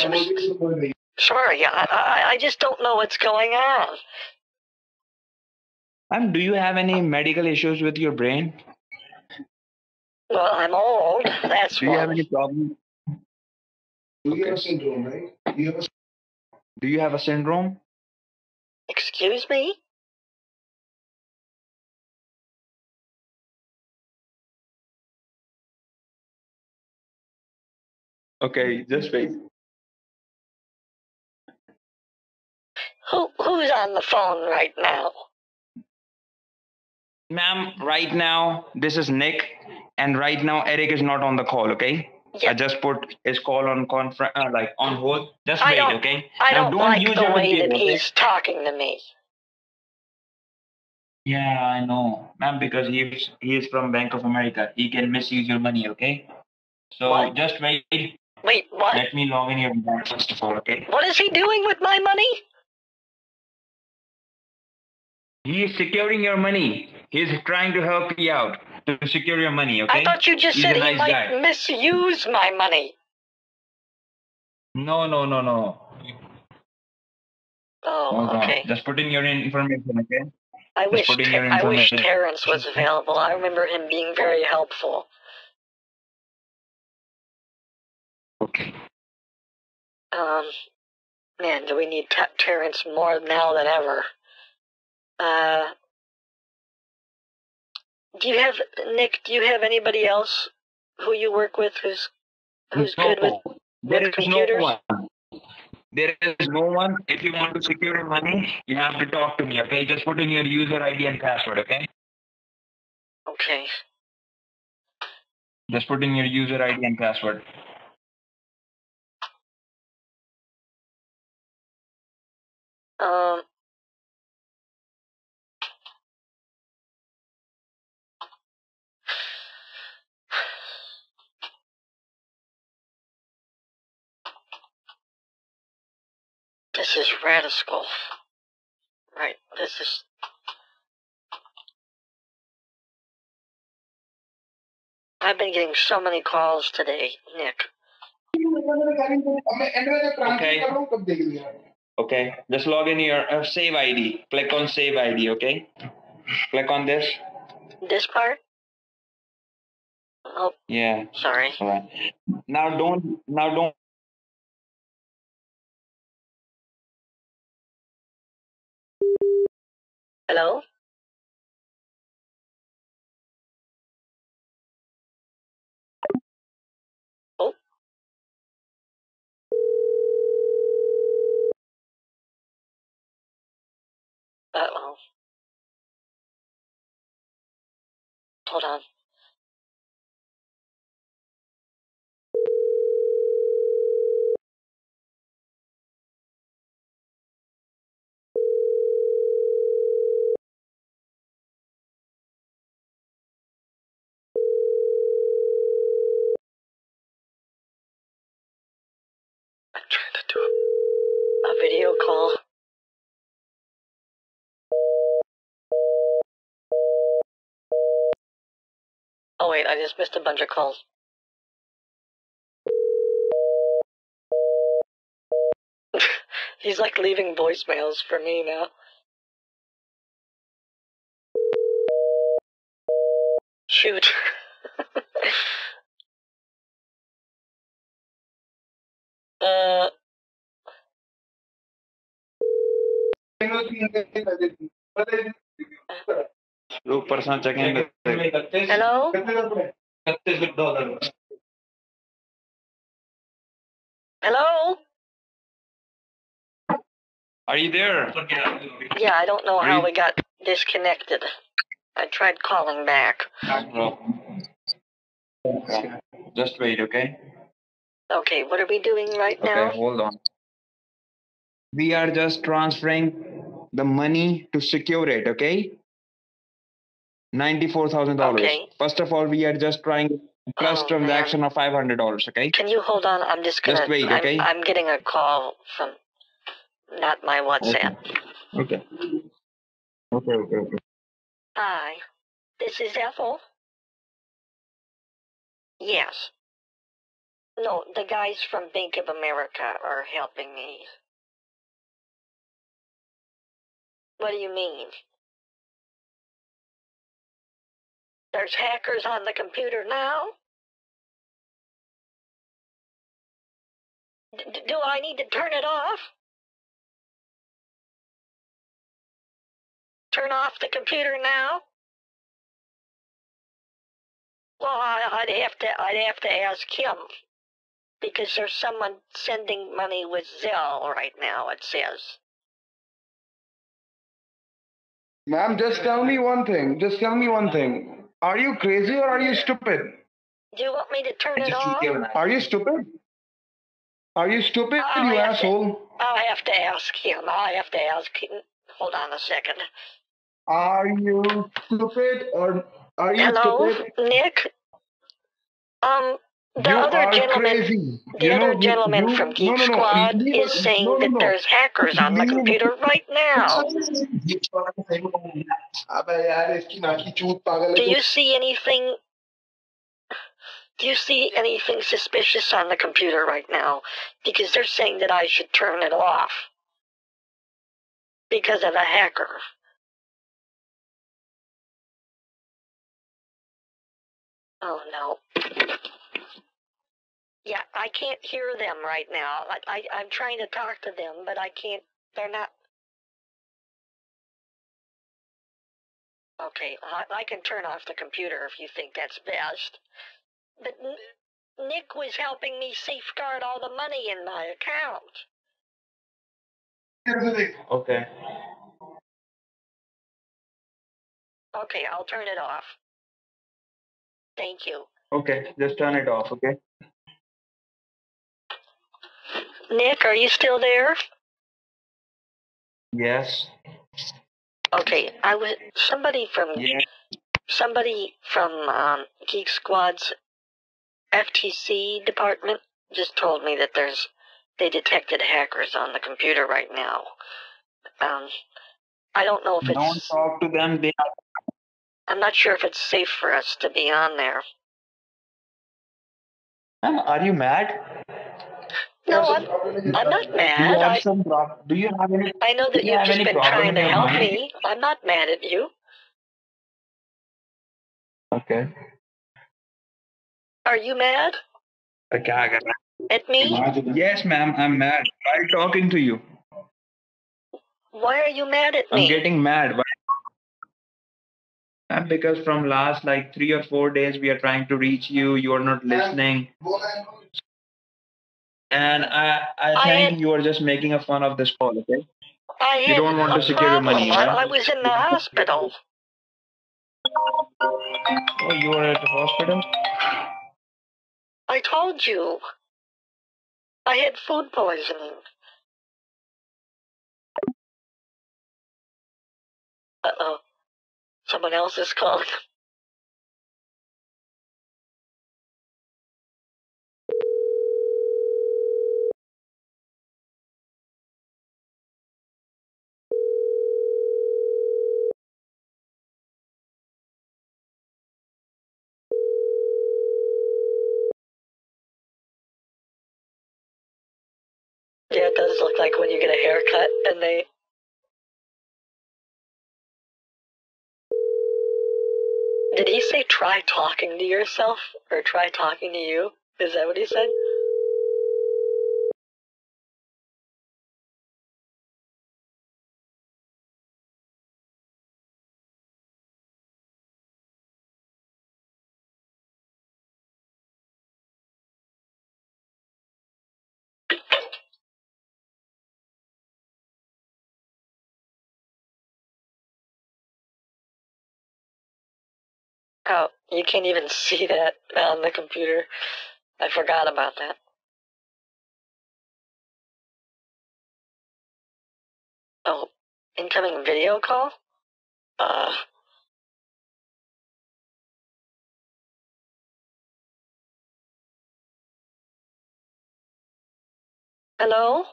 Sorry, I, I I just don't know what's going on. Ma'am, do you have any medical issues with your brain? Well, I'm old. That's Do you have any problem? Do you have a syndrome, right? You have a Do you have a syndrome? Excuse me? Okay, just wait. Who who's on the phone right now? Ma'am, right now, this is Nick, and right now, Eric is not on the call, okay? Yeah. I just put his call on conference, uh, like on hold. Just I wait, okay? I now, don't, like use the your way that okay? he's talking to me. Yeah, I know, ma'am, because he's he is from Bank of America. He can misuse your money, okay? So What? just wait. Wait, what? Let me log in your bank first of all, okay? What is he doing with my money? He is securing your money. He's trying to help you out to secure your money, okay? I thought you just He's said a he might guy. misuse my money. No, no, no, no. Oh, Hold on. okay. Just put in your information, okay? I wish put in Ter- your I wish. Terrence was available. I remember him being very helpful. Okay. Um, man, do we need T- Terrence more now than ever? Uh, do you have Nick? Do you have anybody else who you work with who's who's good with? No, there with is computers? no one. There is no one. If you want to secure your money, you have to talk to me, okay? Just put in your user ID and password, okay? Okay. Just put in your user ID and password. Um. This is radical. Right, this is. I've been getting so many calls today, Nick. Okay. Okay. Just log in your uh, save ID. Click on save ID, okay? Click on this. This part? Oh, Yeah. sorry. All right. Now don't. Now don't. Hello? Oh. Uh-oh. hold on. I'm trying to a, a video call. Oh wait, I just missed a bunch of calls. <laughs> He's like leaving voicemails for me now. Shoot. <laughs> uh, लोग personal checking hello? Hello? Are you there? Yeah, I don't know Are how you- we got disconnected. I tried calling back. No. Okay. Just wait, okay? Okay, what are we doing right now? Okay, hold on. We are just transferring the money to secure it, okay? Ninety-four thousand dollars. Okay. First of all, we are just trying trust Oh, transaction of five hundred dollars, okay? Can you hold on? I'm just gonna. Just wait, I'm- okay? I'm, getting a call from not my WhatsApp. Okay. Okay, okay, okay. Hi, this is Ethel. Yes. No, the guys from Bank of America are helping me. What do you mean? There's hackers on the computer now? D- do I need to turn it off? Turn off the computer now? Well, I, I'd have to. I'd have to ask him because there's someone sending money with Zelle right now. It says. Ma'am, just tell me one thing. Just tell me one thing. Are you crazy or are you stupid? Do you want me to turn it off? Are you stupid? Are you stupid, I'll you have to- asshole? I'll have to ask him. I'll have to ask him. Hold on a second. Are you stupid or are you Hello, stupid? Nick. Um, the you other gentleman, crazy. the you other know, gentleman you, from Geek no, no, no. Squad is saying that there's hackers on the computer right now. Do you see anything? Do you see anything suspicious on the computer right now? Because they're saying that I should turn it off because of a hacker. Oh no. Yeah, I can't hear them right now. I, I I'm trying to talk to them, but I can't. They're not. Okay, I, I can turn off the computer if you think that's best. But N- Nick was helping me safeguard all the money in my account. Okay. Okay, I'll turn it off. Thank you. Okay, just turn it off, okay? Nick, are you still there? Yes. Okay, I was somebody from Yeah. somebody from um, Geek Squad's FTC department just told me that there's they detected hackers on the computer right now. Um, I don't know if it's. Don't talk to them. They I'm not sure if it's safe for us to be on there. Ma'am, are you mad? No, I'm, I'm not Do you mad. have I, some prob- Do you have any? I know that you you've just been trying to help mind? me. I'm not mad at you. Okay. Are you mad Okay, I got it. at me? Yes, ma'am, I'm mad. While talking to you, Why are you mad at me? I'm getting mad. Why- Ma'am, because from last like three or four days we are trying to reach you. You are not listening. And I, I I think had- you are just making a fun of this call, okay? I You don't want to secure your money, I, right? I was in the hospital. Oh, you were at the hospital? I told you. I had food poisoning. Uh oh. Someone else is calling. Yeah, it does look like when you get a haircut and they. Did he say try talking to yourself or try talking to you? Is that what he said? Oh, you can't even <laughs> see that on the computer. I forgot about that. Oh, incoming video call? Uh. Hello?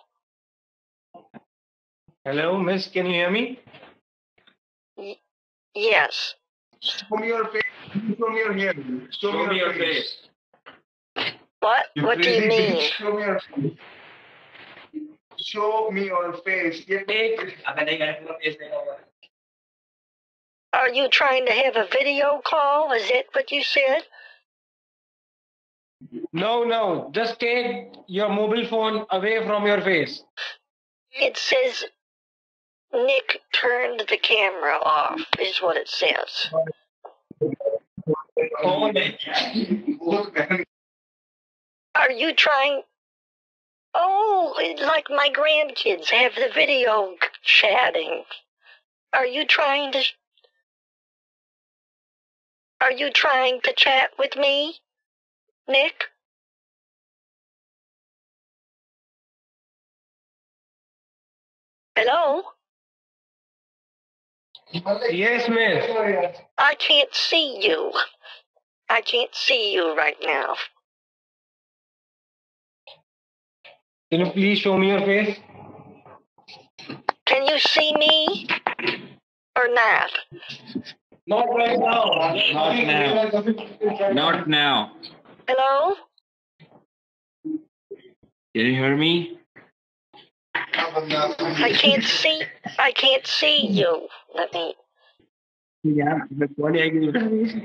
Hello, miss, can you hear me? Y- yes. Show me your face. Show me your hair. Show, Show me your face. What? You what do you mean? bitch. Show me your face. Show me your face. Yeah. Are you trying to have a video call? Is that what you said? No, no, just take your mobile phone away from your face. It says Nick turned the camera off, is what it says. Are you trying? Oh, like my grandkids have the video chatting. Are you trying to? Are you trying to chat with me, Nick? Hello? Yes, miss. I can't see you. I can't see you right now. Can you please show me your face? Can you see me or not? Not right now. Not now. Not now. Hello? Can you hear me? I can't see. I can't see you Let me. यार कौन आएगी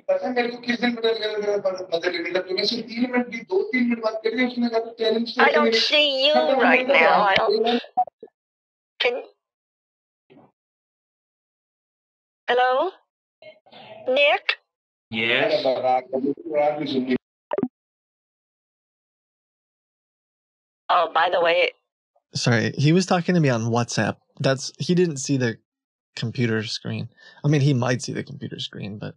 पता मेरे को किस दिन पता लगा मेरा मदर लेने का तूने सिर्फ तीन मिनट भी दो तीन मिनट बात करी उसने कहा challenge I don't see you right now. I don't. Can. Hello? Nick? Yes. Oh, by the way, Sorry, he was talking to me on WhatsApp. That's he didn't see the computer screen. I mean, he might see the computer screen, but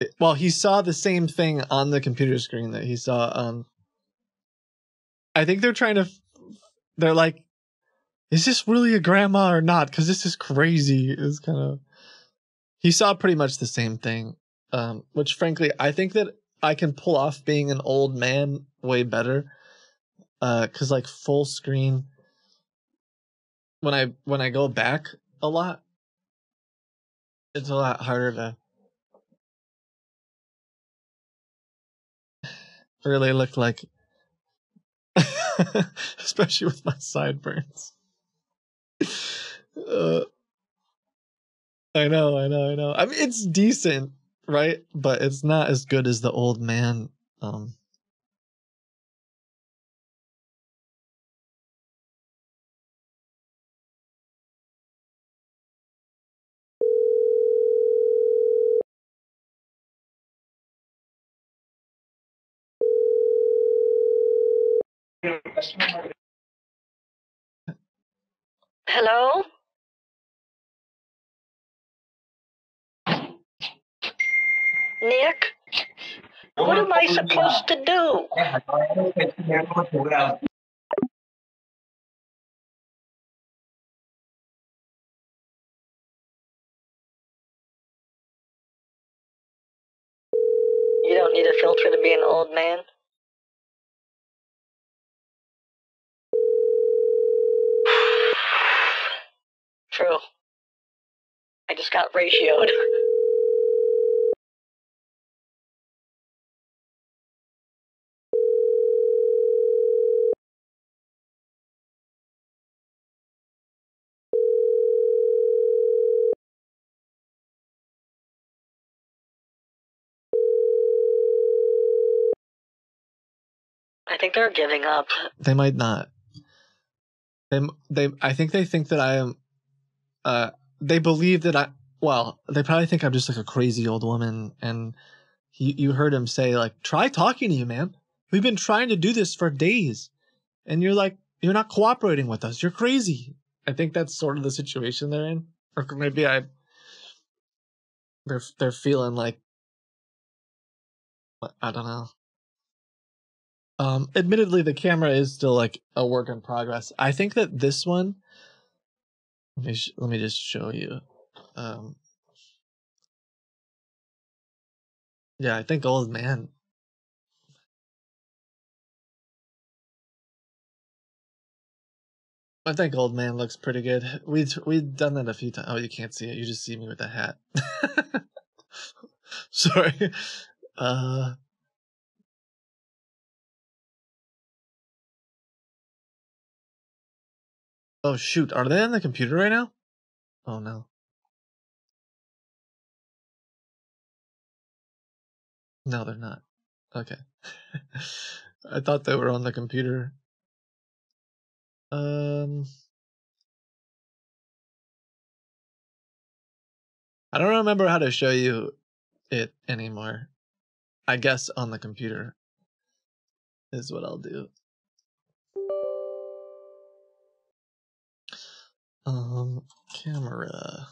it- well, he saw the same thing on the computer screen that he saw on. I think they're trying to. They're like, is this really a grandma or not? Because this is crazy. It's kind of. He saw pretty much the same thing, um, which frankly, I think that I can pull off being an old man way better uh cuz like full screen when I when I go back a lot. It's a lot harder to really look like <laughs> especially with my sideburns. Uh, I know I know I know. I mean it's decent right? But it's not as good as the old man um hello? Nick, what am I supposed to do? You don't need a filter to be an old man. True. I just got ratioed. I think they're giving up. They might not. They they I think they think that I am uh they believe that I well, they probably think I'm just like a crazy old woman and you you heard him say like try talking to you, man. We've been trying to do this for days. And you're like you're not cooperating with us. You're crazy. I think that's sort of the situation they're in. Or maybe I they're they're feeling like I don't know. Um, admittedly, the camera is still like a work in progress. I think that this one. Let me let me just show you. Um, yeah, I think old man. I think old man looks pretty good. We've we've done that a few times. Oh, you can't see it. You just see me with a hat. <laughs> Sorry. Uh. Oh shoot, are they on the computer right now? Oh no. No, they're not. Okay. <laughs> I thought they were on the computer. Um I don't remember how to show you it anymore. I guess on the computer is what I'll do. Um, camera.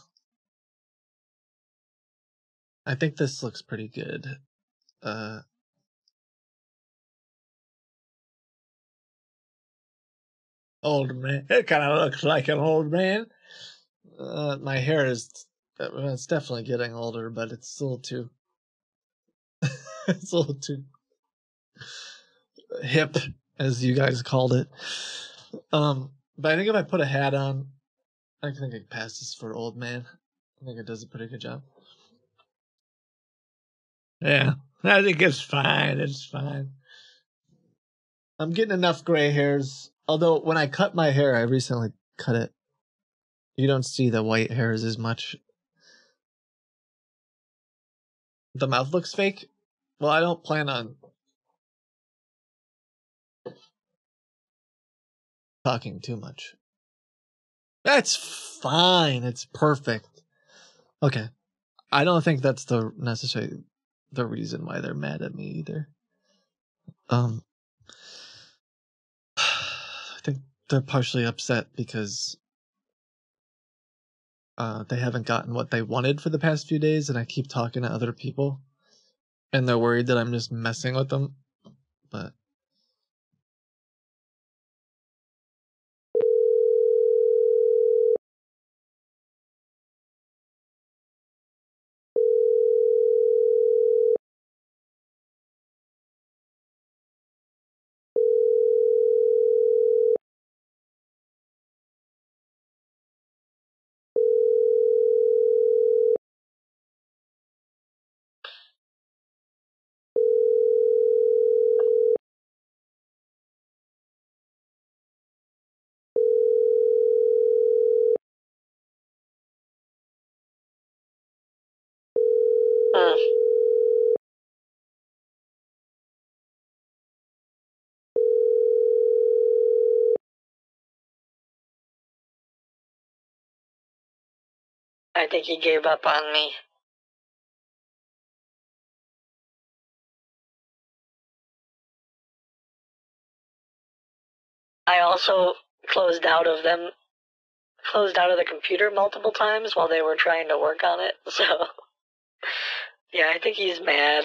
I think this looks pretty good. Uh, old man. It kind of looks like an old man. Uh, my hair is, uh, it's definitely getting older, but it's still too, <laughs> it's a little too hip, as you guys called it. Um, but I think if I put a hat on, I think it passes for old man. I think it does a pretty good job. Yeah, I think it's fine. It's fine. I'm getting enough gray hairs. Although when I cut my hair, I recently cut it. You don't see the white hairs as much. The mouth looks fake. Well, I don't plan on talking too much. That's fine. It's perfect. Okay. I don't think that's the necessary the reason why they're mad at me either. Um <sighs> I think they're partially upset because uh they haven't gotten what they wanted for the past few days and I keep talking to other people and they're worried that I'm just messing with them. But I think he gave up on me. I also closed out of them, closed out of the computer multiple times while they were trying to work on it, <laughs> so Yeah, I think he's mad.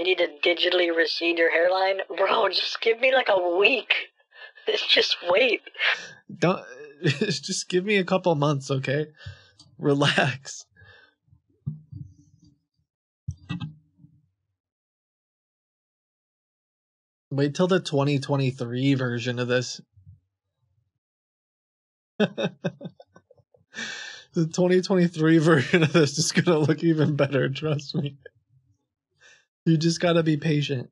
You need to digitally recede your hairline? <laughs> Bro, just give me like a week. <laughs> Just wait. Don't <laughs> just give me a couple months, okay? Relax. Wait till the 2023 version of this. the 2023 version of this is gonna look even better, trust me. You just gotta be patient.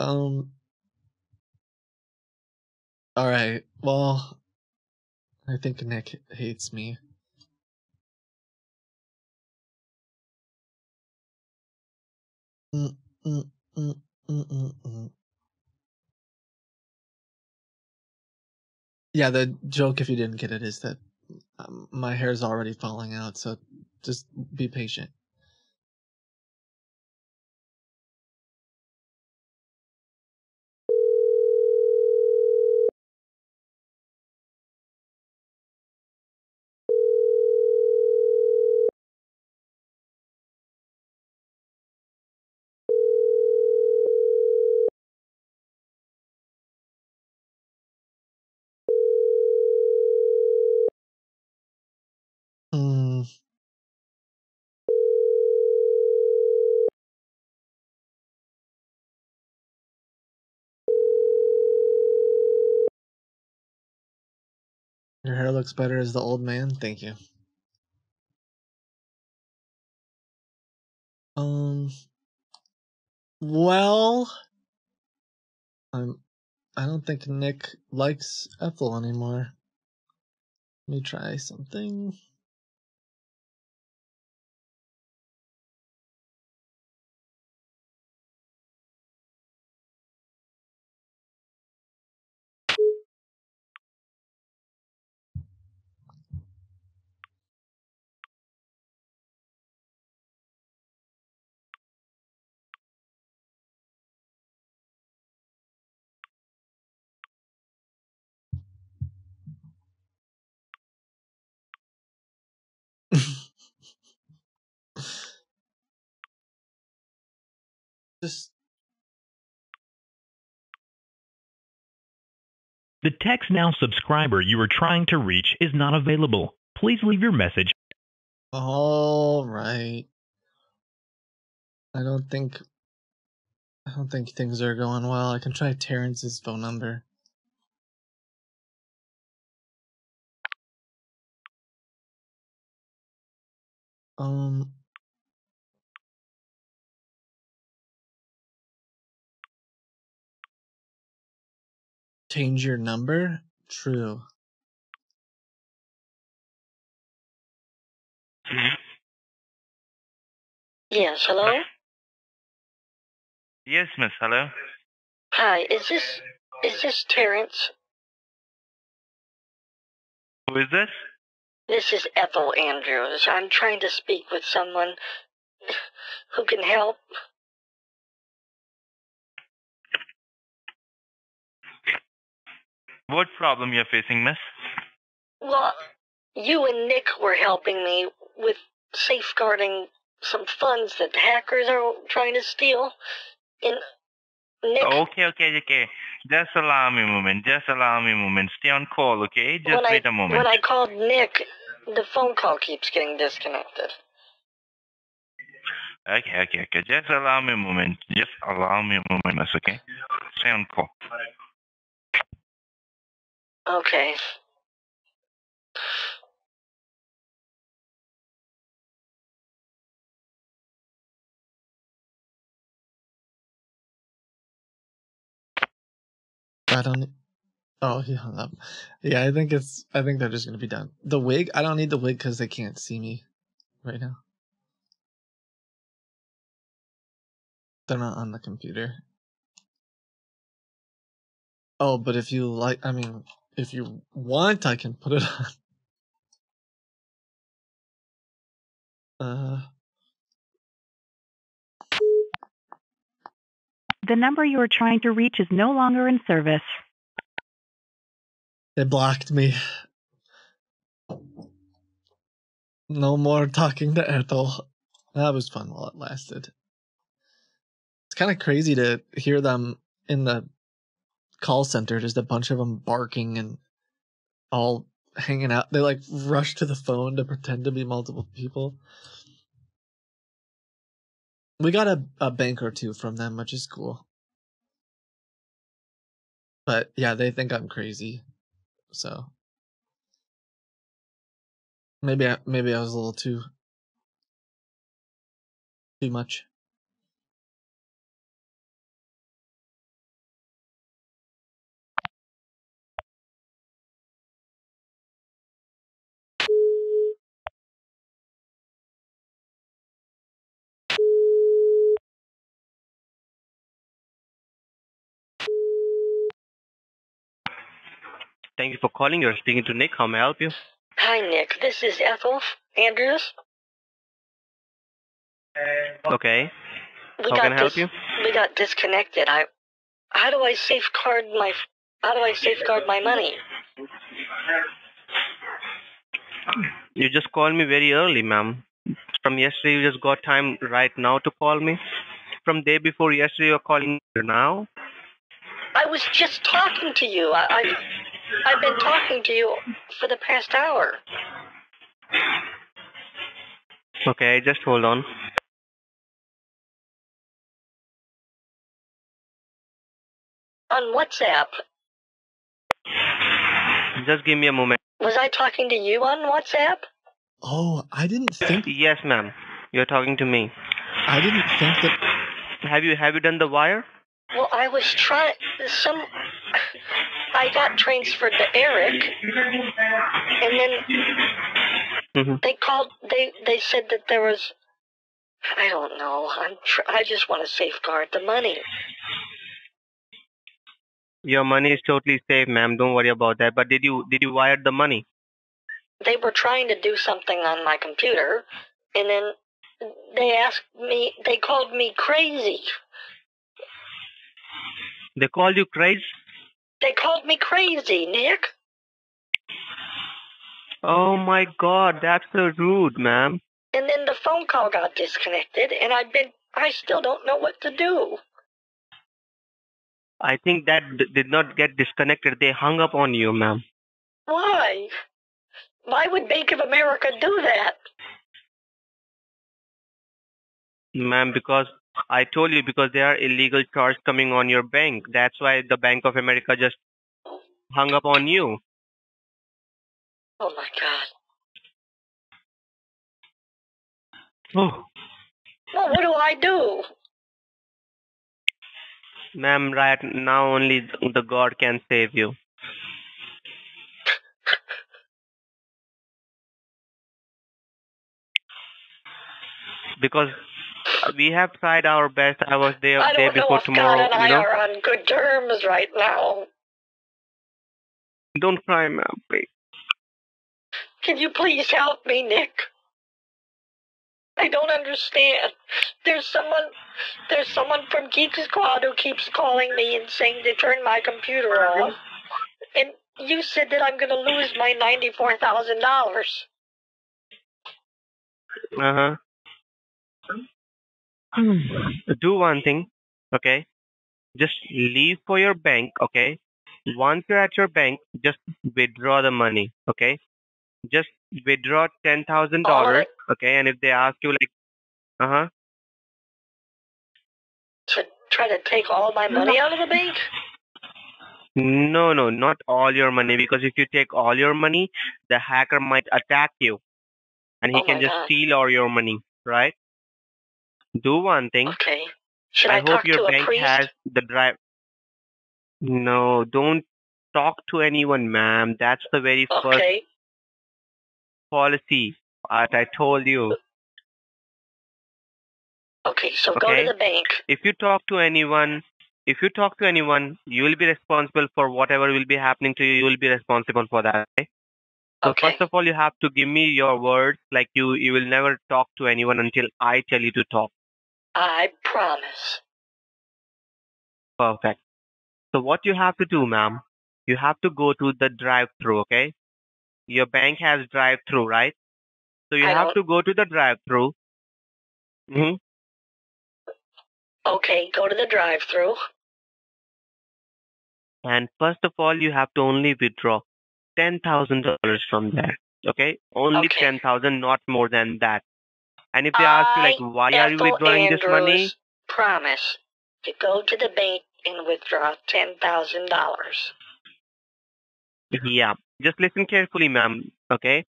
Um Alright, well I think Nick hates me. Mm, mm, mm. Yeah, the joke, if you didn't get it, is that um, my hair is already falling out, so just be patient. Hmm. Your hair looks better as the old man. Thank you. Um. Well, I'm. I don't think Nick likes Ethel anymore. Let me try something. Just The TextNow subscriber you are trying to reach is not available. Please leave your message. all right. I don't think. I don't think things are going well. I can try Terrence's phone number. Um. Change your number? True. Mm-hmm. Yes, hello? Yes, miss. Hello. Hi, is this is this Terrence? Who is this? This is Ethel Andrews. I'm trying to speak with someone who can help. What problem you're facing, miss? Well, you and Nick were helping me with safeguarding some funds that hackers are trying to steal. And Nick, Okay, okay, okay. Just allow me a moment. Just allow me a moment. Stay on call, okay? Just when wait I a moment. when I called Nick, the phone call keeps getting disconnected. Okay, okay, okay. Just allow me a moment. Just allow me a moment, miss, okay? Stay on call. Okay. I don't. Oh, he hung up. Yeah, I think it's. I think they're just gonna be done. The wig. I don't need the wig because they can't see me right now. They're not on the computer. Oh, but if you like, I mean, if you want, I can put it <laughs> on. Uh, The number you are trying to reach is no longer in service. They blocked me. No more talking to Ethel. That was fun while it lasted. It's kind of crazy to hear them in the call center, just a bunch of them barking and all hanging out. They like rush to the phone to pretend to be multiple people. We got a, a bank or two from them, which is cool. But yeah, they think I'm crazy. So maybe I, maybe I was a little too too much. Thank you for calling. You're speaking to Nick. How may I help you? Hi, Nick. This is Ethel Andrews. Okay. We How got can I help you? We got disconnected. I. How do I safeguard my? How do I safeguard my money? You just called me very early, ma'am. From yesterday, you just got time right now to call me. From day before yesterday, you're calling now. I was just talking to you. I, I I've been talking to you for the past hour. Okay, just hold on. On WhatsApp. Just give me a moment. Was I talking to you on WhatsApp? Oh, I didn't think. <laughs> Yes, ma'am. You're talking to me. I didn't think that. Have you have you done the wire? Well, I was trying. Some. I got transferred to Eric, and then Mhm. they called. They they said that there was. I don't know. I'm. Tr- I just want to safeguard the money. Your money is totally safe, ma'am. Don't worry about that. But did you did you wire the money? They were trying to do something on my computer, and then they asked me. They called me crazy. They called you crazy? They called me crazy, Nick. Oh my God, that's so rude, ma'am. And then the phone call got disconnected, and I've been. I still don't know what to do. I think that d- did not get disconnected. They hung up on you, ma'am. Why? Why would Bank of America do that? Ma'am, because I told you because there are illegal charges coming on your bank. That's why the Bank of America just hung up on you. Oh my God. Oh. Well, what do I do? Ma'am, right now only the God can save you. <laughs> Because we have tried our best. I was there I day before if tomorrow. God and I you know? are on good terms right now. Don't cry, ma'am, please. Can you please help me, Nick? I don't understand. There's someone, there's someone from Geek Squad who keeps calling me and saying to turn my computer off. And you said that I'm going to lose my ninety-four thousand dollars. Uh huh. Do one thing, okay? Just leave for your bank, okay? Once you're at your bank, just withdraw the money, okay? Just withdraw ten thousand dollars, okay? And if they ask you like, uh huh, To try to take all my money out of the bank? no, no, not all your money, because if you take all your money, the hacker might attack you, and he Oh can just God. steal all your money, right? Do one thing. Okay. Should I, I hope talk your bank has the drive. No, don't talk to anyone, ma'am. That's the very first Okay. policy that I told you. Okay, so go to the bank. If you talk to anyone, if you talk to anyone, you will be responsible for whatever will be happening to you. You will be responsible for that. Okay? So first of all, you have to give me your words. Like you, you will never talk to anyone until I tell you to talk. I promise. Perfect. So what you have to do, ma'am, you have to go to the drive-through, okay? Your bank has drive-through, right? So you I have don't- to go to the drive-through. hmm Okay, go to the drive-through. And first of all, you have to only withdraw ten thousand dollars from there. Okay, only Okay. ten thousand, not more than that. And if they ask you like, why are you Ethel withdrawing this money? Promise to go to the bank and withdraw ten thousand dollars. Yeah, just listen carefully, ma'am. Okay,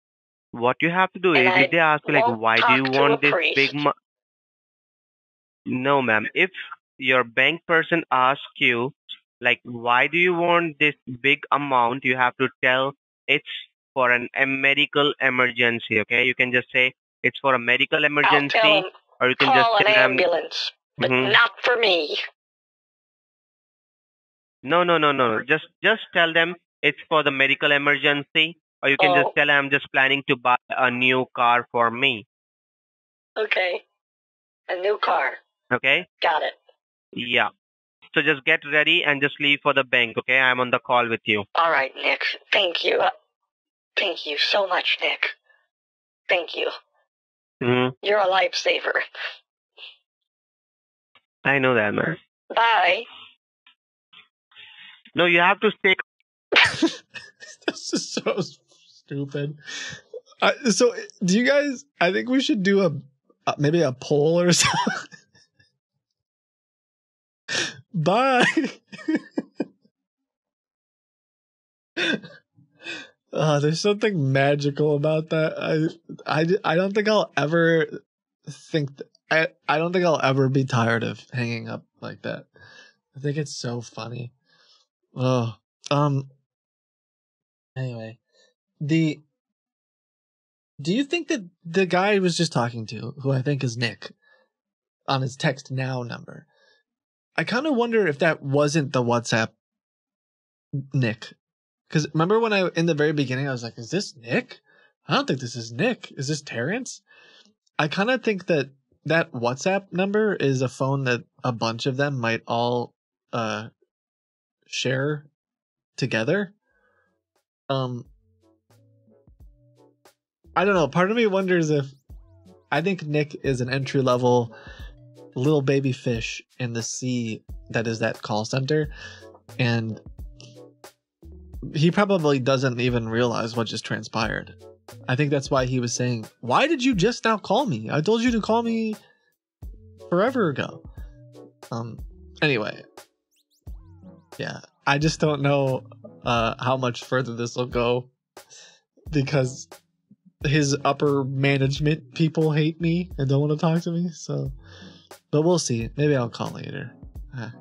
what you have to do And is I if they ask you like, why do you want this priest. big mo-? No, ma'am. If your bank person asks you like, why do you want this big amount? You have to tell it's for an a medical emergency. Okay, you can just say it's for a medical emergency, him or you can call just an tell them. ambulance, but Mhm. not for me. No, no, no, no. Just just tell them it's for the medical emergency, or you can Oh. just tell them I'm just planning to buy a new car for me. Okay, a new car. Okay? Got it. Yeah. So just get ready and just leave for the bank. Okay? I'm on the call with you. All right, Nick. Thank you. Thank you so much, Nick. Thank you. Hmm You're a lifesaver. I know that, man. Bye. No, you have to stay. <laughs> this is so stupid. Uh, so, do you guys? I think we should do a uh, maybe a poll or <laughs> something. Bye. <laughs> Uh, there's something magical about that. I, I, I don't think I'll ever think. th- I, I don't think I'll ever be tired of hanging up like that. I think it's so funny. Oh, um. Anyway, the. Do you think that the guy I was just talking to, who I think is Nick, on his TextNow number, I kind of wonder if that wasn't the WhatsApp Nick. Because remember when I, in the very beginning, I was like, is this Nick? I don't think this is Nick. Is this Terrence? I kind of think that that WhatsApp number is a phone that a bunch of them might all uh share together. Um I don't know, part of me wonders if I think Nick is an entry level little baby fish in the sea that is that call center and he probably doesn't even realize what just transpired. I think that's why he was saying, "Why did you just now call me? I told you to call me forever ago." Um anyway. Yeah, I just don't know uh how much further this will go because his upper management people hate me and don't want to talk to me, so but we'll see. Maybe I'll call later. Ah.